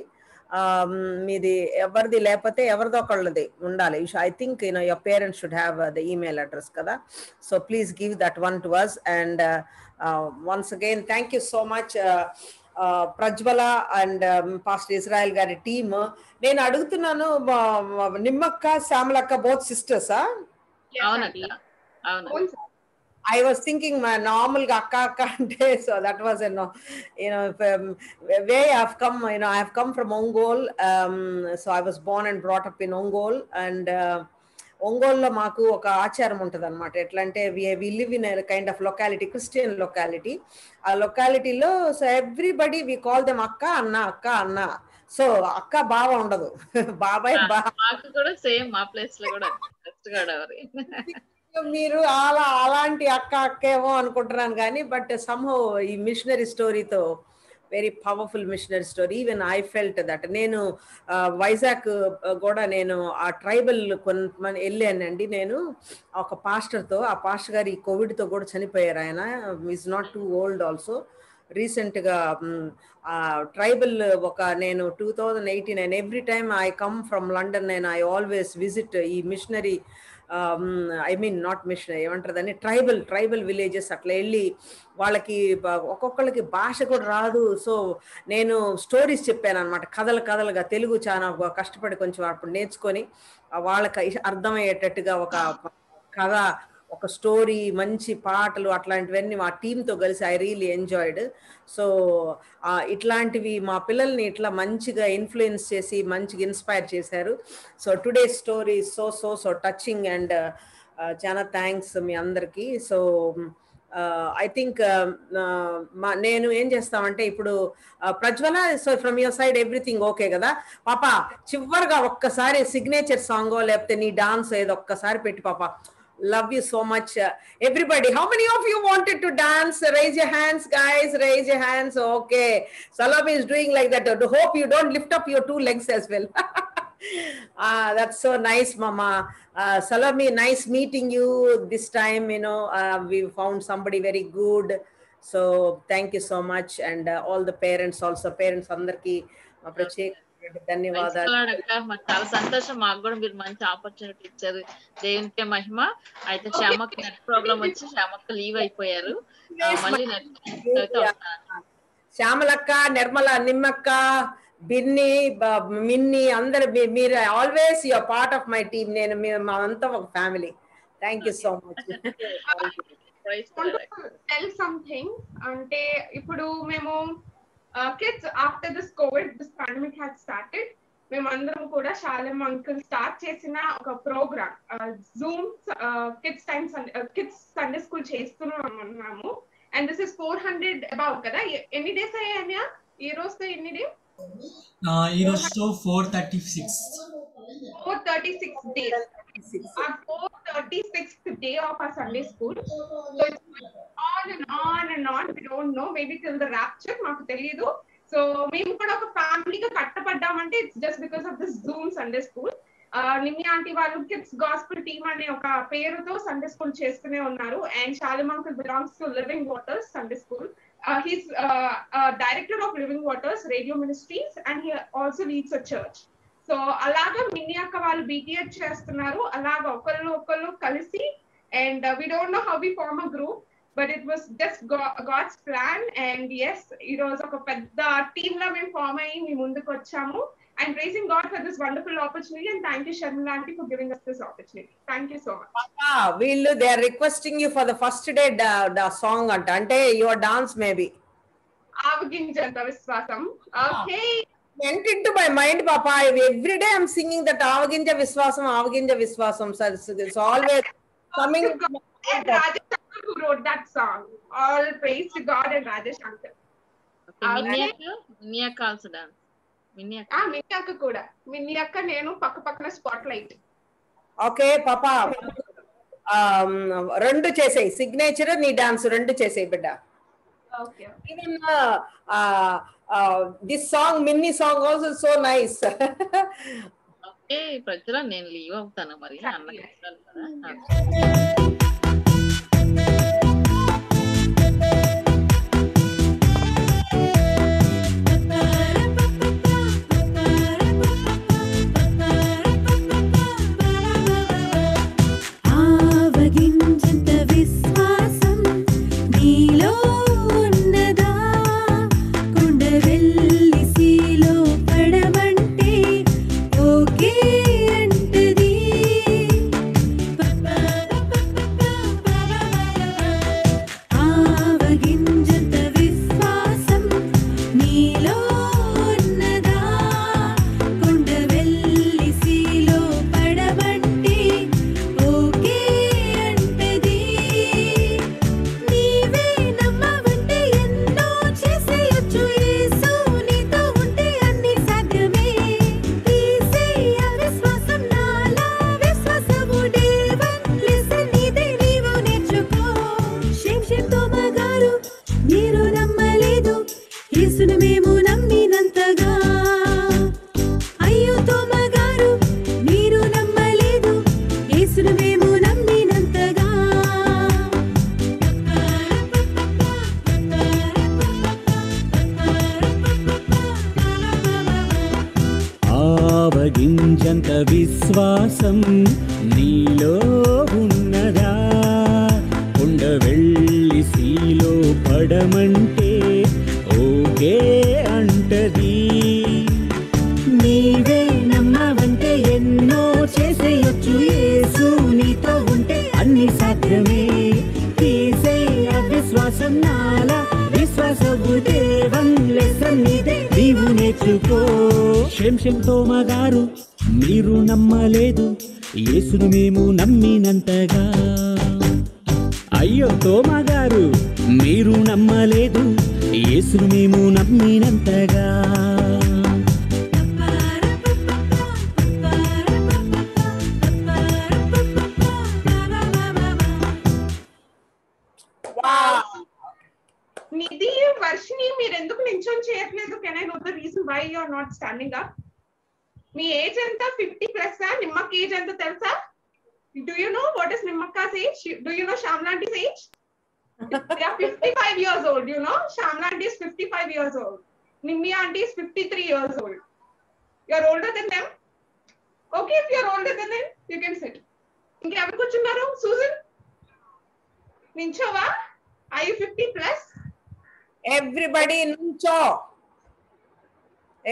Um, మీది ఎవరిది లేకపోతే ఎవరిదో ఒకళ్ళది ఉండాలి I think you know your parents should have the email address కదా so please give that one to us and once again thank you so much Prajwala and pastor Israel గారి టీమ్ నేను అడుగుతున్నాను మా- మా నిమ్మక్క శ్యామలక్క బోత్ సిస్టర్సా అవునక్క అవును I was thinking నార్మల్గా అక్క అక్క అంటే so that was an you know way I've come you know I have come from Ongole so I was born and brought up in Ongole and ఒంగోలులో మాకు ఒక ఆచారం ఉంటుంది అనమాట ఎట్లా అంటే we live in kind of locality Christian locality ఆ లొకాలిటీలో so everybody we call them అక్క అన్న అక్క అన్న. సో అక్క బావ ఉండదు. (laughs) బాబాయ్ బా మాకు కూడా సేమ్ మా ప్లేస్లో కూడా వెస్ట్ గోదావరి మీరు అలా అలాంటి అక్క అక్కేమో అనుకుంటున్నాను కానీ బట్ సమ్హౌ ఈ missionary స్టోరీతో very powerful missionary story even I felt that నేను వైజాగ్ కూడా నేను ఆ ట్రైబల్ కొంతమంది వెళ్ళానండి. నేను ఒక పాస్టర్తో ఆ పాస్టర్ గారు ఈ కోవిడ్తో కూడా చనిపోయారు. ఆయన is not too old also రీసెంట్గా ట్రైబల్ ఒక నేను two thousand eighty nine every time I come from London నేను ఐ ఆల్వేస్ విజిట్ ఈ missionary I mean not mission ఏమంటారు దాన్ని? ట్రైబల్ ట్రైబల్ విలేజెస్ అట్లా వెళ్ళి వాళ్ళకి ఒక్కొక్కళ్ళకి భాష కూడా రాదు. సో నేను స్టోరీస్ చెప్పాను అనమాట కథలు కథలుగా తెలుగు చాలా కష్టపడి కొంచెం అప్పుడు నేర్చుకొని వాళ్ళకి అర్థమయ్యేటట్టుగా ఒక కథ ఒక స్టోరీ మంచి పాటలు అట్లాంటివన్నీ మా టీంతో కలిసి ఐ రియలీ ఎంజాయిడ్. సో ఇట్లాంటివి మా పిల్లల్ని ఇట్లా మంచిగా ఇన్ఫ్లుయెన్స్ చేసి మంచిగా ఇన్స్పైర్ చేశారు. So today story so so so touching and చాలా థ్యాంక్స్ మీ అందరికీ. సో ఐ థింక్ uh, మా నేను ఏం చేస్తామంటే ఇప్పుడు Prajwala so from your side everything okay కదా? పాప చివరిగా ఒక్కసారి సిగ్నేచర్ సాంగో లేకపోతే నీ డాన్స్ ఏదో ఒక్కసారి పెట్టి పాప. Love you so much. Uh, everybody, how many of you wanted to dance? Raise your hands, guys. Raise your hands. Okay. Salami is doing like that. Uh, hope you don't lift up your two legs as well. (laughs) ah, that's so nice, Mama. Uh, nice meeting you this time. You know, uh, we found somebody very good. So thank you so much. And uh, all the parents also, parents, Andarki, Pracheek. ధన్యవాదాలు. చాలా సంతోషం. మాకు కూడా మీరు మంచి opportunity ఇచ్చారు. దేవునికే మహిమ. అయితే శ్యామక్క నెట్ ప్రాబ్లం వచ్చి శ్యామక్క లీవ్ అయిపోయారు. మళ్ళీ నెట్ శ్యామలక్క నిర్మల నిమ్మక్క బిన్ని మిన్ని అందరు మీరు always your part of my team నేను మీ- మా అంతా ఒక family thank you so much tell something అంటే ఇప్పుడు మేము kids after this COVID this pandemic had started మేమందరం కూడా శాలెం అంకుల్ స్టార్ట్ చేసిన ఒక program zoom kids time kids Sunday school చేస్తున్నాము and this is four hundred above కదా? ఎన్ని డేస్ అయ్యాయా ఈ రోజుతో ఎన్ని డేస్ ఈ రోజుతో four thirty six four thirty six days our 436th day of our Sunday school. So it's on and on and on. We don't know. Maybe till the rapture. మాకు తెలియదు సో మేము కూడా ఒక ఫ్యామిలీగా కట్టపడ్డామంటే it's just because of this zoom Sunday school Nimmi auntie వాళ్ళు kids gospel team అనే ఒక పేరుతో సండే స్కూల్ చేస్తూనే ఉన్నారు and Salem uncle belongs to living waters Sunday school he's director of living waters radio ministries and he also leads a church so అలాగా మిన్ని అక్క వాళ్ళు BTS చేస్తున్నారు. అలాగా ఒకళ్ళు ఒకళ్ళు కలిసి and we don't know how we form a group but it was just God's plan and yes ఈ రోజు ఒక పెద్ద టీమ్ లా మేము ఫార్మ్ అయ్యి మీ ముందుకు వచ్చాము. And praising God for this wonderful opportunity and thank you Sharmila auntie for giving us this opportunity thank you so much Ah, వీళ్ళు they are requesting you for the first day song అంట. అంటే your dance maybe ఆవగింజంత విశ్వాసం. Okay sent in to my mind పాప I every day I'm singing that ఆవగింజ విశ్వాసం ఆవగింజ విశ్వాసం sir it's always coming రెండు చేసేయి సిగ్నేచర్ నీ డాన్స్ రెండు చేసేయి బిడ్డ even this song Minnie song also so nice okay ప్రజల నేను లీవ్ అవుతాను మరి అన్నకి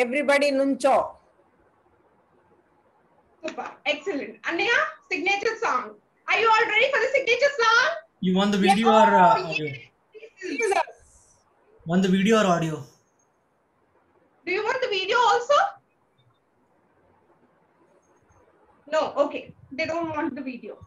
everybody nuncho. Super. Excellent. Anaya signature song. Are you all ready for the signature song? You want the video yeah. or uh, audio? Yes. want the video or audio? Do you want the video also? No okay. They don't want the video.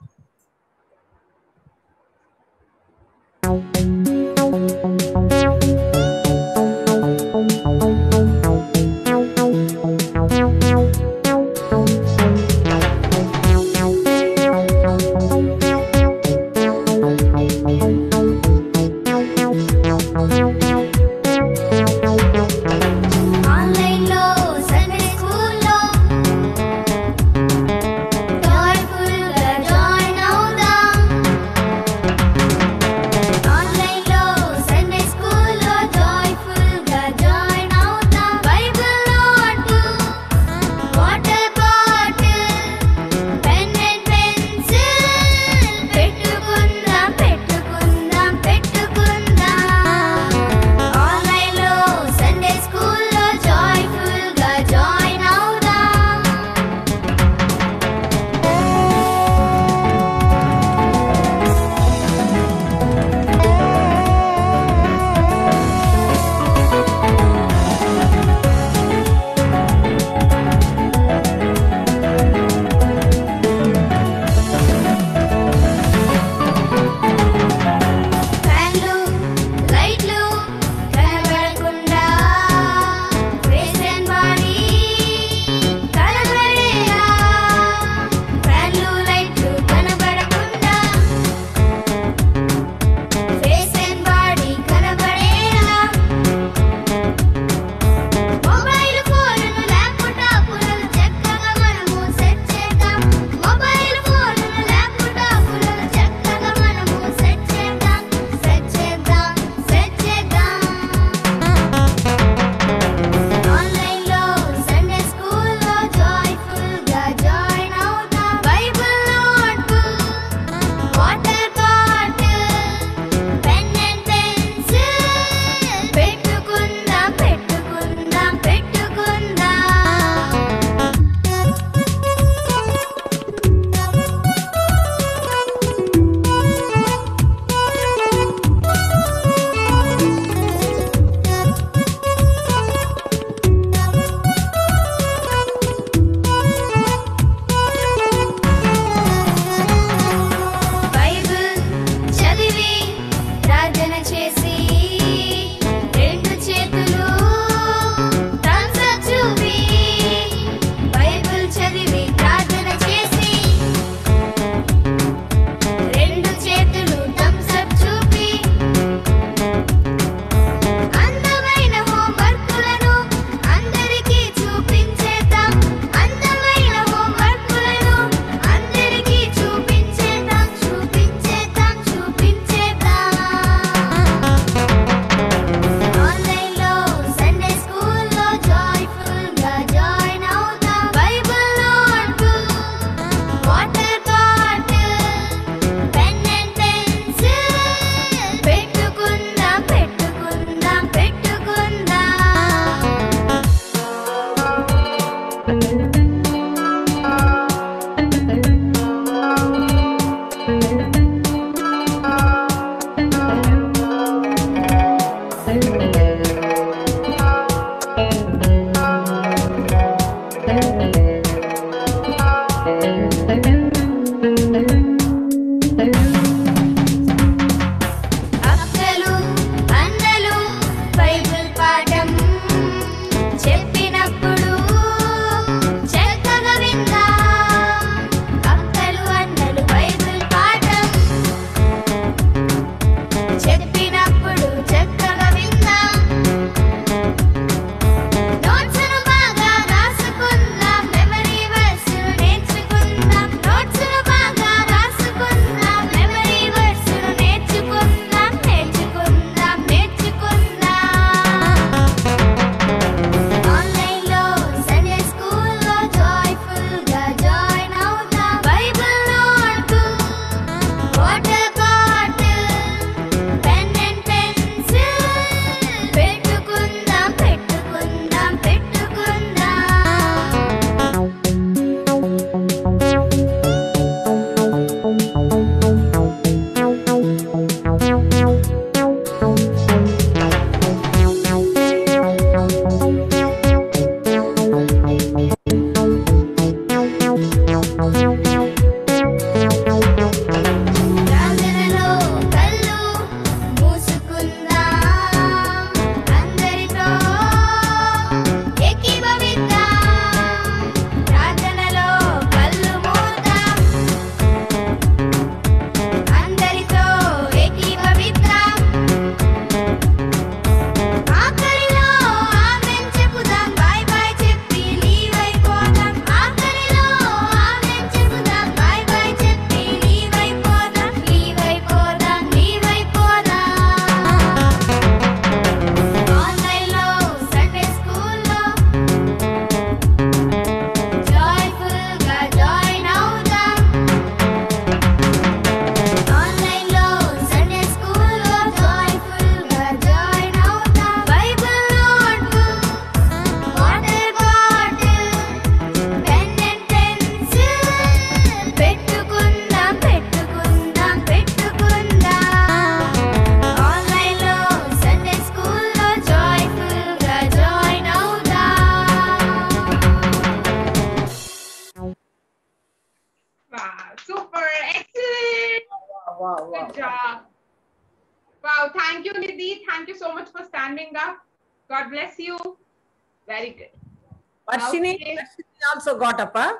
Varshini, Varshini also got up, huh?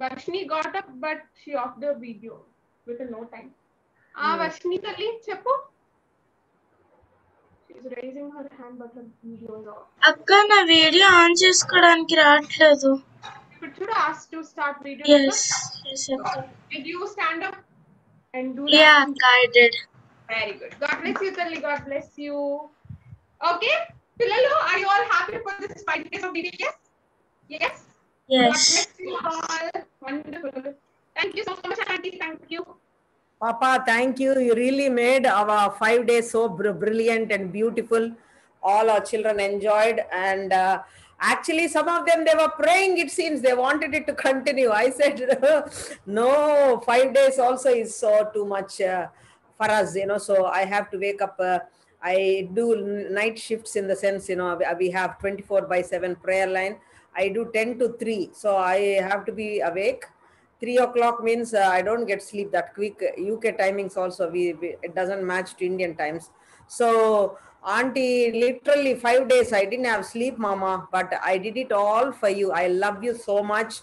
Varshini got up, but she off the video within no time. Ah, mm. Varshini Tali, Cheppu. She's raising her hand, but her video is off. Akka, na video on cheskodaniki raatledu. But should ask to start video. Yes. yes Akka. Did you stand up and do that? Yeah, I did. Very good. God bless you, Tali. God bless you. Okay. hello. are you all happy for this five days of DDS? Yes? Yes. God you all. Wonderful. Thank you so much, Auntie. Thank you. Papa, thank you. You really made our five days so br- brilliant and beautiful. All our children enjoyed. And uh, actually, some of them, they were praying, it seems. They wanted it to continue. I said, (laughs) no, five days also is so too much uh, for us, you know. So I have to wake up. Uh, I do night shifts in the sense, you know, we- we have 24 by 7 prayer line. I do 10 to 3. So I have to be awake three o'clock means uh, I don't get sleep that quick. UK timings also we, we it doesn't match to Indian times. So auntie, literally five days I didn't have sleep, mama, but I did it all for you. I love you so much,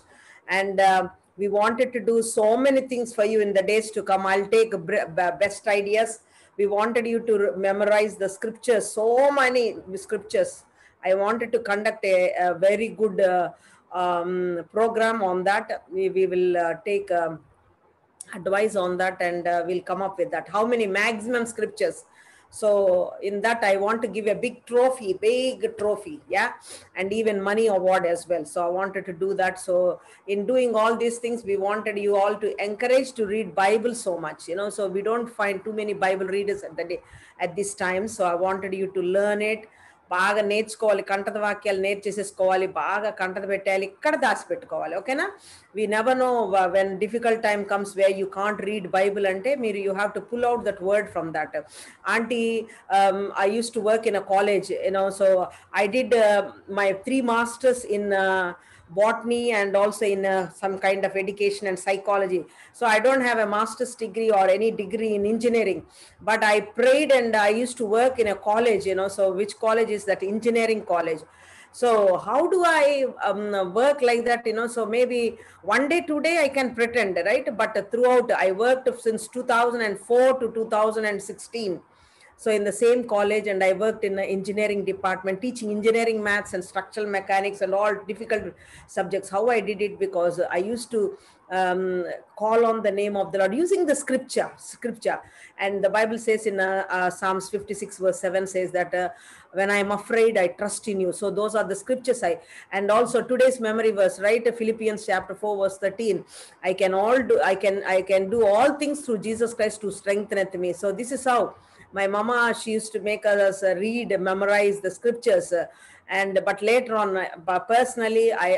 and uh, we wanted to do so many things for you in the days to come. I'll take best ideas. We wanted you to memorize the scriptures, so many scriptures. I wanted to conduct a, a very good uh, um, program on that. We, we will uh, take um, advice on that and uh, we'll come up with that. How many maximum scriptures? So in that, I want to give a big trophy, big trophy, yeah, and even money award as well. So I wanted to do that. So in doing all these things, we wanted you all to encourage to read Bible so much, you know. So we don't find too many Bible readers at the day at this time. So I wanted you to learn it. బాగా నేర్చుకోవాలి కంటద వాక్యాలు నేర్చేసేసుకోవాలి బాగా కంటద పెట్టాలి ఇక్కడ దాచిపెట్టుకోవాలి ఓకేనా? We never know when difficult time comes way you can't read Bible అంటే మీరు you have to pull out that word from that auntie I used to work in a college you know so I did my three masters in botany and also in uh, some kind of education and psychology. So i don't have a master's degree or any degree in engineering but i prayed and i used to work in a college you know so which college is that? Engineering college. So how do i um, work like that you know? So maybe one day today i can pretend right? But throughout i worked since 2004 to 2016 so in the same college and i worked in the engineering department teaching engineering maths and structural mechanics and all difficult subjects. How i did it? Because i used to um, call on the name of the lord using the scripture scripture. And the bible says in uh, uh, psalms 56 verse 7 says that uh, when i am afraid i trust in you. So those are the scriptures i and also today's memory verse right? Philippians chapter 4 verse 13 i can all do i can i can do all things through jesus christ to strengtheneth me. So this is how my mama she used to make us uh, read memorize the scriptures uh, and but later on uh, personally i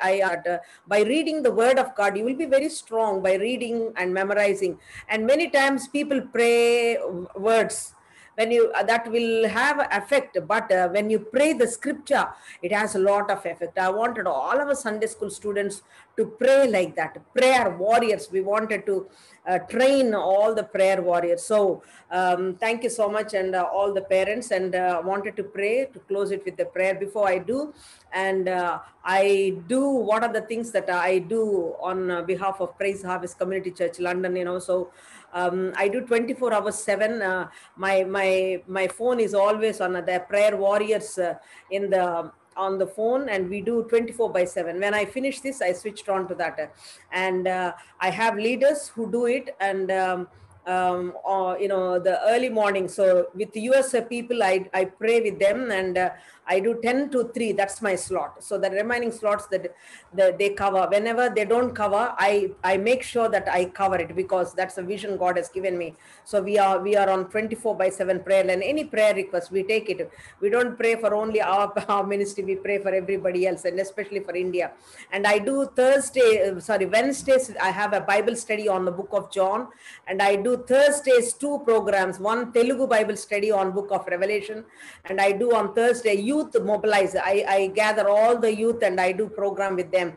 I uh, by reading the word of God, you will be very strong by reading and memorizing. And many times people pray words when you uh, that will have effect. But uh, when you pray the scripture it has a lot of effect. I wanted all of our sunday school students to pray like that. Prayer warriors. We wanted to uh, train all the prayer warriors. So um, thank you so much and uh, all the parents and uh, wanted to pray to close it with the prayer. Before i do and uh, i do what are the things that i do on behalf of praise harvest community church london you know? So um, I do 24 hours seven. Uh, my my my phone is always on the prayer warriors uh, in the on the phone and we do 24 by 7 when i finish this i switched on to that. And uh, i have leaders who do it and um, um, or, you know the early morning. So with us people i i pray with them and uh, I do 10 to 3, that's my slot. So the remaining slots that, that they cover, whenever they don't cover, I, I make sure that I cover it because that's a vision God has given me. So we are we are on 24 by 7 prayer and any prayer request, we take it. We don't pray for only our, (laughs) our ministry, we pray for everybody else and especially for India. And I do Thursday, uh, sorry, Wednesdays, I have a Bible study on the book of John and I do Thursdays two programs, one Telugu Bible study on book of Revelation and I do on Thursday youth mobilize. I, I gather all the youth and i do program with them.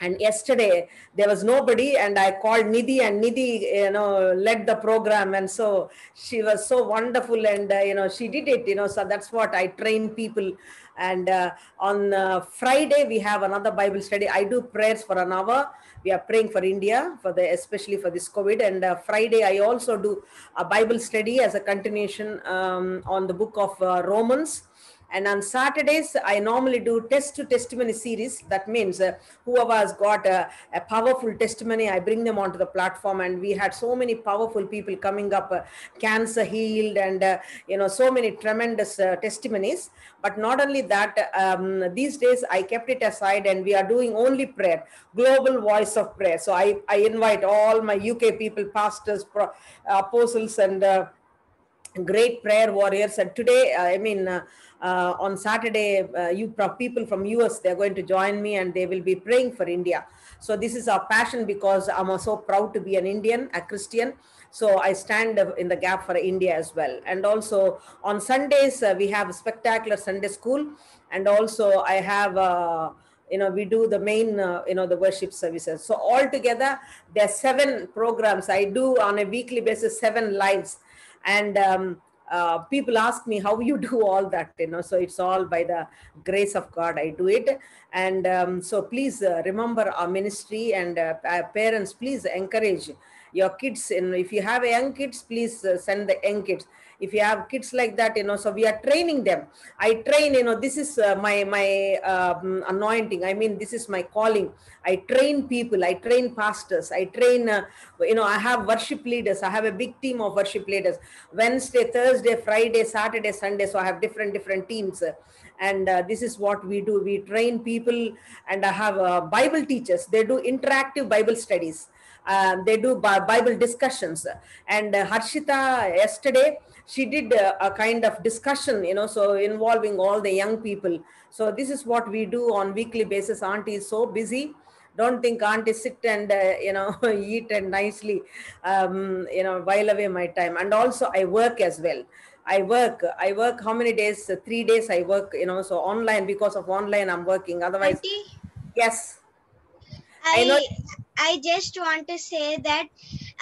And yesterday there was nobody and i called nidhi and nidhi you know led the program. And so she was so wonderful and uh, you know she did it you know. So that's what i train people. And uh, on uh, friday we have another bible study. I do prayers for an hour. We are praying for india for the especially for this covid. And uh, friday i also do a bible study as a continuation um, on the book of uh, romans and on Saturdays, I normally do test to testimony series. That means uh, whoever has got a, a powerful testimony, I bring them onto the platform. And we had so many powerful people coming up, uh, cancer healed, and uh, you know so many tremendous uh, testimonies. But not only that, um, these days I kept it aside, and we are doing only prayer, global voice of prayer. So I I invite all my UK people, pastors, pro- apostles, and uh, great prayer warriors. And today, uh, I mean, uh, uh, on Saturday, uh, you people from US, they're going to join me and they will be praying for India. So this is our passion because I'm so proud to be an Indian, a Christian. So I stand in the gap for India as well. And also on Sundays, uh, we have a spectacular Sunday school. And also I have uh, you know we do the main uh, you know the worship services so altogether there are seven programs i do on a weekly basis seven lives and um, uh, people ask me how you (laughs) do all that? You know so it's all by the grace of god i do it. And um, so please uh, remember our ministry and uh, parents please encourage your kids. And if you have young kids please uh, send the young kids if you have kids like that you know so we are training them. I train you know this is uh, my my um, anointing. I mean this is my calling. I train people. I train pastors. I train uh, you know i have worship leaders. I have a big team of worship leaders. Wednesday thursday friday saturday sunday. So i have different different teams. And uh, this is what we do. We train people and i have uh, bible teachers. They do interactive bible studies. Um, they do bible discussions. And uh, harshita yesterday she did uh, a kind of discussion you know so involving all the young people. So this is what we do on weekly basis. Auntie is so busy. Don't think auntie sit and uh, you know (laughs) eat and nicely um, you know while away my time. And also i work as well. I work i work how many days? Three days i work you know so online. Because of online i'm working. Otherwise yes I know- I just want to say that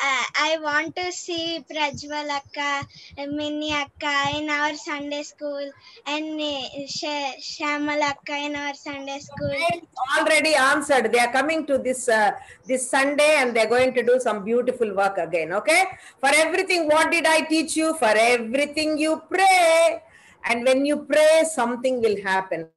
uh, I want to see Prajwal Akka, Minnie Akka in our Sunday school and uh, Sh- Shamal Akka in our Sunday school. already answered. They are coming to this uh, this sunday and they're going to do some beautiful work again okay? For everything what did i teach you? For everything you pray. And when you pray something will happen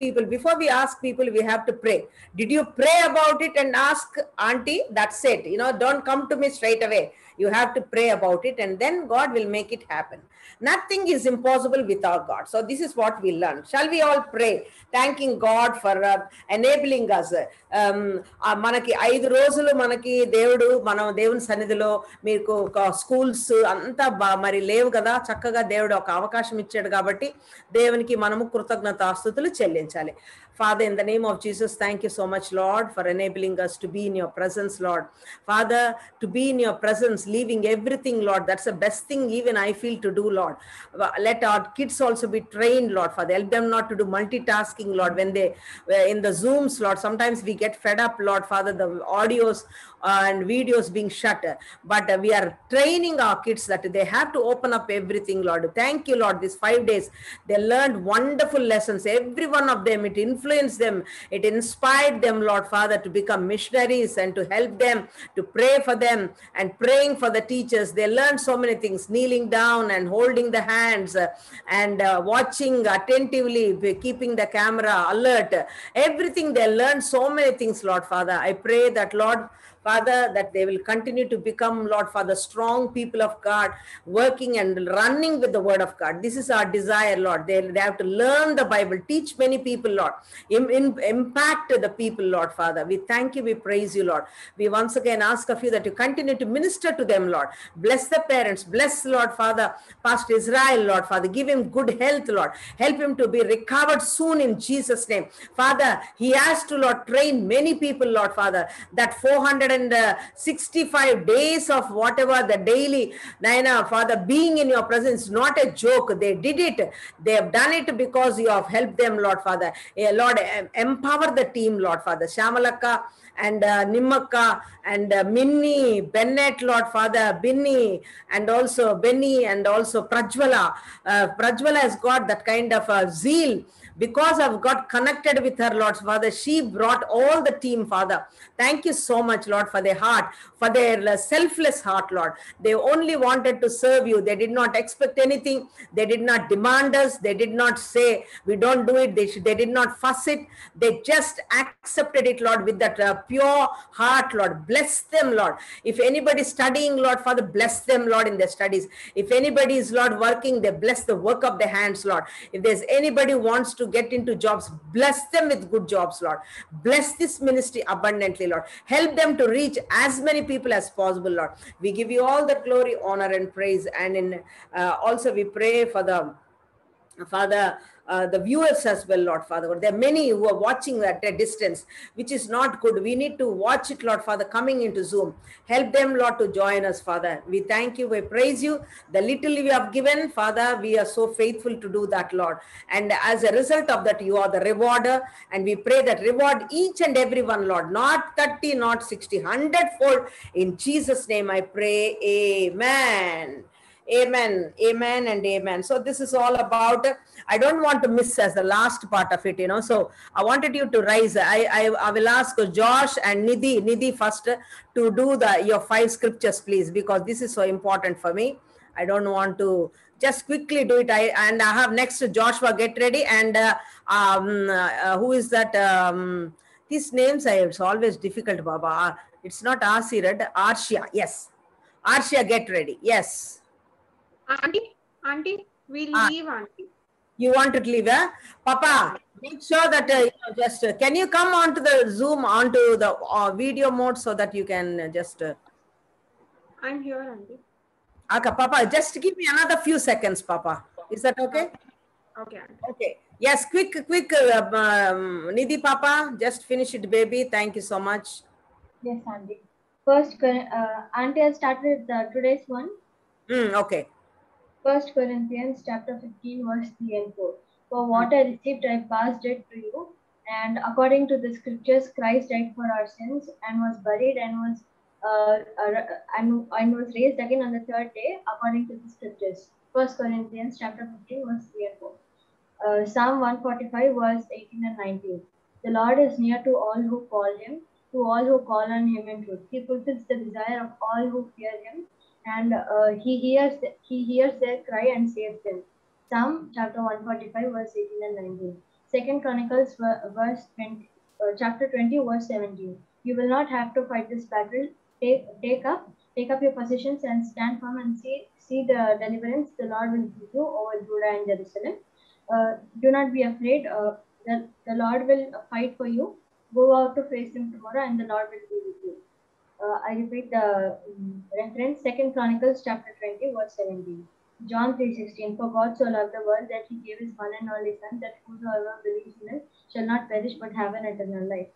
people. Before we ask people we have to pray. Did you pray about it and ask auntie? That's it. You know don't come to me straight away you have to pray about it and then God will make it happen nothing is impossible without God so this is what we learn shall we all pray thanking God for enabling us మనకి ఐదు రోజులు మనకి దేవుడు మనం దేవుని సన్నిధిలో మీకు ఒక స్కూల్స్ అంతా బా మరి లేవు కదా. చక్కగా దేవుడు ఒక అవకాశం ఇచ్చాడు కాబట్టి దేవునికి మనము కృతజ్ఞత ఆస్తుతులు చెల్లించాలి. Father, in the name of Jesus, thank you so much, Lord, for enabling us to be in your presence, Lord. Father, to be in your presence, leaving everything, Lord, that's the best thing even I feel to do, Lord. Let our kids also be trained, Lord, Father. Help them not to do multitasking, Lord, when they were in the Zooms, Lord. Sometimes we get fed up, Lord, Father, the audios uh, and videos being shut. But we are training our kids that they have to open up everything, Lord. Thank you, Lord. These five days, they learned wonderful lessons. Every one of them, it influenced them. It inspired them, Lord Father, to become missionaries and to help them, to pray for them and praying for the teachers. They learned so many things, kneeling down and holding the hands and uh, watching attentively, keeping the camera alert. Everything they learned so many things, Lord Father. I pray that, Lord, Father, that they will continue to become, Lord Father, strong people of God, working and running with the word of God. This is our desire, Lord. They, they have to learn the Bible, teach many people, Lord, Im- im- impact the people, Lord Father. We thank you, we praise you, Lord. We once again ask of you that you continue to minister to them, Lord. Bless the parents, bless, Lord Father, Pastor Israel, Lord Father. Give him good health, Lord. Help him to be recovered soon in Jesus' name. Father, he has to, Lord, train many people, Lord Father. That 365 days of whatever the daily, Naina, Father, being in your presence, not a joke. They did it. They have done it because you have helped them, Lord Father. Eh, Lord, em- empower the team, Lord Father. Shamalaka and uh, Nimaka and uh, Minnie, Bennett, Lord Father, Binny, and also Benny, and also Prajwala. Uh, Prajwala has got that kind of uh, zeal because I've got connected with her, Lord Father. She brought all the team, Father. Thank you so much, Lord, for their heart, for their uh, selfless heart, Lord. They only wanted to serve you. They did not expect anything. They did not demand us. They did not say, we don't do it. They, they did not fuss it. They just accepted it, Lord, with that uh, pure heart, Lord. Bless them, Lord. If anybody studying, Lord, Father, bless them, Lord, in their studies. If anybody is, Lord, working, they bless the work of their hands, Lord. If there's anybody wants to get into jobs, bless them with good jobs, Lord. Bless this ministry abundantly, Lord. Help them to reach as many people as possible, Lord. We give you all the glory, honor, and praise. And in uh, also we pray for the Father, uh, the viewers as well, Lord Father. There are many who are watching at a distance, which is not good. We need to watch it, Lord Father, coming into Zoom. Help them, Lord, to join us, Father. We thank you, we praise you. The little we have given, Father, we are so faithful to do that, Lord. And as a result of that, you are the rewarder. And we pray that reward each and every one, Lord, not 30, not 60, 100 fold. In Jesus' name I pray, Amen. Amen, amen, and amen. So this is all about. I don't want to miss as the last part of it, you know. So I wanted you to rise. I I, I will ask Josh and Nidhi, Nidhi first to do the your five scriptures, please, because this is so important for me. I don't want to just quickly do it. I and I have next Joshua. Get ready and uh, um, uh, who is that? Um, these names I it's always difficult, Baba. It's not Asirat, Arshia. Yes, Arshia. Get ready. Yes. Auntie, auntie, we'll Ah. leave, auntie. You want to leave, eh? Papa, make sure that uh, you know, just uh, can you come onto the Zoom onto the uh, video mode so that you can uh, just. Uh, I'm here, auntie. okay, Papa, just give me another few seconds, Papa. Is that okay? Okay. Okay. Yes, quick, quick, uh, um, Nidhi, Papa, just finish it, baby. Thank you so much. Yes, Auntie. First, Cor- uh, Auntie, I'll start with uh, today's one. Mm, okay. First Corinthians chapter 15, verse 3 and 4. For what I received, I passed it to you. And according to the scriptures, Christ died for our sins and was buried and was uh, uh, and, and was raised again on the third day, according to the scriptures. 1 Corinthians chapter 15, verse 3 and 4. Uh, Psalm 145, verse 18 and 19. The Lord is near to all who call him, to all who call on him in truth. He fulfills the desire of all who fear him, and uh, he hears he hears their cry and saves them. Psalm chapter 145, verse 18 and 19. Second Chronicles verse 20, uh, chapter 20, verse 17. You will not have to fight this battle. Take take up take up your positions and stand firm and see see the deliverance the Lord will give you over Judah and Jerusalem. Uh, do not be afraid. Uh, the, the Lord will fight for you. Go out to face him tomorrow, and the Lord will be with you. Uh, I repeat the um, reference, Second Chronicles chapter 20, verse 17. John 3.16, For God so loved the world that he gave his one and only Son, that whosoever believes in him shall not perish but have an eternal life.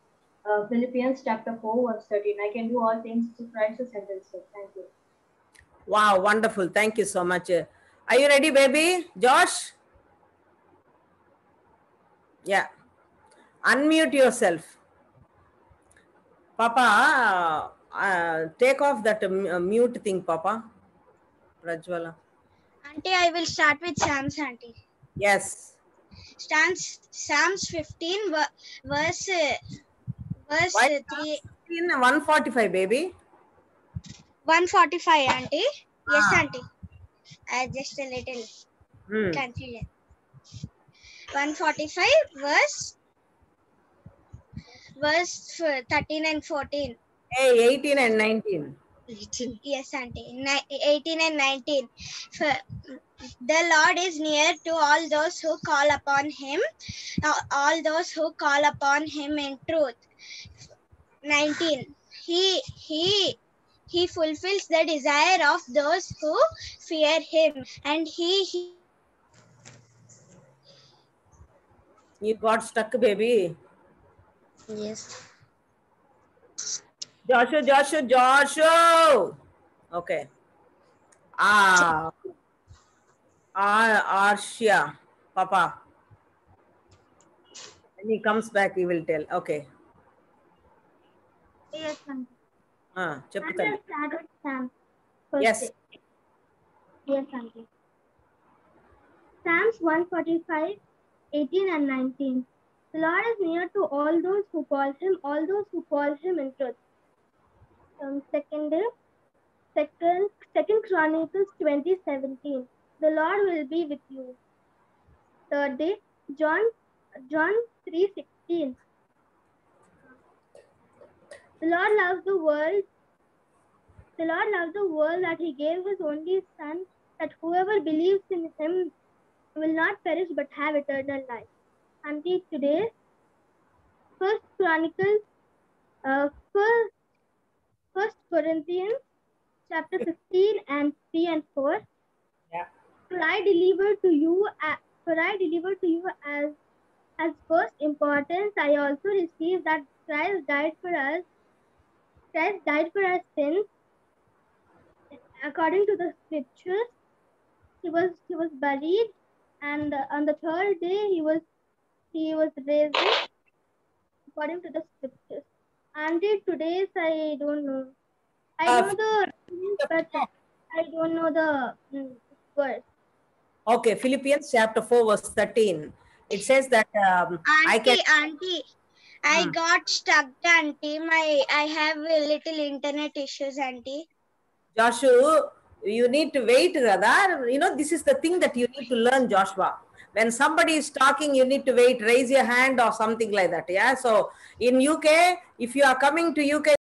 Uh, Philippians chapter 4, verse 13. I can do all things through Christ who strengthens me. Thank you. Wow, wonderful. Thank you so much. Are you ready, baby? Josh? Yeah. Unmute yourself. Papa, uh, take off that uh, mute thing, Papa. Rajwala. Auntie, I will start with Psalms, Auntie. Yes. Stands Psalms 15, verse, verse Why uh, 3, In 145, baby. 145, Auntie. Yes, Ah. Auntie. Uh, just a little Hmm. confusion. 145, verse, verse 13 and 14. Hey, 18 and 19. 18. Yes, Auntie. 18 and 19. For the Lord is near to all those who call upon him, all those who call upon him in truth. 19. He, he, he fulfills the desire of those who fear him, and he, he You got stuck, baby. Yes. Joshua, Joshua, Joshua. Okay. Ah, ah, Arshia, Papa. When he comes back, he will tell. Okay. Yes, auntie. Ah, చెప్పు I'm తల్లి. gonna start with Psalm. First Yes. day. Yes, auntie. Psalms 145, 18 and 19. The Lord is near to all those who call him, all those who call him in truth. um, second second, second Chronicles 2017. The Lord will be with you. Third day, John, John 3:16. The Lord loves the world. The Lord loves the world that He gave His only Son, that whoever believes in Him will not perish but have eternal life. Until today, First Chronicles, uh, First, First Corinthians, chapter (laughs) 15 and 3 and 4. Yeah. For I deliver to you, a- for I deliver to you as as first importance. I also received that Christ died for us. Christ died for our sins. According to the scriptures, he was he was buried, and on the third day he was he was raised. According to the scriptures. Until today's, I don't know. I Uh, know the, but I don't know the mm, verse. Okay, Philippians chapter 4, verse 13. It says that um, I can. auntie, I Hmm. got stuck, auntie. My I have a little internet issues, auntie. Joshua, you need to wait, rather. You know, this is the thing that you need to learn, Joshua. When somebody is talking, you need to wait, raise your hand or something like that. Yeah. So in UK, if you are coming to UK,